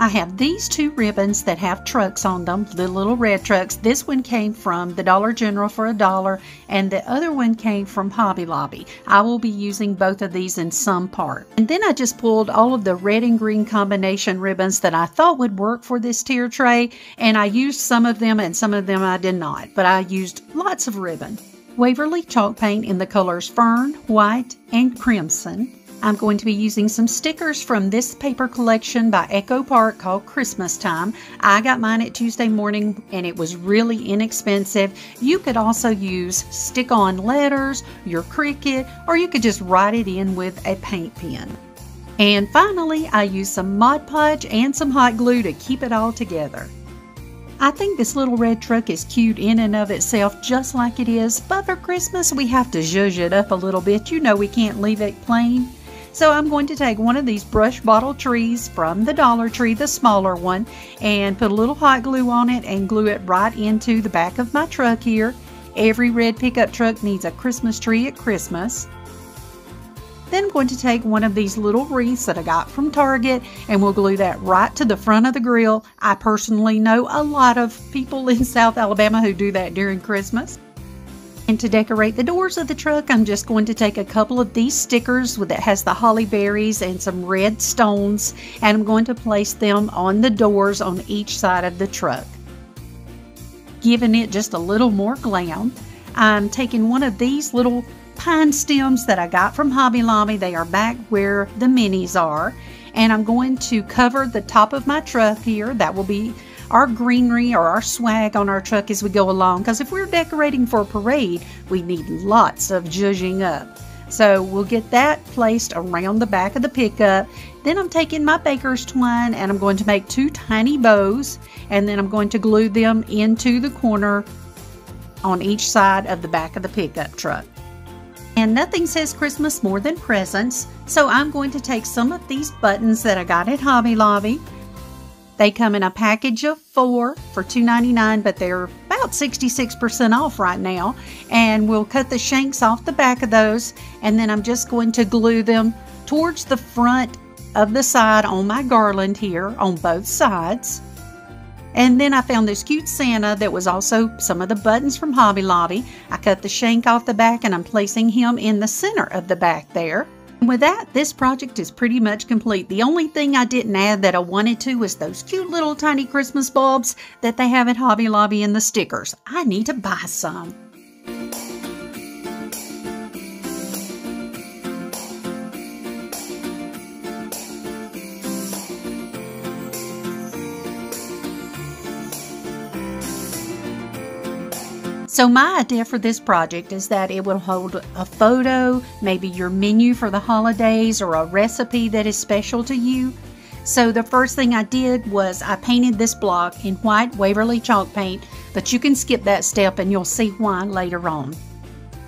[SPEAKER 2] I have these two ribbons that have trucks on them, the little red trucks. This one came from the Dollar General for a dollar, and the other one came from Hobby Lobby. I will be using both of these in some part. And then I just pulled all of the red and green combination ribbons that I thought would work for this tier tray, and I used some of them and some of them I did not, but I used lots of ribbon. Waverly chalk paint in the colors fern, white, and crimson. I'm going to be using some stickers from this paper collection by Echo Park called Christmas Time. I got mine at Tuesday morning and it was really inexpensive. You could also use stick on letters, your Cricut, or you could just write it in with a paint pen. And finally, I used some Mod Podge and some hot glue to keep it all together. I think this little red truck is cute in and of itself just like it is, but for Christmas we have to zhuzh it up a little bit. You know we can't leave it plain. So I'm going to take one of these brush bottle trees from the Dollar Tree, the smaller one, and put a little hot glue on it and glue it right into the back of my truck here. Every red pickup truck needs a Christmas tree at Christmas. Then I'm going to take one of these little wreaths that I got from Target and we'll glue that right to the front of the grill. I personally know a lot of people in [laughs] South Alabama who do that during Christmas. And to decorate the doors of the truck, I'm just going to take a couple of these stickers that has the holly berries and some red stones, and I'm going to place them on the doors on each side of the truck, giving it just a little more glam. I'm taking one of these little pine stems that I got from Hobby Lobby. They are back where the minis are. And I'm going to cover the top of my truck here. That will be our greenery or our swag on our truck as we go along. Because if we're decorating for a parade, we need lots of zhuzhing up. So we'll get that placed around the back of the pickup. Then I'm taking my baker's twine and I'm going to make two tiny bows and then I'm going to glue them into the corner on each side of the back of the pickup truck. And nothing says Christmas more than presents, so I'm going to take some of these buttons that I got at Hobby Lobby they come in a package of four for $2.99, but they're about 66% off right now. And we'll cut the shanks off the back of those, and then I'm just going to glue them towards the front of the side on my garland here on both sides. And then I found this cute Santa that was also some of the buttons from Hobby Lobby. I cut the shank off the back and I'm placing him in the center of the back there. With that, this project is pretty much complete. The only thing I didn't add that I wanted to was those cute little tiny Christmas bulbs that they have at Hobby Lobby and the stickers. I need to buy some. So my idea for this project is that it will hold a photo, maybe your menu for the holidays or a recipe that is special to you. So the first thing I did was I painted this block in white Waverly chalk paint, but you can skip that step and you'll see why later on.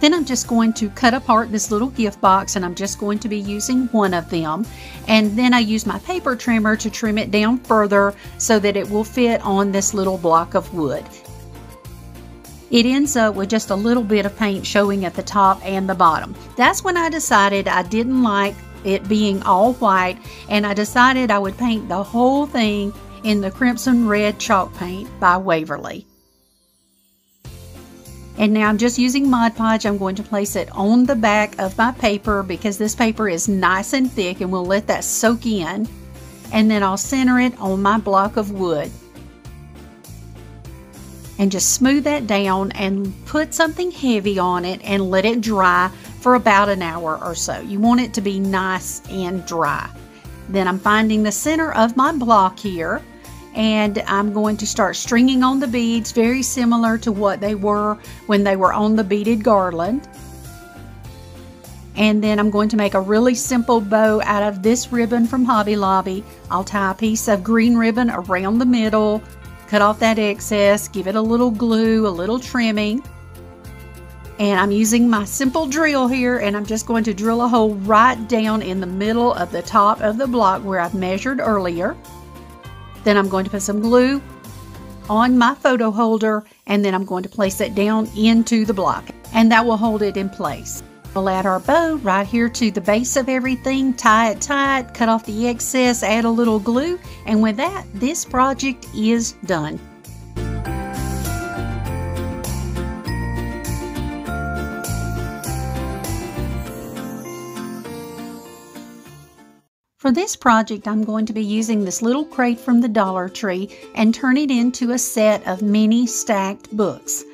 [SPEAKER 2] Then I'm just going to cut apart this little gift box and I'm just going to be using one of them. And then I use my paper trimmer to trim it down further so that it will fit on this little block of wood. It ends up with just a little bit of paint showing at the top and the bottom. That's when I decided I didn't like it being all white and I decided I would paint the whole thing in the crimson red chalk paint by Waverly. And now I'm just using Mod Podge. I'm going to place it on the back of my paper because this paper is nice and thick and we'll let that soak in. And then I'll center it on my block of wood and just smooth that down and put something heavy on it and let it dry for about an hour or so. You want it to be nice and dry. Then I'm finding the center of my block here and I'm going to start stringing on the beads very similar to what they were when they were on the beaded garland. And then I'm going to make a really simple bow out of this ribbon from Hobby Lobby. I'll tie a piece of green ribbon around the middle, cut off that excess, give it a little glue, a little trimming. And I'm using my simple drill here and I'm just going to drill a hole right down in the middle of the top of the block where I've measured earlier. Then I'm going to put some glue on my photo holder and then I'm going to place it down into the block and that will hold it in place. We'll add our bow right here to the base of everything, tie it tight, cut off the excess, add a little glue, and with that, this project is done. For this project, I'm going to be using this little crate from the Dollar Tree and turn it into a set of mini stacked books.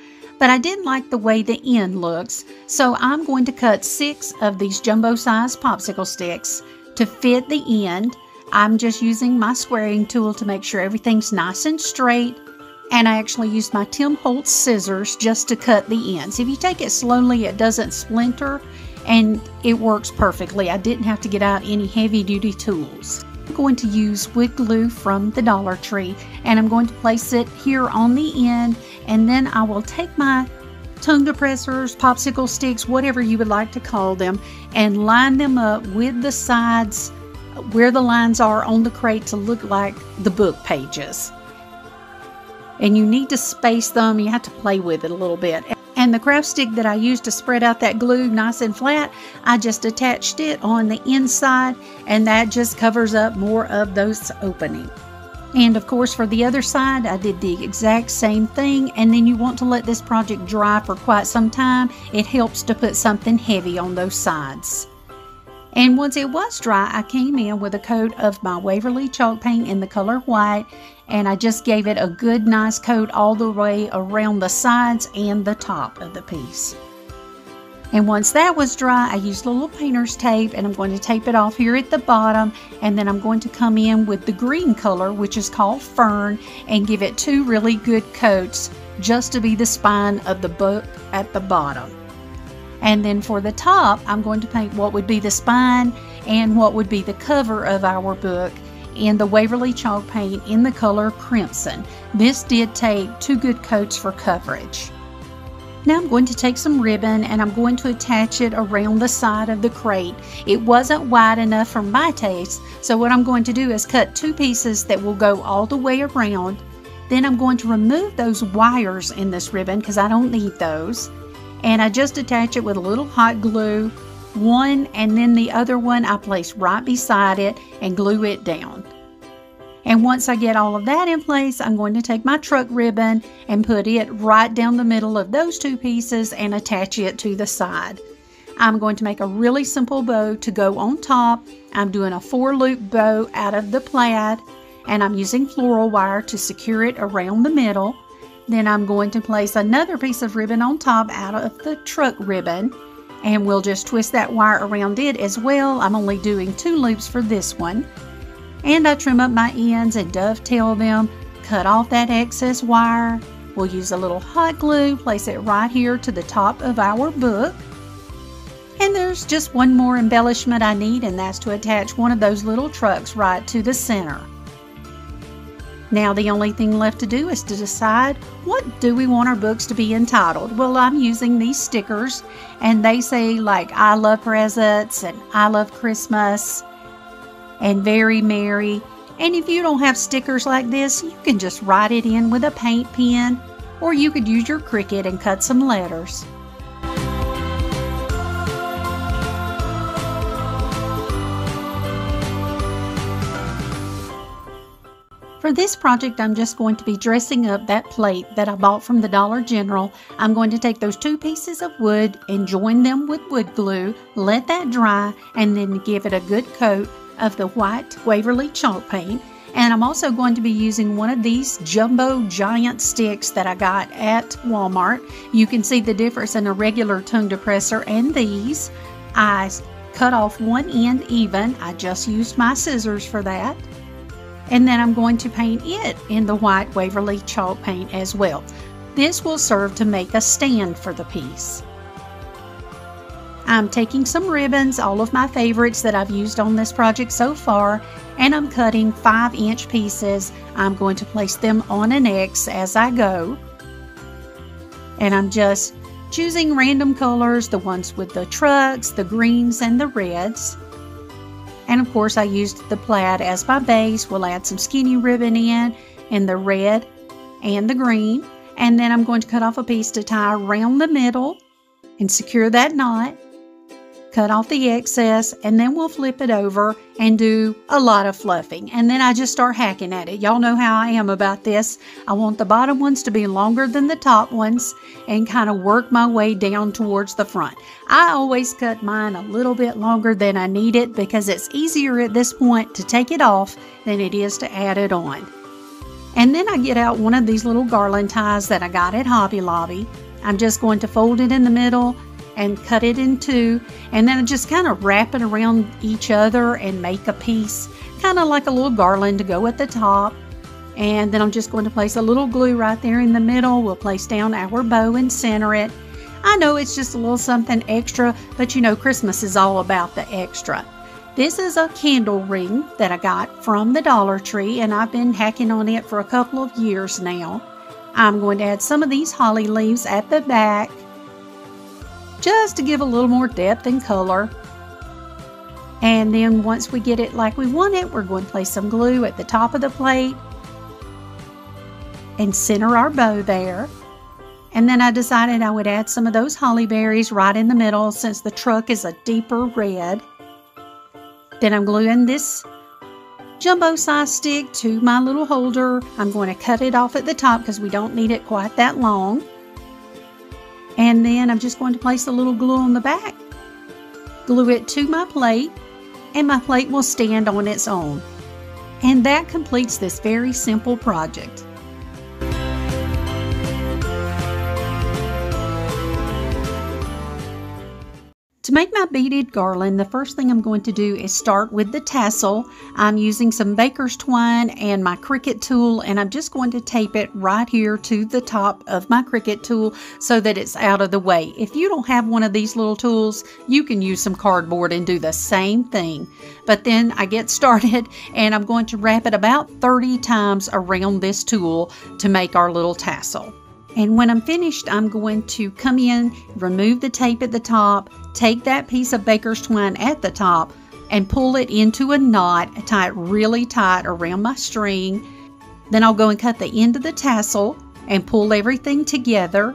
[SPEAKER 2] But I didn't like the way the end looks, so I'm going to cut six of these jumbo sized popsicle sticks to fit the end. I'm just using my squaring tool to make sure everything's nice and straight. And I actually used my Tim Holtz scissors just to cut the ends. If you take it slowly, it doesn't splinter and it works perfectly. I didn't have to get out any heavy duty tools. I'm going to use wood glue from the Dollar Tree and I'm going to place it here on the end and then I will take my tongue depressors, popsicle sticks, whatever you would like to call them, and line them up with the sides where the lines are on the crate to look like the book pages. And you need to space them, you have to play with it a little bit. And the craft stick that I used to spread out that glue nice and flat, I just attached it on the inside and that just covers up more of those openings. And of course for the other side, I did the exact same thing. And then you want to let this project dry for quite some time. It helps to put something heavy on those sides. And once it was dry, I came in with a coat of my Waverly chalk paint in the color white, and I just gave it a good nice coat all the way around the sides and the top of the piece. And once that was dry, I used a little painter's tape and I'm going to tape it off here at the bottom. And then I'm going to come in with the green color, which is called Fern, and give it two really good coats just to be the spine of the book at the bottom. And then for the top, I'm going to paint what would be the spine and what would be the cover of our book in the Waverly chalk paint in the color crimson. This did take two good coats for coverage. Now I'm going to take some ribbon and I'm going to attach it around the side of the crate. It wasn't wide enough for my taste, so what I'm going to do is cut two pieces that will go all the way around. Then I'm going to remove those wires in this ribbon because I don't need those and I just attach it with a little hot glue. One and then the other one I place right beside it and glue it down. And once I get all of that in place, I'm going to take my truck ribbon and put it right down the middle of those two pieces and attach it to the side. I'm going to make a really simple bow to go on top. I'm doing a four loop bow out of the plaid and I'm using floral wire to secure it around the middle. Then I'm going to place another piece of ribbon on top out of the truck ribbon and we'll just twist that wire around it as well. I'm only doing two loops for this one. And I trim up my ends and dovetail them, cut off that excess wire. We'll use a little hot glue, place it right here to the top of our book. And there's just one more embellishment I need and that's to attach one of those little trucks right to the center. Now the only thing left to do is to decide what do we want our books to be entitled. Well, I'm using these stickers and they say like I love presents and I love Christmas and very merry. And if you don't have stickers like this, you can just write it in with a paint pen or you could use your Cricut and cut some letters. For this project, I'm just going to be dressing up that plate that I bought from the Dollar General. I'm going to take those two pieces of wood and join them with wood glue, let that dry, and then give it a good coat of the white Waverly chalk paint. And I'm also going to be using one of these jumbo giant sticks that I got at Walmart. You can see the difference in a regular tongue depressor and these. I cut off one end even. I just used my scissors for that and then I'm going to paint it in the white Waverly chalk paint as well. This will serve to make a stand for the piece. I'm taking some ribbons, all of my favorites that I've used on this project so far, and I'm cutting 5 inch pieces. I'm going to place them on an X as I go. And I'm just choosing random colors, the ones with the trucks, the greens, and the reds. And of course I used the plaid as my base. We'll add some skinny ribbon in, in the red and the green. And then I'm going to cut off a piece to tie around the middle and secure that knot. Cut off the excess, and then we'll flip it over and do a lot of fluffing. And then I just start hacking at it. Y'all know how I am about this. I want the bottom ones to be longer than the top ones and kind of work my way down towards the front. I always cut mine a little bit longer than I need it because it's easier at this point to take it off than it is to add it on. And then I get out one of these little garland ties that I got at Hobby Lobby. I'm just going to fold it in the middle and cut it in two and then just kind of wrap it around each other and make a piece kind of like a little garland to go at the top. And then I'm just going to place a little glue right there in the middle. We'll place down our bow and center it. I know it's just a little something extra but you know Christmas is all about the extra. This is a candle ring that I got from the Dollar Tree and I've been hacking on it for a couple of years now. I'm going to add some of these holly leaves at the back just to give a little more depth and color. And then once we get it like we want it, we're going to place some glue at the top of the plate and center our bow there. And then I decided I would add some of those holly berries right in the middle since the truck is a deeper red. Then I'm gluing this jumbo size stick to my little holder. I'm going to cut it off at the top because we don't need it quite that long. And then I'm just going to place a little glue on the back, glue it to my plate, and my plate will stand on its own. And that completes this very simple project. To make my beaded garland, the first thing I'm going to do is start with the tassel. I'm using some baker's twine and my Cricut tool and I'm just going to tape it right here to the top of my Cricut tool so that it's out of the way. If you don't have one of these little tools, you can use some cardboard and do the same thing. But then I get [laughs] started and I'm going to wrap it about 30 times around this tool to make our little tassel. And when I'm finished, I'm going to come in, remove the tape at the top, take that piece of baker's twine at the top, and pull it into a knot, tie it really tight around my string. Then I'll go and cut the end of the tassel and pull everything together.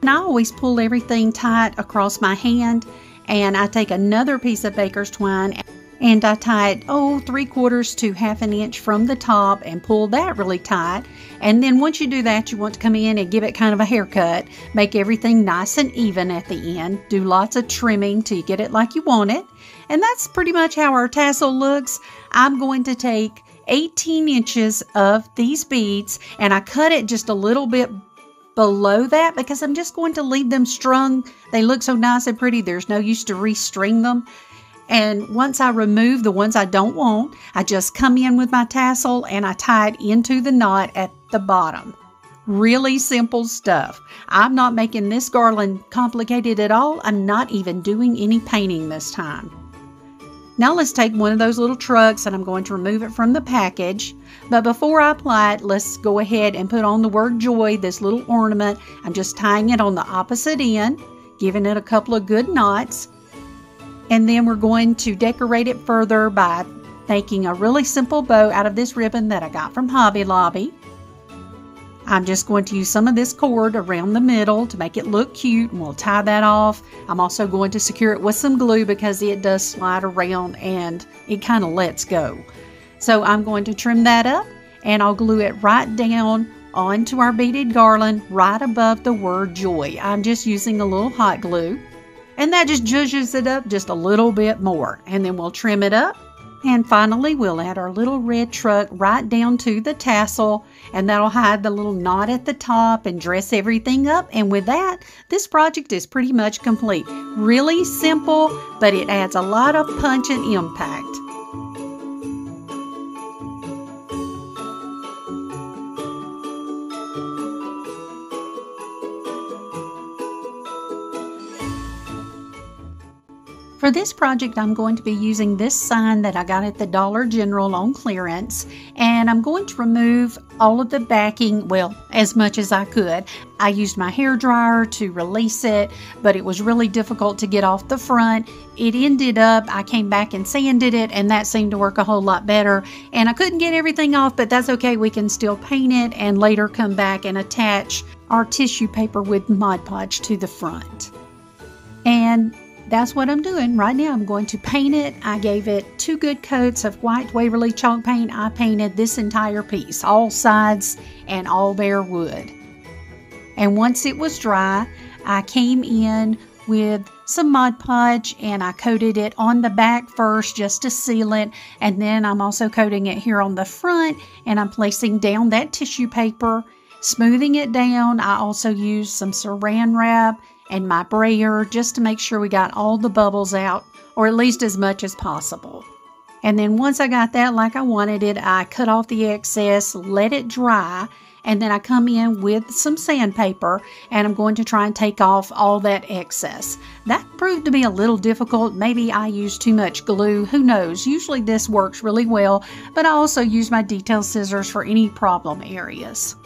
[SPEAKER 2] And I always pull everything tight across my hand and I take another piece of baker's twine and I tie it, oh, three quarters to half an inch from the top and pull that really tight. And then once you do that, you want to come in and give it kind of a haircut, make everything nice and even at the end, do lots of trimming till you get it like you want it. And that's pretty much how our tassel looks. I'm going to take 18 inches of these beads and I cut it just a little bit below that because I'm just going to leave them strung. They look so nice and pretty, there's no use to restring them. And once I remove the ones I don't want, I just come in with my tassel and I tie it into the knot at the bottom. Really simple stuff. I'm not making this garland complicated at all. I'm not even doing any painting this time. Now let's take one of those little trucks and I'm going to remove it from the package. But before I apply it, let's go ahead and put on the word joy, this little ornament. I'm just tying it on the opposite end, giving it a couple of good knots. And then we're going to decorate it further by making a really simple bow out of this ribbon that I got from Hobby Lobby. I'm just going to use some of this cord around the middle to make it look cute and we'll tie that off. I'm also going to secure it with some glue because it does slide around and it kind of lets go. So I'm going to trim that up and I'll glue it right down onto our beaded garland right above the word joy. I'm just using a little hot glue and that just zhuzhes it up just a little bit more. And then we'll trim it up. And finally, we'll add our little red truck right down to the tassel, and that'll hide the little knot at the top and dress everything up. And with that, this project is pretty much complete. Really simple, but it adds a lot of punch and impact. For this project, I'm going to be using this sign that I got at the Dollar General on clearance, and I'm going to remove all of the backing, well, as much as I could. I used my hair dryer to release it, but it was really difficult to get off the front. It ended up, I came back and sanded it, and that seemed to work a whole lot better. And I couldn't get everything off, but that's okay. We can still paint it and later come back and attach our tissue paper with Mod Podge to the front. And that's what I'm doing right now. I'm going to paint it. I gave it two good coats of white Waverly chalk paint. I painted this entire piece, all sides and all bare wood. And once it was dry, I came in with some Mod Podge and I coated it on the back first just to seal it. And then I'm also coating it here on the front and I'm placing down that tissue paper, smoothing it down. I also used some saran wrap and my brayer just to make sure we got all the bubbles out, or at least as much as possible. And then once I got that like I wanted it, I cut off the excess, let it dry, and then I come in with some sandpaper and I'm going to try and take off all that excess. That proved to be a little difficult. Maybe I used too much glue. Who knows? Usually this works really well, but I also use my detail scissors for any problem areas.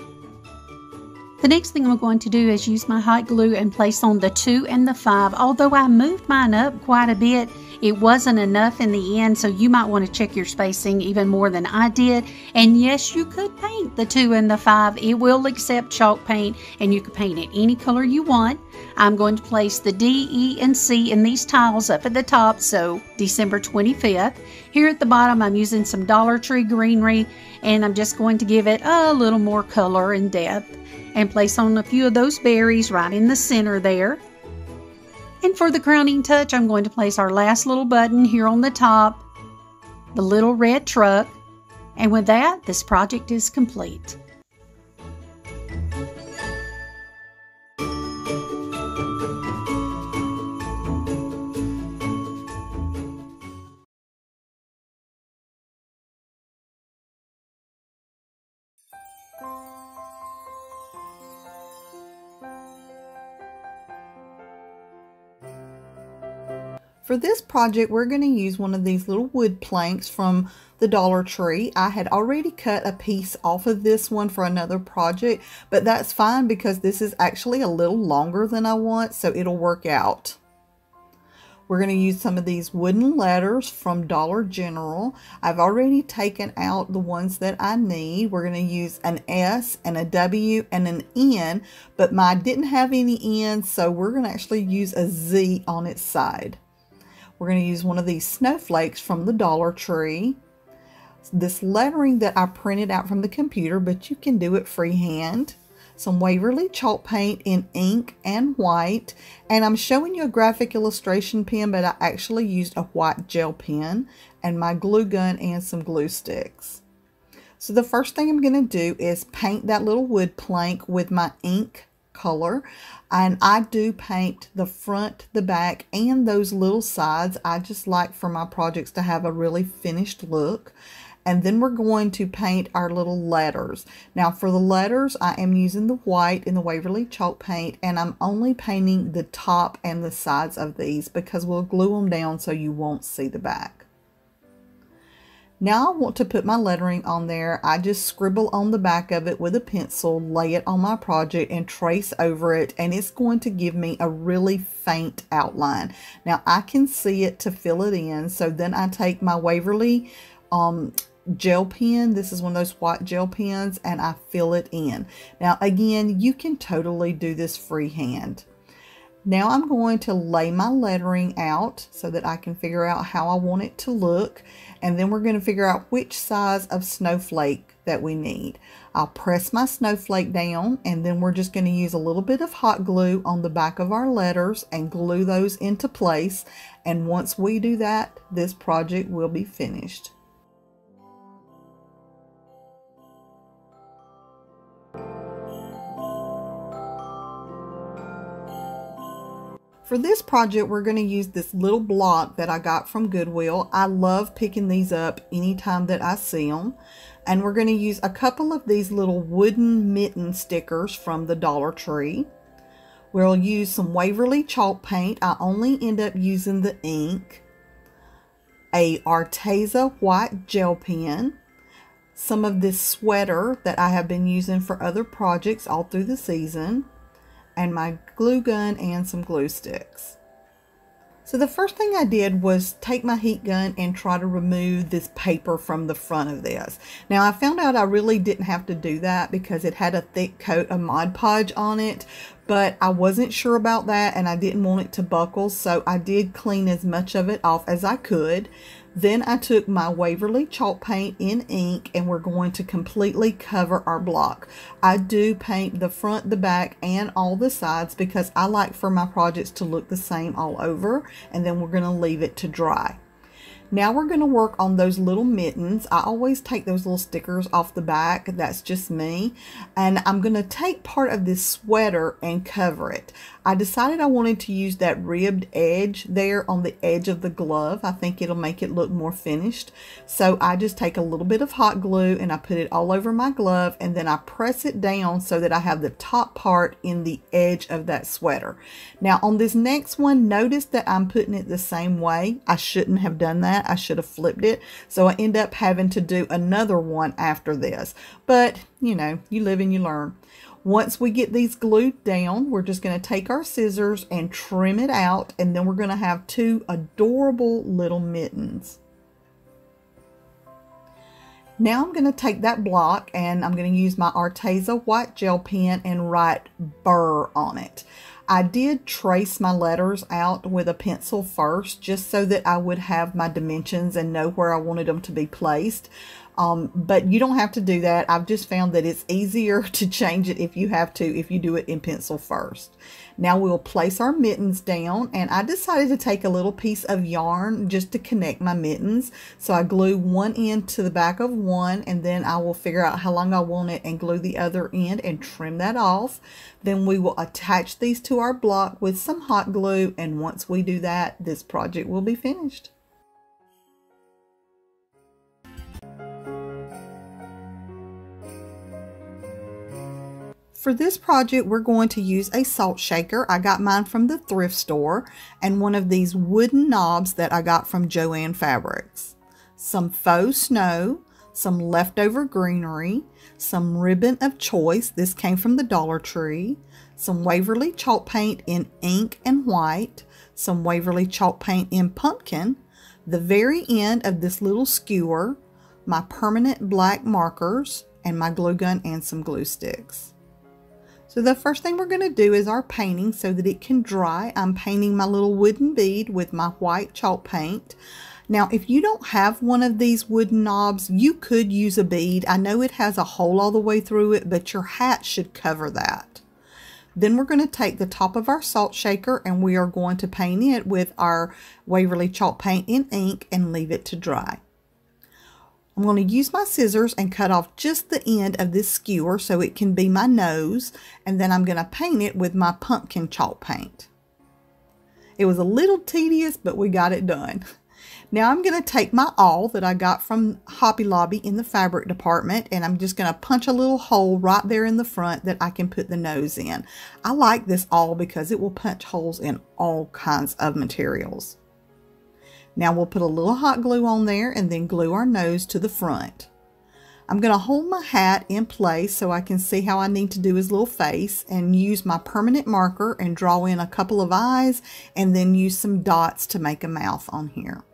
[SPEAKER 2] The next thing I'm going to do is use my hot glue and place on the 2 and the 5. Although I moved mine up quite a bit, it wasn't enough in the end, so you might want to check your spacing even more than I did. And yes, you could paint the 2 and the 5. It will accept chalk paint, and you can paint it any color you want. I'm going to place the D, E, and C in these tiles up at the top, so December 25th. Here at the bottom, I'm using some Dollar Tree greenery, and I'm just going to give it a little more color and depth and place on a few of those berries right in the center there. And for the crowning touch, I'm going to place our last little button here on the top, the little red truck. And with that, this project is complete.
[SPEAKER 1] For this project, we're going to use one of these little wood planks from the Dollar Tree. I had already cut a piece off of this one for another project, but that's fine because this is actually a little longer than I want, so it'll work out. We're going to use some of these wooden letters from Dollar General. I've already taken out the ones that I need. We're going to use an S and a W and an N, but mine didn't have any N, so we're going to actually use a Z on its side. We're going to use one of these snowflakes from the Dollar Tree. This lettering that I printed out from the computer, but you can do it freehand. Some Waverly chalk paint in ink and white. And I'm showing you a graphic illustration pen, but I actually used a white gel pen and my glue gun and some glue sticks. So the first thing I'm going to do is paint that little wood plank with my ink color and I do paint the front, the back, and those little sides. I just like for my projects to have a really finished look. And then we're going to paint our little letters. Now for the letters, I am using the white in the Waverly chalk paint and I'm only painting the top and the sides of these because we'll glue them down so you won't see the back. Now I want to put my lettering on there. I just scribble on the back of it with a pencil, lay it on my project and trace over it and it's going to give me a really faint outline. Now I can see it to fill it in so then I take my Waverly um, gel pen. This is one of those white gel pens and I fill it in. Now again, you can totally do this freehand. Now I'm going to lay my lettering out so that I can figure out how I want it to look. And then we're going to figure out which size of snowflake that we need. I'll press my snowflake down and then we're just going to use a little bit of hot glue on the back of our letters and glue those into place. And once we do that, this project will be finished. For this project, we're going to use this little block that I got from Goodwill. I love picking these up anytime that I see them. And we're going to use a couple of these little wooden mitten stickers from the Dollar Tree. We'll use some Waverly chalk paint. I only end up using the ink. A Arteza white gel pen. Some of this sweater that I have been using for other projects all through the season and my glue gun and some glue sticks. So the first thing I did was take my heat gun and try to remove this paper from the front of this. Now I found out I really didn't have to do that because it had a thick coat of Mod Podge on it, but I wasn't sure about that and I didn't want it to buckle, so I did clean as much of it off as I could. Then I took my Waverly chalk paint in ink and we're going to completely cover our block. I do paint the front, the back, and all the sides because I like for my projects to look the same all over and then we're going to leave it to dry. Now we're going to work on those little mittens. I always take those little stickers off the back. That's just me. And I'm going to take part of this sweater and cover it. I decided I wanted to use that ribbed edge there on the edge of the glove. I think it'll make it look more finished. So I just take a little bit of hot glue and I put it all over my glove and then I press it down so that I have the top part in the edge of that sweater. Now on this next one, notice that I'm putting it the same way. I shouldn't have done that. I should have flipped it. So I end up having to do another one after this. But, you know, you live and you learn. Once we get these glued down, we're just going to take our scissors and trim it out, and then we're going to have two adorable little mittens. Now I'm going to take that block and I'm going to use my Arteza white gel pen and write Burr on it. I did trace my letters out with a pencil first just so that I would have my dimensions and know where I wanted them to be placed. Um, but you don't have to do that. I've just found that it's easier [laughs] to change it if you have to, if you do it in pencil first. Now we'll place our mittens down and I decided to take a little piece of yarn just to connect my mittens. So I glue one end to the back of one and then I will figure out how long I want it and glue the other end and trim that off. Then we will attach these to our block with some hot glue and once we do that, this project will be finished. For this project, we're going to use a salt shaker. I got mine from the thrift store and one of these wooden knobs that I got from Joann Fabrics. Some faux snow, some leftover greenery, some ribbon of choice. This came from the Dollar Tree. Some Waverly chalk paint in ink and white. Some Waverly chalk paint in pumpkin. The very end of this little skewer. My permanent black markers and my glue gun and some glue sticks. So the first thing we're going to do is our painting so that it can dry. I'm painting my little wooden bead with my white chalk paint. Now, if you don't have one of these wooden knobs, you could use a bead. I know it has a hole all the way through it, but your hat should cover that. Then we're going to take the top of our salt shaker and we are going to paint it with our Waverly chalk paint in ink and leave it to dry. I'm going to use my scissors and cut off just the end of this skewer so it can be my nose and then I'm going to paint it with my pumpkin chalk paint. It was a little tedious but we got it done. [laughs] Now I'm going to take my awl that I got from Hobby Lobby in the fabric department and I'm just going to punch a little hole right there in the front that I can put the nose in. I like this awl because it will punch holes in all kinds of materials. Now we'll put a little hot glue on there and then glue our nose to the front. I'm going to hold my hat in place so I can see how I need to do his little face and use my permanent marker and draw in a couple of eyes and then use some dots to make a mouth on here.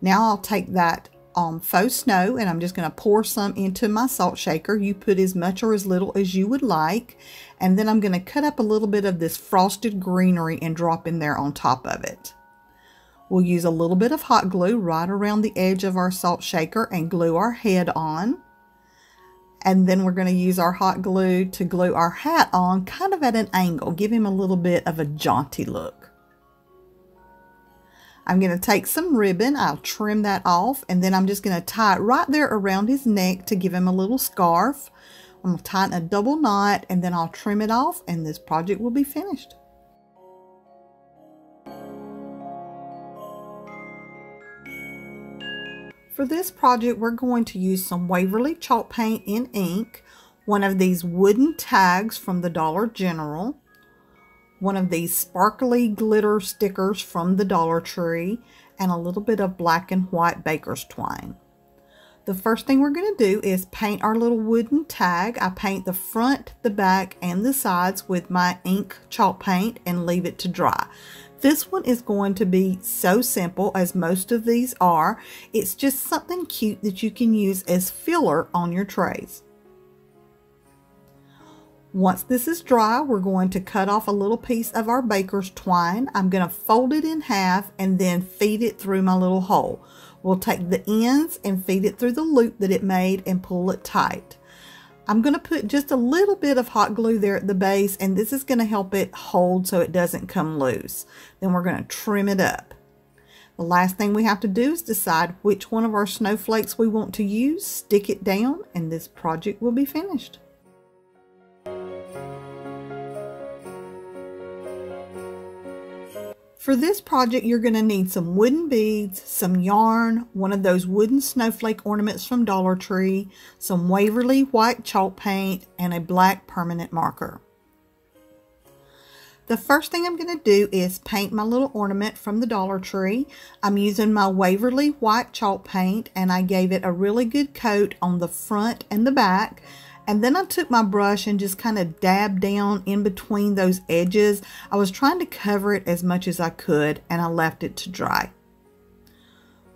[SPEAKER 1] Now I'll take that um, faux snow and I'm just going to pour some into my salt shaker. You put as much or as little as you would like. And then I'm going to cut up a little bit of this frosted greenery and drop in there on top of it. We'll use a little bit of hot glue right around the edge of our salt shaker and glue our head on. And then we're going to use our hot glue to glue our hat on kind of at an angle, give him a little bit of a jaunty look. I'm going to take some ribbon, I'll trim that off, and then I'm just going to tie it right there around his neck to give him a little scarf. I'm going to tie a double knot, and then I'll trim it off, and this project will be finished. For this project, we're going to use some Waverly chalk paint in ink, one of these wooden tags from the Dollar General, one of these sparkly glitter stickers from the Dollar Tree, and a little bit of black and white baker's twine. The first thing we're going to do is paint our little wooden tag. I paint the front, the back, and the sides with my ink chalk paint and leave it to dry. This one is going to be so simple as most of these are. It's just something cute that you can use as filler on your trays. Once this is dry, we're going to cut off a little piece of our baker's twine. I'm going to fold it in half and then feed it through my little hole. We'll take the ends and feed it through the loop that it made and pull it tight. I'm going to put just a little bit of hot glue there at the base and this is going to help it hold so it doesn't come loose. Then we're going to trim it up. The last thing we have to do is decide which one of our snowflakes we want to use, stick it down, and this project will be finished. For this project, you're going to need some wooden beads, some yarn, one of those wooden snowflake ornaments from Dollar Tree, some Waverly white chalk paint, and a black permanent marker. The first thing I'm going to do is paint my little ornament from the Dollar Tree. I'm using my Waverly white chalk paint and I gave it a really good coat on the front and the back. And then I took my brush and just kind of dabbed down in between those edges. I was trying to cover it as much as I could and I left it to dry.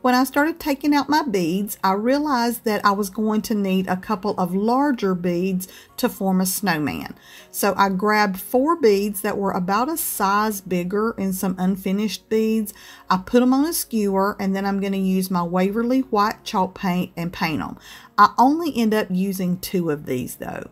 [SPEAKER 1] When I started taking out my beads, I realized that I was going to need a couple of larger beads to form a snowman. So I grabbed four beads that were about a size bigger and some unfinished beads. I put them on a skewer and then I'm going to use my Waverly white chalk paint and paint them. I only end up using two of these though.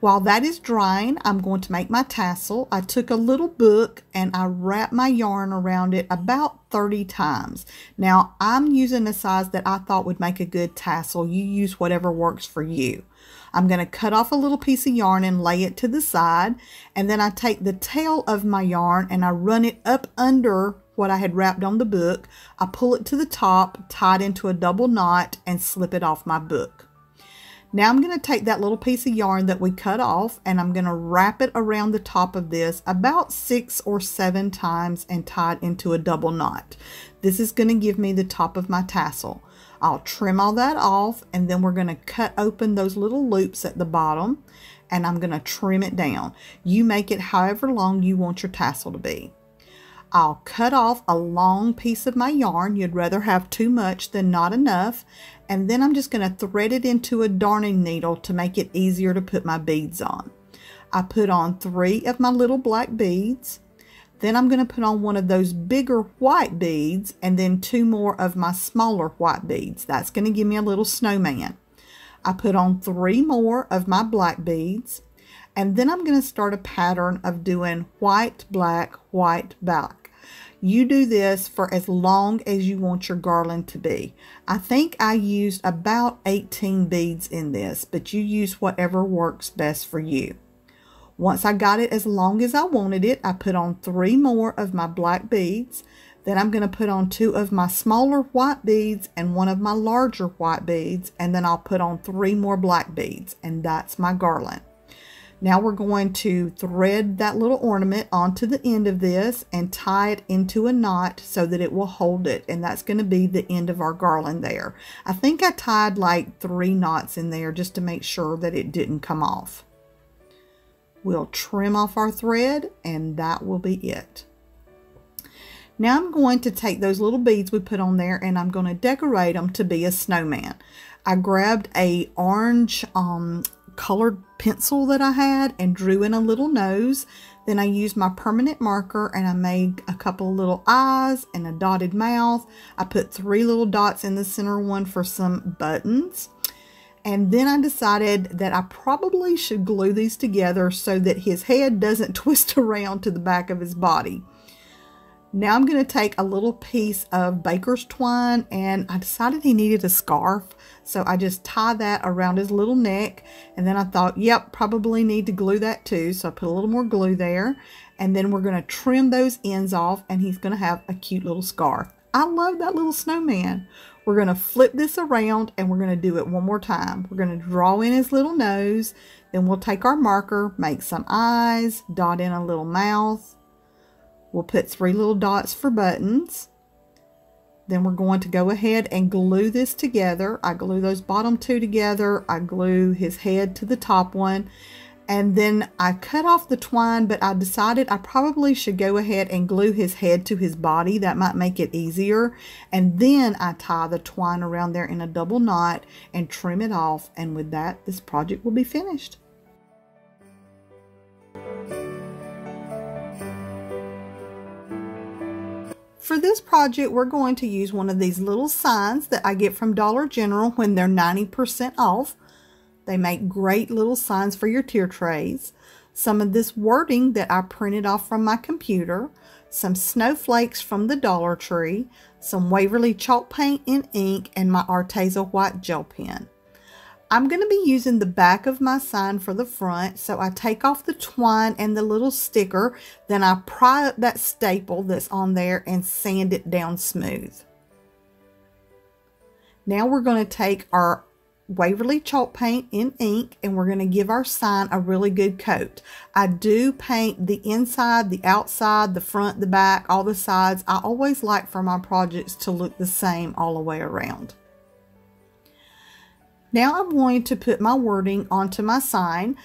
[SPEAKER 1] While that is drying, I'm going to make my tassel. I took a little book and I wrapped my yarn around it about 30 times. Now, I'm using a size that I thought would make a good tassel. You use whatever works for you. I'm going to cut off a little piece of yarn and lay it to the side. And then I take the tail of my yarn and I run it up under what I had wrapped on the book. I pull it to the top, tie it into a double knot, and slip it off my book. Now I'm going to take that little piece of yarn that we cut off and I'm going to wrap it around the top of this about six or seven times and tie it into a double knot. This is going to give me the top of my tassel. I'll trim all that off and then we're going to cut open those little loops at the bottom and I'm going to trim it down. You make it however long you want your tassel to be. I'll cut off a long piece of my yarn. You'd rather have too much than not enough. And then I'm just going to thread it into a darning needle to make it easier to put my beads on. I put on three of my little black beads. Then I'm going to put on one of those bigger white beads and then two more of my smaller white beads. That's going to give me a little snowman. I put on three more of my black beads. And then I'm going to start a pattern of doing white, black, white, black. You do this for as long as you want your garland to be. I think I used about 18 beads in this, but you use whatever works best for you. Once I got it as long as I wanted it, I put on three more of my black beads. Then I'm going to put on two of my smaller white beads and one of my larger white beads. And then I'll put on three more black beads. And that's my garland. Now we're going to thread that little ornament onto the end of this and tie it into a knot so that it will hold it. And that's going to be the end of our garland there. I think I tied like three knots in there just to make sure that it didn't come off. We'll trim off our thread and that will be it. Now I'm going to take those little beads we put on there and I'm going to decorate them to be a snowman. I grabbed a orange um, colored pencil that I had and drew in a little nose. Then I used my permanent marker and I made a couple little eyes and a dotted mouth. I put three little dots in the center one for some buttons. And then I decided that I probably should glue these together so that his head doesn't [laughs] twist around to the back of his body. Now I'm going to take a little piece of baker's twine and I decided he needed a scarf. So I just tie that around his little neck. And then I thought, yep, probably need to glue that too. So I put a little more glue there. And then we're going to trim those ends off and he's going to have a cute little scarf. I love that little snowman. We're going to flip this around and we're going to do it one more time. We're going to draw in his little nose. Then we'll take our marker, make some eyes, dot in a little mouth, We'll put three little dots for buttons. Then we're going to go ahead and glue this together. I glue those bottom two together. I glue his head to the top one. And then I cut off the twine, but I decided I probably should go ahead and glue his head to his body. That might make it easier. And then I tie the twine around there in a double knot and trim it off. And with that, this project will be finished. For this project, we're going to use one of these little signs that I get from Dollar General when they're 90% off. They make great little signs for your tier trays. Some of this wording that I printed off from my computer, some snowflakes from the Dollar Tree, some Waverly chalk paint in ink, and my Arteza white gel pen. I'm going to be using the back of my sign for the front. So I take off the twine and the little sticker. Then I pry up that staple that's on there and sand it down smooth. Now we're going to take our Waverly chalk paint in ink and we're going to give our sign a really good coat. I do paint the inside, the outside, the front, the back, all the sides. I always like for my projects to look the same all the way around. Now I'm going to put my wording onto my sign.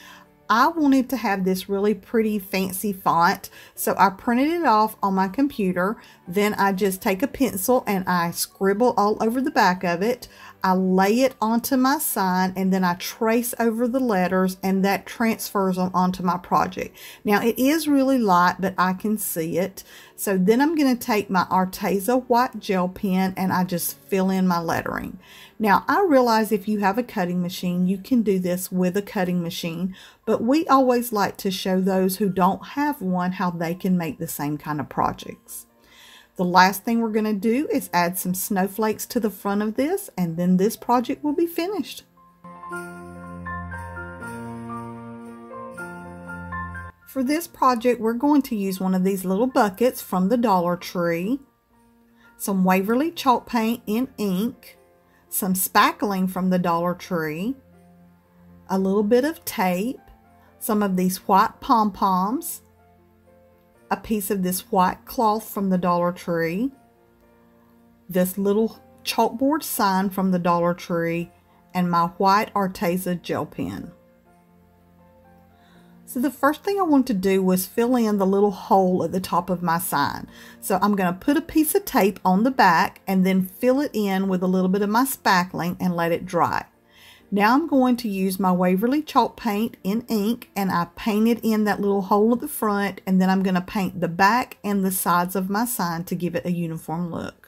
[SPEAKER 1] I wanted to have this really pretty fancy font so I printed it off on my computer then I just take a pencil and I scribble all over the back of it I lay it onto my sign and then I trace over the letters and that transfers them onto my project. Now it is really light, but I can see it. So then I'm going to take my Arteza white gel pen and I just fill in my lettering. Now I realize if you have a cutting machine, you can do this with a cutting machine, but we always like to show those who don't have one how they can make the same kind of projects. The last thing we're going to do is add some snowflakes to the front of this and then this project will be finished. For this project, we're going to use one of these little buckets from the Dollar Tree, some Waverly chalk paint in ink, some spackling from the Dollar Tree, a little bit of tape, some of these white pom-poms, a piece of this white cloth from the Dollar Tree, this little chalkboard sign from the Dollar Tree, and my white Arteza gel pen. So the first thing I want to do was fill in the little hole at the top of my sign. So I'm going to put a piece of tape on the back and then fill it in with a little bit of my spackling and let it dry. Now I'm going to use my Waverly chalk paint in ink and I painted in that little hole at the front and then I'm going to paint the back and the sides of my sign to give it a uniform look.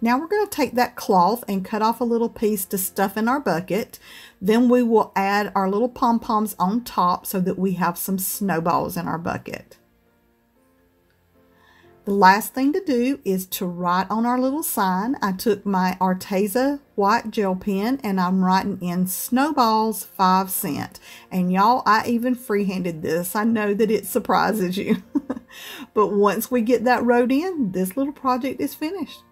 [SPEAKER 1] Now we're going to take that cloth and cut off a little piece to stuff in our bucket. Then we will add our little pom-poms on top so that we have some snowballs in our bucket. The last thing to do is to write on our little sign. I took my Arteza white gel pen and I'm writing in snowballs 5 cent. And y'all, I even freehanded this. I know that it surprises you. [laughs] but once we get that wrote in, this little project is finished.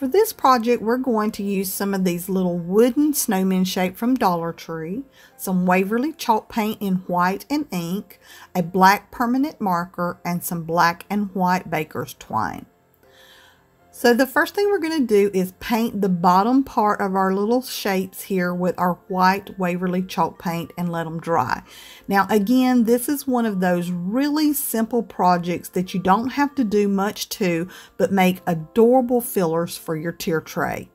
[SPEAKER 1] For this project, we're going to use some of these little wooden snowmen shape from Dollar Tree, some Waverly chalk paint in white and ink, a black permanent marker, and some black and white baker's twine. So the first thing we're going to do is paint the bottom part of our little shapes here with our white Waverly chalk paint and let them dry. Now again, this is one of those really simple projects that you don't have to do much to, but make adorable fillers for your tier tray.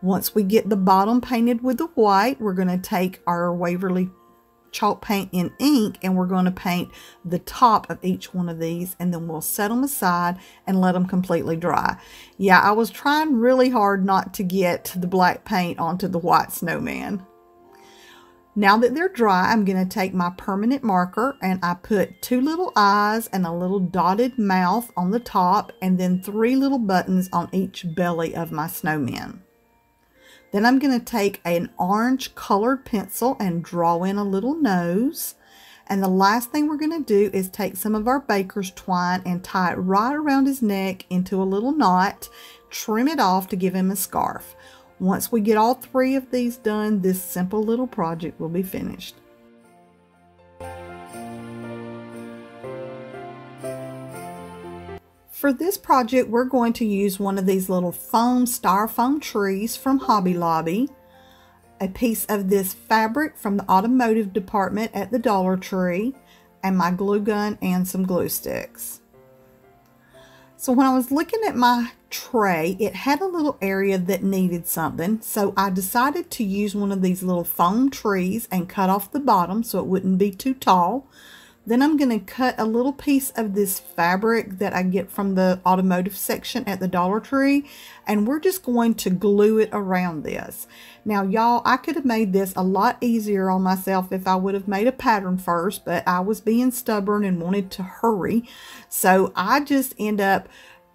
[SPEAKER 1] Once we get the bottom painted with the white, we're going to take our Waverly chalk paint in ink and we're going to paint the top of each one of these and then we'll set them aside and let them completely dry. Yeah, I was trying really hard not to get the black paint onto the white snowman. Now that they're dry, I'm going to take my permanent marker and I put two little eyes and a little dotted mouth on the top and then three little buttons on each belly of my snowman. Then I'm going to take an orange colored pencil and draw in a little nose. And the last thing we're going to do is take some of our baker's twine and tie it right around his neck into a little knot, trim it off to give him a scarf. Once we get all three of these done, this simple little project will be finished. For this project, we're going to use one of these little foam styrofoam trees from Hobby Lobby, a piece of this fabric from the automotive department at the Dollar Tree, and my glue gun and some glue sticks. So when I was looking at my tray, it had a little area that needed something. So I decided to use one of these little foam trees and cut off the bottom so it wouldn't be too tall. Then I'm going to cut a little piece of this fabric that I get from the automotive section at the Dollar Tree. And we're just going to glue it around this. Now, y'all, I could have made this a lot easier on myself if I would have made a pattern first. But I was being stubborn and wanted to hurry. So I just end up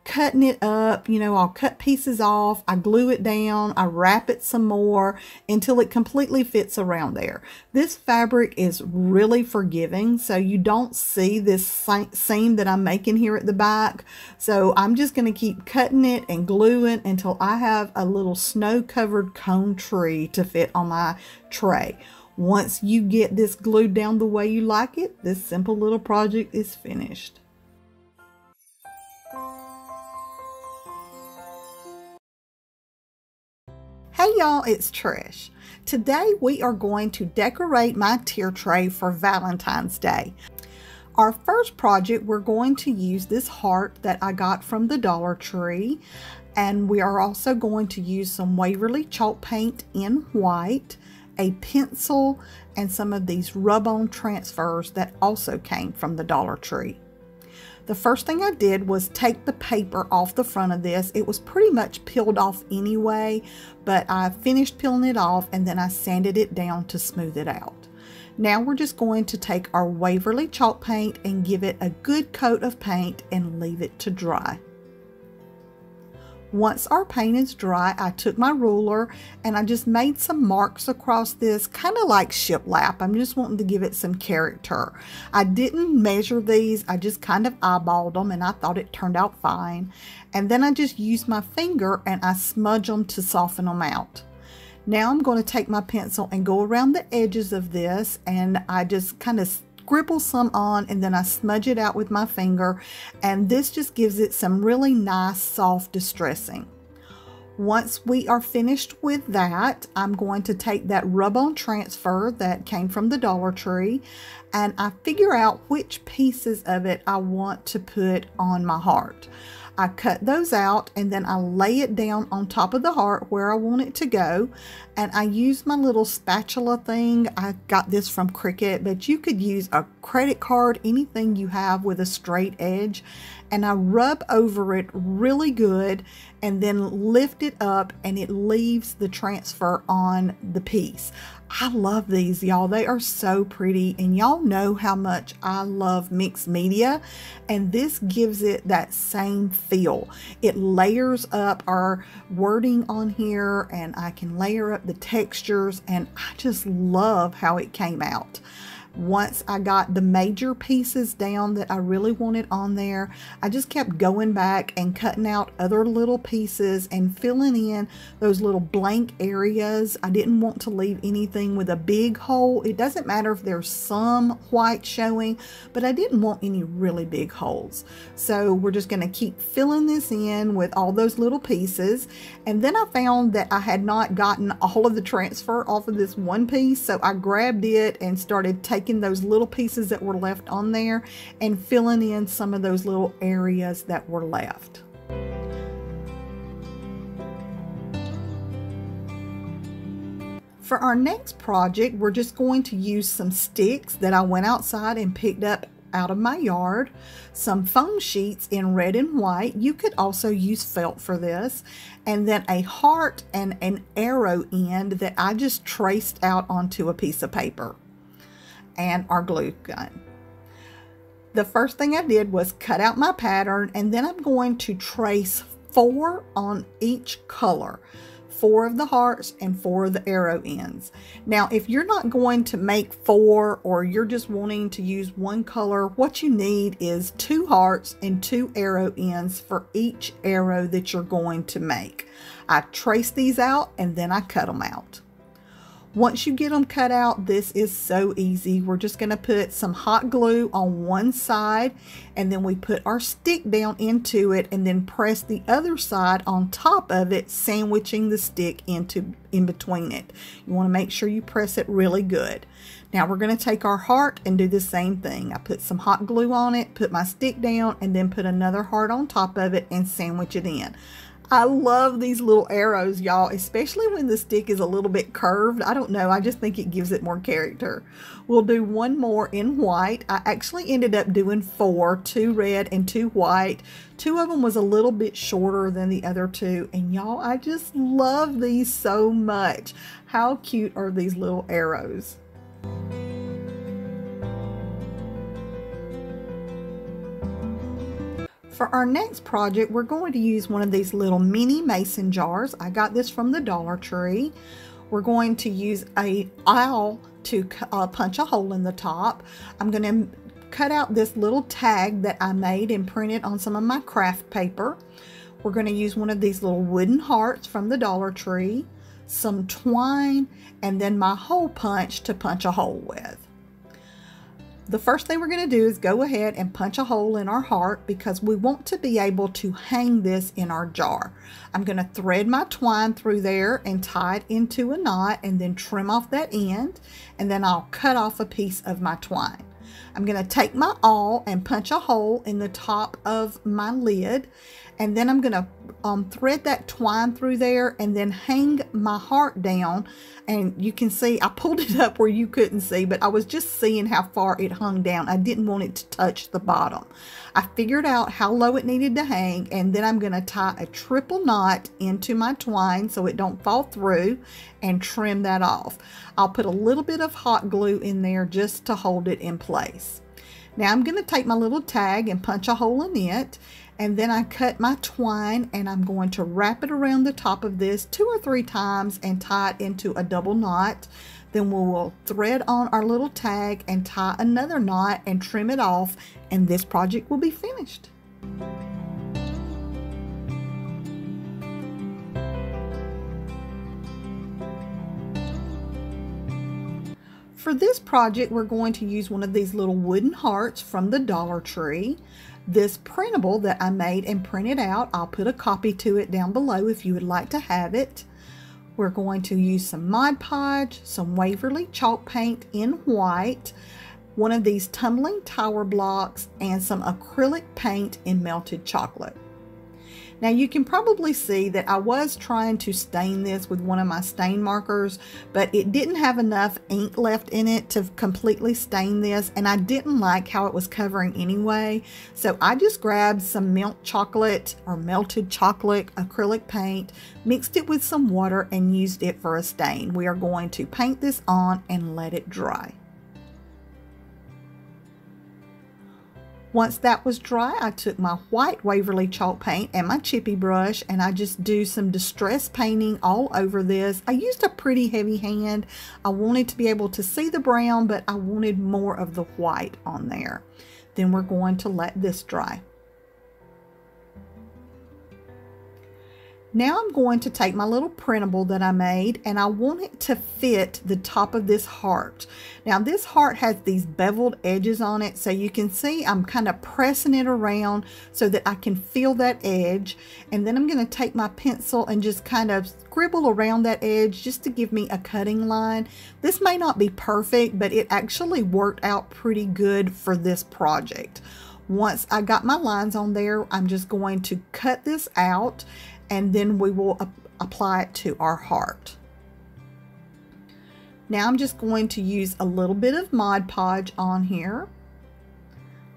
[SPEAKER 1] cutting it up. You know, I'll cut pieces off, I glue it down, I wrap it some more until it completely fits around there. This fabric is really forgiving, so you don't see this seam that I'm making here at the back. So I'm just going to keep cutting it and gluing until I have a little snow-covered cone tree to fit on my tray. Once you get this glued down the way you like it, this simple little project is finished. Hey y'all, it's Trish. Today we are going to decorate my tier tray for Valentine's Day. Our first project, we're going to use this heart that I got from the Dollar Tree. And we are also going to use some Waverly chalk paint in white, a pencil, and some of these rub-on transfers that also came from the Dollar Tree. The first thing I did was take the paper off the front of this. It was pretty much peeled off anyway, but I finished peeling it off and then I sanded it down to smooth it out. Now we're just going to take our Waverly chalk paint and give it a good coat of paint and leave it to dry. Once our paint is dry, I took my ruler and I just made some marks across this, kind of like shiplap. I'm just wanting to give it some character. I didn't measure these, I just kind of eyeballed them and I thought it turned out fine. And then I just used my finger and I smudge them to soften them out. Now I'm going to take my pencil and go around the edges of this and I just kind of scribble some on and then I smudge it out with my finger and this just gives it some really nice soft distressing. Once we are finished with that, I'm going to take that rub-on transfer that came from the Dollar Tree and I figure out which pieces of it I want to put on my heart. I cut those out and then I lay it down on top of the heart where I want it to go. And I use my little spatula thing. I got this from Cricut, but you could use a credit card, anything you have with a straight edge. And I rub over it really good and then lift it up and it leaves the transfer on the piece. I love these, y'all. They are so pretty, and y'all know how much I love mixed media, and this gives it that same feel. It layers up our wording on here, and I can layer up the textures, and I just love how it came out once I got the major pieces down that I really wanted on there, I just kept going back and cutting out other little pieces and filling in those little blank areas. I didn't want to leave anything with a big hole. It doesn't matter if there's some white showing, but I didn't want any really big holes. So we're just going to keep filling this in with all those little pieces. And then I found that I had not gotten all of the transfer off of this one piece. So I grabbed it and started taking taking those little pieces that were left on there and filling in some of those little areas that were left. For our next project, we're just going to use some sticks that I went outside and picked up out of my yard, some foam sheets in red and white. You could also use felt for this. And then a heart and an arrow end that I just traced out onto a piece of paper and our glue gun. The first thing I did was cut out my pattern and then I'm going to trace four on each color four of the hearts and four of the arrow ends. Now, if you're not going to make four or you're just wanting to use one color, what you need is two hearts and two arrow ends for each arrow that you're going to make. I trace these out and then I cut them out. Once you get them cut out, this is so easy. We're just going to put some hot glue on one side and then we put our stick down into it and then press the other side on top of it, sandwiching the stick into in between it. You want to make sure you press it really good. Now we're going to take our heart and do the same thing. I put some hot glue on it, put my stick down, and then put another heart on top of it and sandwich it in. I love these little arrows, y'all, especially when the stick is a little bit curved. I don't know. I just think it gives it more character. We'll do one more in white. I actually ended up doing four, two red and two white. Two of them was a little bit shorter than the other two. And y'all, I just love these so much. How cute are these little arrows? For our next project, we're going to use one of these little mini mason jars. I got this from the Dollar Tree. We're going to use a awl to uh, punch a hole in the top. I'm going to cut out this little tag that I made and print it on some of my craft paper. We're going to use one of these little wooden hearts from the Dollar Tree, some twine, and then my hole punch to punch a hole with the first thing we're going to do is go ahead and punch a hole in our heart because we want to be able to hang this in our jar. I'm going to thread my twine through there and tie it into a knot and then trim off that end and then I'll cut off a piece of my twine. I'm going to take my awl and punch a hole in the top of my lid and then I'm going to um, thread that twine through there and then hang my heart down. And you can see I pulled it up where you couldn't see but I was just seeing how far it hung down. I didn't want it to touch the bottom. I figured out how low it needed to hang and then I'm going to tie a triple knot into my twine so it don't fall through and trim that off. I'll put a little bit of hot glue in there just to hold it in place now I'm going to take my little tag and punch a hole in it and then I cut my twine and I'm going to wrap it around the top of this two or three times and tie it into a double knot. Then we will thread on our little tag and tie another knot and trim it off and this project will be finished. For this project, we're going to use one of these little wooden hearts from the Dollar Tree. This printable that I made and printed out, I'll put a copy to it down below if you would like to have it. We're going to use some Mod Podge, some Waverly chalk paint in white, one of these tumbling tower blocks, and some acrylic paint in melted chocolate. Now you can probably see that I was trying to stain this with one of my stain markers, but it didn't have enough ink left in it to completely stain this, and I didn't like how it was covering anyway. So I just grabbed some milk chocolate or melted chocolate acrylic paint, mixed it with some water, and used it for a stain. We are going to paint this on and let it dry. Once that was dry, I took my white Waverly chalk paint and my chippy brush and I just do some distress painting all over this. I used a pretty heavy hand. I wanted to be able to see the brown, but I wanted more of the white on there. Then we're going to let this dry. Now I'm going to take my little printable that I made and I want it to fit the top of this heart. Now this heart has these beveled edges on it so you can see I'm kind of pressing it around so that I can feel that edge and then I'm going to take my pencil and just kind of scribble around that edge just to give me a cutting line. This may not be perfect but it actually worked out pretty good for this project. Once I got my lines on there, I'm just going to cut this out and then we will apply it to our heart. Now I'm just going to use a little bit of Mod Podge on here.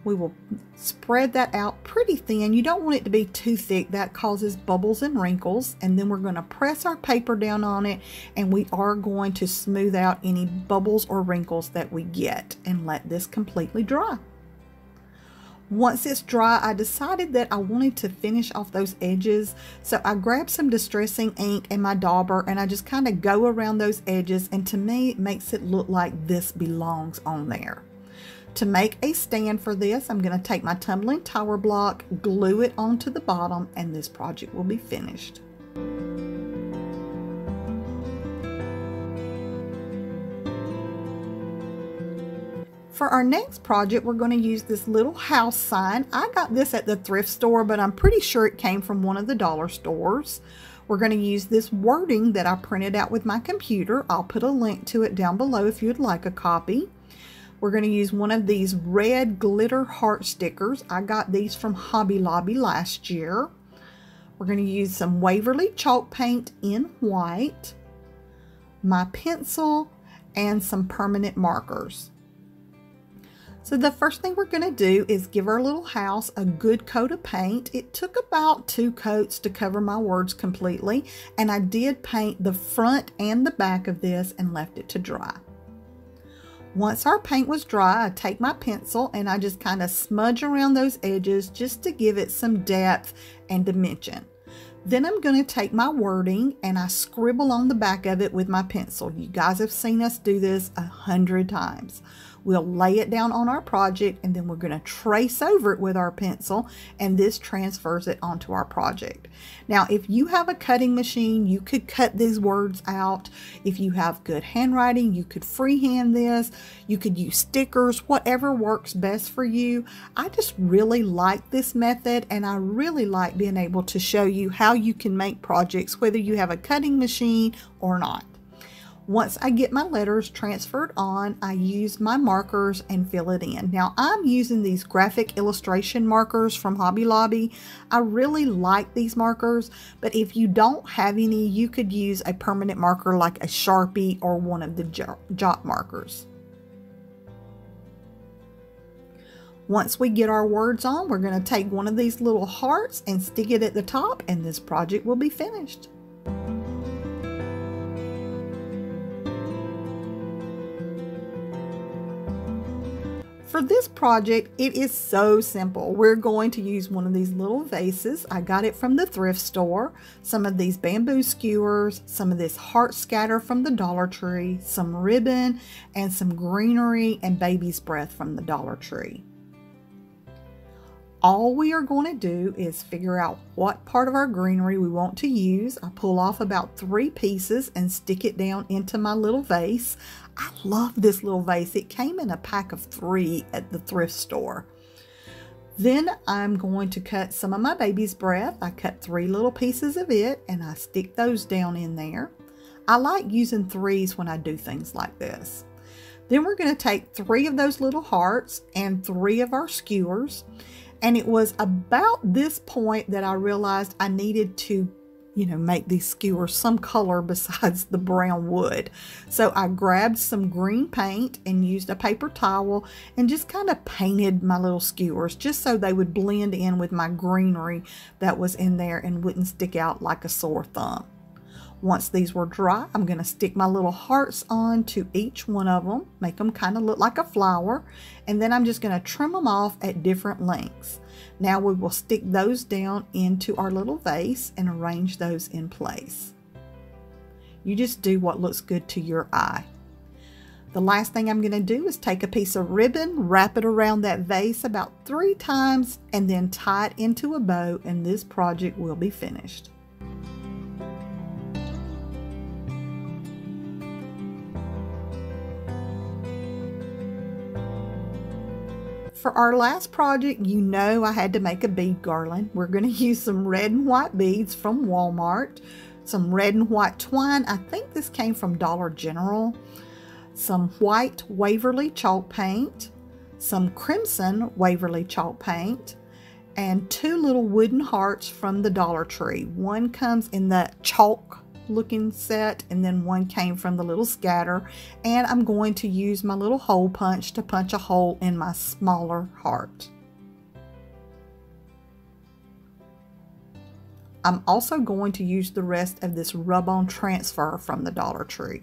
[SPEAKER 1] We will spread that out pretty thin. You don't want it to be too thick. That causes bubbles and wrinkles. And then we're going to press our paper down on it and we are going to smooth out any bubbles or wrinkles that we get and let this completely dry. Once it's dry, I decided that I wanted to finish off those edges. So I grabbed some distressing ink and my dauber and I just kind of go around those edges and to me it makes it look like this belongs on there. To make a stand for this, I'm going to take my tumbling tower block, glue it onto the bottom, and this project will be finished. For our next project, we're going to use this little house sign. I got this at the thrift store, but I'm pretty sure it came from one of the dollar stores. We're going to use this wording that I printed out with my computer. I'll put a link to it down below if you'd like a copy. We're going to use one of these red glitter heart stickers. I got these from Hobby Lobby last year. We're going to use some Waverly chalk paint in white, my pencil, and some permanent markers. So the first thing we're going to do is give our little house a good coat of paint. It took about two coats to cover my words completely, and I did paint the front and the back of this and left it to dry. Once our paint was dry, I take my pencil and I just kind of smudge around those edges just to give it some depth and dimension. Then I'm going to take my wording and I scribble on the back of it with my pencil. You guys have seen us do this a hundred times. We'll lay it down on our project and then we're going to trace over it with our pencil and this transfers it onto our project. Now, if you have a cutting machine, you could cut these words out. If you have good handwriting, you could freehand this. You could use stickers, whatever works best for you. I just really like this method and I really like being able to show you how you can make projects, whether you have a cutting machine or not. Once I get my letters transferred on, I use my markers and fill it in. Now I'm using these graphic illustration markers from Hobby Lobby. I really like these markers, but if you don't have any, you could use a permanent marker like a Sharpie or one of the jot markers. Once we get our words on, we're going to take one of these little hearts and stick it at the top and this project will be finished. For this project, it is so simple. We're going to use one of these little vases. I got it from the thrift store. Some of these bamboo skewers, some of this heart scatter from the Dollar Tree, some ribbon, and some greenery and baby's breath from the Dollar Tree. All we are going to do is figure out what part of our greenery we want to use. I pull off about three pieces and stick it down into my little vase. I love this little vase. It came in a pack of three at the thrift store. Then I'm going to cut some of my baby's breath. I cut three little pieces of it and I stick those down in there. I like using threes when I do things like this. Then we're going to take three of those little hearts and three of our skewers and it was about this point that I realized I needed to, you know, make these skewers some color besides the brown wood. So I grabbed some green paint and used a paper towel and just kind of painted my little skewers just so they would blend in with my greenery that was in there and wouldn't stick out like a sore thumb. Once these were dry, I'm going to stick my little hearts on to each one of them, make them kind of look like a flower, and then I'm just going to trim them off at different lengths. Now we will stick those down into our little vase and arrange those in place. You just do what looks good to your eye. The last thing I'm going to do is take a piece of ribbon, wrap it around that vase about three times, and then tie it into a bow, and this project will be finished. For our last project, you know I had to make a bead garland. We're going [laughs] to use some red and white beads from Walmart, some red and white twine. I think this came from Dollar General. Some white Waverly chalk paint, some crimson Waverly chalk paint, and two little wooden hearts from the Dollar Tree. One comes in the chalk looking set and then one came from the little scatter and I'm going to use my little hole punch to punch a hole in my smaller heart. I'm also going to use the rest of this rub-on transfer from the Dollar Tree.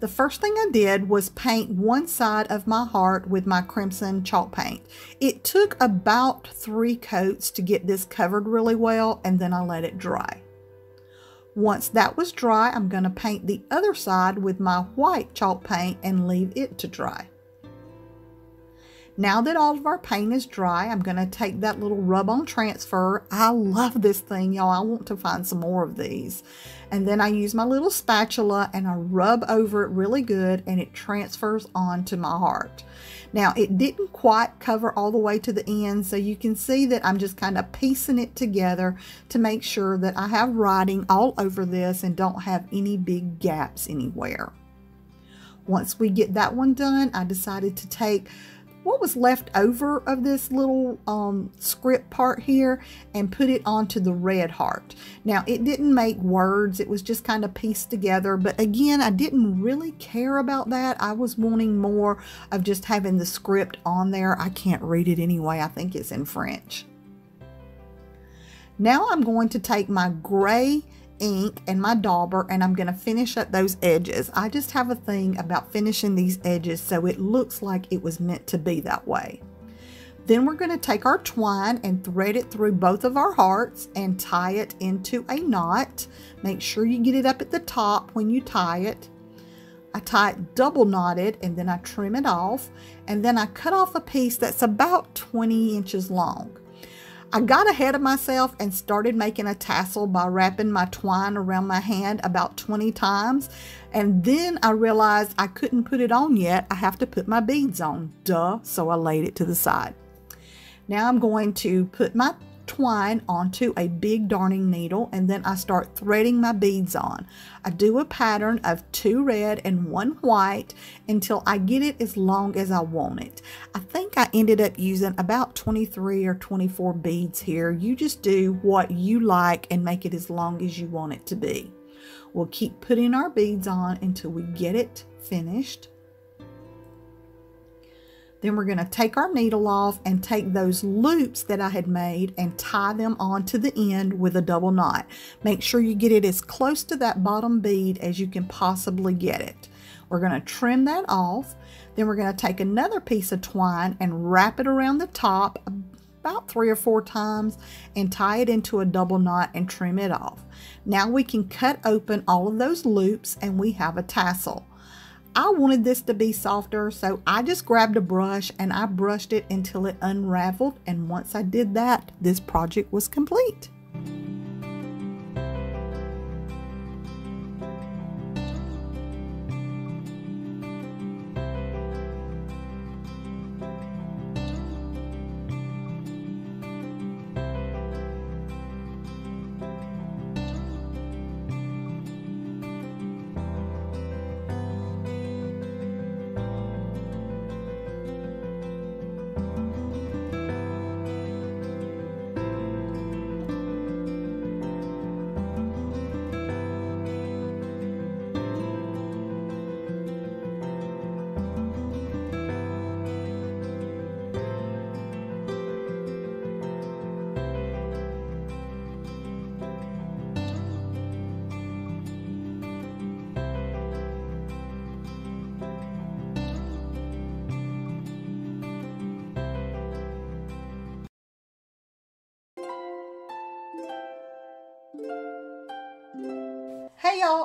[SPEAKER 1] The first thing I did was paint one side of my heart with my crimson chalk paint. It took about three coats to get this covered really well and then I let it dry. Once that was dry, I'm going to paint the other side with my white chalk paint and leave it to dry. Now that all of our paint is dry, I'm going to take that little rub-on transfer. I love this thing, y'all. I want to find some more of these. And then I use my little spatula and I rub over it really good and it transfers onto my heart. Now, it didn't quite cover all the way to the end, so you can see that I'm just kind of piecing it together to make sure that I have writing all over this and don't have any big gaps anywhere. Once we get that one done, I decided to take what was left over of this little um, script part here and put it onto the red heart. Now it didn't make words, it was just kind of pieced together, but again, I didn't really care about that. I was wanting more of just having the script on there. I can't read it anyway, I think it's in French. Now I'm going to take my gray ink and my dauber and I'm going to finish up those edges. I just have a thing about finishing these edges so it looks like it was meant to be that way. Then we're going to take our twine and thread it through both of our hearts and tie it into a knot. Make sure you get it up at the top when you tie it. I tie it double knotted and then I trim it off and then I cut off a piece that's about 20 inches long. I got ahead of myself and started making a tassel by wrapping my twine around my hand about 20 times. And then I realized I couldn't put it on yet. I have to put my beads on. Duh. So I laid it to the side. Now I'm going to put my twine onto a big darning needle and then I start threading my beads on. I do a pattern of two red and one white until I get it as long as I want it. I think I ended up using about 23 or 24 beads here. You just do what you like and make it as long as you want it to be. We'll keep putting our beads on until we get it finished. Then we're going to take our needle off and take those loops that I had made and tie them onto the end with a double knot. Make sure you get it as close to that bottom bead as you can possibly get it. We're going to trim that off. Then we're going to take another piece of twine and wrap it around the top about three or four times and tie it into a double knot and trim it off. Now we can cut open all of those loops and we have a tassel. I wanted this to be softer, so I just grabbed a brush and I brushed it until it unraveled. And once I did that, this project was complete.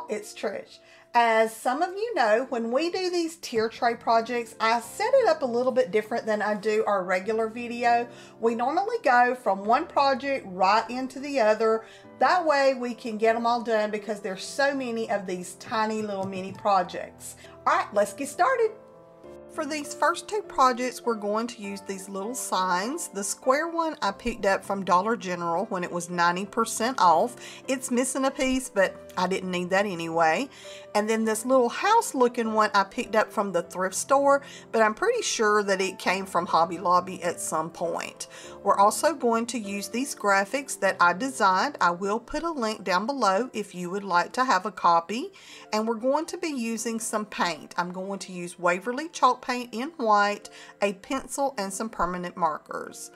[SPEAKER 1] It's Trish. As some of you know, when we do these tier tray projects, I set it up a little bit different than I do our regular video. We normally go from one project right into the other. That way we can get them all done because there's so many of these tiny little mini projects. All right, let's get started. For these first two projects, we're going to use these little signs. The square one I picked up from Dollar General when it was 90% off. It's missing a piece, but I didn't need that anyway. And then this little house looking one I picked up from the thrift store, but I'm pretty sure that it came from Hobby Lobby at some point. We're also going to use these graphics that I designed. I will put a link down below if you would like to have a copy. And we're going to be using some paint. I'm going to use Waverly chalk paint in white, a pencil, and some permanent markers.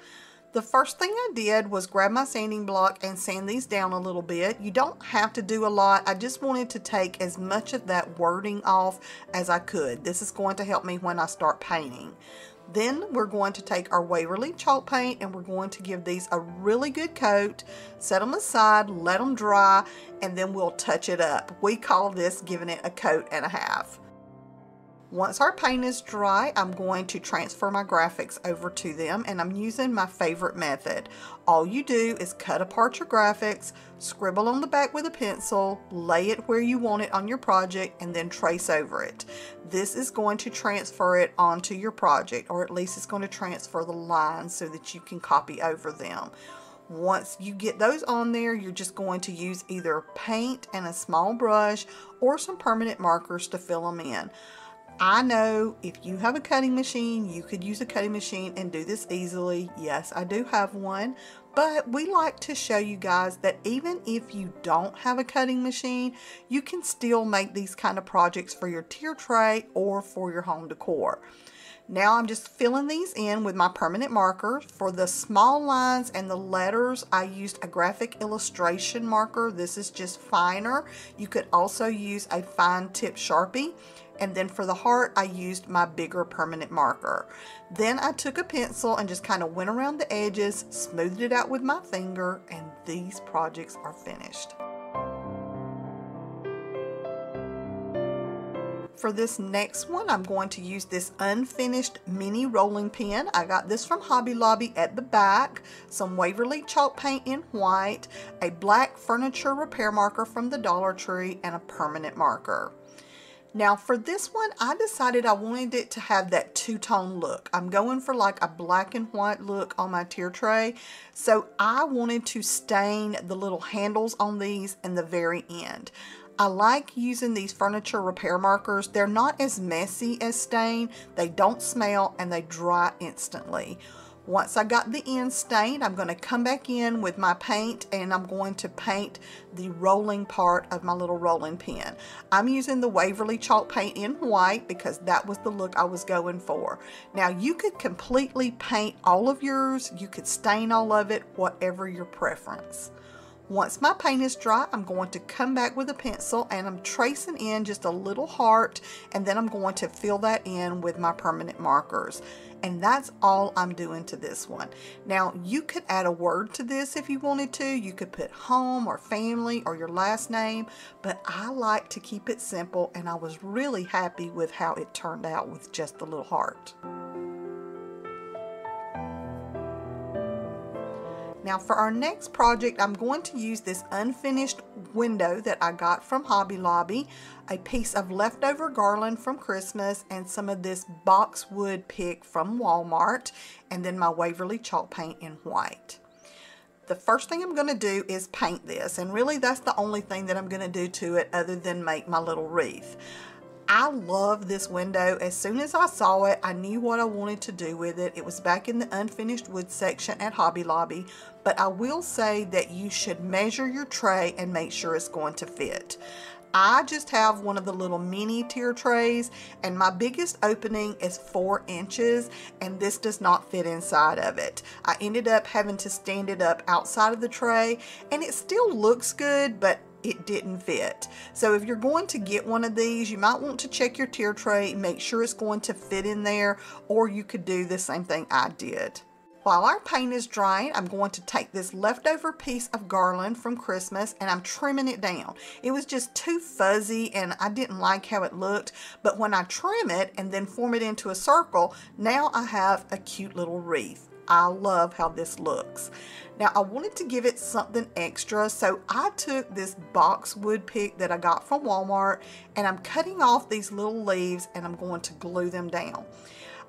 [SPEAKER 1] The first thing I did was grab my sanding block and sand these down a little bit. You don't have to do a lot. I just wanted to take as much of that wording off as I could. This is going to help me when I start painting. Then we're going to take our Waverly chalk paint and we're going to give these a really good coat, set them aside, let them dry, and then we'll touch it up. We call this giving it a coat and a half. Once our paint is dry, I'm going to transfer my graphics over to them and I'm using my favorite method. All you do is cut apart your graphics, scribble on the back with a pencil, lay it where you want it on your project, and then trace over it. This is going to transfer it onto your project, or at least it's going to transfer the lines so that you can copy over them. Once you get those on there, you're just going to use either paint and a small brush or some permanent markers to fill them in. I know if you have a cutting machine, you could use a cutting machine and do this easily. Yes, I do have one, but we like to show you guys that even if you don't have a cutting machine, you can still make these kind of projects for your tier tray or for your home decor. Now I'm just filling these in with my permanent marker. For the small lines and the letters, I used a graphic illustration marker. This is just finer. You could also use a fine tip Sharpie. And then for the heart, I used my bigger permanent marker. Then I took a pencil and just kind of went around the edges, smoothed it out with my finger, and these projects are finished. For this next one, I'm going to use this unfinished mini rolling pin. I got this from Hobby Lobby at the back, some Waverly chalk paint in white, a black furniture repair marker from the Dollar Tree, and a permanent marker. Now for this one, I decided I wanted it to have that two-tone look. I'm going for like a black and white look on my tier tray. So I wanted to stain the little handles on these in the very end. I like using these furniture repair markers. They're not as messy as stain, they don't smell, and they dry instantly. Once I got the end stained, I'm going to come back in with my paint and I'm going to paint the rolling part of my little rolling pin. I'm using the Waverly chalk paint in white because that was the look I was going for. Now you could completely paint all of yours, you could stain all of it, whatever your preference. Once my paint is dry, I'm going to come back with a pencil and I'm tracing in just a little heart and then I'm going to fill that in with my permanent markers. And that's all I'm doing to this one. Now, you could add a word to this if you wanted to. You could put home or family or your last name, but I like to keep it simple and I was really happy with how it turned out with just the little heart. Now for our next project, I'm going to use this unfinished window that I got from Hobby Lobby, a piece of leftover garland from Christmas, and some of this boxwood pick from Walmart, and then my Waverly chalk paint in white. The first thing I'm going to do is paint this, and really that's the only thing that I'm going to do to it other than make my little wreath. I love this window. As soon as I saw it, I knew what I wanted to do with it. It was back in the unfinished wood section at Hobby Lobby, but I will say that you should measure your tray and make sure it's going to fit. I just have one of the little mini tier trays and my biggest opening is four inches and this does not fit inside of it. I ended up having to stand it up outside of the tray and it still looks good but it didn't fit. So if you're going to get one of these, you might want to check your tier tray, make sure it's going to fit in there, or you could do the same thing I did. While our paint is drying, I'm going to take this leftover piece of garland from Christmas and I'm trimming it down. It was just too fuzzy and I didn't like how it looked, but when I trim it and then form it into a circle, now I have a cute little wreath. I love how this looks. Now I wanted to give it something extra so I took this boxwood pick that I got from Walmart and I'm cutting off these little leaves and I'm going to glue them down.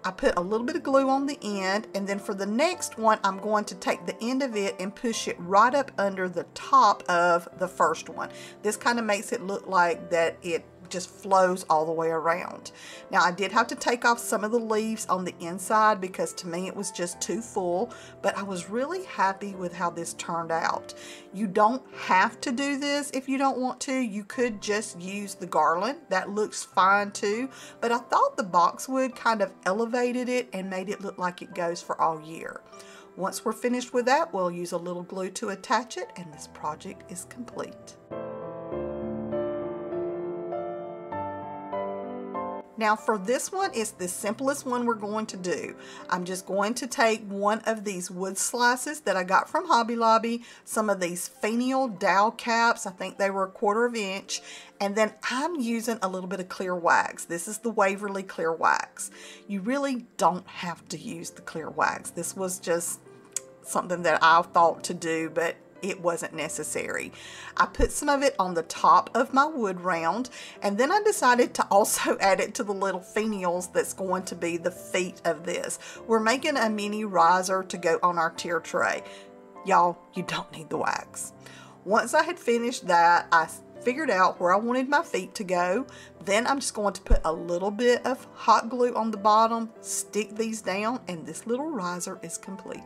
[SPEAKER 1] I put a little bit of glue on the end and then for the next one I'm going to take the end of it and push it right up under the top of the first one. This kind of makes it look like that it just flows all the way around. Now I did have to take off some of the leaves on the inside because to me it was just too full, but I was really happy with how this turned out. You don't have to do this if you don't want to. You could just use the garland. That looks fine too, but I thought the boxwood kind of elevated it and made it look like it goes for all year. Once we're finished with that, we'll use a little glue to attach it and this project is complete. Now for this one, it's the simplest one we're going to do. I'm just going to take one of these wood slices that I got from Hobby Lobby, some of these finial dowel caps, I think they were a quarter of an inch, and then I'm using a little bit of clear wax. This is the Waverly clear wax. You really don't have to use the clear wax. This was just something that I thought to do, but it wasn't necessary. I put some of it on the top of my wood round and then I decided to also [laughs] add it to the little finials that's going to be the feet of this. We're making a mini riser to go on our tier tray. Y'all, you don't need the wax. Once I had finished that, I figured out where I wanted my feet to go. Then I'm just going to put a little bit of hot glue on the bottom, stick these down, and this little riser is complete.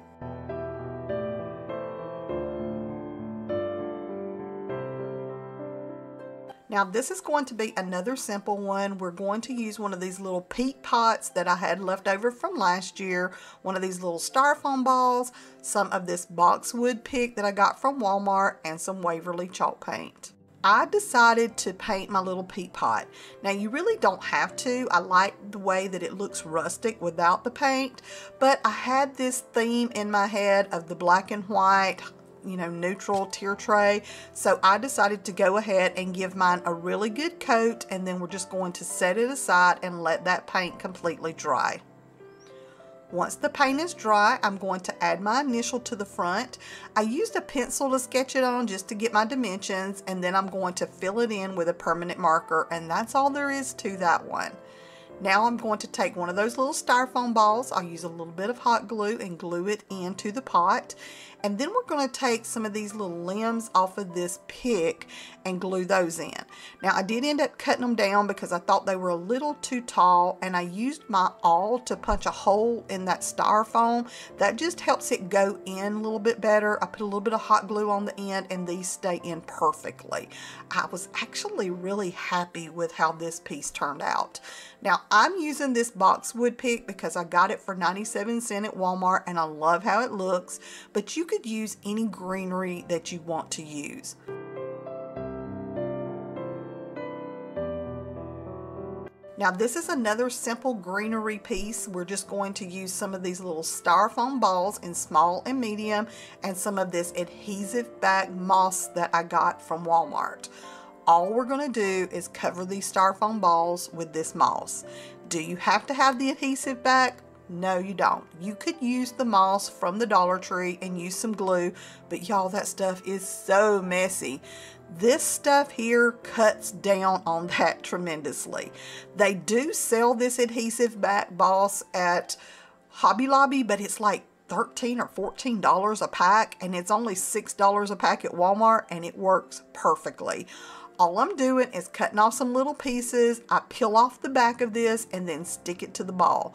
[SPEAKER 1] Now this is going to be another simple one. We're going to use one of these little peat pots that I had left over from last year, one of these little styrofoam balls, some of this boxwood pick that I got from Walmart, and some Waverly chalk paint. I decided to paint my little peat pot. Now you really don't have to. I like the way that it looks rustic without the paint, but I had this theme in my head of the black and white you know, neutral tier tray. So I decided to go ahead and give mine a really good coat and then we're just going to set it aside and let that paint completely dry. Once the paint is dry, I'm going to add my initial to the front. I used a pencil to sketch it on just to get my dimensions and then I'm going to fill it in with a permanent marker and that's all there is to that one. Now I'm going to take one of those little styrofoam balls. I'll use a little bit of hot glue and glue it into the pot. And then we're going to take some of these little limbs off of this pick and glue those in. Now I did end up cutting them down because I thought they were a little too tall and I used my awl to punch a hole in that styrofoam. That just helps it go in a little bit better. I put a little bit of hot glue on the end and these stay in perfectly. I was actually really happy with how this piece turned out. Now I'm using this boxwood pick because I got it for 97 cents at Walmart and I love how it looks, but you could use any greenery that you want to use. Now this is another simple greenery piece. We're just going to use some of these little styrofoam balls in small and medium and some of this adhesive back moss that I got from Walmart. All we're going to do is cover these styrofoam balls with this moss. Do you have to have the adhesive back? No, you don't. You could use the moss from the Dollar Tree and use some glue, but y'all, that stuff is so messy. This stuff here cuts down on that [laughs] tremendously. They do sell this adhesive back boss at Hobby Lobby, but it's like 13 or $14 a pack and it's only $6 a pack at Walmart and it works perfectly. All I'm doing is cutting off some little pieces. I peel off the back of this and then stick it to the ball.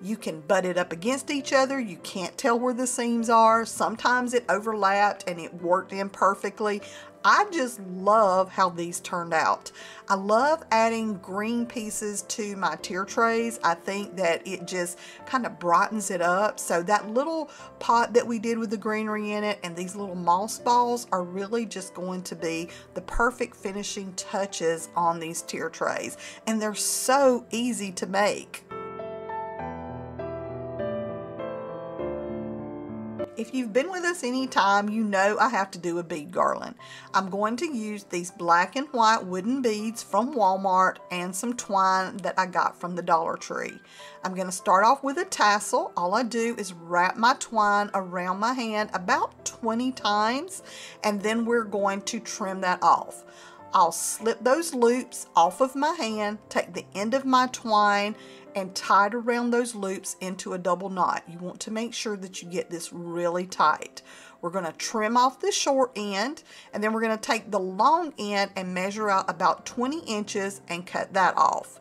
[SPEAKER 1] You can butt it up against each other. You can't tell where the seams are. Sometimes it overlapped and it worked in perfectly. I just love how these turned out. I love adding green pieces to my tier trays. I think that it just kind of brightens it up. So that little pot that we did with the greenery in it and these little moss balls are really just going to be the perfect finishing touches on these tier trays. And they're so easy to make. If you've been with us any time, you know I have to do a bead garland. I'm going to use these black and white wooden beads from Walmart and some twine that I got from the Dollar Tree. I'm going to start off with a tassel. All I do is wrap my twine around my hand about 20 times and then we're going to trim that off. I'll slip those loops off of my hand, take the end of my twine and tie it around those loops into a double knot. You want to make sure that you get this really tight. We're going to trim off the short end and then we're going to take the long end and measure out about 20 inches and cut that off.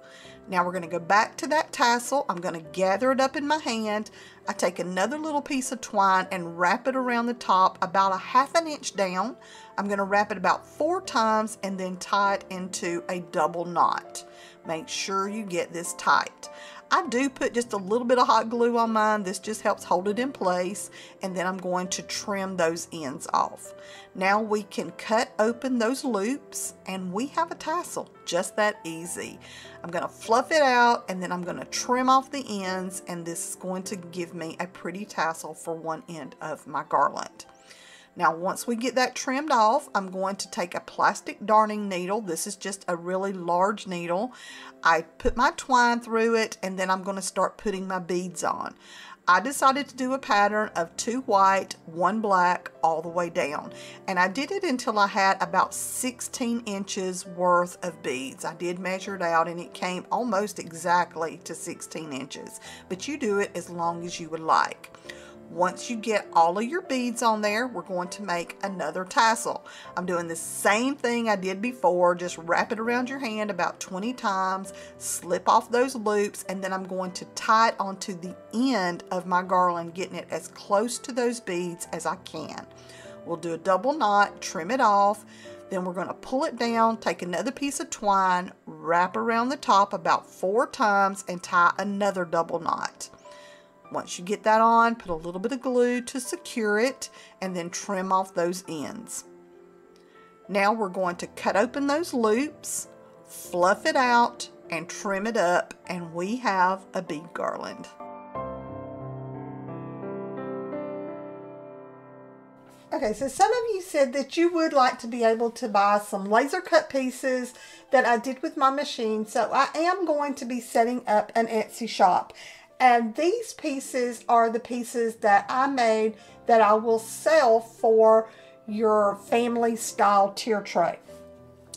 [SPEAKER 1] Now we're going to go back to that tassel. I'm going to gather it up in my hand. I take another little piece of twine and wrap it around the top about a half an inch down. I'm going to wrap it about four times and then tie it into a double knot. Make sure you get this tight. I do put just a little bit of hot glue on mine. This just helps hold it in place. And then I'm going to trim those ends off. Now we can cut open those loops and we have a tassel. Just that easy. I'm going to fluff it out and then I'm going to trim off the ends and this is going to give me a pretty tassel for one end of my garland. Now once we get that trimmed off, I'm going to take a plastic darning needle. This is just a really large needle. I put my twine through it and then I'm going to start putting my beads on. I decided to do a pattern of two white, one black, all the way down. And I did it until I had about 16 inches worth of beads. I did measure it out and it came almost exactly to 16 inches. But you do it as long as you would like. Once you get all of your beads on there, we're going to make another tassel. I'm doing the same thing I did before, just wrap it around your hand about 20 times, slip off those loops, and then I'm going to tie it onto the end of my garland, getting it as close to those beads as I can. We'll do a double knot, trim it off, then we're going to pull it down, take another piece of twine, wrap around the top about four times, and tie another double knot. Once you get that on, put a little bit of glue to secure it and then trim off those ends. Now we're going to cut open those loops, fluff it out, and trim it up, and we have a bead garland. Okay, so some of you said that you would like to be able to buy some laser cut pieces that I did with my machine. So I am going to be setting up an Etsy shop. And these pieces are the pieces that I made that I will sell for your family style tier tray.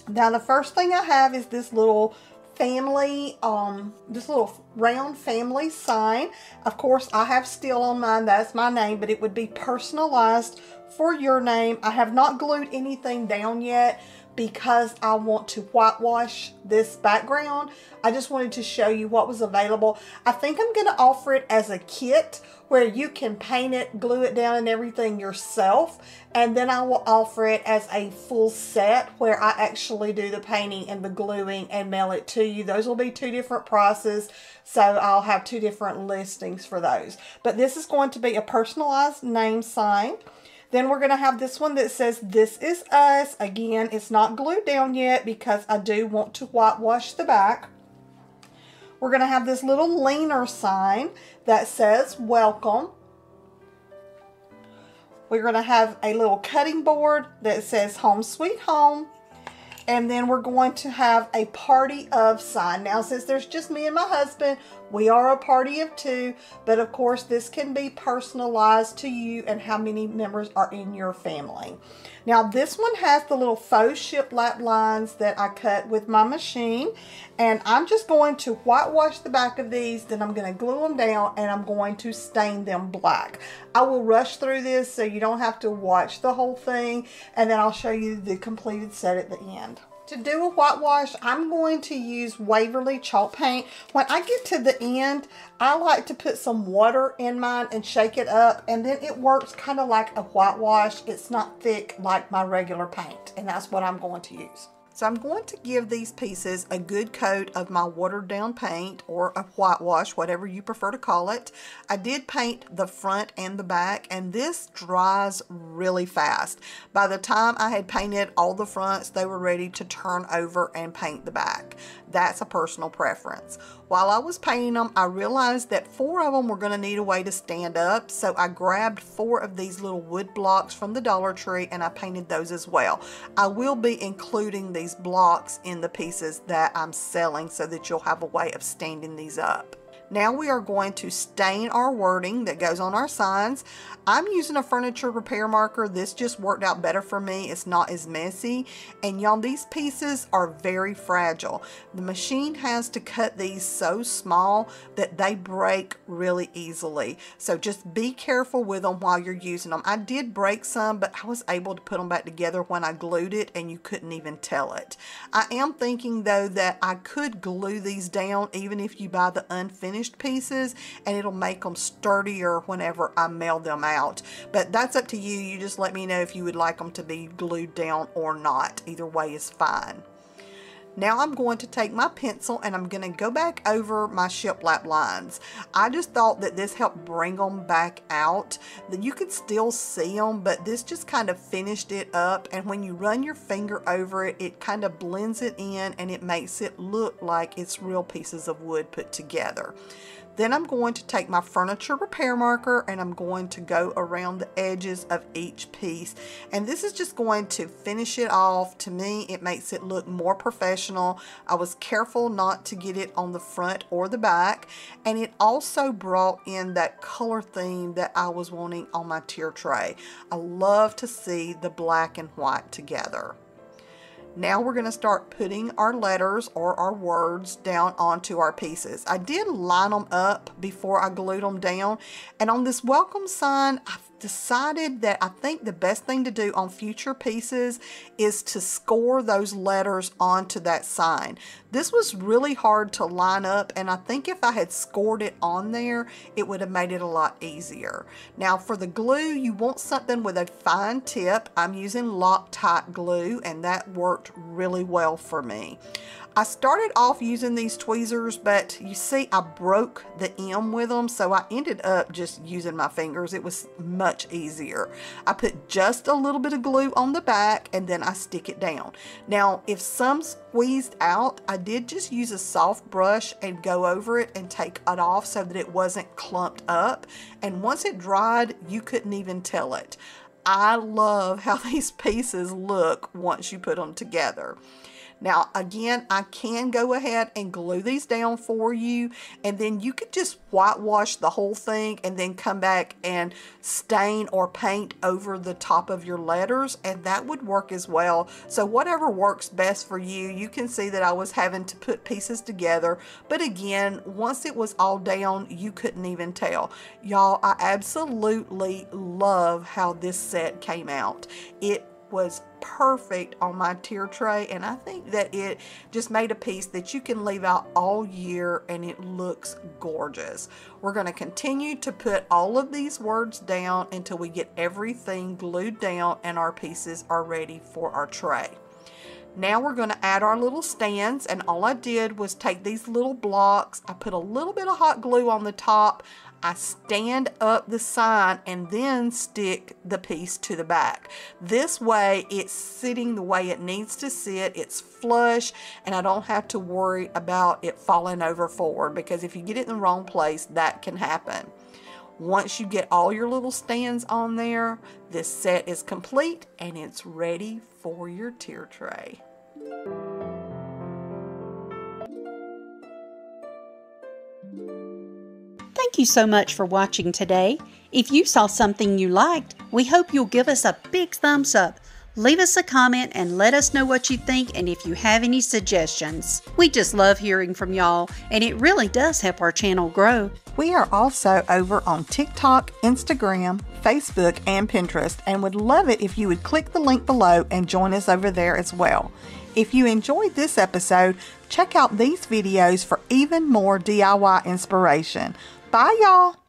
[SPEAKER 1] Now the first thing I have is this little family, um, this little round family sign. Of course, I have still on mine, that's my name, but it would be personalized for your name. I have not glued anything down yet because I want to whitewash this background. I just wanted to show you what was available. I think I'm going to offer it as a kit where you can paint it, glue it down and everything yourself. And then I will offer it as a full set where I actually do the painting and the gluing and mail it to you. Those will be two different prices. So I'll have two different listings for those. But this is going to be a personalized name sign. Then we're going to have this one that says, This is Us. Again, it's not glued down yet because I do want to whitewash the back. We're going to have this little leaner sign that says, Welcome. We're going to have a little cutting board that says Home Sweet Home. And then we're going to have a party of sign. Now, since there's just me and my husband, we are a party of two, but of course this can be personalized to you and how many members are in your family. Now this one has the little faux shiplap lines that I cut with my machine and I'm just going to whitewash the back of these, then I'm going to glue them down and I'm going to stain them black. I will rush through this so you don't have to watch the whole thing and then I'll show you the completed set at the end. To do a whitewash, I'm going to use Waverly chalk paint. When I get to the end, I like to put some water in mine and shake it up, and then it works kind of like a whitewash. It's not thick like my regular paint, and that's what I'm going to use. So I'm going to give these pieces a good coat of my watered down paint or a whitewash, whatever you prefer to call it. I did paint the front and the back and this dries really fast. By the time I had painted all the fronts, they were ready to turn over and paint the back. That's a personal preference. While I was painting them, I realized that four of them were going to need a way to stand up, so I grabbed four of these little wood blocks from the Dollar Tree and I painted those as well. I will be including these blocks in the pieces that I'm selling so that you'll have a way of standing these up. Now we are going to stain our wording that goes on our signs. I'm using a furniture repair marker. This just worked out better for me. It's not as messy. And y'all, these pieces are very fragile. The machine has to cut these so small that they break really easily. So just be careful with them while you're using them. I did break some, but I was able to put them back together when I glued it and you couldn't even tell it. I am thinking though that I could glue these down even if you buy the unfinished pieces and it'll make them sturdier whenever I mail them out. But that's up to you. You just let me know if you would like them to be glued down or not. Either way is fine. Now I'm going to take my pencil and I'm going to go back over my shiplap lines. I just thought that this helped bring them back out. You could still see them, but this just kind of finished it up. And when you run your finger over it, it kind of blends it in and it makes it look like it's real pieces of wood put together. Then I'm going to take my furniture repair marker and I'm going to go around the edges of each piece. And this is just going to finish it off. To me, it makes it look more professional. I was careful not to get it on the front or the back. And it also brought in that color theme that I was wanting on my tier tray. I love to see the black and white together. Now we're going to start putting our letters or our words down onto our pieces. I did line them up before I glued them down. And on this welcome sign, I decided that I think the best thing to do on future pieces is to score those letters onto that sign. This was really hard to line up and I think if I had scored it on there, it would have made it a lot easier. Now for the glue, you want something with a fine tip. I'm using Loctite glue and that worked really well for me. I started off using these tweezers, but you see I broke the M with them, so I ended up just using my fingers. It was much easier. I put just a little bit of glue on the back and then I stick it down. Now, if some squeezed out, I did just use a soft brush and go over it and take it off so that it wasn't clumped up. And once it dried, you couldn't even tell it. I love how [laughs] these pieces look once you put them together. Now, again, I can go ahead and glue these down for you, and then you could just whitewash the whole thing and then come back and stain or paint over the top of your letters, and that would work as well. So whatever works best for you, you can see that I was having to put pieces together, but again, once it was all down, you couldn't even tell. Y'all, I absolutely love how this set came out. It was perfect on my tier tray and I think that it just made a piece that you can leave out all year and it looks gorgeous. We're going to continue to put all of these words down until we get everything glued down and our pieces are ready for our tray. Now we're going to add our little stands and all I did was take these little blocks, I put a little bit of hot glue on the top, I stand up the sign and then stick the piece to the back. This way it's sitting the way it needs to sit, it's flush, and I don't have to worry about it falling over forward because if you get it in the wrong place, that can happen. Once you get all your little stands on there, this set is complete and it's ready for your tier tray.
[SPEAKER 2] Thank you so much for watching today. If you saw something you liked, we hope you'll give us a big thumbs up. Leave us a comment and let us know what you think and if you have any suggestions. We just love hearing from y'all and it really does help our channel grow.
[SPEAKER 1] We are also over on TikTok, Instagram, Facebook, and Pinterest and would love it if you would click the link below and join us over there as well. If you enjoyed this episode, check out these videos for even more DIY inspiration. Bye, y'all.